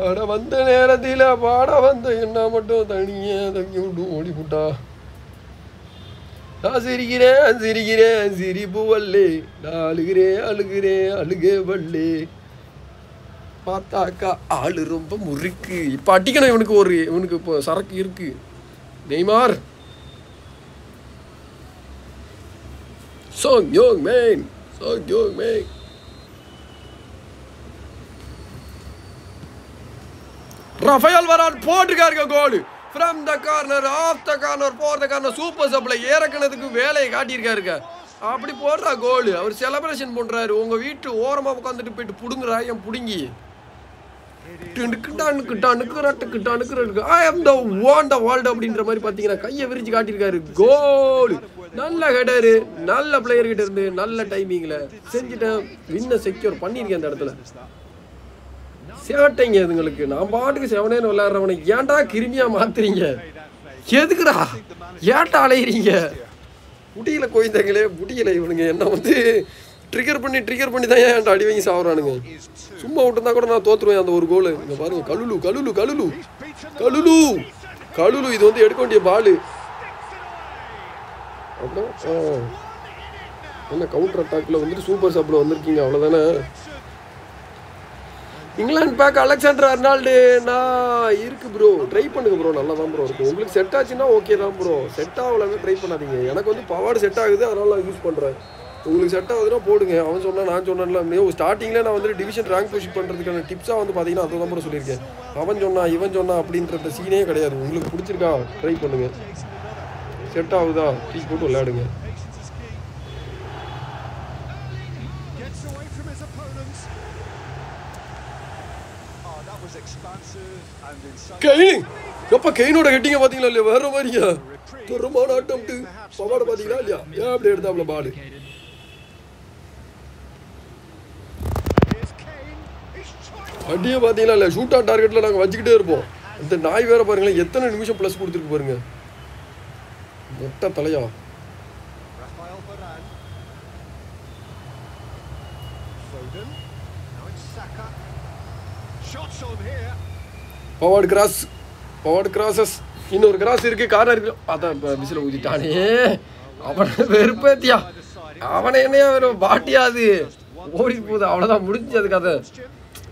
Speaker 1: ஆட வந்த நேரத்தில் பாட வந்த என்ன மட்டும் தனியே தங்கி விட்டு ஓடி விட்டா நான் சிரிக்கிறேன் சிரிக்கிறேன் சிரிப்பு வல்லே நான் அழுகிறேன் அழுகிறேன் அழுகே வல்லே பார்த்தாக்கா ஆளு ரொம்ப முறுக்கு. இப்போ அடிக்கணும் இவனுக்கு ஒரு இவனுக்கு இப்போ சரக்கு இருக்கு. Neymar. Son Heung Min. Son Heung Min. Raphael Varane போட்டிருக்காருங்க goal from the corner off the corner for the corner super supply ஏறக்கணத்துக்கு வேலையை காட்டியிருக்காருங்க. அப்படி போடுறா கோல் அவர் செலப்ரேஷன் பண்ணுறாரு உங்கள் வீட்டு ஓரமாக உட்காந்துட்டு போயிட்டு புடுங்குறா என் புடுங்கி. அப்படின்ற மாதிரி பார்த்தீங்கன்னா கையை விரிச்சு காட்டியிருக்காரு. கோல் நல்ல ஹெடரு நல்ல பிளேயர் கிட்ட இருந்து நல்ல டைமிங்கில் செஞ்சுட்டேன். வின்ன செக்யூர் பண்ணியிருக்கேன் அந்த இடத்துல. சேட்டைங்க இதுங்களுக்கு. நான் பாட்டுக்கு செவனேன்னு விளையாடுறவனை ஏன்டா கிருமியா மாத்துறீங்க? எதுக்குடா? ஏன்டா அலையிறீங்க? முடியல கோயந்தாங்களே முடியல இவனுங்க என்ன வந்து ட்ரிகர் பண்ணி ட்ரிகர் பண்ணி தான் ஏன்டா அடி வாங்கி சாவுறானுங்க? சும்மா விட்டுருந்தா கூட நான் தோத்துருவேன் அந்த ஒரு கோல் இங்க பாருங்க கலுலு கலுலு கலுலு கலுலு கலுலு இது வந்து எடுக்க வேண்டிய பாலு. அப்புறம் ஆ. என்ன கவுண்டர் அட்டாக்ல வந்துட்டு சூப்பர் சப்ல வந்திருக்கீங்க அவ்வளவுதானே? இங்கிலாந்து பேக் அலெக்சாண்டர் அர்னால்டு நான் இருக்கு ப்ரோ ட்ரை பண்ணுங்க ப்ரோ நல்லா தான் ப்ரோ இருக்கும். உங்களுக்கு செட் ஆச்சுன்னா ஓகே தான் ப்ரோ செட் ஆகலன்னு ட்ரை பண்ணாதீங்க. எனக்கு வந்து பவார்டு செட் ஆகுது அதனால நான் யூஸ் பண்ணுறேன் உங்களுக்கு செட் ஆகுதுன்னா போடுங்க. அவன் சொன்னா நான் சொன்னேன்ல. ஸ்டார்டிங்கில் நான் வந்து டிவிஷன் ரேங்க் புஷ் பண்ணுறதுக்கான டிப்ஸாக வந்து பார்த்தீங்கன்னா அதை தான் ப்ரோ சொல்லியிருக்கேன். அவன் சொன்னா இவன் சொன்னா அப்படின்ற சீனே கிடையாது. உங்களுக்கு பிடிச்சிருக்கா ட்ரை பண்ணுங்க. செட் ஆகுதா? டீ போட்டு விளையாடுங்க
Speaker 2: Gets away from his opponents.
Speaker 3: Oh, that was expansive and incisive.
Speaker 1: Kane. எப்ப கெயினோட ஹெட்டிங்க பாத்தீங்களா இல்லையா? வேற மாதிரியா? தரமான ஆட்டம் பவாட பாத்தீங்களா இல்லையா? ஏன் அப்படி எடுத்தாப்ல பாடு
Speaker 2: Here's
Speaker 1: அடியே பாத்தீங்களா இல்ல ஷூட் ஆன் டார்கெட்ல நாங்க வச்சுக்கிட்டே இருப்போம். இந்த நாய் வேற பாருங்களேன் எத்தனை நிமிஷம் ப்ளஸ் கொடுத்துருக்கு பாருங்க. மொட்டை தலையா
Speaker 2: Rafael Varane. Foden. Now it's Saka. Shots on here.
Speaker 1: Pavard cross Pavard crosses இன்னொரு கிராஸ் இருக்கு கார்னர் இருக்கு. அதான் விசில ஊதிட்டானே அவனை வெறுப்பேத்தியா. அவனை என்னையா வெறும் பாட்டியாது ஓடி போகுது. அவ்வளோதான் முடிஞ்சு அது கதை.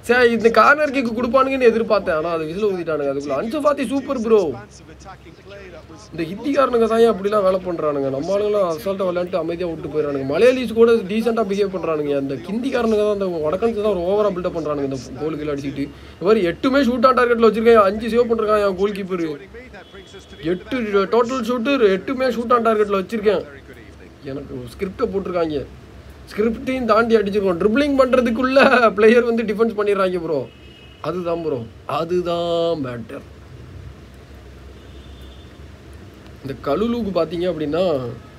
Speaker 1: சரி இந்த கார்னர் கிக்கு கொடுப்பானுங்கன்னு எதிர்பார்த்தேன். ஆனால் அது விசில் ஊதிட்டானுங்க அதுக்குள்ள அஞ்சு பாத்தி சூப்பர் ப்ரோ இந்த ஹிந்திக்காரனுங்க தான் ஏன் அப்படிலாம் வேலை பண்ணுறானுங்க நம்ம ஆளுங்களாம் அசால்ட்டாக விளையாண்டு அமைதியாக விட்டு போயிடறானுங்க மலையாளிஸ் கூட டீசெண்டாக பிஹேவ் பண்ணுறானுங்க அந்த ஹிந்திக்காரனுங்க தான் அந்த வடக்கன்ஸ் தான் ஒரு ஓவராக பில்டப் பண்ணுறானுங்க இந்த கோலுக்கு அடிச்சுட்டு இந்த மாதிரி எட்டுமே ஷூட் ஆன் டார்கெட்டில் வச்சிருக்கேன். அஞ்சு சேவ் பண்ணுறான் என் கோல் கீப்பர் எட்டு டோட்டல் ஷூட்டு எட்டுமே ஷூட் ஆன் டார்கெட்டில் வச்சிருக்கேன். எனக்கு ஸ்கிரிப்டை போட்டிருக்காங்க. ஸ்கிரிப்டையும் தாண்டி அடிச்சிருக்கோம் ட்ரிப்ளிங் பண்ணுறதுக்குள்ள பிளேயர் வந்து டிஃபென்ஸ் பண்ணிடுறாங்க ப்ரோ அதுதான் ப்ரோ அதுதான் மேட்டர் இந்த கலுலுக்கு பார்த்தீங்க அப்படின்னா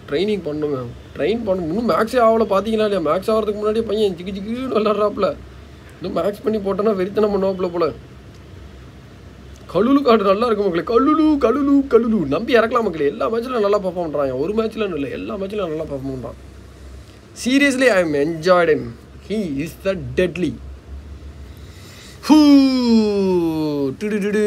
Speaker 1: ட்ரைனிங் பண்ணுங்க. ட்ரெயின் பண்ண. இன்னும் மேக்ஸே ஆகல பார்த்தீங்களா இல்லையா? மேக்ஸ் ஆகிறதுக்கு முன்னாடி பையன் ஜிக்கு ஜிக்குன்னு விளாட்றாப்புல இன்னும் மேக்ஸ் பண்ணி போட்டோன்னா வெறித்தனம் பண்ணுவாப்புல போல. கலுலு காடு நல்லா இருக்கும் மக்களே. கழுலு கழுலு கழுலு நம்பி இறக்கலாம் மக்களே. எல்லா மேட்ச்சிலும் நல்லா பர்ஃபார்ம் பண்ணுறாங்க ஒரு மேட்ச்லன்னு இல்லை. எல்லா மேட்ச்லையும் நல்லா பர்ஃபார்ம் பண்ணுறான் seriously I am enjoyed him he is the deadly who to do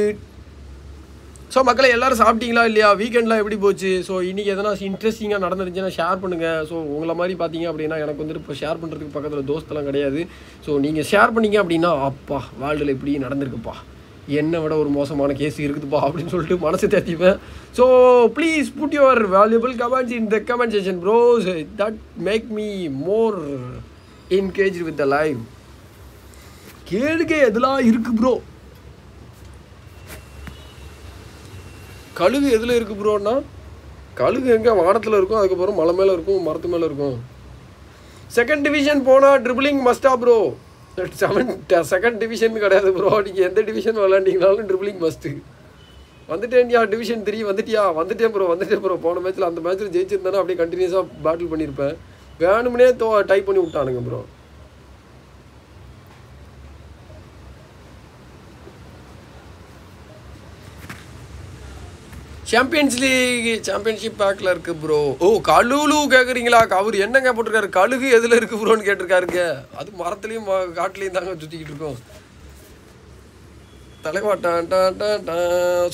Speaker 1: so மக்களை எல்லோரும் சாப்பிட்டீங்களா இல்லையா? வீக்கெண்ட்லாம் எப்படி போச்சு? ஸோ இன்றைக்கி எதனா இன்ட்ரெஸ்டிங்காக நடந்துருந்துச்சுன்னா ஷேர் பண்ணுங்கள் ஸோ உங்களை மாதிரி பார்த்தீங்க அப்படின்னா எனக்கு வந்துட்டு இப்போ ஷேர் பண்ணுறதுக்கு பக்கத்தில் தோஸ்தெல்லாம் கிடையாது. ஸோ நீங்கள் ஷேர் பண்ணீங்க அப்படின்னா அப்பா வேர்ல்டில் இப்படி நடந்திருக்குப்பா. என்னை விட ஒரு மோசமான கேஸ் இருக்குதுப்பா அப்படின்னு சொல்லிட்டு மனசு தேத்திப்பேன். So please put your valuable comments in the comment session bros that make me more engage with the live கேளுக்கே எதெல்லாம் இருக்கு ப்ரோ கழுகு எதில் இருக்குது ப்ரோன்னா கழுகு எங்கே? வானத்தில் இருக்கும் அதுக்கப்புறம் மலை மேலே இருக்கும் மரத்து மேலே இருக்கும். செகண்ட் டிவிஷன் போனால் ட்ரிபிளிங் மஸ்டா ப்ரோ செவன் செகண்ட் டிவிஷன் கிடையாது ப்ரோ நீங்கள் எந்த டிவிஷன் விளாண்டிங்கனாலும் ட்ரிபிளிங் மஸ்ட்டு வந்துட்டேன்யா டிவிஷன் த்ரீ வந்துட்டியா? வந்துட்டேன் ப்ரோ வந்துட்டேன் ப்ரோ போன மேட்ச்சில் அந்த மேட்ச்சில் ஜெயிச்சிருந்தானே அப்படியே கண்டினியூஸாக பேட்டில் பண்ணியிருப்பேன் வேணும்னே தோ டைப் பண்ணி விட்டானுங்க ப்ரோ சாம்பியன்ஸ் லீக் சாம்பியன்ஷிப் பேக்கில் இருக்கு ப்ரோ ஓ கழுலு கேட்குறீங்களா அவர் என்னங்க போட்டிருக்காரு? கழுகு எதில் இருக்கு ப்ரோன்னு கேட்டிருக்காருங்க. அது மரத்துலேயும் காட்டுலேயும் தாங்க சுற்றிக்கிட்டு இருக்கோம். தலைவா டன் டன் டன்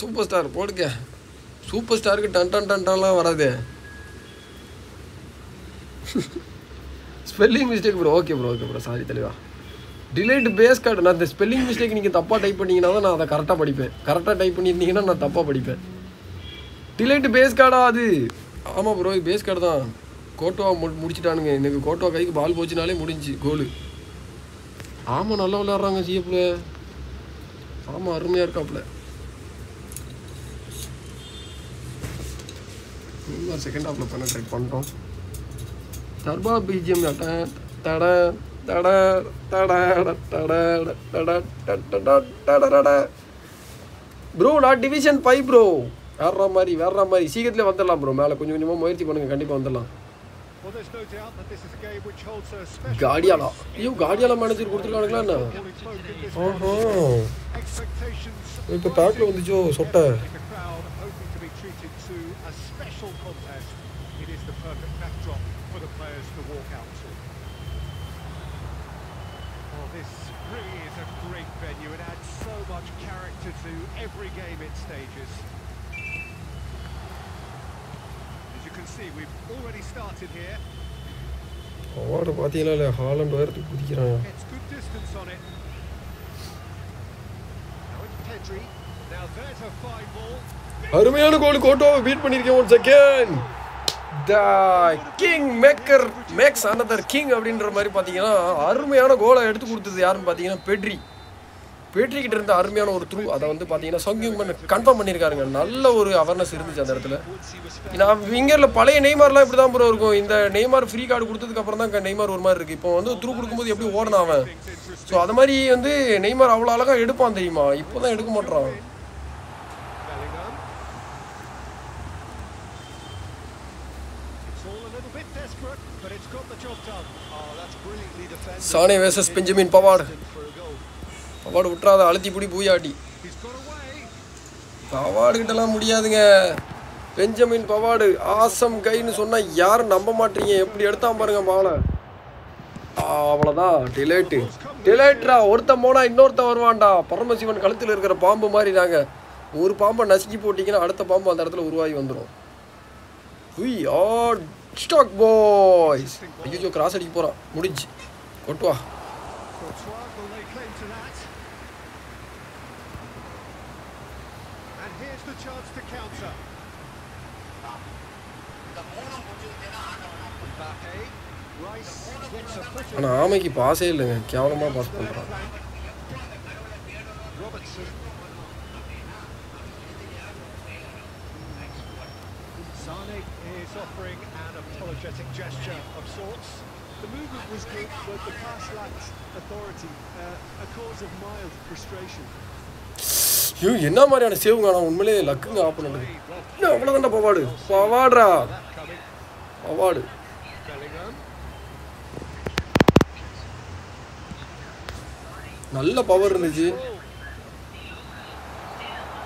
Speaker 1: சூப்பர் ஸ்டார் போடுங்க. சூப்பர் ஸ்டாருக்கு டன் டன் டன் டன்லாம் வராது. Spelling mistake bro okay bro okay bro sorry தலைவா. டிலேட் பேஸ் கார்டு நான் இந்த ஸ்பெல்லிங் மிஸ்டேக் நீங்கள் தப்பாக டைப் பண்ணிங்கன்னா தான் நான் அதை கரெக்டாக படிப்பேன். கரெக்டாக டைப் பண்ணியிருந்தீங்கன்னா நான் தப்பாக படிப்பேன். டிலேட்டு பேஸ் கார்டா அது ஆமாம் ப்ரோ இது பேஸ் கார்டு தான் கோட்டோவா மு முடிச்சிட்டானுங்க எனக்கு கோட்டோவா கைக்கு பால் போச்சுனாலே முடிஞ்சு கோலு ஆமாம் நல்லா விளையாடுறாங்க சிஎப்பில் ஆமாம் அருமையாக இருக்காப்புல இன்னும் செகண்ட் ஹாஃபில் பண்ண ட்ரை பண்ணுறோம் டர்பா பிஜிஎம் தட தட தட தட தட தட தட ப்ரோ நான் டிவிஷன் ஃபைவ் ப்ரோ வேற மாதிரி வேற மாதிரி சீக்கிரத்துல வந்துடலாம் ப்ரோ மேலே கொஞ்சம் கொஞ்சமாக முயற்சி பண்ணுங்க கண்டிப்பாக வந்துடலாம்
Speaker 2: Well, there's no doubt that this is a game which holds a special
Speaker 1: காடியாலா ஐயோ காடியாலா மேனேஜர் கொடுத்துருக்கானுங்களா என்ன
Speaker 2: Having spoken this
Speaker 1: Aha
Speaker 2: expectations
Speaker 1: இப்போ பேக்கில் வந்துச்சோ சொட்டை
Speaker 2: with the crowd hoping to be treated to a special contest. It is the perfect backdrop for the players to walk out to. Well, this really is a great venue. It adds so much character to every game it stages.
Speaker 1: Award பார்த்தீங்களா இல்லை Haaland
Speaker 2: fine ball.
Speaker 1: அருமையான goal கோட்டோவை beat பண்ணியிருக்கேன் one second the king maker makes another king அப்படின்ற மாதிரி பார்த்தீங்கன்னா அருமையான கோலை எடுத்து கொடுத்தது யாருன்னு பார்த்தீங்கன்னா பெட்ரி பெட்ரி கிட்ட இருந்த அருமையான ஒரு த்ரூ அதை வந்து பார்த்தீங்கன்னா பண்ண கன்ஃபார்ம் பண்ணியிருக்காருங்க. நல்ல ஒரு அவேர்னஸ் இருந்துச்சு அந்த இடத்துல. நான் விங்கரில் பழைய நெய்மார்லாம் இப்படி தான் ப்ரோ இருக்கும். இந்த நெய்மார் ஃப்ரீ கார்டு கொடுத்ததுக்கு அப்புறம் தான் நெய்மார் ஒரு மாதிரி இருக்கு. இப்போ வந்து த்ரூ கொடுக்கும்போது எப்படி ஓடணும் அவன்? ஸோ அது மாதிரி வந்து நெய்மார் அவ்வளோ அழகாக எடுப்பான் தெரியுமா? இப்போ தான் எடுக்க மாட்டான்
Speaker 2: Bellingham. It's all a
Speaker 1: award விட்டுறாத அழுத்தி பிடி பூயாட்டி
Speaker 2: He's
Speaker 1: பவார்டு கிட்டலாம் முடியாதுங்க. பெஞ்சமின் பவார்டு ஆசம் கைன்னு சொன்னால் யாரும் நம்ப மாட்டீங்க? எப்படி எடுத்தான் பாருங்க பாலை. அவ்வளோதான் டிலேட்டு டிலேட்ரா ஒருத்தன் போனால் இன்னொருத்தன் வருவான்டா. பரமசிவன் கழுத்தில் இருக்கிற பாம்பு மாதிரி நாங்கள் ஒரு பாம்பை நசுக்கி போட்டிங்கன்னா அடுத்த பாம்பு அந்த இடத்துல உருவாகி வந்துடும் உய் ஆ ஸ்டாக் பாய்ஸ் ஐயோ கிராஸ் அடிக்க போகிறான் முடிஞ்சு. கொட்டுவா
Speaker 2: Courtois will lay claim to that. And here's the chance to counter. Mbappe. Rice gets a foot in.
Speaker 1: ஆனால் ஆமைக்கு பாஸே இல்லைங்க கேவலமாக பாஸ் பண்ணுறான்
Speaker 2: Robertson. Sane is offering an apologetic gesture of sorts.
Speaker 3: The movement was good, but the pass lacked authority, uh, a cause of mild frustration.
Speaker 1: ஐயோ என்ன மாதிரியான சேவுங்க ஆனால் உண்மையிலே லக்குங்க opponent இன்னும் அவ்வளோதான்டா பவாடு பவாடுறா. பவாடு
Speaker 2: Bellingham.
Speaker 1: நல்ல பவர் இருந்துச்சு.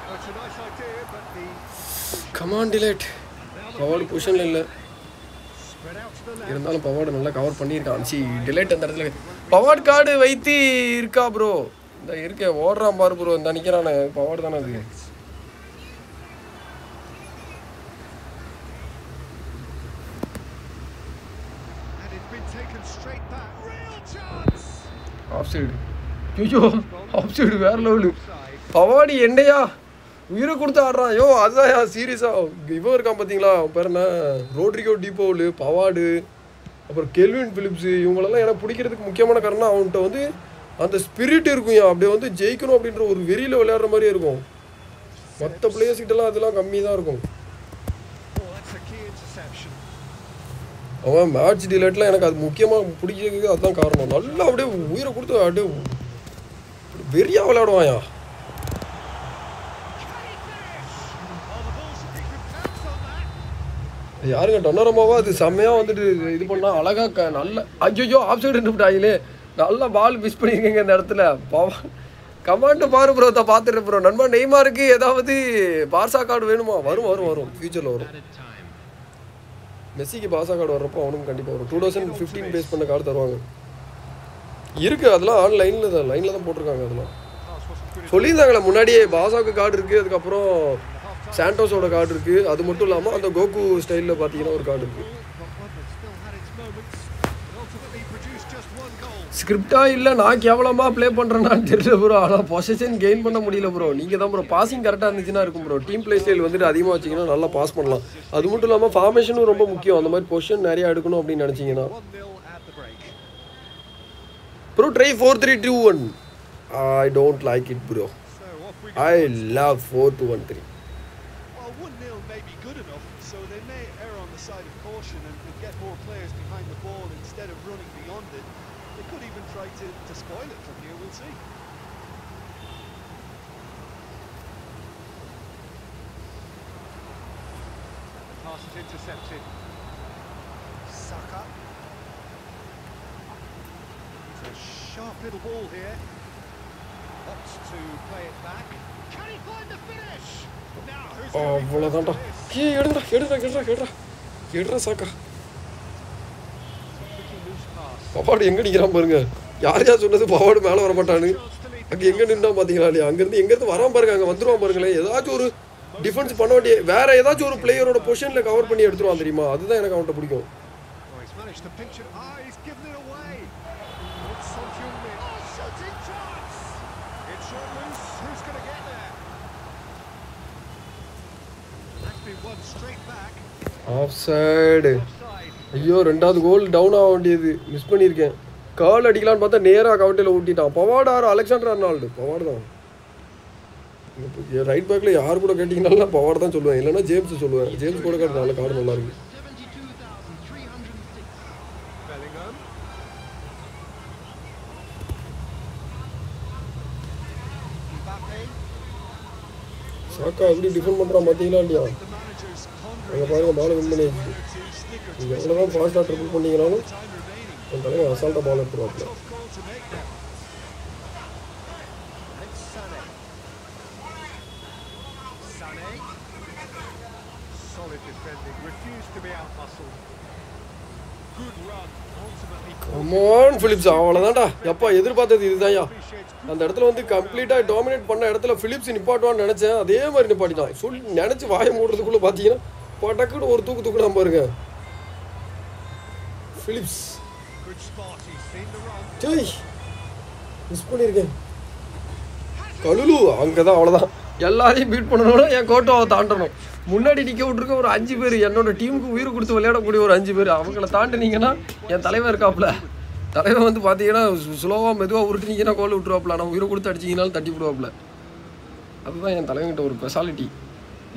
Speaker 2: That's
Speaker 1: கமான் டிலேட் பவர்டு பொசிஷனில் இல்லை. இருந்தாலும் பவார்டு நல்லா கவர் பண்ணியிருக்கான். சி டிலேட் அந்த இடத்துல. பவாட் கார்டு வைத்து இருக்கா ப்ரோ இந்த இருக்க ஓடுறான் பாரு ப்ரோ இந்த நிற்கிறானே பவாடு தானே அது. ஆஃப் சைடு ஐயோ ஆஃப் சைடு வேற லெவலு
Speaker 2: பவானி
Speaker 1: பவாடி என்னையா? உயிரை கொடுத்து ஆடுறான். ஐயோ அதுதான் சீரியஸா இவன் இருக்கான் பார்த்தீங்களா அவன் பேர் என்ன? ரோட்ரிகோ டிபோலு பவாடு அப்புறம் கெல்வின் பிலிப்ஸு இவங்களெல்லாம் எனக்கு பிடிக்கிறதுக்கு முக்கியமான காரணம் அவன்கிட்ட வந்து அந்த ஸ்பிரிட் இருக்கும் அப்படியே வந்து ஜெயிக்கணும் அப்படின்ற ஒரு வெறியில் விளையாடுற மாதிரியே இருக்கும். மற்ற பிளேயர்ஸ்கிட்டலாம் அதெல்லாம் கம்மி தான் இருக்கும். அவன் மேட்ச் டிலேட்லாம் எனக்கு அது முக்கியமாக பிடிக்கிறதுக்கு அதுதான் காரணம். நல்லா அப்படியே உயிரை கொடுத்து அப்படியே வெறியா விளையாடுவாயா? யாருங்க டொன்னரமாவோ அது செம்மையாக வந்துட்டு இது பண்ணால் அழகாக க நல்ல ஐயோ ஆஃப் சைடு இருந்துட்டாங்களே நல்லா பால் மிஸ் பண்ணியிருக்கீங்க இந்த இடத்துல. பாவா கமாண்டு பாரு ப்ரோ தான் பார்த்துட்டு ப்ரோ நண்பா நெய்மாருக்கு ஏதாவது பார்சா கார்டு வேணுமா? வரும் வரும் வரும். ஃபியூச்சரில் வரும். மெஸ்ஸிக்கு பாசா கார்டு வர்றப்போ அவனுக்கும் கண்டிப்பாக வரும். டூ தௌசண்ட் ஃபிஃப்டீன் பேஸ் பண்ண கார்டு தருவாங்க. இருக்கு அதெல்லாம் ஆன்லைனில் தான் லைனில் தான் போட்டிருக்காங்க அதெல்லாம். சொல்லியிருந்தாங்களே முன்னாடியே பாசாவுக்கு கார்டு இருக்குது அதுக்கப்புறம் சாண்டோஸோட கார்டு இருக்குது அது மட்டும் இல்லாமல் அந்த கோகு ஸ்டைலில் பார்த்தீங்கன்னா ஒரு கார்டு இருக்குது
Speaker 2: ஸ்கிரிப்டா
Speaker 1: ஸ்கிரிப்டாக இல்லை நான் கேவலமாக ப்ளே பண்ணுறேன்னான்னு தெரியல ப்ரோ ஆனால் பொசிஷன் கெயின் பண்ண முடியல ப்ரோ நீங்கள் தான் ப்ரோ பாசிங் கரெக்டாக இருந்துச்சுன்னா இருக்கும் ப்ரோ டீம் பிளே ஸ்டைல் வந்துட்டு அதிகமாக வச்சிங்கன்னா நல்லா பாஸ் பண்ணலாம். அது மட்டும் இல்லாமல் ஃபார்மேஷனும் ரொம்ப முக்கியம். அந்த மாதிரி பொசிஷன் நிறையா எடுக்கணும் அப்படின்னு நினச்சிங்கன்னா.
Speaker 3: Bro, try 4321. I
Speaker 2: don't like it,
Speaker 3: bro.
Speaker 2: I love 4213. Little ball here. Opts to play it back. Can he find the finish? Now, who's gonna be
Speaker 1: அவ்வளோதான்டா
Speaker 2: first
Speaker 1: ஏ எடுடா எடுடா எடுடா எடுடா. எடுடா சாக்கா. பவாடு எங்கே நிற்கிறான் பாருங்க. யார் யார் சொன்னது பவாடு மேலே வர மாட்டான்னு அங்கே எங்கே நின்னா பார்த்தீங்களா இல்லையா? அங்கேருந்து எங்கேருந்து வராம பாருங்க அங்கே வந்துருவான் பாருங்களேன் ஏதாச்சும் ஒரு டிஃபென்ஸ் பண்ண வேண்டிய வேற ஏதாச்சும் ஒரு பிளேயரோட பொசிஷனில் கவர் பண்ணி எடுத்துருவான் தெரியுமா? அதுதான் எனக்கு அவன்கிட்ட பிடிக்கும்
Speaker 2: Oh, he's managed to pinch it. Ah, he's given it away. It's Son Heung-min. Oh, shooting chance! It's shot loose. Who's going to get there? That's been won straight back. Offside
Speaker 1: ஐயோ ரெண்டாவது கோல் down ஆக வேண்டியது. Miss பண்ணியிருக்கேன். கால் அடிக்கலான்னு பார்த்தா நேராக கவட்டையில் ஊட்டிட்டான். பவாடார் Alexander Arnold. பவாடு தான். Right பேக்கில் யார் கூட கேட்டிங்கனாலும் பவாடு தான் சொல்லுவேன். இல்லைன்னா ஜேம்ஸ் சொல்லுவேன். ஜேம்ஸ் கூட கேட்டனால கார்டு நல்லா இருக்கு. சாக்கா எப்படி டிஃபெண்ட் பண்ணுறான் பார்த்தீங்களா இல்லையா? அங்கே பாருங்க பால் வின் பண்ணியாச்சு நீங்கள் எவ்வளோ தான் ஃபாஸ்ட்டாக ட்ரிபிள் பண்ணீங்கனாலும்
Speaker 3: time
Speaker 1: என் தலைவர் அசால்ட்டாக பால்
Speaker 2: எடுத்துருவாப்பில்
Speaker 1: கமான் ஃபிலிப்ஸ் அவ்வளோதான்டா எப்பா எதிர்பார்த்தது இதுதான்யா. அந்த இடத்துல வந்து கம்ப்ளீட்டாக டாமினேட் பண்ண இடத்துல ஃபிலிப்ஸ் நிப்பாட்டுவான்னு நினச்சேன். அதே மாதிரி நிப்பாட்டிட்டான். சொல்லி நினச்சி வாயை மூடுறதுக்குள்ளே பார்த்தீங்கன்னா படக்குன்னு ஒரு தூக்கு தூக்குனா பாருங்க. ஃபிலிப்ஸ் ஜெய் மிஸ் பண்ணியிருக்கேன் கலுலு அங்கே தான் அவ்வளோதான் எல்லாரையும் பீட் பண்ணணும்னா என் கோட்டோவை தாண்டணும். முன்னாடி நிற்க விட்டுருக்க ஒரு அஞ்சு பேர் என்னோட டீமுக்கு உயிர் கொடுத்து விளையாடக்கூடிய ஒரு அஞ்சு பேர். அவங்கள தாண்டினீங்கன்னா என் தலைவர் இருக்காப்புல. தலைவர் வந்து பார்த்தீங்கன்னா ஸ்லோவாக மெதுவாக உருட்டினீங்கன்னா கோல் விட்டுருவாப்புல. ஆனால் உயிரை கொடுத்து அடிச்சிங்கனாலும் தட்டி விடுவாப்புல அதுதான் என் தலைவங்கிட்ட ஒரு ஸ்பெஷாலிட்டி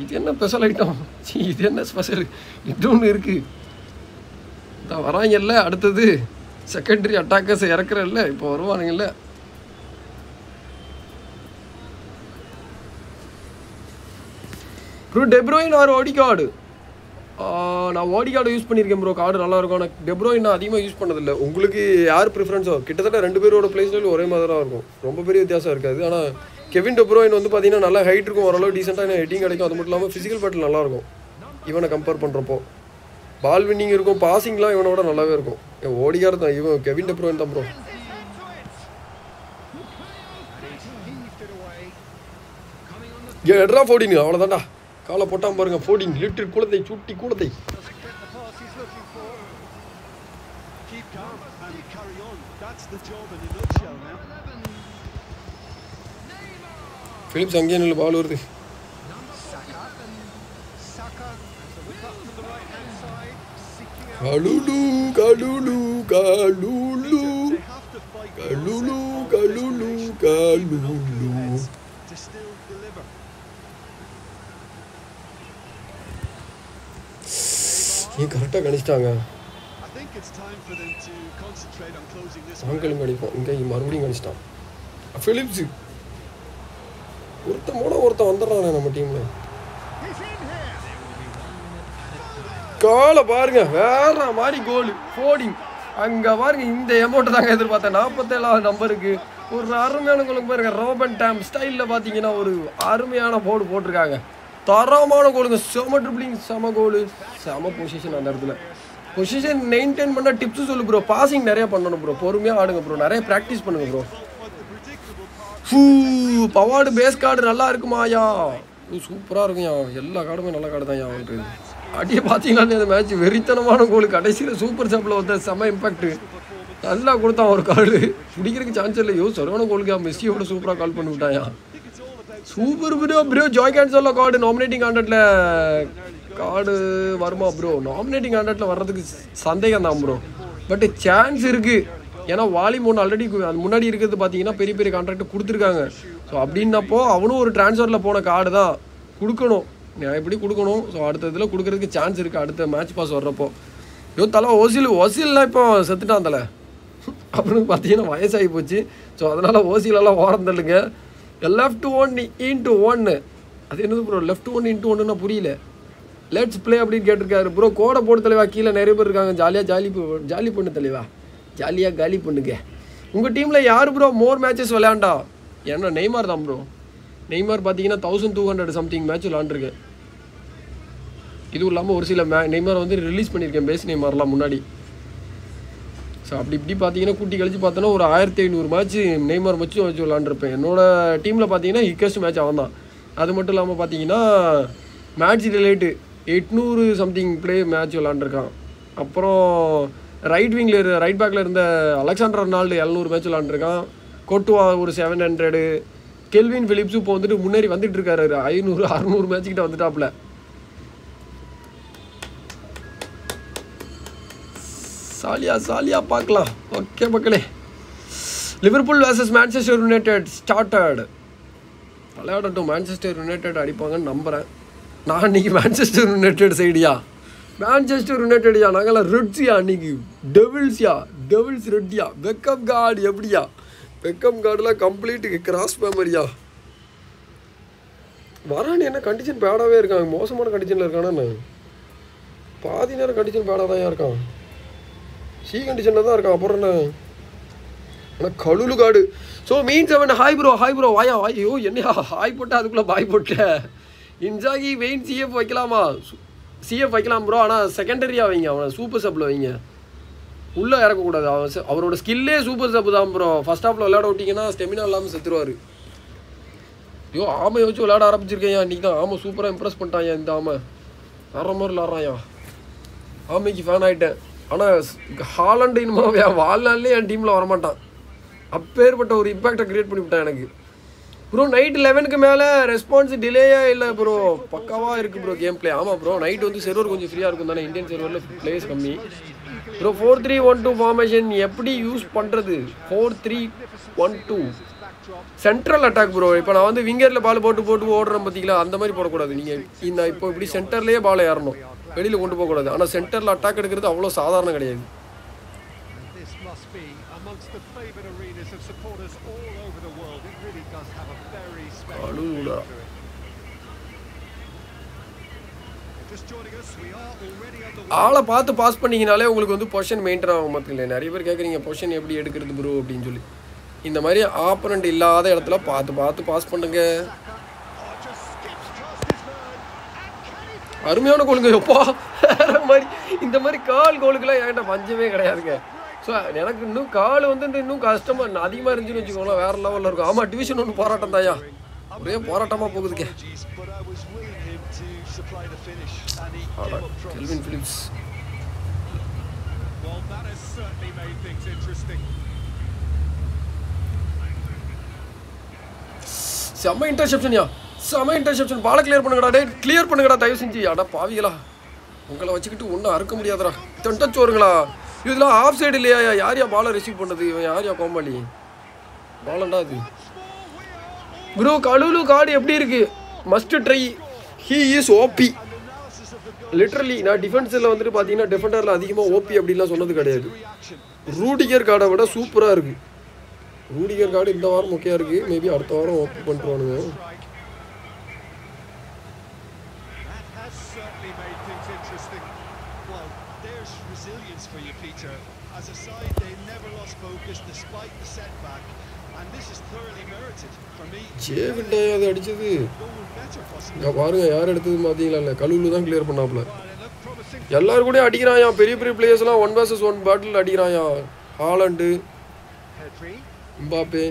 Speaker 1: இது என்ன ஸ்பெஷல் ஐட்டம் சீ இது என்ன ஸ்பெஷல் இது ஒன்று இருக்குது இதான் வராங்கல்ல அடுத்தது செகண்டரி அட்டாக்கர்ஸ் இறக்குறல்ல இப்போ வருவானுங்கல்ல. Bro De Bruyne or Odegaard நான் ஓடிகார்டு யூஸ் பண்ணியிருக்கேன் ப்ரோ கார்டு நல்லா இருக்கும். ஆனால் டெப்ரோயின் நான் அதிகமாக யூஸ் பண்ணதில்லை. உங்களுக்கு யார் ப்ரிஃபரன்ஸோ கிட்டத்தட்ட ரெண்டு பேரோட பிளே ஒரே மாதிரி தான் இருக்கும். ரொம்ப பெரிய வித்தியாசம் இருக்காது. ஆனால் கெவின் டெப்ரோயின் வந்து பார்த்தீங்கன்னா நல்லா ஹைட் இருக்கும் ஓரளவு டீசெண்டாக ஹெட்டிங் கிடைக்கும். அது மட்டும் இல்லாமல் ஃபிசிக்கல் பேட்டில் நல்லா இருக்கும். இவனை கம்பேர் பண்ணுறப்போ பால் வின்னிங் இருக்கும் பாசிங்லாம் இவனோட நல்லாவே இருக்கும். என் ஓடிகார் தான் இவன் கெவின் டெப்ரோயின் தான் ப்ரோ ஏ எட்ரா ஃபோர்டின் அவ்வளோதான்டா காலை போட்டாமல் பாருங்க ஃபோர்டின் லிட்டர் குளத்தை சுட்டி குளத்தை
Speaker 2: That's the job pass he's looking for.
Speaker 3: Keep calm and carry on. That's the job in a nutshell now.
Speaker 1: Phillips அங்கேயே நில்லு பால் வருது. கலுலு கலுலு கலுலு கலுலு கலுலு கலுலு. ஏன் கரெக்டாக கணிச்சிட்டாங்க. ஆங்கிலும் அடிப்போம் இங்கே மறுபடியும் கணிச்சிட்டான் ஃபிலிப்ஸ் ஒருத்தன் கூட ஒருத்தன் வந்துடுறானே நம்ம டீம்ல. காலை பாருங்க வேற மாதிரி கோல் போடிங் அங்க பாருங்க இந்த எமௌண்ட் தாங்க எதிர்பார்த்தேன். நாற்பத்தேழாவது நம்பருக்கு ஒரு அருமையான கோலுக்கு பாருங்க. ரோபன் டேம் ஸ்டைலில் பார்த்தீங்கன்னா ஒரு அருமையான போர்டு போட்டிருக்காங்க. தரமான கோலுங்க செம ட்ரிப்ளிங் செம கோலு செம பொசிஷன் அந்த இடத்துல. பொசிஷன் மெயின்டைன் பண்ண டிப்ஸ் சொல்லு ப்ரோ பாசிங் நிறைய பண்ணணும் ப்ரோ பொறுமையாக ஆடுங்க ப்ரோ நிறைய ப்ராக்டிஸ் பண்ணுங்க ப்ரோ ஃபூ பவார்டு பேஸ் கார்டு நல்லா இருக்குமாயா சூப்பராக இருக்கும்யா. எல்லா கார்டுமே நல்ல கார்டு தான் அவனுக்கு அடியே பார்த்தீங்கன்னா இந்த மேட்ச் வெறித்தனமான கோல் கடைசியில் சூப்பர் சாப்பில் வந்த செம இம்பாக்ட் நல்லா கொடுத்தான் ஒரு கார்டு பிடிக்கிறதுக்கு சான்ஸ் இல்லையோ சரியான கோலுக்கு மெஸ்ஸியோட சூப்பராக கால் பண்ணி விட்டாயா சூப்பர் ப்ரோ ப்ரோ ஜாய் கேன்சல்ல கார்டு நாமினேட்டிங் கான்டெக்ட்ல கார்டு வருமா ப்ரோ நாமினேட்டிங் கான்டெக்ட்ல வர்றதுக்கு சந்தேகம் தான் ப்ரோ பட் சான்ஸ் இருக்குது ஏன்னா வாலிமோன் ஆல்ரெடி முன்னாடி இருக்கிறது பார்த்தீங்கன்னா பெரிய பெரிய கான்ட்ராக்ட் கொடுத்துருக்காங்க. ஸோ அப்படின்னப்போ அவனும் ஒரு டிரான்ஸ்ஃபரில் போன கார்டு தான் கொடுக்கணும். நான் எப்படி கொடுக்கணும்? ஸோ அடுத்த இதில் கொடுக்குறதுக்கு சான்ஸ் இருக்குது அடுத்த மேட்ச் பாஸ் வர்றப்போ. ஐயோ தலை ஓசில் ஓசில்லாம் இப்போ செத்துட்டான் தலை. அப்படின்னு பார்த்தீங்கன்னா வயசாகி போச்சு. ஸோ அதனால் ஓசிலெல்லாம் ஓரம் தள்ளுங்க. லெஃப்ட் ஒன் இன்ட்டு ஒன்று அது என்னது ப்ரோ லெஃப்ட் ஒன் இன்ட்டு ஒன்றுனா புரியல. லெட்ஸ் ப்ளே அப்படின்னு கேட்டிருக்காரு. ப்ரோ கோடை போட்டு தலைவா. கீழே நிறைய பேர் இருக்காங்க. ஜாலியாக ஜாலி ஜாலி பண்ணு தலைவா. ஜாலியாக காலி பண்ணுங்க. உங்கள் டீமில் யார் ப்ரோ மோர் மேட்சஸ் விளையாண்டா? ஏன்னா நெய்மார் தான் ப்ரோ நெய்மார் பார்த்தீங்கன்னா thousand two hundred something match விளாண்டுருக்கேன் இதுவும் இல்லாமல் ஒரு சில மே நெய்மார் வந்து ரிலீஸ் பண்ணியிருக்கேன். பேஸ் நெய்மார்லாம் முன்னாடி. ஸோ அப்படி இப்படி பார்த்தீங்கன்னா கூட்டி கழிச்சு பார்த்தோன்னா ஒரு ஆயிரத்தி ஐநூறு மேட்ச் நெய்மார் வச்சு வச்சு விளாண்டுருப்பேன் என்னோட டீமில் பார்த்தீங்கன்னா ஹிக்கஸ்ட் மேட்ச் அவன் தான் அது மட்டும் இல்லாமல் பார்த்தீங்கன்னா மேட்ச் ரிலேட்டு எட்நூறு சம்திங் ப்ளே மேட்ச் விளாண்டுருக்கான் அப்புறம் ரைட் விங்கில் ரைட் பேக்கில் இருந்த அலெக்சாண்டர் ரொனால்டு எழுநூறு மேட்ச் விளாண்டுருக்கான் கோட்டுவா ஒரு செவன் ஹண்ட்ரடு கெல்வின் ஃபிலிப்ஸும் இப்போ வந்துட்டு முன்னேறி வந்துட்டு இருக்காரு. ஐநூறு அறுநூறு மேட்ச் கிட்ட வந்துட்டாப்ல சாலியா சாலியா பார்க்கலாம். ஓகே மக்களே. Liverpool versus Manchester United started விளையாடட்டும். Manchester United அடிப்பாங்கன்னு நம்புகிறேன் நான் இன்னைக்கு மேன்செஸ்டர் யுனைடெட் சைடியா மேன்செஸ்டர் யுனைடெட்யா நாங்களாம் ரெட்ஸியா அன்னைக்கு? டெவில்ஸ்யா டெவில்ஸ் ரெட்டியா பெக்கப் கார்டு எப்படியா பெக்கப் கார்டில் கம்ப்ளீட் கிராஸ் மெமரியா வரான் என்ன கண்டிஷன் பேடாகவே இருக்காங்க. மோசமான கண்டிஷனில் இருக்கானே பாதி நேரம் கண்டிஷன் பேடாக தான் இருக்கான். சி கண்டிஷனில் தான் இருக்கான். அப்புறம் என்ன? ஆனால் கழுலு காடு. So mean seven hi bro hi bro வாயா வாயோ என்னையா? ஹாய் போட்டேன் அதுக்குள்ளே பாய் போட்ட. இன்சாகி வெயின் சிஎஃப் வைக்கலாமா? சிஎஃப் வைக்கலாம் ப்ரோ ஆனால் செகண்டரியாக வைங்க. அவனை சூப்பர் சப்பில் வைங்க. உள்ளே இறக்கக்கூடாது. அவன் அவரோட ஸ்கில்லே சூப்பர் சப்பு தான் ப்ரோ ஃபஸ்ட் ஹாஃபில் விளையாட விட்டிங்கன்னா ஸ்டெமினா இல்லாமல் செத்துருவார். ஐயோ ஆமையை வச்சு விளையாட ஆரம்பிச்சிருக்கேன் இன்றைக்கி தான் ஆமை சூப்பராக இம்ப்ரெஸ் பண்ணிட்டான் இந்த ஆமை. வேற மாதிரி விளாட்றாயா ஆமைக்கு ஃபேன் ஆகிட்டேன் ஆனால் ஹாலண்டு இனிமே வாழ்நாள்லேயே என் டீமில் வரமாட்டான். அப்பேற்பட்ட ஒரு இம்பேக்டை க்ரியேட் பண்ணிவிட்டான் எனக்கு. ப்ரோ நைட் லெவனுக்கு மேலே ரெஸ்பான்ஸ் டிலேயே இல்லை ப்ரோ பக்காவாக இருக்குது ப்ரோ கேம் பிளே ஆமாம் ப்ரோ நைட் வந்து செர்வர் கொஞ்சம் ஃப்ரீயாக இருக்கும் தானே? இந்தியன் செர்வரில் பிளேஸ் கம்மி. Bro four three one two formation எப்படி யூஸ் பண்ணுறது four three one two central attack bro இப்போ நான் வந்து விங்கரில் பால் போட்டு போட்டு ஓடுறேன் பார்த்தீங்களா அந்த மாதிரி போடக்கூடாது. நீங்கள் இந்த இப்போ இப்படி சென்டர்லேயே பால் ஏறணும். வெளியில் கொண்டு போகக்கூடாது. ஆனால் சென்டரில் அட்டாக் எடுக்கிறது அவ்வளோ சாதாரணம் கிடையாது.
Speaker 2: Way.
Speaker 1: ஆளை பார்த்து பாஸ் பண்ணிங்கனாலே உங்களுக்கு வந்து பொஷன் மெயின்டைன் ஆகும் மக்கள் நிறைய பேர் கேட்குறீங்க பொஷன் எப்படி எடுக்கிறது ப்ரோ அப்படின்னு சொல்லி. இந்த மாதிரி ஆப்பனண்ட் இல்லாத இடத்துல பார்த்து பார்த்து பாஸ் பண்ணுங்க. அருமையான கோலுங்க எப்பா? மாதிரி. இந்த மாதிரி கால் கோலுக்கெல்லாம் என்கிட்ட பஞ்சமே கிடையாதுங்க. ஸோ எனக்கு இன்னும் கால் வந்து இந்த இன்னும் கஷ்டமாக அதிகமாக இருந்துச்சுன்னு வச்சுக்கோங்களேன். வேற லெவலில் இருக்கும். ஆமாம் டிவிஷன் ஒன்று போராட்டம் தாயா ஒரே போராட்டமாக
Speaker 3: போகுது
Speaker 1: Kalvin Phillips
Speaker 2: Well, that has certainly made things interesting.
Speaker 1: செம்ம இன்டர்செப்ஷன்யா செம்ம இன்டர்செப்ஷன் பால கிளியர் பண்ணுங்கடா டே கிளியர் பண்ணுங்கடா தயவு செஞ்சு. அடா பாவிகளா. உங்களை வச்சுக்கிட்டு ஒன்றும் அறுக்க முடியாதுடா. டச் வருங்களா இதெல்லாம் ஆஃப் சைடு இல்லையா? யார் யா பாலை ரிசீவ் பண்ணது? இவன் யார் யா கோமாளி? பாலண்டா அது? ப்ரோ கழுலு கார்டு எப்படி இருக்கு? Must try he is OP literally நான் டிஃபென்ஸில் வந்துட்டு பார்த்தீங்கன்னா டிஃபெண்டரில் அதிகமாக ஓபி அப்படிலாம் சொன்னது கிடையாது. ரூடிகர் கார்டை விட சூப்பராக இருக்குது ரூடிகர் கார்டு இந்த வாரம் முக்கியம் இருக்குது மேபி அடுத்த வாரம் ஓபி பண்ணுறானுங்க
Speaker 2: Strike. That has certainly made things interesting.
Speaker 3: Well, there's resilience for you, Peter. As a side, they never lost focus despite the setback, and this is thoroughly merited say me.
Speaker 1: அதை அது அடிச்சது. இங்கே பாருங்க யார் எடுத்தது பார்த்தீங்களா இல்லை? கழுவுல தான் கிளியர் பண்ணாப்புல. எல்லாரும் கூட அடிக்கிறாயா? பெரிய பெரிய பிளேயர்ஸ்லாம் one vs one battle அடிக்கிறாயா?
Speaker 2: Haaland Mbappe.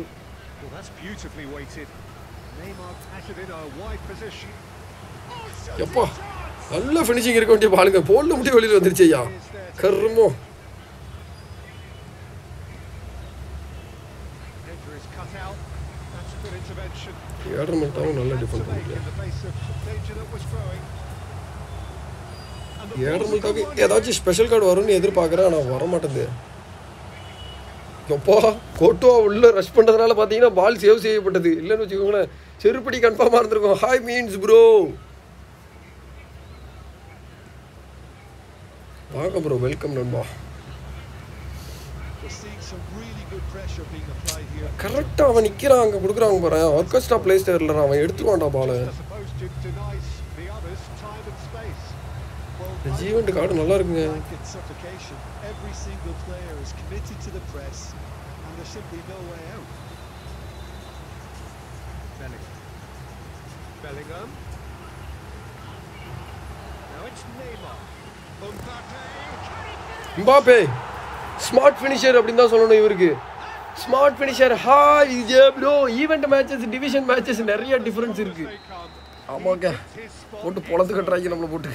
Speaker 1: எப்பா நல்ல ஃபினிஷிங் இருக்க வேண்டிய பாலுங்க. போல்ல முடியும் வெளியில் வந்துருச்சு ஐயா. கருமோ
Speaker 2: Header is cut out. That's good intervention.
Speaker 1: ஏழரை மணிட்டாவும் நல்ல டிஃபெண்ட்
Speaker 2: To make
Speaker 1: பண்ணிக்கலாம்
Speaker 2: in the face of danger that was growing. And the
Speaker 1: ஏழரை
Speaker 2: ball's a good
Speaker 1: மணிட்டாக்கு
Speaker 2: one.
Speaker 1: ஏதாச்சும் ஸ்பெஷல் கார்டு வரும்னு எதிர்பார்க்குறேன் ஆனால் வர மாட்டேங்குது எப்பா கோட்டுவா உள்ள ரஷ் பண்ணுறதுனால பார்த்தீங்கன்னா பால் சேவ் செய்யப்பட்டது இல்லைன்னு வச்சுக்கோங்களேன் செருப்படி கன்ஃபார்மாக இருந்திருக்கும் ஹாய் மீன்ஸ் ப்ரோ வாங்க ப்ரோ வெல்கம் நண்பா
Speaker 3: We're seeing some
Speaker 1: கரெக்டாக அவன் நிற்கிறான் அங்கே கொடுக்குறாங்க பாரு ஆர்கெஸ்ட்ரா பிளேஸ் தெரியல அவன் எடுத்துருவான்டா பாலை ஜீவன்ட்டு கார்டு நல்லா இருக்குங்க.
Speaker 2: Bellingham. Now it's Neymar. Mbappe.
Speaker 1: Smart finisher அப்படின்னு தான் சொல்லணும் இவருக்கு ஸ்மார்ட் ஃபினிஷர் ஹாய் இது bro event matches division matches நிறைய டிஃப்ரென்ஸ் இருக்கு. ஆமாங்க. போட்டு பொழத்து கட்டுறாங்க நம்மளை போட்டு.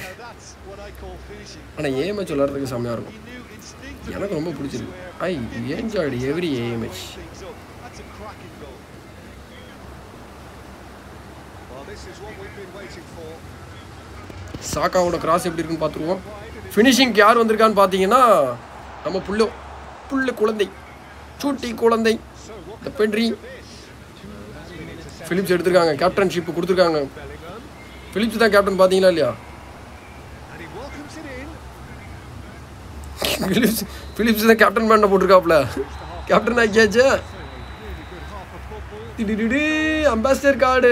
Speaker 1: ஆனால் ஏஎம்ஹெச் விளாட்றதுக்கு செம்மையாக இருக்கும். எனக்கு ரொம்ப பிடிச்சிருக்கு. ஐ என்ஜாய்டு எவ்ரி ஏஎம்ஹெச் சாக்காவோட கிராஸ் எப்படி இருக்குன்னு பார்த்துருவோம். ஃபினிஷிங்க்கு யார் வந்திருக்கான்னு பார்த்தீங்கன்னா நம்ம புள்ள புள்ள குழந்தை. சூட்டி குழந்தை. இந்த பெட்ரி ஃபிலிப்ஸ் எடுத்திருக்காங்க. கேப்டன்ஷிப் கொடுத்துருக்காங்க.
Speaker 2: Bellingham.
Speaker 1: ஃபிலிப்ஸ் தான் கேப்டன் பார்த்தீங்களா இல்லையா? ஃபிலிப்ஸ் ஃபிலிப்ஸ் தான் கேப்டன் பேண்டை போட்டிருக்காப்ல கேப்டன் ஆக்கியாச்சு
Speaker 2: Really good half of football.
Speaker 1: திடீடு அம்பாசிடர் கார்டு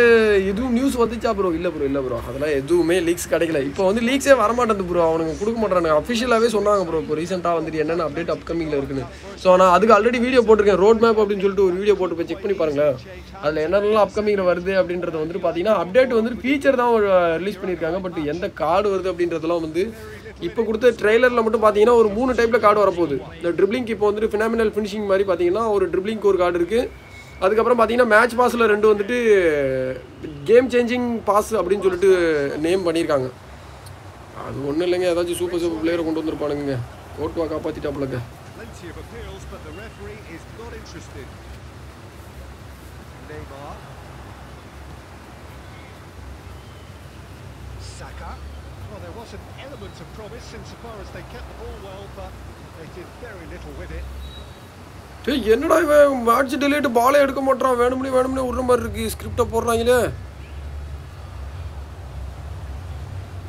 Speaker 1: எதுவும் நியூஸ் வந்துச்சா ப்ரோ இல்லை ப்ரோ இல்லை ப்ரோ அதெல்லாம் எதுவுமே லீக்ஸ் கிடைக்கல. இப்போ வந்து லீக்ஸே வரமாட்டேது ப்ரோ அவனுங்க கொடுக்க மாட்டானுங்க அஃபிஷியலாகவே சொன்னாங்க ப்ரோ இப்போ ரீசெண்டாக வந்துட்டு என்னென்ன அப்டேட் அப்கமிங்கில் இருக்குன்னு. ஸோ நான் அதுக்கு ஆல்ரெடி வீடியோ போட்டிருக்கேன். ரோட் மேப் அப்படின்னு சொல்லிட்டு ஒரு வீடியோ போட்டு போய் செக் பண்ணி பாருங்களேன். அதில் என்னென்னலாம் அப்கமிங்கில் வருது அப்படின்றத வந்துட்டு பார்த்தீங்கன்னா அப்டேட் வந்துட்டு ஃபீச்சர் தான் ரிலீஸ் பண்ணியிருக்காங்க. பட் எந்த கார்டு வருது அப்படின்றதெல்லாம் வந்து இப்போ கொடுத்த ட்ரெய்லரில் மட்டும் பார்த்தீங்கன்னா ஒரு மூணு டைப்பில் கார்டு வரப்போகுது. இந்த ட்ரிப்ளிங்க்கு இப்போ வந்துட்டு ஃபினாமினல் ஃபினிஷிங் மாதிரி பார்த்தீங்கன்னா ஒரு ட்ரிப்ளிங்க்கு ஒரு கார்டு இருக்குது அதுக்கப்புறம் பார்த்தீங்கன்னா மேட்ச் பாஸில் ரெண்டு வந்துட்டு கேம் சேஞ்சிங் பாஸ் அப்படின்னு சொல்லிட்டு நேம் பண்ணியிருக்காங்க அது ஒன்றும் இல்லைங்க ஏதாச்சும் சூப்பர் சூப்பர் பிளேயரை கொண்டு வந்திருப்பானுங்க கோட்டுவா காப்பாற்றிட்டாப்புலங்க
Speaker 2: Saka. Well, there was an element of promise insofar as they kept the ball well, but they did very little with it.
Speaker 1: ஏய் என்னடா இவன் மேட்ச் டிலேட்டு பாலே எடுக்க மாட்டான் வேணும்னே வேணும்னே விடுற மாதிரி இருக்கு ஸ்கிரிப்டை போடுறாங்களே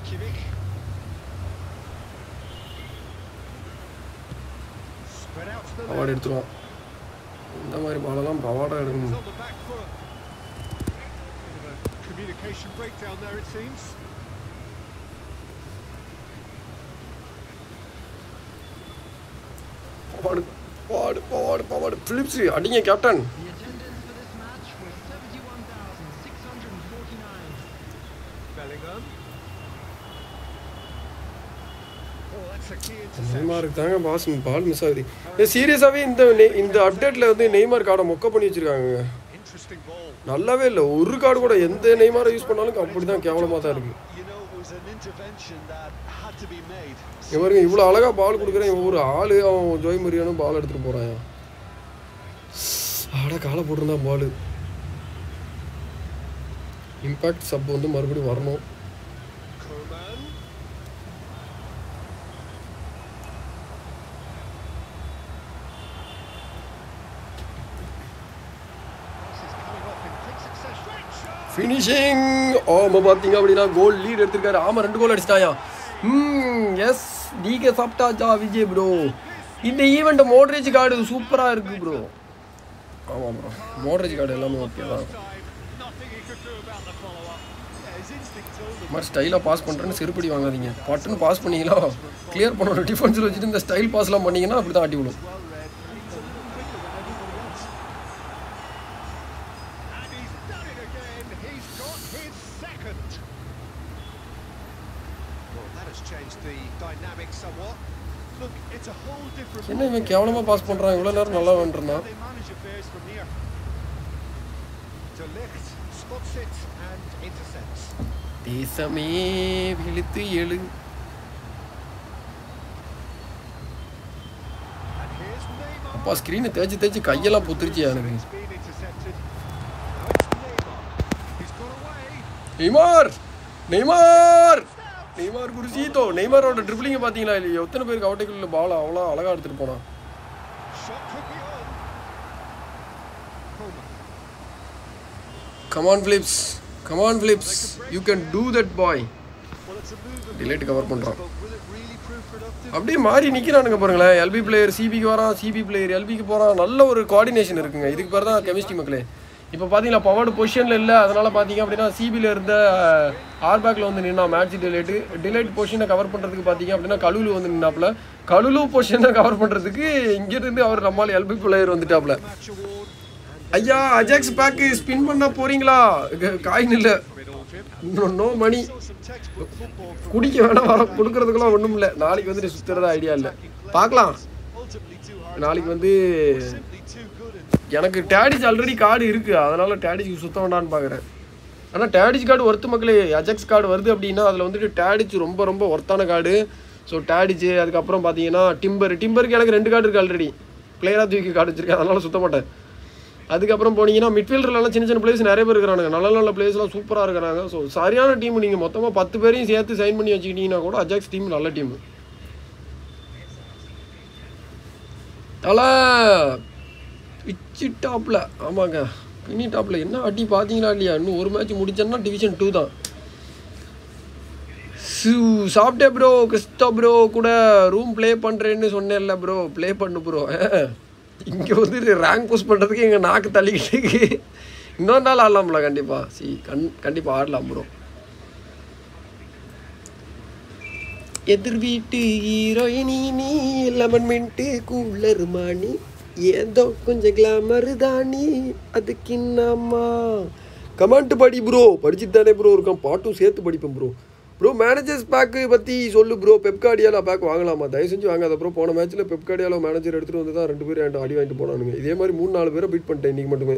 Speaker 2: Kimmich.
Speaker 1: பவாடை எடுத்துருவான் இந்த மாதிரி பாலெல்லாம் பவாடா எடுக்கணும்
Speaker 2: communication breakdown there, it seems.
Speaker 1: Pavard Pavard Pavard Pavard Phillips அடிங்க கேப்டன் நெய்மாருக்கு தாங்க பாஸ் பால் மிஸ் ஆகுது. ஏ சீரியஸாகவே இந்த இந்த அப்டேட்டில் வந்து நெய்மார் கார்டை மொக்க பண்ணி வச்சிருக்காங்க நல்லாவே இல்லை ஒரு கார்டு கூட எந்த நெய்மாரை யூஸ் பண்ணாலும் அப்படி தான் கேவலமாக தான் இருக்குது
Speaker 3: You
Speaker 1: இவருங்க இவ்வளோ அழகாக பால் கொடுக்குறேன். இவன் ஒரு ஆள் அவன் ஜோய் மரியானும் பால் எடுத்துகிட்டு போகிறான் ஆட காலை போட்டிருந்தான் பால் இம்பேக்ட் சப் வந்து மறுபடியும் வரணும். ஃபினிஷிங் ஆமாம் பார்த்தீங்க அப்படின்னா கோல் லீட் எடுத்திருக்காரு. ஆமாம் ரெண்டு கோல் அடிச்சிட்டாயா? ம் எஸ் நீங்க சாப்பிட்டாச்சா விஜய் ப்ரோ இந்த ஈவெண்ட் மோட்ரேஜ் கார்டு சூப்பராக இருக்கு ப்ரோ ஆமாம் ப்ரோ மோட்ரேஜ் கார்டு எல்லாமே ஓகே தான். இந்த மாதிரி ஸ்டைலாக பாஸ் பண்ணுறேன்னு செருப்படி வாங்காதீங்க. பட்டுன்னு பாஸ் பண்ணீங்களா? கிளியர் பண்ணணும். டிஃபென்ஸில் வச்சுட்டு இந்த ஸ்டைல் பாஸ்லாம் பண்ணீங்கன்னா அப்படி தான் ஆட்டி விடும்
Speaker 3: Well read. He's a little quicker than everybody else.
Speaker 2: And he's done it again. He's got his second. Well, that has changed the dynamic somewhat.
Speaker 3: Look, it's a whole different
Speaker 1: என்ன இவன் கேவலமாக pass பண்ணுறான் இவ்வளோ நேரம் நல்லா வந்துருந்தான் தேசமே விழுத்து எழு அப்பா ஸ்கிரீனை தேய்ச்சி தேய்ச்சி கையெல்லாம் புத்துருச்சு எனக்கு நெய்மார் நெய்மார் நெய்மார் குருசி தோ நெய்மாரோட ட்ரிப்ளிங்கை பார்த்தீங்களா இல்லையா? எத்தனை பேருக்கு அவட்டைக்குள்ள பால் அவ்வளோ அழகாக எடுத்துகிட்டு போனான்.
Speaker 2: Come on
Speaker 3: Phillips come on
Speaker 1: Phillips you can
Speaker 3: do that boy delayed cover பண்ணுறான்
Speaker 1: அப்படியே மாறி நிற்கிறானுங்க பாருங்களேன். எல்பி பிளேயர் சிபிக்கு வரான் சிபி பிளேயர் எல்பிக்கு போகிறான் நல்ல ஒரு கோஆர்டினேஷன் இருக்குங்க. இதுக்கு பேர் தான் கெமிஸ்ட்ரி மக்களே. இப்போ பார்த்தீங்கன்னா பவர்டு பொசிஷனில் இல்லை. அதனால் பார்த்தீங்க அப்படின்னா சிபியில் இருந்த ஆர்பேக்கில் வந்து நின்னா மேட்ச் டிலேட்டு டிலேட் பொசிஷனை கவர் பண்ணுறதுக்கு பார்த்தீங்க அப்படின்னா கழுலு வந்து நின்னாப்புல. கழுலு பொசிஷனை கவர் பண்ணுறதுக்கு இங்கேருந்து அவர் நம்மால் எல்பி பிளேயர் வந்துட்டாப்புல. ஐயா அஜாக்ஸ் பேக்கு ஸ்பின் பண்ண போறீங்களா? காயின் இல்லை. நோ மணி குடிக்க வேணாம் வர கொடுக்கறதுக்குலாம் ஒன்றும் இல்லை நாளைக்கு வந்துட்டு சுற்றுறதா ஐடியா இல்லை. பார்க்கலாம். நாளைக்கு வந்து
Speaker 3: Simply too good in
Speaker 1: எனக்கு டேடிஜ் ஆல்ரெடி கார்டு இருக்குது அதனால் டேடிஜ் சுத்த வேண்டாம்னு பார்க்குறேன் ஆனால் டேடிஜ் கார்டு ஒர்த்து மக்களே அஜெக்ஸ் கார்டு வருது அப்படின்னா அதில் வந்துட்டு டேடிஜ் ரொம்ப ரொம்ப ஒர்த்தான கார்டு ஸோ டேடிஜ் அதுக்கப்புறம் பார்த்தீங்கன்னா டிம்பர் டிம்பருக்கு எனக்கு ரெண்டு கார்டு இருக்குது already player of week card வச்சிருக்கேன் அதனால் சுத்த மாட்டேன். அதுக்கப்புறம் போனீங்கன்னா மிட்ஃபீல்டர்லாம் சின்ன சின்ன பிளேஸ் நிறைய பேர் இருக்கிறாங்க நல்ல நல்ல பிளேஸ்லாம் சூப்பராக இருக்கிறாங்க. ஸோ சரியான டீம் நீங்கள் மொத்தமாக பத்து பேரையும் சேர்த்து சைன் பண்ணி வச்சுக்கிட்டீங்கன்னா கூட அஜாக்ஸ் டீம் நல்ல டீம் தலை! பிச்சு டாப்பில் ஆமாங்க. பின்னி டாப்பில் என்ன அடி பார்த்தீங்களா இல்லையா? இன்னும் ஒரு மேட்ச் முடிச்சேன்னா டிவிஷன் டூ தான். சாப்பிட்டே ப்ரோ கிறிஸ்தா ப்ரோ கூட ரூம் ப்ளே பண்ணுறேன்னு சொன்னேன்ல ப்ரோ ப்ளே பண்ணு ப்ரோ இங்கே வந்து ரேங்க் போஸ்ட் பண்ணுறதுக்கு எங்கள் நாக்கு தள்ளிக்கிட்டு இன்னொரு நாள் ஆடலாம்ல கண்டிப்பாக சி கண் கண்டிப்பாக ஆடலாம் ப்ரோ எதிர் வீட்டு ஹீரோயினி நீ லெமன் மின்ட்டு கூலர் மாணி. ஏதோ கொஞ்சம் கிளாமர் தானி அதுக்கு என்னம்மா? கமெண்ட் படி ப்ரோ படிச்சுட்டு தானே ப்ரோ இருக்கான் பாட்டும் சேர்த்து படிப்பேன் ப்ரோ ப்ரோ மேனேஜர்ஸ் பேக்கு பற்றி சொல்லு ப்ரோ பெப்கார்டியாலா பேக் வாங்கலாமா? தயவு செஞ்சு வாங்காத ப்ரோ போன மேட்ச்சில் பெப்கார்டியாலா மேனேஜர் எடுத்துகிட்டு வந்து தான் ரெண்டு பேரும் என்கிட்ட அடி வாங்கிட்டு போனானுங்க. இதே மாதிரி மூணு நாலு பேரை பீட் பண்ணிட்டேன் இன்றைக்கி மட்டுமே.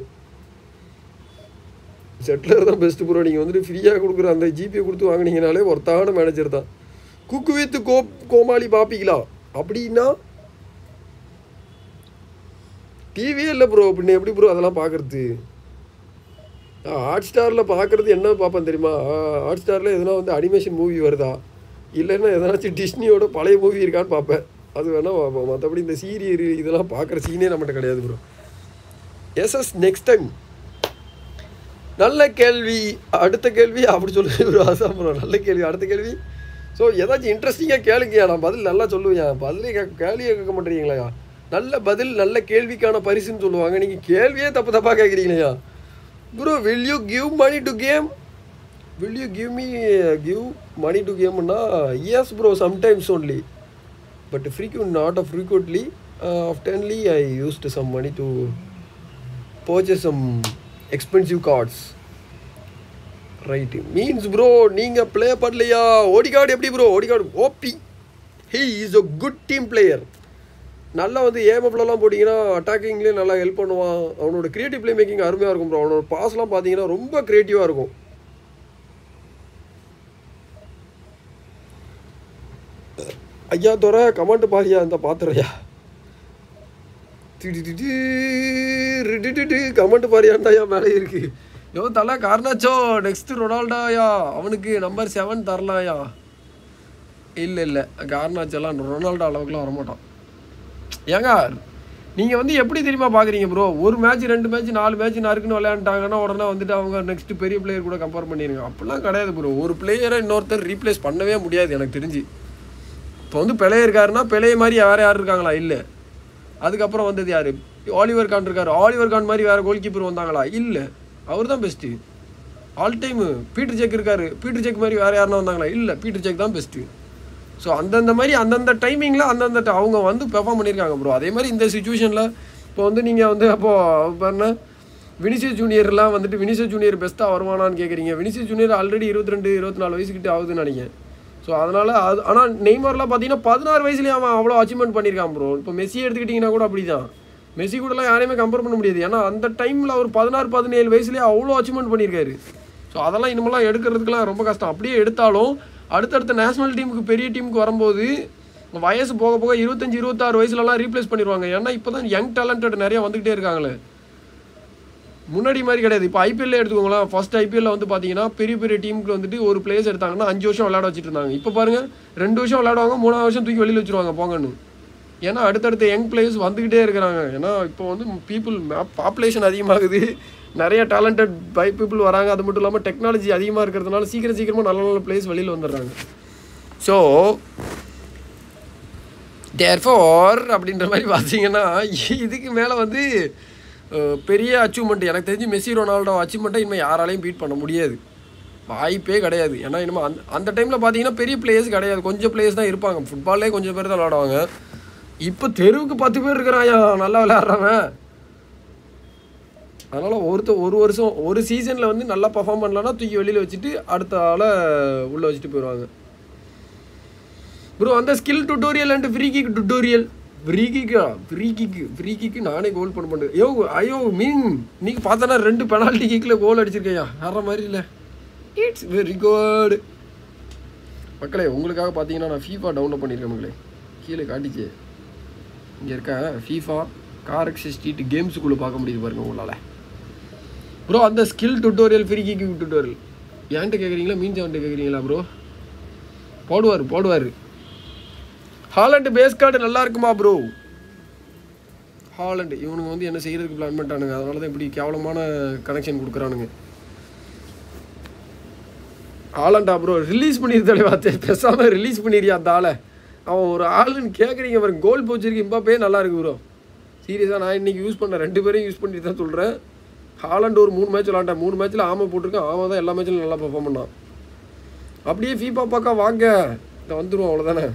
Speaker 1: செட்டிலர் தான் பெஸ்ட்டு ப்ரோ நீங்கள் வந்துட்டு ஃப்ரீயாக கொடுக்குற அந்த ஜிபே கொடுத்து வாங்கினீங்கனாலே ஒருத்தான மேனேஜர் தான். குக்கு வித் கோ கோமாளி பார்ப்பீங்களா அப்படின்னா டிவியே இல்லை ப்ரோ அப்படின்னு எப்படி ப்ரோ அதெல்லாம் பார்க்குறது ஹாட் ஸ்டாரில் பார்க்குறது என்ன பார்ப்பேன் தெரியுமா? ஹாட் ஸ்டாரில் எதனா வந்து அனிமேஷன் மூவி வருதா? இல்லைன்னா எதனாச்சும் டிஸ்னியோட பழைய மூவி இருக்கான்னு பார்ப்பேன் அது வேணால் பார்ப்போம் மற்றபடி இந்த சீரியல் இதெல்லாம் பார்க்குற சீனே நம்மகிட்ட கிடையாது ப்ரோ எஸ்எஸ் நெக்ஸ்ட் டைம் நல்ல கேள்வி அடுத்த கேள்வி அப்படி சொல்லி ப்ரோ அதான் ப்ரோ நல்ல கேள்வி அடுத்த கேள்வி. ஸோ ஏதாச்சும் இன்ட்ரெஸ்டிங்காக கேளுங்கயா நான் பதில் நல்லா சொல்லுவேன் பதிலே கேட்க கேள்வியே கேட்க மாட்டேறீங்களா நல்ல பதில் நல்ல கேள்விக்கான பரிசுன்னு சொல்லுவாங்க. நீங்கள் கேள்வியே தப்பு தப்பாக கேட்குறீங்களா bro will you give money to game will you give me give money to கேம்னா yes bro sometimes only but frequent not of frequently oftenly I used some money to purchase some expensive cards right means bro நீங்கள் play பண்ணலையா? Odegaard எப்படி bro Odegaard OP he is a good team player நல்லா வந்து ஏமப்லலாம் போட்டிங்கன்னா அட்டாக்கிங்லேயும் நல்லா help பண்ணுவான். அவனோட creative play making அருமையாக இருக்கும் ப்ரோ அவனோட பாஸ்லாம் பார்த்தீங்கன்னா ரொம்ப க்ரியேட்டிவாக இருக்கும். ஐயா தோற கமெண்ட் பாரியா இந்த பார்த்துறையா கமெண்ட் பாரியாண்டாயா மேலே இருக்கு. யோ தலை கார்னாச்சோ நெக்ஸ்ட் ரொனால்டோயா அவனுக்கு நம்பர் செவன் தரலாயா இல்லை இல்லை கார்னாச்சோலாம் ரொனால்டோ அளவுக்குலாம் வரமாட்டான். ஏங்க நீங்கள் வந்து எப்படி தெரியுமா பார்க்குறீங்க ப்ரோ ஒரு மேட்ச் ரெண்டு மேட்ச் நாலு மேட்ச் நறுக்குன்னு விளையாண்டாங்கன்னா உடனே வந்துட்டு அவங்க நெக்ஸ்ட் பெரிய பிளேயர் கூட கம்பேர் பண்ணிடுங்க அப்படிலாம் கிடையாது ப்ரோ ஒரு பிளேயரை இன்னொருத்தர் ரீப்ளேஸ் பண்ணவே முடியாது எனக்கு தெரிஞ்சு. இப்போ வந்து பிழைய இருக்காருன்னா பிழைய மாதிரி வேறு யார் இருக்காங்களா? இல்லை. அதுக்கப்புறம் வந்தது யார்? ஆலிவர் கான் இருக்கார். ஆலிவர் கான் மாதிரி வேறு கோல் கீப்பர் வந்தாங்களா? இல்லை. அவர் தான் best all time Petr Cech இருக்கார். பீட்டர் செக் மாதிரி வேறு யாருன்னா வந்தாங்களா? இல்லை. பீட்டர் செக் தான் பெஸ்ட்டு ஸோ அந்தந்த மாதிரி அந்தந்த டைமிங்கில் அந்தந்த அவங்க வந்து பெர்ஃபார்ம் பண்ணியிருக்காங்க ப்ரோ அதே மாதிரி இந்த சுச்சுவேஷனில் இப்போ வந்து நீங்கள் வந்து அப்போது பாருங்க வினிசியஸ் ஜூனியர்லாம் வந்துட்டு வினிசியஸ் ஜூனியர் பெஸ்ட்டாக வருவானான்னு கேட்குறீங்க வினிசியஸ் ஜூனியர் ஆல்ரெடி இருபத்தி ரெண்டு இருபத்தி நாலு வயசுக்கிட்ட ஆகுதுன்னு நினைக்கிறேன். ஸோ அதனால் அது ஆனால் நெய்மார்லாம் பார்த்தீங்கன்னா பதினாறு வயசுலேயே அவன் அவ்வளோ அச்சீவ்மெண்ட் பண்ணியிருக்கான் ப்ரோ இப்போ மெஸ்ஸி எடுத்துக்கிட்டிங்கன்னா கூட அப்படி தான் மெஸ்ஸி கூடலாம் யாரையுமே கம்பேர் பண்ண முடியாது. ஏன்னா அந்த டைமில் அவர் பதினாறு பதினேழு வயசுலேயே அவ்வளோ அச்சீவ்மெண்ட் பண்ணியிருக்காரு. ஸோ அதெல்லாம் இனிமேலாம் எடுக்கிறதுக்குலாம் ரொம்ப கஷ்டம். அப்படியே எடுத்தாலும் அடுத்தடுத்த நேஷ்னல் டீமுக்கு பெரிய டீமுக்கு வரும்போது வயசு போக போக இருபத்தஞ்சி இருபத்தாறு வயசுலலாம் ரீப்ளேஸ் பண்ணிடுவாங்க. ஏன்னா இப்போ தான் யங் டேலண்டட் நிறைய வந்துக்கிட்டே இருக்காங்களே. முன்னாடி மாதிரி கிடையாது. இப்போ ஐபிஎல்ல எடுத்துக்கோங்களேன். ஃபஸ்ட் ஐபிஎல்ல வந்து பார்த்தீங்கன்னா பெரிய பெரிய டீமுக்கு வந்துட்டு ஒரு பிளேயர்ஸ் எடுத்தாங்கன்னா அஞ்சு வருஷம் விளையாட வச்சுட்டு இருந்தாங்க இப்போ பாருங்கள் ரெண்டு வருஷம் விளையாடுவாங்க மூணாவது வருஷம் தூக்கி வெளியில் வச்சுருவாங்க போங்கன்னு. ஏன்னா அடுத்தடுத்த யங் பிளேயர்ஸ் வந்துக்கிட்டே இருக்கிறாங்க. ஏன்னா இப்போ வந்து பீப்புள் பாப்புலேஷன் அதிகமாகுது. நிறைய டேலண்டட் பை பீப்புள் வராங்க. அது மட்டும் இல்லாமல் டெக்னாலஜி அதிகமாக இருக்கிறதுனால சீக்கிரம் சீக்கிரமாக நல்ல நல்ல பிளேஸ் வெளியில் வந்துடுறாங்க. ஸோ தேர்ஃபோர் அப்படின்ற மாதிரி பார்த்தீங்கன்னா இதுக்கு மேலே வந்து பெரிய அச்சீவ்மெண்ட் எனக்கு தெரிஞ்சு மெஸ்ஸி ரொனால்டோ அச்சீவ்மெண்ட்டை இனிமேல் யாராலையும் பீட் பண்ண முடியாது. வாய்ப்பே கிடையாது. ஏன்னா இனிமேல் அந்த அந்த டைமில் பார்த்தீங்கன்னா பெரிய பிளேயர்ஸ் கிடையாது. கொஞ்சம் பிளேயர்ஸ் தான் இருப்பாங்க. ஃபுட்பால்லே கொஞ்சம் பேர் தான் விளாடுவாங்க. இப்போ தெருவுக்கு பத்து பேர் இருக்கிறாயா? நல்லா விளையாடுறவன். அதனால் ஒருத்த ஒரு வருஷம் ஒரு சீசனில் வந்து நல்லா பர்ஃபார்ம் பண்ணலன்னா தூக்கி வெளியில் வச்சுட்டு அடுத்த ஆளை உள்ளே வச்சுட்டு போயிடுவாங்க. ப்ரோ அந்த skill tutorial and free kick tutorial free கிக்கா free kick free kick நானே கோல் பண்ண மாட்டேன். ஐயோ ஐயோ மீன் நீங்கள் பார்த்தனா ரெண்டு பெனால்ட்டி கிக்கில் கோல் அடிச்சிருக்கையா? வேற மாதிரி இல்லை. இட்ஸ் வெரி குட் மக்களே உங்களுக்காக பார்த்தீங்கன்னா நான் ஃபீஃபா டவுன்லோட் பண்ணியிருக்கேன் மக்களே. கீழே காட்டிச்சு. இங்கே இருக்க ஃபீஃபா கார் ஸ்ட்ரீட் கேம்ஸுக்குள்ளே பார்க்க முடியுது பாருங்கள் உங்களால். ப்ரோ அந்த skill tutorial free kicking tutorial ஏன்ட்டு கேட்குறீங்களா மீன் ஜான்ட்ட கேட்குறீங்களா ப்ரோ போடுவார் போடுவார். ஹாலண்டு பேஸ் கார்டு நல்லா இருக்குமா ப்ரோ ஹாலண்ட் இவனுங்க வந்து என்ன செய்கிறதுக்கு பிளான் பண்ணிட்டானுங்க. அதனால தான் இப்படி கேவலமான கனெக்ஷன் கொடுக்குறானுங்க. ஹாலண்டா ப்ரோ ரிலீஸ் பண்ணியிருந்தாலே பார்த்து பேசாமல் ரிலீஸ் பண்ணிடுறியா அந்த ஆளை? அவன் ஒரு ஆளுன்னு கேட்குறீங்க பாருங்க. கோல் போச்சிருக்கு இம்பாப்பே நல்லா இருக்கு ப்ரோ சீரியஸாக நான் இன்றைக்கி யூஸ் பண்ணேன் ரெண்டு பேரையும் யூஸ் பண்ணிட்டு தான் சொல்கிறேன் ஹாலண்ட் ஒரு மூணு மேட்ச் விளாண்டேன் மூணு மேட்ச்சில் ஆமாம் போட்டிருக்கேன். ஆமாம் தான் எல்லா மேட்ச்லையும் நல்லா பர்ஃபார்ம் பண்ணான். அப்படியே ஃபீஃபா பார்க்க வாங்க. இந்த வந்துடும் அவ்வளோதானே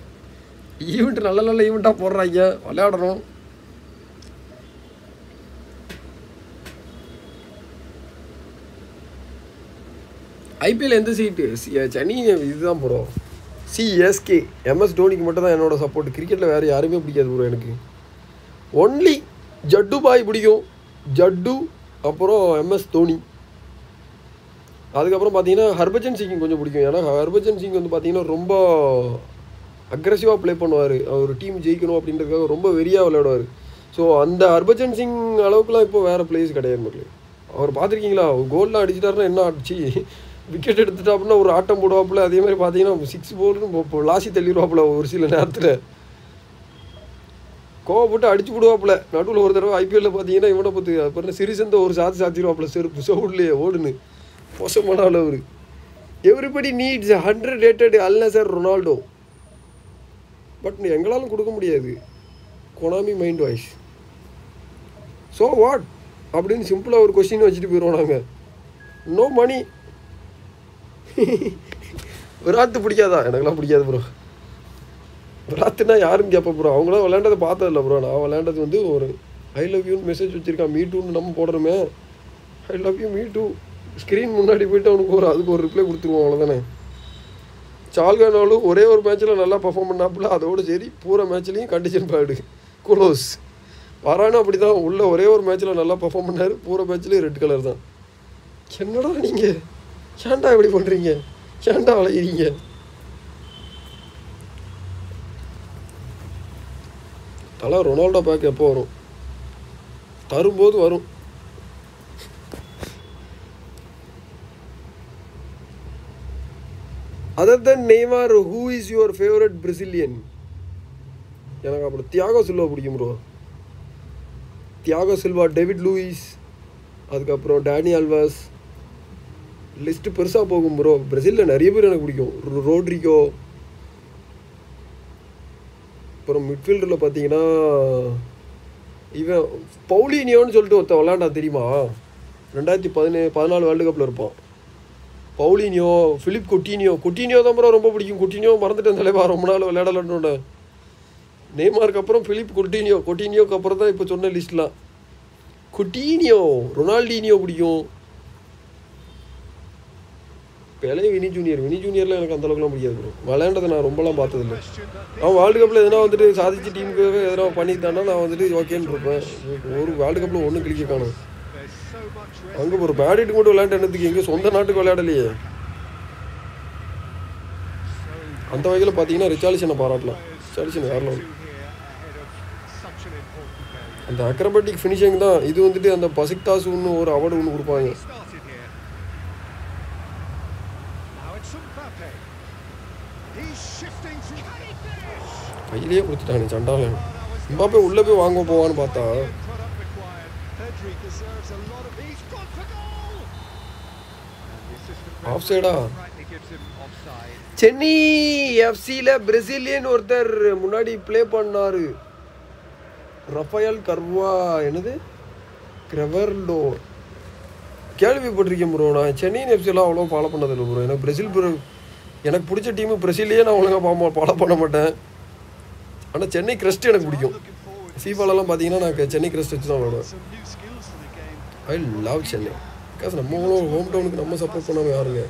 Speaker 1: ஈவெண்ட் நல்ல நல்ல ஈவெண்ட்டாக போடுறாங்க. விளையாடணும் ஐபிஎல் எந்த சீட்டு சென்னை இதுதான் ப்ரோ சிஎஸ்கே எம்எஸ் தோனிக்கு மட்டும் தான் என்னோட சப்போர்ட் கிரிக்கெட்டில் வேறு யாருமே பிடிக்காது ப்ரோ எனக்கு. ஒன்லி ஜட்டு பாய் பிடிக்கும். ஜட்டு அப்புறம் எம்எஸ் தோனி. அதுக்கப்புறம் பார்த்தீங்கன்னா ஹர்பஜன் சிங் கொஞ்சம் பிடிக்கும். ஏன்னா ஹர்பஜன் சிங் வந்து பார்த்தீங்கன்னா ரொம்ப அக்ரெசிவாக ப்ளே பண்ணுவார். அவர் டீம் ஜெயிக்கணும் அப்படின்றதுக்காக ரொம்ப வெறியாக விளையாடுவார். ஸோ அந்த ஹர்பஜன் சிங் அளவுக்குலாம் இப்போ வேறு பிளேஸ் கிடையாது மக்களே. அவர் பார்த்துருக்கீங்களா கோல்லாம் அடிச்சிட்டாருன்னா என்ன ஆச்சு? விக்கெட் எடுத்துட்டாப்புனா ஒரு ஆட்டம் போடுவாப்புல. அதே மாதிரி பார்த்தீங்கன்னா சிக்ஸ் போல்னு லாசி தள்ளிடுவாப்புல ஒரு சில நேரத்தில். கோவப்பட்டு அடிச்சு விடுவாப்புல. நடுவில் ஒரு தடவை ஐபிஎல்ல பார்த்தீங்கன்னா இவனை பற்றி அப்புறம் சிறிசந்த ஒரு சாத்து சாத்திடுவாப்புல செருப்பு சவுட்லேயே ஓடுன்னு. மோசமான ஆள் அவர். எவ்ரிபடி நீட்ஸ் ஹண்ட்ரட் ரேட்டட் அல்ல சார் ரொனால்டோ பட் எங்களாலும் கொடுக்க முடியாது. Konami mind voice so what அப்படின்னு சிம்பிளாக ஒரு கொஸ்டின் வச்சுட்டு போயிடுவோம் நாங்கள் நோ மணி விராத்து பிடிக்காதா? எனக்கெல்லாம் பிடிக்காது ப்ரோ விராத்துனா யாரும் கேட்ப ப்ரோ அவங்களாம் விளையாண்டதை பார்த்ததில்ல ப்ரோ நான் விளையாண்டது வந்து ஒரு ஐ லவ் யூன்னு மெசேஜ் வச்சுருக்கான். மீ டூன்னு நம்ம போடுறோமே I love you me too screen முன்னாடி போயிட்டு அவனுக்கு ஒரு அதுக்கு ஒரு ரிப்ளை கொடுத்துருவோம் அவ்வளோதானே சால்கானாலும் ஒரே ஒரு மேட்ச்சில் நல்லா பர்ஃபார்ம் பண்ணாப்புல அதோடு சரி பூரா மேட்ச்லேயும் கண்டிஷன் பேடு குளோஸ் வரானும் அப்படி தான் உள்ளே ஒரே ஒரு மேட்ச்சில் நல்லா பர்ஃபார்ம் பண்ணார். பூரா மேட்ச்லேயும் ரெட் கலர் தான். என்னடா நீங்கள் ஏன்டா இப்படி பண்ணுறீங்க ஏன்டா அலையிறீங்க? தலை ரொனால்டோ பேக் எப்போ வரும்? தரும்போது வரும். Other then Neymar who is your favourite Brazilian எனக்கு அப்புறம் தியாகோ சில்வா பிடிக்கும் bro Thiago Silva David Luiz அதுக்கப்புறம் டேனி அல்வாஸ் லிஸ்ட்டு பெருசாக போகும் ப்ரோ பிரசிலில் நிறைய பேர் எனக்கு பிடிக்கும். ரோட்ரிகோ அப்புறம் மிட்ஃபீல்டரில் பார்த்தீங்கன்னா இவன் பவுலினியோன்னு சொல்லிட்டு ஒருத்தன் விளாண்டா தெரியுமா? ரெண்டாயிரத்தி பதினே பதினாலு வேர்ல்டு கப்பில் இருப்பான். பவுலினியோ ஃபிலிப் குட்டினியோ குட்டினியோ தான் ப்ரோ ரொம்ப பிடிக்கும். குட்டினியோ மறந்துட்டேன் தலைவா ரொம்ப நாள் விளையாடலன்னு நேமாருக்கு அப்புறம் ஃபிலிப் குட்டினியோ குட்டினியோக்கு அப்புறம் தான் இப்போ சொன்ன லிஸ்ட்லாம் குட்டீனியோ ரொனால்டினியோ பிடிக்கும். பெலே வினி ஜூனியர். வினி ஜூனியர்லாம் எனக்கு அந்த அளவுக்குலாம் பிடிக்காது ப்ரோ விளையாண்டதை நான் ரொம்பலாம் பார்த்ததில்ல. அவன் வேர்ல்டு கப்பில் எதனா வந்துட்டு சாதிச்சு டீமுக்காக எதனா பண்ணிட்டான்னா நான் வந்துட்டு ஓகேன்னு இருப்பேன். ஒரு வேர்ல்டு கப்பில் ஒன்றும் கிளிக்க காணும். அங்கே ஒரு பேடிட்டு மட்டும் விளையாண்டு என்னத்துக்கு எங்கே சொந்த நாட்டுக்கு விளையாடலையே. அந்த வகையில் பார்த்தீங்கன்னா ரிச்சாலிஷனை பாராட்டலாம். ரிச்சாலிஷன் யாரெல்லாம் அந்த அக்ரபட்டிக் ஃபினிஷிங் தான். இது வந்துட்டு அந்த பசிக்தாஸ் ஒன்று ஒரு அவார்டு ஒன்று கொடுப்பாங்க
Speaker 2: He started here. Now it's Mbappe. He's shifting through. Can he finish?
Speaker 1: கையிலேயே கொடுத்துட்டாங்க சண்டாலன் இம்பாப்பே உள்ளே போய் வாங்க போவான்னு பார்த்தா
Speaker 2: ஆஃப் சைடா
Speaker 1: சென்னை எஃப்சியில் பிரசிலியன் ஒருத்தர் முன்னாடி ப்ளே பண்ணார். ரஃபயல் கர்வா என்னது? கிரெவர்லோ. கேள்விப்பட்டிருக்கேன் ப்ரோ நான் சென்னையின் எஃப்சிலாம் அவ்வளோ ஃபாலோ பண்ணதில்லை ப்ரோ எனக்கு பிரேசில் ப்ரோ எனக்கு பிடிச்ச டீமு பிரசிலேயே நான் ஒழுங்காக ஃபாலோ பண்ண மாட்டேன். ஆனால் சென்னை கிரஸ்ட் எனக்கு பிடிக்கும்.
Speaker 3: Looking
Speaker 1: பார்த்தீங்கன்னா நான் சென்னை கிரஸ்ட் வச்சு தான் விளாடுவேன் ஐ லவ் சென்னை. பிகாஸ் நம்ம ஹோம் டவுனுக்கு நம்ம சப்போர்ட் பண்ணாமல் யாருங்க?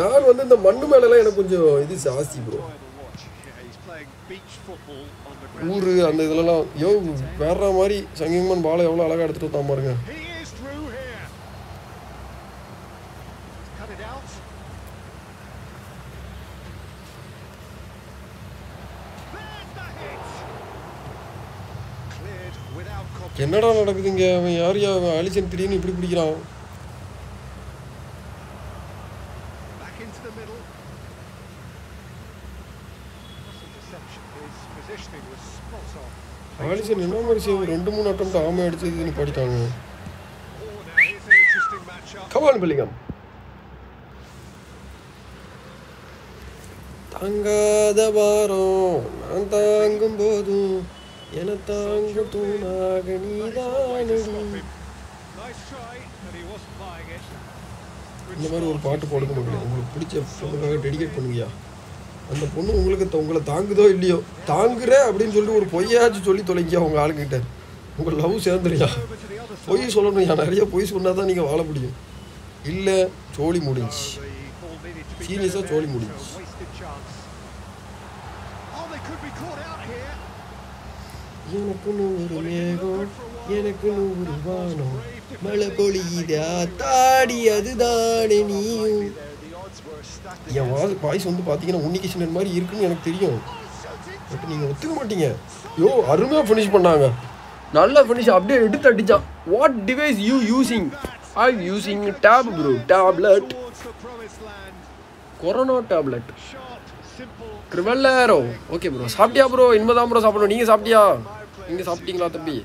Speaker 1: நான் வந்து இந்த மண்ணு மேலெலாம் எனக்கு கொஞ்சம் இது ஜாஸ்தி ப்ரோ ஊர் அந்த இதுலலாம் யோ வேற மாதிரி சங்கிங்மன் பாலை எவ்வளோ அழகாக எடுத்துகிட்டு வந்தான் பாருங்க
Speaker 2: He is through here. Cut it out. There's the hit. Cleared
Speaker 1: என்னடா நடக்குதுங்க? அவன் யார் யா அவன் அலிசன் திடீர்னு இப்படி பிடிக்கிறான். அலிசன் என்ன மாதிரி ரெண்டு மூணு அட்டம் ஆமை அடிச்சதுன்னு பிள்ளைங்கம் தாங்காத வாரம் நான் தாங்கும் போதும் என தாங்க தூணாக நீதானடி இந்த மாதிரி ஒரு பாட்டு போடுங்க முடியல உங்களுக்கு பிடிச்ச பொண்ணுக்காக டெடிகேட் பண்ணுங்கயா அந்த பொண்ணு உங்களுக்கு த- உங்களை தாங்குதோ இல்லையோ? தாங்குற அப்படின்னு சொல்லிட்டு ஒரு பொய்யாச்சும் சொல்லி தொலைங்க உங்க ஆளுங்கிட்ட உங்க லவ் சேர்ந்துருயா பொய் சொல்லணும்யா நிறைய பொய் சொன்னா தான் நீங்கள் வாழ முடியும். இல்லை சோழி முடிஞ்சு
Speaker 2: The
Speaker 1: சோழி
Speaker 2: there,
Speaker 1: முடிஞ்சு. எனக்குன்னு ஒரு மேகம் எனக்கு நூறு வானம் மழை பொழியுதா தாடி அதுதானே நீயும். என் வாய்ஸ் வாய்ஸ் வந்து பார்த்தீங்கன்னா உன்னிகிருஷ்ணன் மாதிரி இருக்குன்னு எனக்கு தெரியும். பட் நீங்கள் ஒத்துக்க மாட்டீங்க. யோ அருமையாக ஃபினிஷ் பண்ணாங்க. நல்ல ஃபினிஷ் அப்படியே எடுத்து அடிச்சான். What device you
Speaker 2: using I using tab
Speaker 1: bro tablet
Speaker 2: corona tablet
Speaker 1: ட்ரிவல்லரோ okay bro சாப்பிட்டியா ப்ரோ இனிமே தான் ப்ரோ சாப்பிடணும். நீங்கள் சாப்பிட்டியா? நீங்கள் சாப்பிட்டீங்களா தம்பி?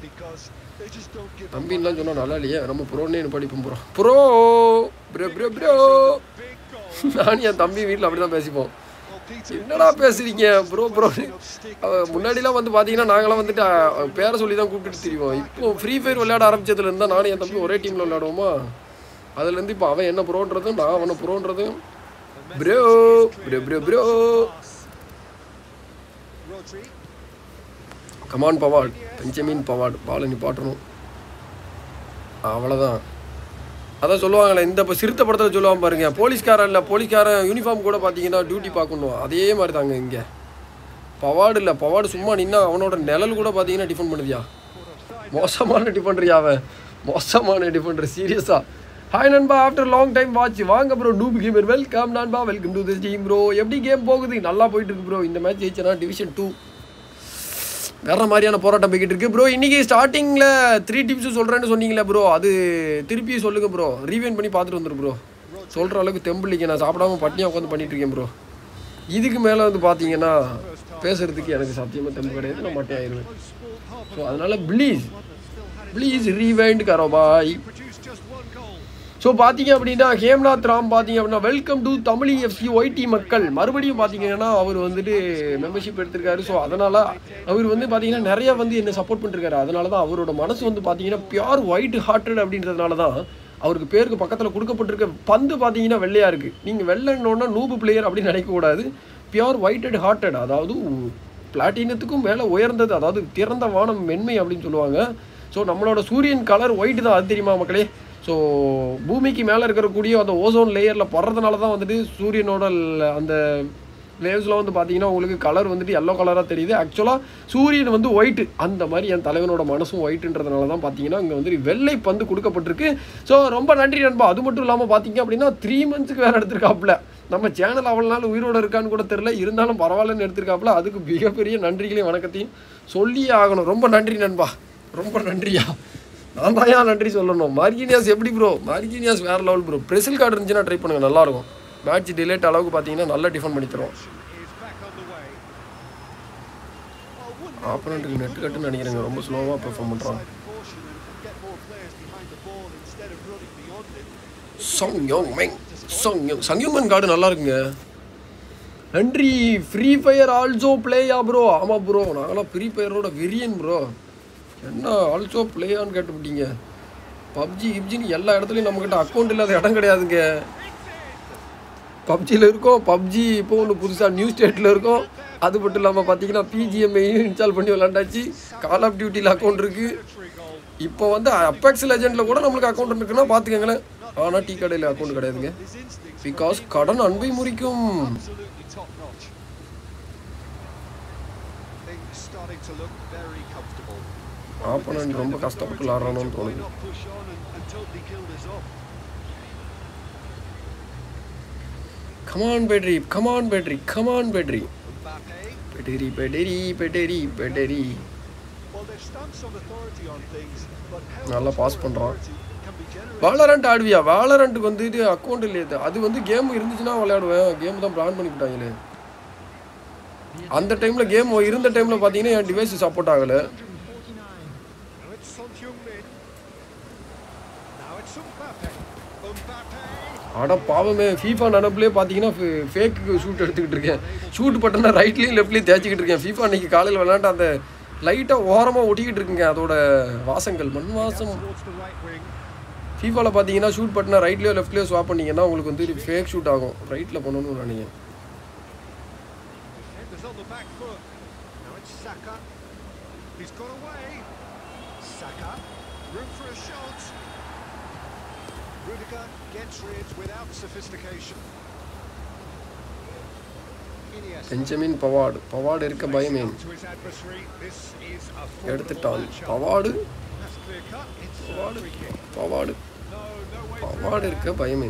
Speaker 1: தம்பின்லாம் சொன்னால் நல்லா இல்லையே. நம்ம ப்ரோன்னே படிப்போம் bro bro bro
Speaker 2: bro bro
Speaker 1: நானும் என் தம்பி வீட்டில் அப்படி தான் பேசிப்போம். என்னடா பேசுறீங்க ப்ரோ ப்ரோ முன்னாடிலாம் வந்து பார்த்தீங்கன்னா நாங்களாம் வந்துட்டு பேரை சொல்லி தான் கூப்பிட்டு தெரியும் இப்போ ஃப்ரீ ஃபயர் விளையாட ஆரம்பிச்சதுலேருந்து நானும் என் தம்பி ஒரே டீமில் விளையாடுவோமா? அதுலேருந்து இப்போ அவன் என்ன ப்ரோன்றதும் நான் அவனை ப்ரோன்றதும் bro bro bro bro come on Pavard Benjamin Pavard பாலை நிப்பாட்டணும் அவ்வளோதான் அதான் சொல்லுவாங்களே இந்த இப்போ சிறுத்தை படத்தில் சொல்லுவாங்க பாருங்க. போலீஸ்காரன் இல்லை போலீஸ்காரன் யூனிஃபார்ம் கூட பார்த்தீங்கன்னா டியூட்டி பார்க்கணும். அதே மாதிரி தாங்க இங்கே. பவாடு இல்லை பவாடு சும்மா நின்னா அவனோட நிழல் கூட பார்த்தீங்கன்னா டிஃபன் பண்ணுதியா? மோசமான டிஃபன்றியா அவன். மோசமான டிஃபன்டர் சீரியஸாக ஹாய் நண்பா. ஆஃப்டர் லாங் டைம் வாட்ச் வாங்க ப்ரோ டூப் கேமர் வெல்கம் நண்பா. Welcome to this team bro எப்படி கேம் போகுது? நல்லா போயிட்டு இருக்கு ப்ரோ இந்த மேட்ச் ஜெயிச்சனா டிவிஷன் டூ வேற மாதிரியான போராட்டம் போய்கிட்டு இருக்கு ப்ரோ இன்றைக்கி ஸ்டார்டிங்கில் த்ரீ டிப்ஸ் சொல்கிறேன்னு சொன்னீங்களே ப்ரோ அது திருப்பி சொல்லுங்கள் ப்ரோ ரீவைன் பண்ணி பார்த்துட்டு வந்துரு ப்ரோ சொல்கிற அளவுக்கு தெம்பிள்ளிங்க நான் சாப்பிடாம பட்டினியாக உட்காந்து பண்ணிட்டு இருக்கேன் ப்ரோ இதுக்கு மேலே வந்து பார்த்தீங்கன்னா பேசுகிறதுக்கு எனக்கு சத்தியமாக தெம்பு கிடையாது. நான் மட்டே ஆயிடுவேன் ஸோ அதனால் ப்ளீஸ் ப்ளீஸ் ரீவைண்ட்
Speaker 2: கரோ பாய்.
Speaker 1: ஸோ பார்த்தீங்க அப்படின்னா ஹேம்நாத் ராம் பார்த்தீங்க அப்படின்னா welcome to Tamil FC YT மக்கள். மறுபடியும் பார்த்தீங்கன்னா அவர் வந்துட்டு மெம்பர்ஷிப் எடுத்திருக்காரு. ஸோ அதனால் அவர் வந்து பார்த்தீங்கன்னா நிறைய வந்து என்ன சப்போர்ட் பண்ணிருக்காரு. அதனால தான் அவரோட மனசு வந்து பார்த்தீங்கன்னா பியூர் ஒயிட் ஹார்ட்டட் அப்படின்றதுனால தான் அவருக்கு பேருக்கு பக்கத்தில் கொடுக்கப்பட்டிருக்க பந்து பார்த்தீங்கன்னா வெள்ளையாக இருக்குது நீங்கள் வெள்ளைன்னொன்னா நூபு பிளேயர் அப்படின்னு நினைக்கக்கூடாது. பியூர் ஒயிட்டட் ஹார்ட்டட் அதாவது பிளாட்டினத்துக்கும் மேலே உயர்ந்தது அதாவது திறந்த வானம் மென்மை அப்படின்னு சொல்லுவாங்க. ஸோ நம்மளோட சூரியன் கலர் ஒயிட் தான் அது தெரியுமா மக்களே? ஸோ பூமிக்கு மேலே இருக்கக்கூடிய அந்த ஓசோன் லேயரில் படுறதுனால தான் வந்துட்டு சூரியனோட அந்த வேவ்ஸில் வந்து பார்த்தீங்கன்னா உங்களுக்கு கலர் வந்துட்டு எல்லோ கலராக தெரியுது. ஆக்சுவலாக சூரியன் வந்து ஒயிட்டு அந்த மாதிரி என் தலைவனோட மனசும் ஒயிட்டுன்றதுனால தான் பார்த்தீங்கன்னா இங்கே வந்து வெள்ளை பந்து கொடுக்கப்பட்டிருக்கு. ஸோ ரொம்ப நன்றி நண்பா. அது மட்டும் இல்லாமல் பார்த்தீங்க அப்படின்னா த்ரீ மந்த்ஸ்க்கு வேறு எடுத்திருக்காப்புல. நம்ம சேனல் அவ்வளோ நாள் உயிரோடு இருக்கான்னு கூட தெரில இருந்தாலும் பரவாயில்லன்னு எடுத்திருக்காப்புல. அதுக்கு மிகப்பெரிய நன்றிகளையும் வணக்கத்தையும் சொல்லியே ஆகணும். ரொம்ப நன்றி நண்பா. ரொம்ப நன்றியா. நான் ஏன் நன்றி சொல்லணும். மார்கினியாஸ் எப்படி ப்ரோ மார்கினியாஸ் வேறு லெவல் ப்ரோ பிரசில் கார்டு இருந்துச்சுன்னா ட்ரை பண்ணுங்கள் நல்லாயிருக்கும் மேட்ச் டிலேட் அளவுக்கு பார்த்தீங்கன்னா நல்லா டிஃபன் பண்ணி தருவோம்.
Speaker 2: Is
Speaker 1: ஆப்பனண்ட்டுக்கு நெட் கட்டுன்னு நினைக்கிறேங்க. ரொம்ப ஸ்லோவாக பெர்ஃபார்ம் பண்ணுறான் Son Heung Min Son Heung card நல்லா இருக்குங்க நன்றி ஃப்ரீ ஃபயர் ஆல்சோ பிளேயா ப்ரோ ஆமாம் ப்ரோ நாங்களாம் ஃப்ரீ ஃபயரோட வெரியன் ப்ரோ என்ன ஆல்சோ பிளேயான்னு கேட்டுவிட்டீங்க பப்ஜி கிப்ஜின்னு எல்லா இடத்துலையும் நம்மக்கிட்ட அக்கௌண்ட் இல்லாத இடம் கிடையாதுங்க. பப்ஜியில் இருக்கோம் பப்ஜி இப்போ ஒன்று புதுசாக நியூ ஸ்டேட்டில் இருக்கோம். அது மட்டும் இல்லாமல் பார்த்தீங்கன்னா பிஜிஎம்ஐயும் இன்ஸ்டால் பண்ணி விளாண்டாச்சு கால் ஆஃப் டியூட்டியில் அக்கௌண்ட் இருக்குது இப்போ வந்து அப்பெக்ஸ் லெஜெண்டில் கூட நம்மளுக்கு அக்கௌண்ட் இருக்குன்னா பார்த்துக்கங்களேன் ஆனால் டீ கடையில் அக்கௌண்ட் கிடையாதுங்க. பிகாஸ் கடன் அன்பை முறிக்கும்.
Speaker 2: Starting to look.
Speaker 1: ஆப்பனண்ட் ரொம்ப கஷ்டப்பட்டு விளாட்றானோன்னு தோணுது
Speaker 3: come on
Speaker 1: battery
Speaker 3: come on battery come on battery battery battery battery battery
Speaker 1: நல்லா
Speaker 3: பாஸ்
Speaker 1: பண்ணுறான்
Speaker 3: வேலரண்ட்
Speaker 1: ஆடுவியா?
Speaker 3: Authority வந்து
Speaker 1: இது ஆடுவியா வந்துட்டு அக்கௌண்ட் இல்லையே அது வந்து கேம் இருந்துச்சுன்னா விளையாடுவேன். கேம் தான் பிளான் பண்ணிவிட்டாங்களே அந்த டைமில் கேம் இருந்த டைமில் பார்த்தீங்கன்னா என் டிவைஸ் சப்போர்ட் ஆகலை
Speaker 4: 149.
Speaker 2: Now it's Son Heung-min. Now it's Mbappe. Mbappe.
Speaker 1: ஆனால் பாவமே ஃபீஃபா நினப்புலேயே பார்த்தீங்கன்னா ஃபேக்கு ஷூட் எடுத்துக்கிட்டு இருக்கேன். ஷூட் பட்டனா ரைட்லேயும் லெஃப்ட்லேயும் தேய்ச்சிக்கிட்டு இருக்கேன். ஃபீஃபா அன்றைக்கி காலையில் விளையாண்டு அந்த லைட்டாக ஓரமாக ஒட்டிக்கிட்டு இருக்குங்க. அதோட வாசங்கள் மண் வாசம். ஃபீஃபாவில் பார்த்தீங்கன்னா ஷூட் பட்டனா ரைட்லேயோ லெஃப்ட்லேயோ ஸ்வாப் பண்ணிங்கன்னா உங்களுக்கு வந்து ஃபேக் ஷூட் ஆகும். ரைட்டில் பண்ணணும்னு நினைக்கிறேன்
Speaker 2: Rudiger gets rid. Sophistication.
Speaker 1: Benjamin Pavard Pavard இருக்க பயமே எடுத்துட்டான். பவாடு
Speaker 2: way
Speaker 1: பவாடு
Speaker 2: through.
Speaker 1: இருக்க பயமே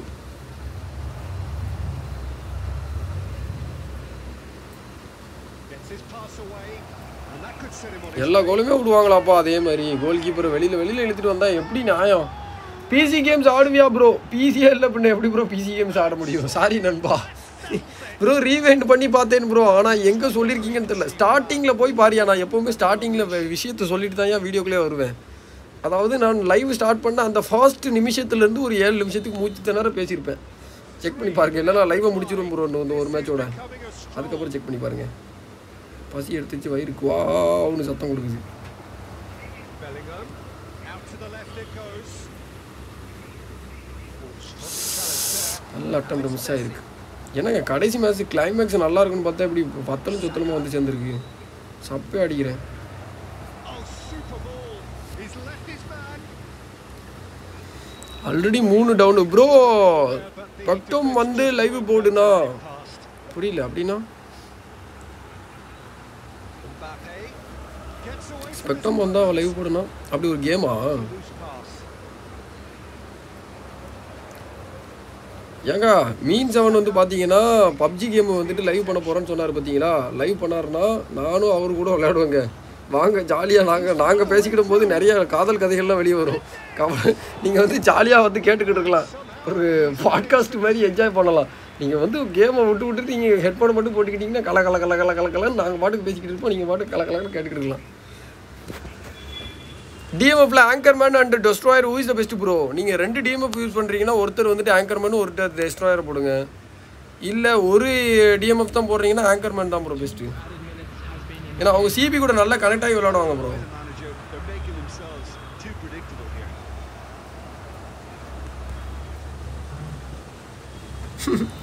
Speaker 1: எல்லா கோலுமே விடுவாங்களாப்பா அதே மாதிரி கோல் கீப்பர் வெளியில் வெளியில் இழுத்துட்டு வந்தா எப்படி நியாயம் பிசி கேம்ஸ் ஆடுவியா ப்ரோ பிசியே இல்லை பின்ன எப்படி ப்ரோ பிசி கேம்ஸ் ஆட முடியும்? சாரி நண்பா. ப்ரோ ரீவைண்ட் பண்ணி பார்த்தேன் ப்ரோ ஆனால் எங்கே சொல்லியிருக்கீங்கன்னு தெரில ஸ்டார்டிங்கில் போய் பாரியா நான் எப்போவுமே ஸ்டார்டிங்கில் விஷயத்த சொல்லிட்டு தான் ஏன் வீடியோக்குள்ளே வருவேன். அதாவது நான் லைவ் ஸ்டார்ட் பண்ண அந்த ஃபர்ஸ்ட் நிமிஷத்துலேருந்து ஒரு ஏழு நிமிஷத்துக்கு மூச்சு திணற பேசியிருப்பேன். செக் பண்ணி பாருங்க. இல்லைனா லைவை முடிச்சிடும் ப்ரோ இந்த ஒரு மேட்சோட அதுக்கப்புறம் செக் பண்ணி பாருங்கள் பசி எடுத்துச்சு வயிறு ஒன்று சத்தம் கொடுக்குது
Speaker 2: Bellingham. Out to the left it goes. Oh, strong challenge there.
Speaker 1: நல்ல அட்டம் மிஸ் ஆகிருக்கு என்னங்க கடைசி மேட்ச் கிளைமேக்ஸ் நல்லா இருக்குன்னு பார்த்தா இப்படி பத்தலும் சுத்தலுமா வந்து சேர்ந்துருக்கு? சப்பே அடிக்கிறேன். ஆல்ரெடி மூணு டவுனு ப்ரோ பக்டம் வந்து லைவ் போடுனா. புரியல அப்படின்னா?
Speaker 2: பக்தம்
Speaker 1: ஸ்பெக்டம் வந்தால் லைவ் போடுனா? அப்படி ஒரு கேமா
Speaker 2: loose pass.
Speaker 1: ஏங்க மீன் செவன் வந்து பார்த்தீங்கன்னா பப்ஜி கேம் வந்துட்டு லைவ் பண்ண போகிறேன்னு சொன்னார் பார்த்தீங்களா லைவ் பண்ணாருன்னா நானும் அவரு கூட விளையாடுவேங்க. வாங்க ஜாலியாக நாங்கள் நாங்கள் பேசிக்கிட்ட போது நிறைய காதல் கதைகள்லாம் வெளியே வரும். கவலை நீங்கள் வந்து ஜாலியாக வந்து கேட்டுக்கிட்டு இருக்கலாம். ஒரு பாட்காஸ்ட் மாதிரி என்ஜாய் பண்ணலாம். நீங்கள் வந்து கேமை விட்டு விட்டுட்டு நீங்கள் ஹெட்ஃபோன் மட்டும் போட்டுக்கிட்டிங்கன்னா கல கல கல கல நாங்கள் பாட்டுக்கு பேசிக்கிட்டு இருப்போம். நீங்கள் பாட்டுக்கு கல கேட்டுக்கிட்டு இருக்கலாம். டிஎம்எஃப்ல anchorman and destroyer who is the best bro நீங்கள் ரெண்டு டிஎம்எஃப் யூஸ் பண்ணுறீங்கன்னா ஒருத்தர் வந்துட்டு ஆங்கர்மேன் ஒருத்தர் டெஸ்ட்ராயர் போடுங்க. இல்லை ஒரு டிஎம்எஃப் தான் போடுறீங்கன்னா ஆங்கர்மேன் தான் ப்ரோ பெஸ்ட்டு ஏன்னா அவங்க சிபி கூட நல்லா கனெக்ட் ஆகி விளையாடுவாங்க bro.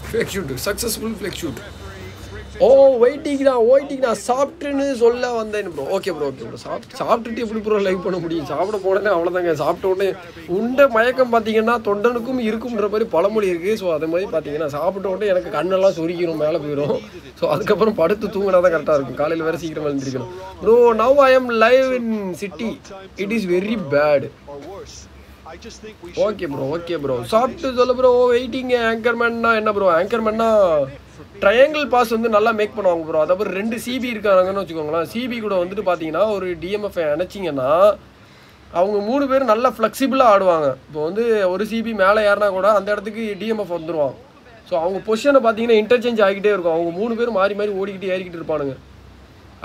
Speaker 1: Flick shoot successful flick shoot oh வெயிட்டிங்ண்ணா ஓயிட்டிங்ண்ணா சாப்பிட்டுன்னு சொல்ல வந்தேன் bro okay bro okay bro சாப்பிட்டு சாப்பிட்டுட்டு எப்படி ப்ரோ லைவ் பண்ண முடியும்? சாப்பிட போனேனே அவ்வளோதாங்க சாப்பிட்ட உடனே உண்ட மயக்கம் பார்த்தீங்கன்னா தொண்டனுக்கும் இருக்கும்ன்ற மாதிரி பழமொழி இருக்குது ஸோ அதே மாதிரி பார்த்தீங்கன்னா சாப்பிட்ட உடனே எனக்கு கண்ணெல்லாம் சொரிக்கணும் மேலே போயிடும் ஸோ அதுக்கப்புறம் படுத்து தூங்கினா தான் கரெக்டாக இருக்கும். காலையில் வேறு சீக்கிரம் எழுந்திரிக்கணும். Bro now I am
Speaker 3: live in city it is very bad
Speaker 1: okay bro okay bro சாப்பிட்டு சொல்ல ப்ரோ வெயிட்டிங் ஆங்கர்மேன்னா என்ன ப்ரோ ஆங்கர்மேன்னா ட்ரையாங்கிள் பாஸ் வந்து நல்லா மேக் பண்ணுவாங்க ப்ரோ அதாவது ரெண்டு சிபி இருக்காங்கன்னு வச்சுக்கோங்களேன். சிபி கூட வந்துட்டு பார்த்தீங்கன்னா ஒரு டிஎம்எஃப் அணைச்சிங்கன்னா அவங்க மூணு பேரும் நல்லா ஃப்ளெக்சிபிளாக ஆடுவாங்க. இப்போ வந்து ஒரு சிபி மேலே ஏறினா கூட அந்த இடத்துக்கு டிஎம்எஃப் வந்துடுவாங்க ஸோ அவங்க பொசிஷனை பார்த்தீங்கன்னா இன்டர்ச்சேஞ்ச் ஆகிக்கிட்டே இருக்கும். அவங்க மூணு பேரும் மாறி மாறி ஓடிக்கிட்டு ஏறிக்கிட்டு இருப்பானுங்க.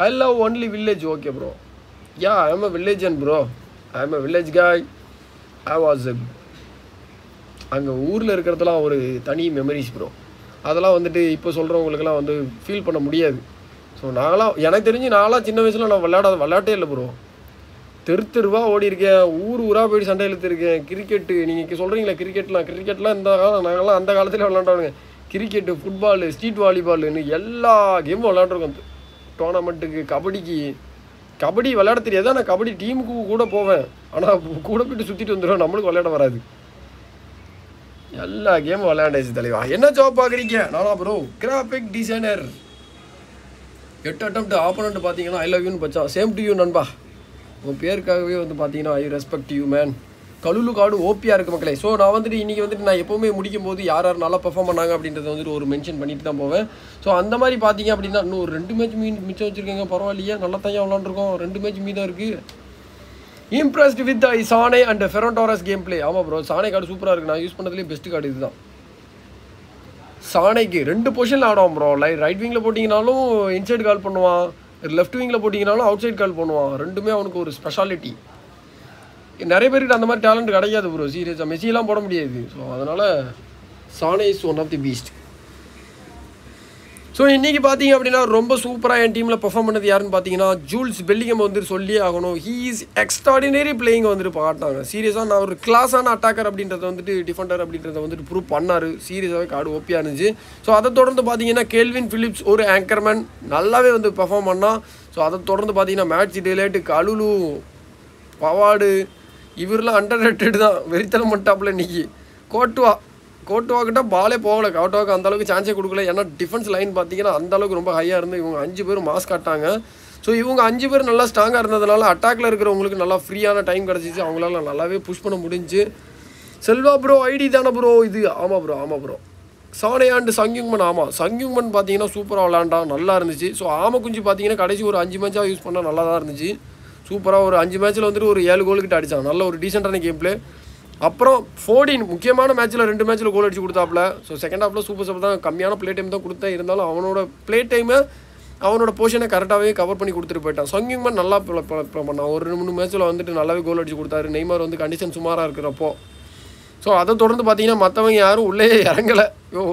Speaker 1: I love only village okay bro ya I am a village and bro I am a village guy I was அங்கே ஊரில் இருக்கிறதுலாம் ஒரு தனி மெமரிஸ் ப்ரோ அதெல்லாம் வந்துட்டு இப்போ சொல்கிறவங்களுக்கெல்லாம் வந்து ஃபீல் பண்ண முடியாது. ஸோ நாங்களாம் எனக்கு தெரிஞ்சு நான்லாம் சின்ன வயசில் நான் விளையாடாத விளையாட்டே இல்லை ப்ரோ தெரு தெருவாக ஓடி இருக்கேன் ஊர் ஊராக போய் சண்டை இழுத்துருக்கேன். கிரிக்கெட்டு நீங்கள் சொல்கிறீங்களா கிரிக்கெட்லாம் கிரிக்கெட்லாம் இந்த காலம் நாங்களாம் அந்த காலத்தில் விளாண்டவங்க கிரிக்கெட்டு ஃபுட்பாலு ஸ்ட்ரீட் வாலிபால்னு எல்லா கேமும் விளாண்டுருக்கோம் டோர்னமெண்ட்டுக்கு கபடிக்கு. கபடி விளையாட தெரியாது நான் கபடி டீமுக்கு கூட போவேன். ஆனால் கூட போயிட்டு சுற்றிட்டு வந்துடுவேன் நம்மளுக்கு விளையாட வராது. எல்லா கேமும் விளையாண்டாச்சு தலைவா. என்ன ஜாப் பார்க்குறீங்க நானா ப்ரோ கிராஃபிக் டிசைனர் எட்டு அட்டம் ஆப்போனண்ட் பார்த்தீங்கன்னா ஐ லவ் யூன்னு பச்சா. சேம் டு யூ நண்பா. உன் பேருக்காகவே வந்து பார்த்தீங்கன்னா I respect you man Kalulu காடு ஓப்பியாக இருக்கு மக்களே. ஸோ நான் வந்துட்டு இன்றைக்கி வந்துட்டு நான் எப்போவுமே முடிக்கும் போது யார் யார் நல்லா பெர்ஃபார்ம் பண்ணாங்க அப்படின்றத வந்துட்டு ஒரு மென்ஷன் பண்ணிட்டு தான் போவேன். ஸோ அந்த மாதிரி பார்த்தீங்க அப்படின்னா இன்னும் ரெண்டு மேட்ச் மீன் மிச்சம் வச்சுருக்கேங்க பரவாயில்லையே. நல்லா தான் விளாண்டுருக்கோம் ரெண்டு மேட்ச் மீதான் இருக்குது impressed with I Sane and ஃபெரோடாரஸ் game play ஆமாம் ப்ரோ சானே கார்டு சூப்பராக இருக்குது நான் யூஸ் பண்ணதுலேயே பெஸ்ட் கார்டு இதுதான். சானைக்கு ரெண்டு பொசிஷனில் ஆடுவான் ப்ரோ லை ரைட் விங்கில் போட்டிங்கனாலும் இன்சைட் கால் பண்ணுவான். லெஃப்ட் விங்கில் போட்டிங்கனாலும் அவுட் சைட் கால் பண்ணுவான். ரெண்டுமே அவனுக்கு ஒரு ஸ்பெஷாலிட்டி நிறைய பேருக்கு அந்த மாதிரி டேலண்ட் கிடையாது ப்ரோ சீரியஸாக மெஸ்ஸிலாம் போட முடியாது. ஸோ அதனால் Sane is one of the beast so இன்றைக்கி பார்த்தீங்க அப்படின்னா ரொம்ப சூப்பராக என் டீமில் பெர்ஃபார்ம் பண்ணது யாருன்னு பார்த்தீங்கன்னா ஜூல்ஸ் பெல்லிங்கம் வந்துட்டு சொல்லியே ஆகணும். ஹீ இஸ் எக்ஸ்ட்ராடினரி பிளேயிங் வந்துட்டு பாட்டாங்க சீரியஸாக நான் ஒரு கிளாஸான அட்டாக்கர் அப்படின்றத வந்துட்டு டிஃபெண்டர் அப்படின்றத வந்துட்டு ப்ரூவ் பண்ணார். சீரியஸாகவே கார்டு ஓப்பியாக இருந்துச்சு ஸோ அதை தொடர்ந்து பார்த்தீங்கன்னா கேல்வின் ஃபிலிப்ஸ் ஒரு ஆங்கர்மேன் நல்லாவே வந்து பெர்ஃபார்ம் பண்ணால் ஸோ அதை தொடர்ந்து பார்த்தீங்கன்னா match de Ligt Kalulu Pavard இவரெலாம் under rated தான். வெறித்தனம் பண்ணிட்டாப்புல இன்னைக்கு. கோட்டுவா கோட்டுவாக்கிட்ட பாலே போகல. கோட்டுவாக்கு அந்த அளவுக்கு சான்ஸே கொடுக்கல. ஏன்னா டிஃபென்ஸ் லைன் பார்த்தீங்கன்னா அந்த அளவுக்கு ரொம்ப ஹையாக இருந்து இவங்க அஞ்சு பேர் மாஸ்க் காட்டாங்க ஸோ இவங்க அஞ்சு பேர் நல்லா ஸ்ட்ராங்காக இருந்ததுனால அட்டாக்ல இருக்கிறவங்களுக்கு நல்லா ஃப்ரீயான டைம் கிடச்சிச்சு. அவங்களால நல்லாவே புஷ் பண்ண முடிஞ்சு. செல்வா ப்ரோ ஐடி தானே ப்ரோ இது ஆமாம் ப்ரோ ஆமாம் ப்ரோ சானையாண்டு அண்டு ஆமாம் சங்யுங்மன் பார்த்தீங்கன்னா சூப்பராக விளாண்டான் நல்லா இருந்துச்சு. ஸோ ஆமக்குஞ்சு குஞ்சு பார்த்தீங்கன்னா கடைசி ஒரு அஞ்சு மேட்சாக யூஸ் பண்ணால் நல்லா தான் இருந்துச்சு. சூப்பராக ஒரு அஞ்சு மேட்ச்சில் வந்துட்டு ஒரு ஏழு கோல்கிட்ட அடித்தான் நல்ல ஒரு டீசெண்டான கேம் பிளே அப்புறம் ஃபோர்டீன் முக்கியமான மேட்ச்சில் ரெண்டு மேட்ச்சில் கோல் அடிச்சு கொடுத்தாப்புல. ஸோ செகண்ட் ஹாஃபில் சூப்பர் சப் தான் கம்மியான ப்ளே டைம் தான் கொடுத்தேன். இருந்தாலும் அவனோட ப்ளே டைமை அவனோட பொசிஷனை கரெக்டாகவே கவர் பண்ணி கொடுத்துட்டு போயிட்டான். சங்கிங்மன் நல்லா பண்ணான். ஒரு ரெண்டு மூணு மேட்ச்சில் வந்துட்டு நல்லாவே கோல் அடிச்சு கொடுத்தாரு. நெய்மார் வந்து கண்டிஷன் சுமாராக இருக்கிறப்போ. ஸோ அதை தொடர்ந்து பார்த்தீங்கன்னா மற்றவங்க யாரும் உள்ளே இறங்கலை.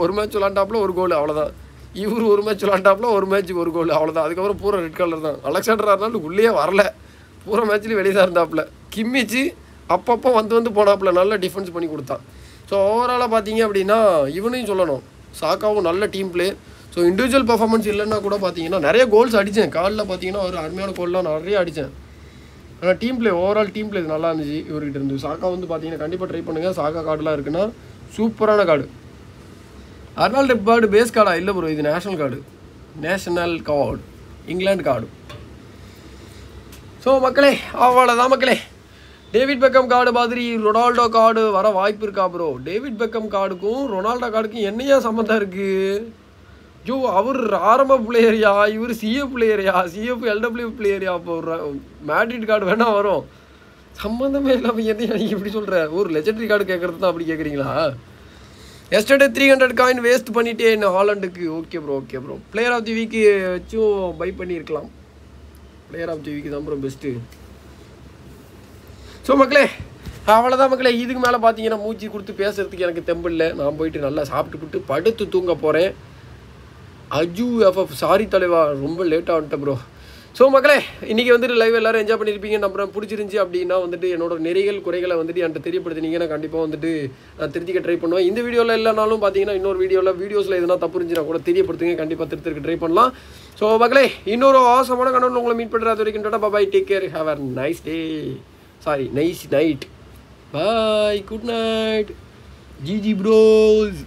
Speaker 1: ஒரு மேட்ச் விளாண்டாப்புல ஒரு கோல் அவ்வளோதான் இவர் ஒரு மேட்ச் விளாண்டாப்புல ஒரு மேட்ச் ஒரு கோல் அவ்வளோதான் அதுக்கப்புறம் பூரா ரெட் கலர் தான். அலெக்சாண்டராக இருந்தாலும் உள்ளே வரல. பூரா மேட்ச்லேயும் வெளியே தான் இருந்தாப்புல. கிம்மிச்சு அப்பப்போ வந்து வந்து போனாப்புல நல்ல டிஃபென்ஸ் பண்ணி கொடுத்தான். ஸோ ஓவராலாக பார்த்தீங்க அப்படின்னா இவனையும் சொல்லணும். சாக்காவும் நல்ல team play so individual performance இல்லைன்னா கூட பார்த்தீங்கன்னா நிறைய கோல்ஸ் அடித்தேன். காலில் பார்த்தீங்கன்னா ஒரு அருமையான கோல்லாம் நிறைய அடித்தேன். ஆனால் team play overall team play நல்லா இருந்துச்சு இவர்கிட்ட இருந்து. சாக்கா வந்து பார்த்தீங்கன்னா கண்டிப்பாக ட்ரை பண்ணுங்கள் சாக்கா கார்டுலாம் இருக்குன்னா சூப்பரான கார்டு அர்னால்டு கார்டு பேஸ் கார்டா இல்லை ப்ரோ இது national card national card England card so மக்களே அவ்வளோதான் மக்களே. டேவிட் பெக்கம் கார்டு மாதிரி ரொனால்டோ கார்டு வர வாய்ப்பு இருக்கா ப்ரோ டேவிட் பெக்கம் கார்டுக்கும் ரொனால்டோ கார்டுக்கும் என்னையா சம்மந்தம் இருக்குது ஐயோ அவர் ஆரம்ப பிளேயரியா? இவர் சிஎஃப் பிளேயரியா? சிஎஃப் எல்டபிள்யூ பிளேயரியா? அப்போ மேட்ரிட் கார்டு வேணால் வரும். சம்மந்தமே இல்லாமல் என்ன நீங்கள் இப்படி சொல்கிற ஒரு லெஜண்டரி கார்டு கேட்குறது தான் அப்படி கேட்குறீங்களா yesterday three hundred coin waste பண்ணிட்டேன் ஹாலண்டுக்கு. Okay bro okay bro player of the week வச்சும் பை பண்ணியிருக்கலாம். பிளேயர் ஆஃப் தி வீக்கு தான் ப்ரோ பெஸ்ட்டு ஸோ மக்களே அவ்வளோதான் மக்களே. இதுக்கு மேலே பார்த்தீங்கன்னா மூச்சு கொடுத்து பேசுகிறதுக்கு எனக்கு தெம்பு இல்லை. நான் போயிட்டு நல்லா சாப்பிட்டுக்கிட்டு படுத்து தூங்க போகிறேன் அஜு எஃப்எஃப் சாரி தலைவா ரொம்ப லேட்டாக வந்துட்டேன் ப்ரோ ஸோ மக்களே இன்றைக்கி வந்துட்டு லைவ் எல்லோரும் என்ஜாய் பண்ணியிருப்பீங்க நம்புறேன். பிடிச்சிருந்துச்சி அப்படின்னா வந்துட்டு என்னோட நிறைகள் குறைகளை வந்துட்டு என்கிட்ட தெரியப்படுத்தினீங்கன்னா கண்டிப்பாக வந்துட்டு நான் திருத்திக்க ட்ரை பண்ணுவேன். இந்த வீடியோவில் இல்லைனாலும் பார்த்தீங்கன்னா இன்னொரு வீடியோவில் வீடியோஸில் எதுனா தப்பு இருந்துச்சுன்னா கூட தெரியப்படுத்துங்க. கண்டிப்பாக திருத்திருக்க ட்ரை பண்ணலாம். ஸோ மக்களே இன்னொரு ஆசமான கணவன் உங்களை மீட் பண்ணுறது வரைக்கும் tata bye take care have a nice day sorry nice night. Bye good night. Gg bros.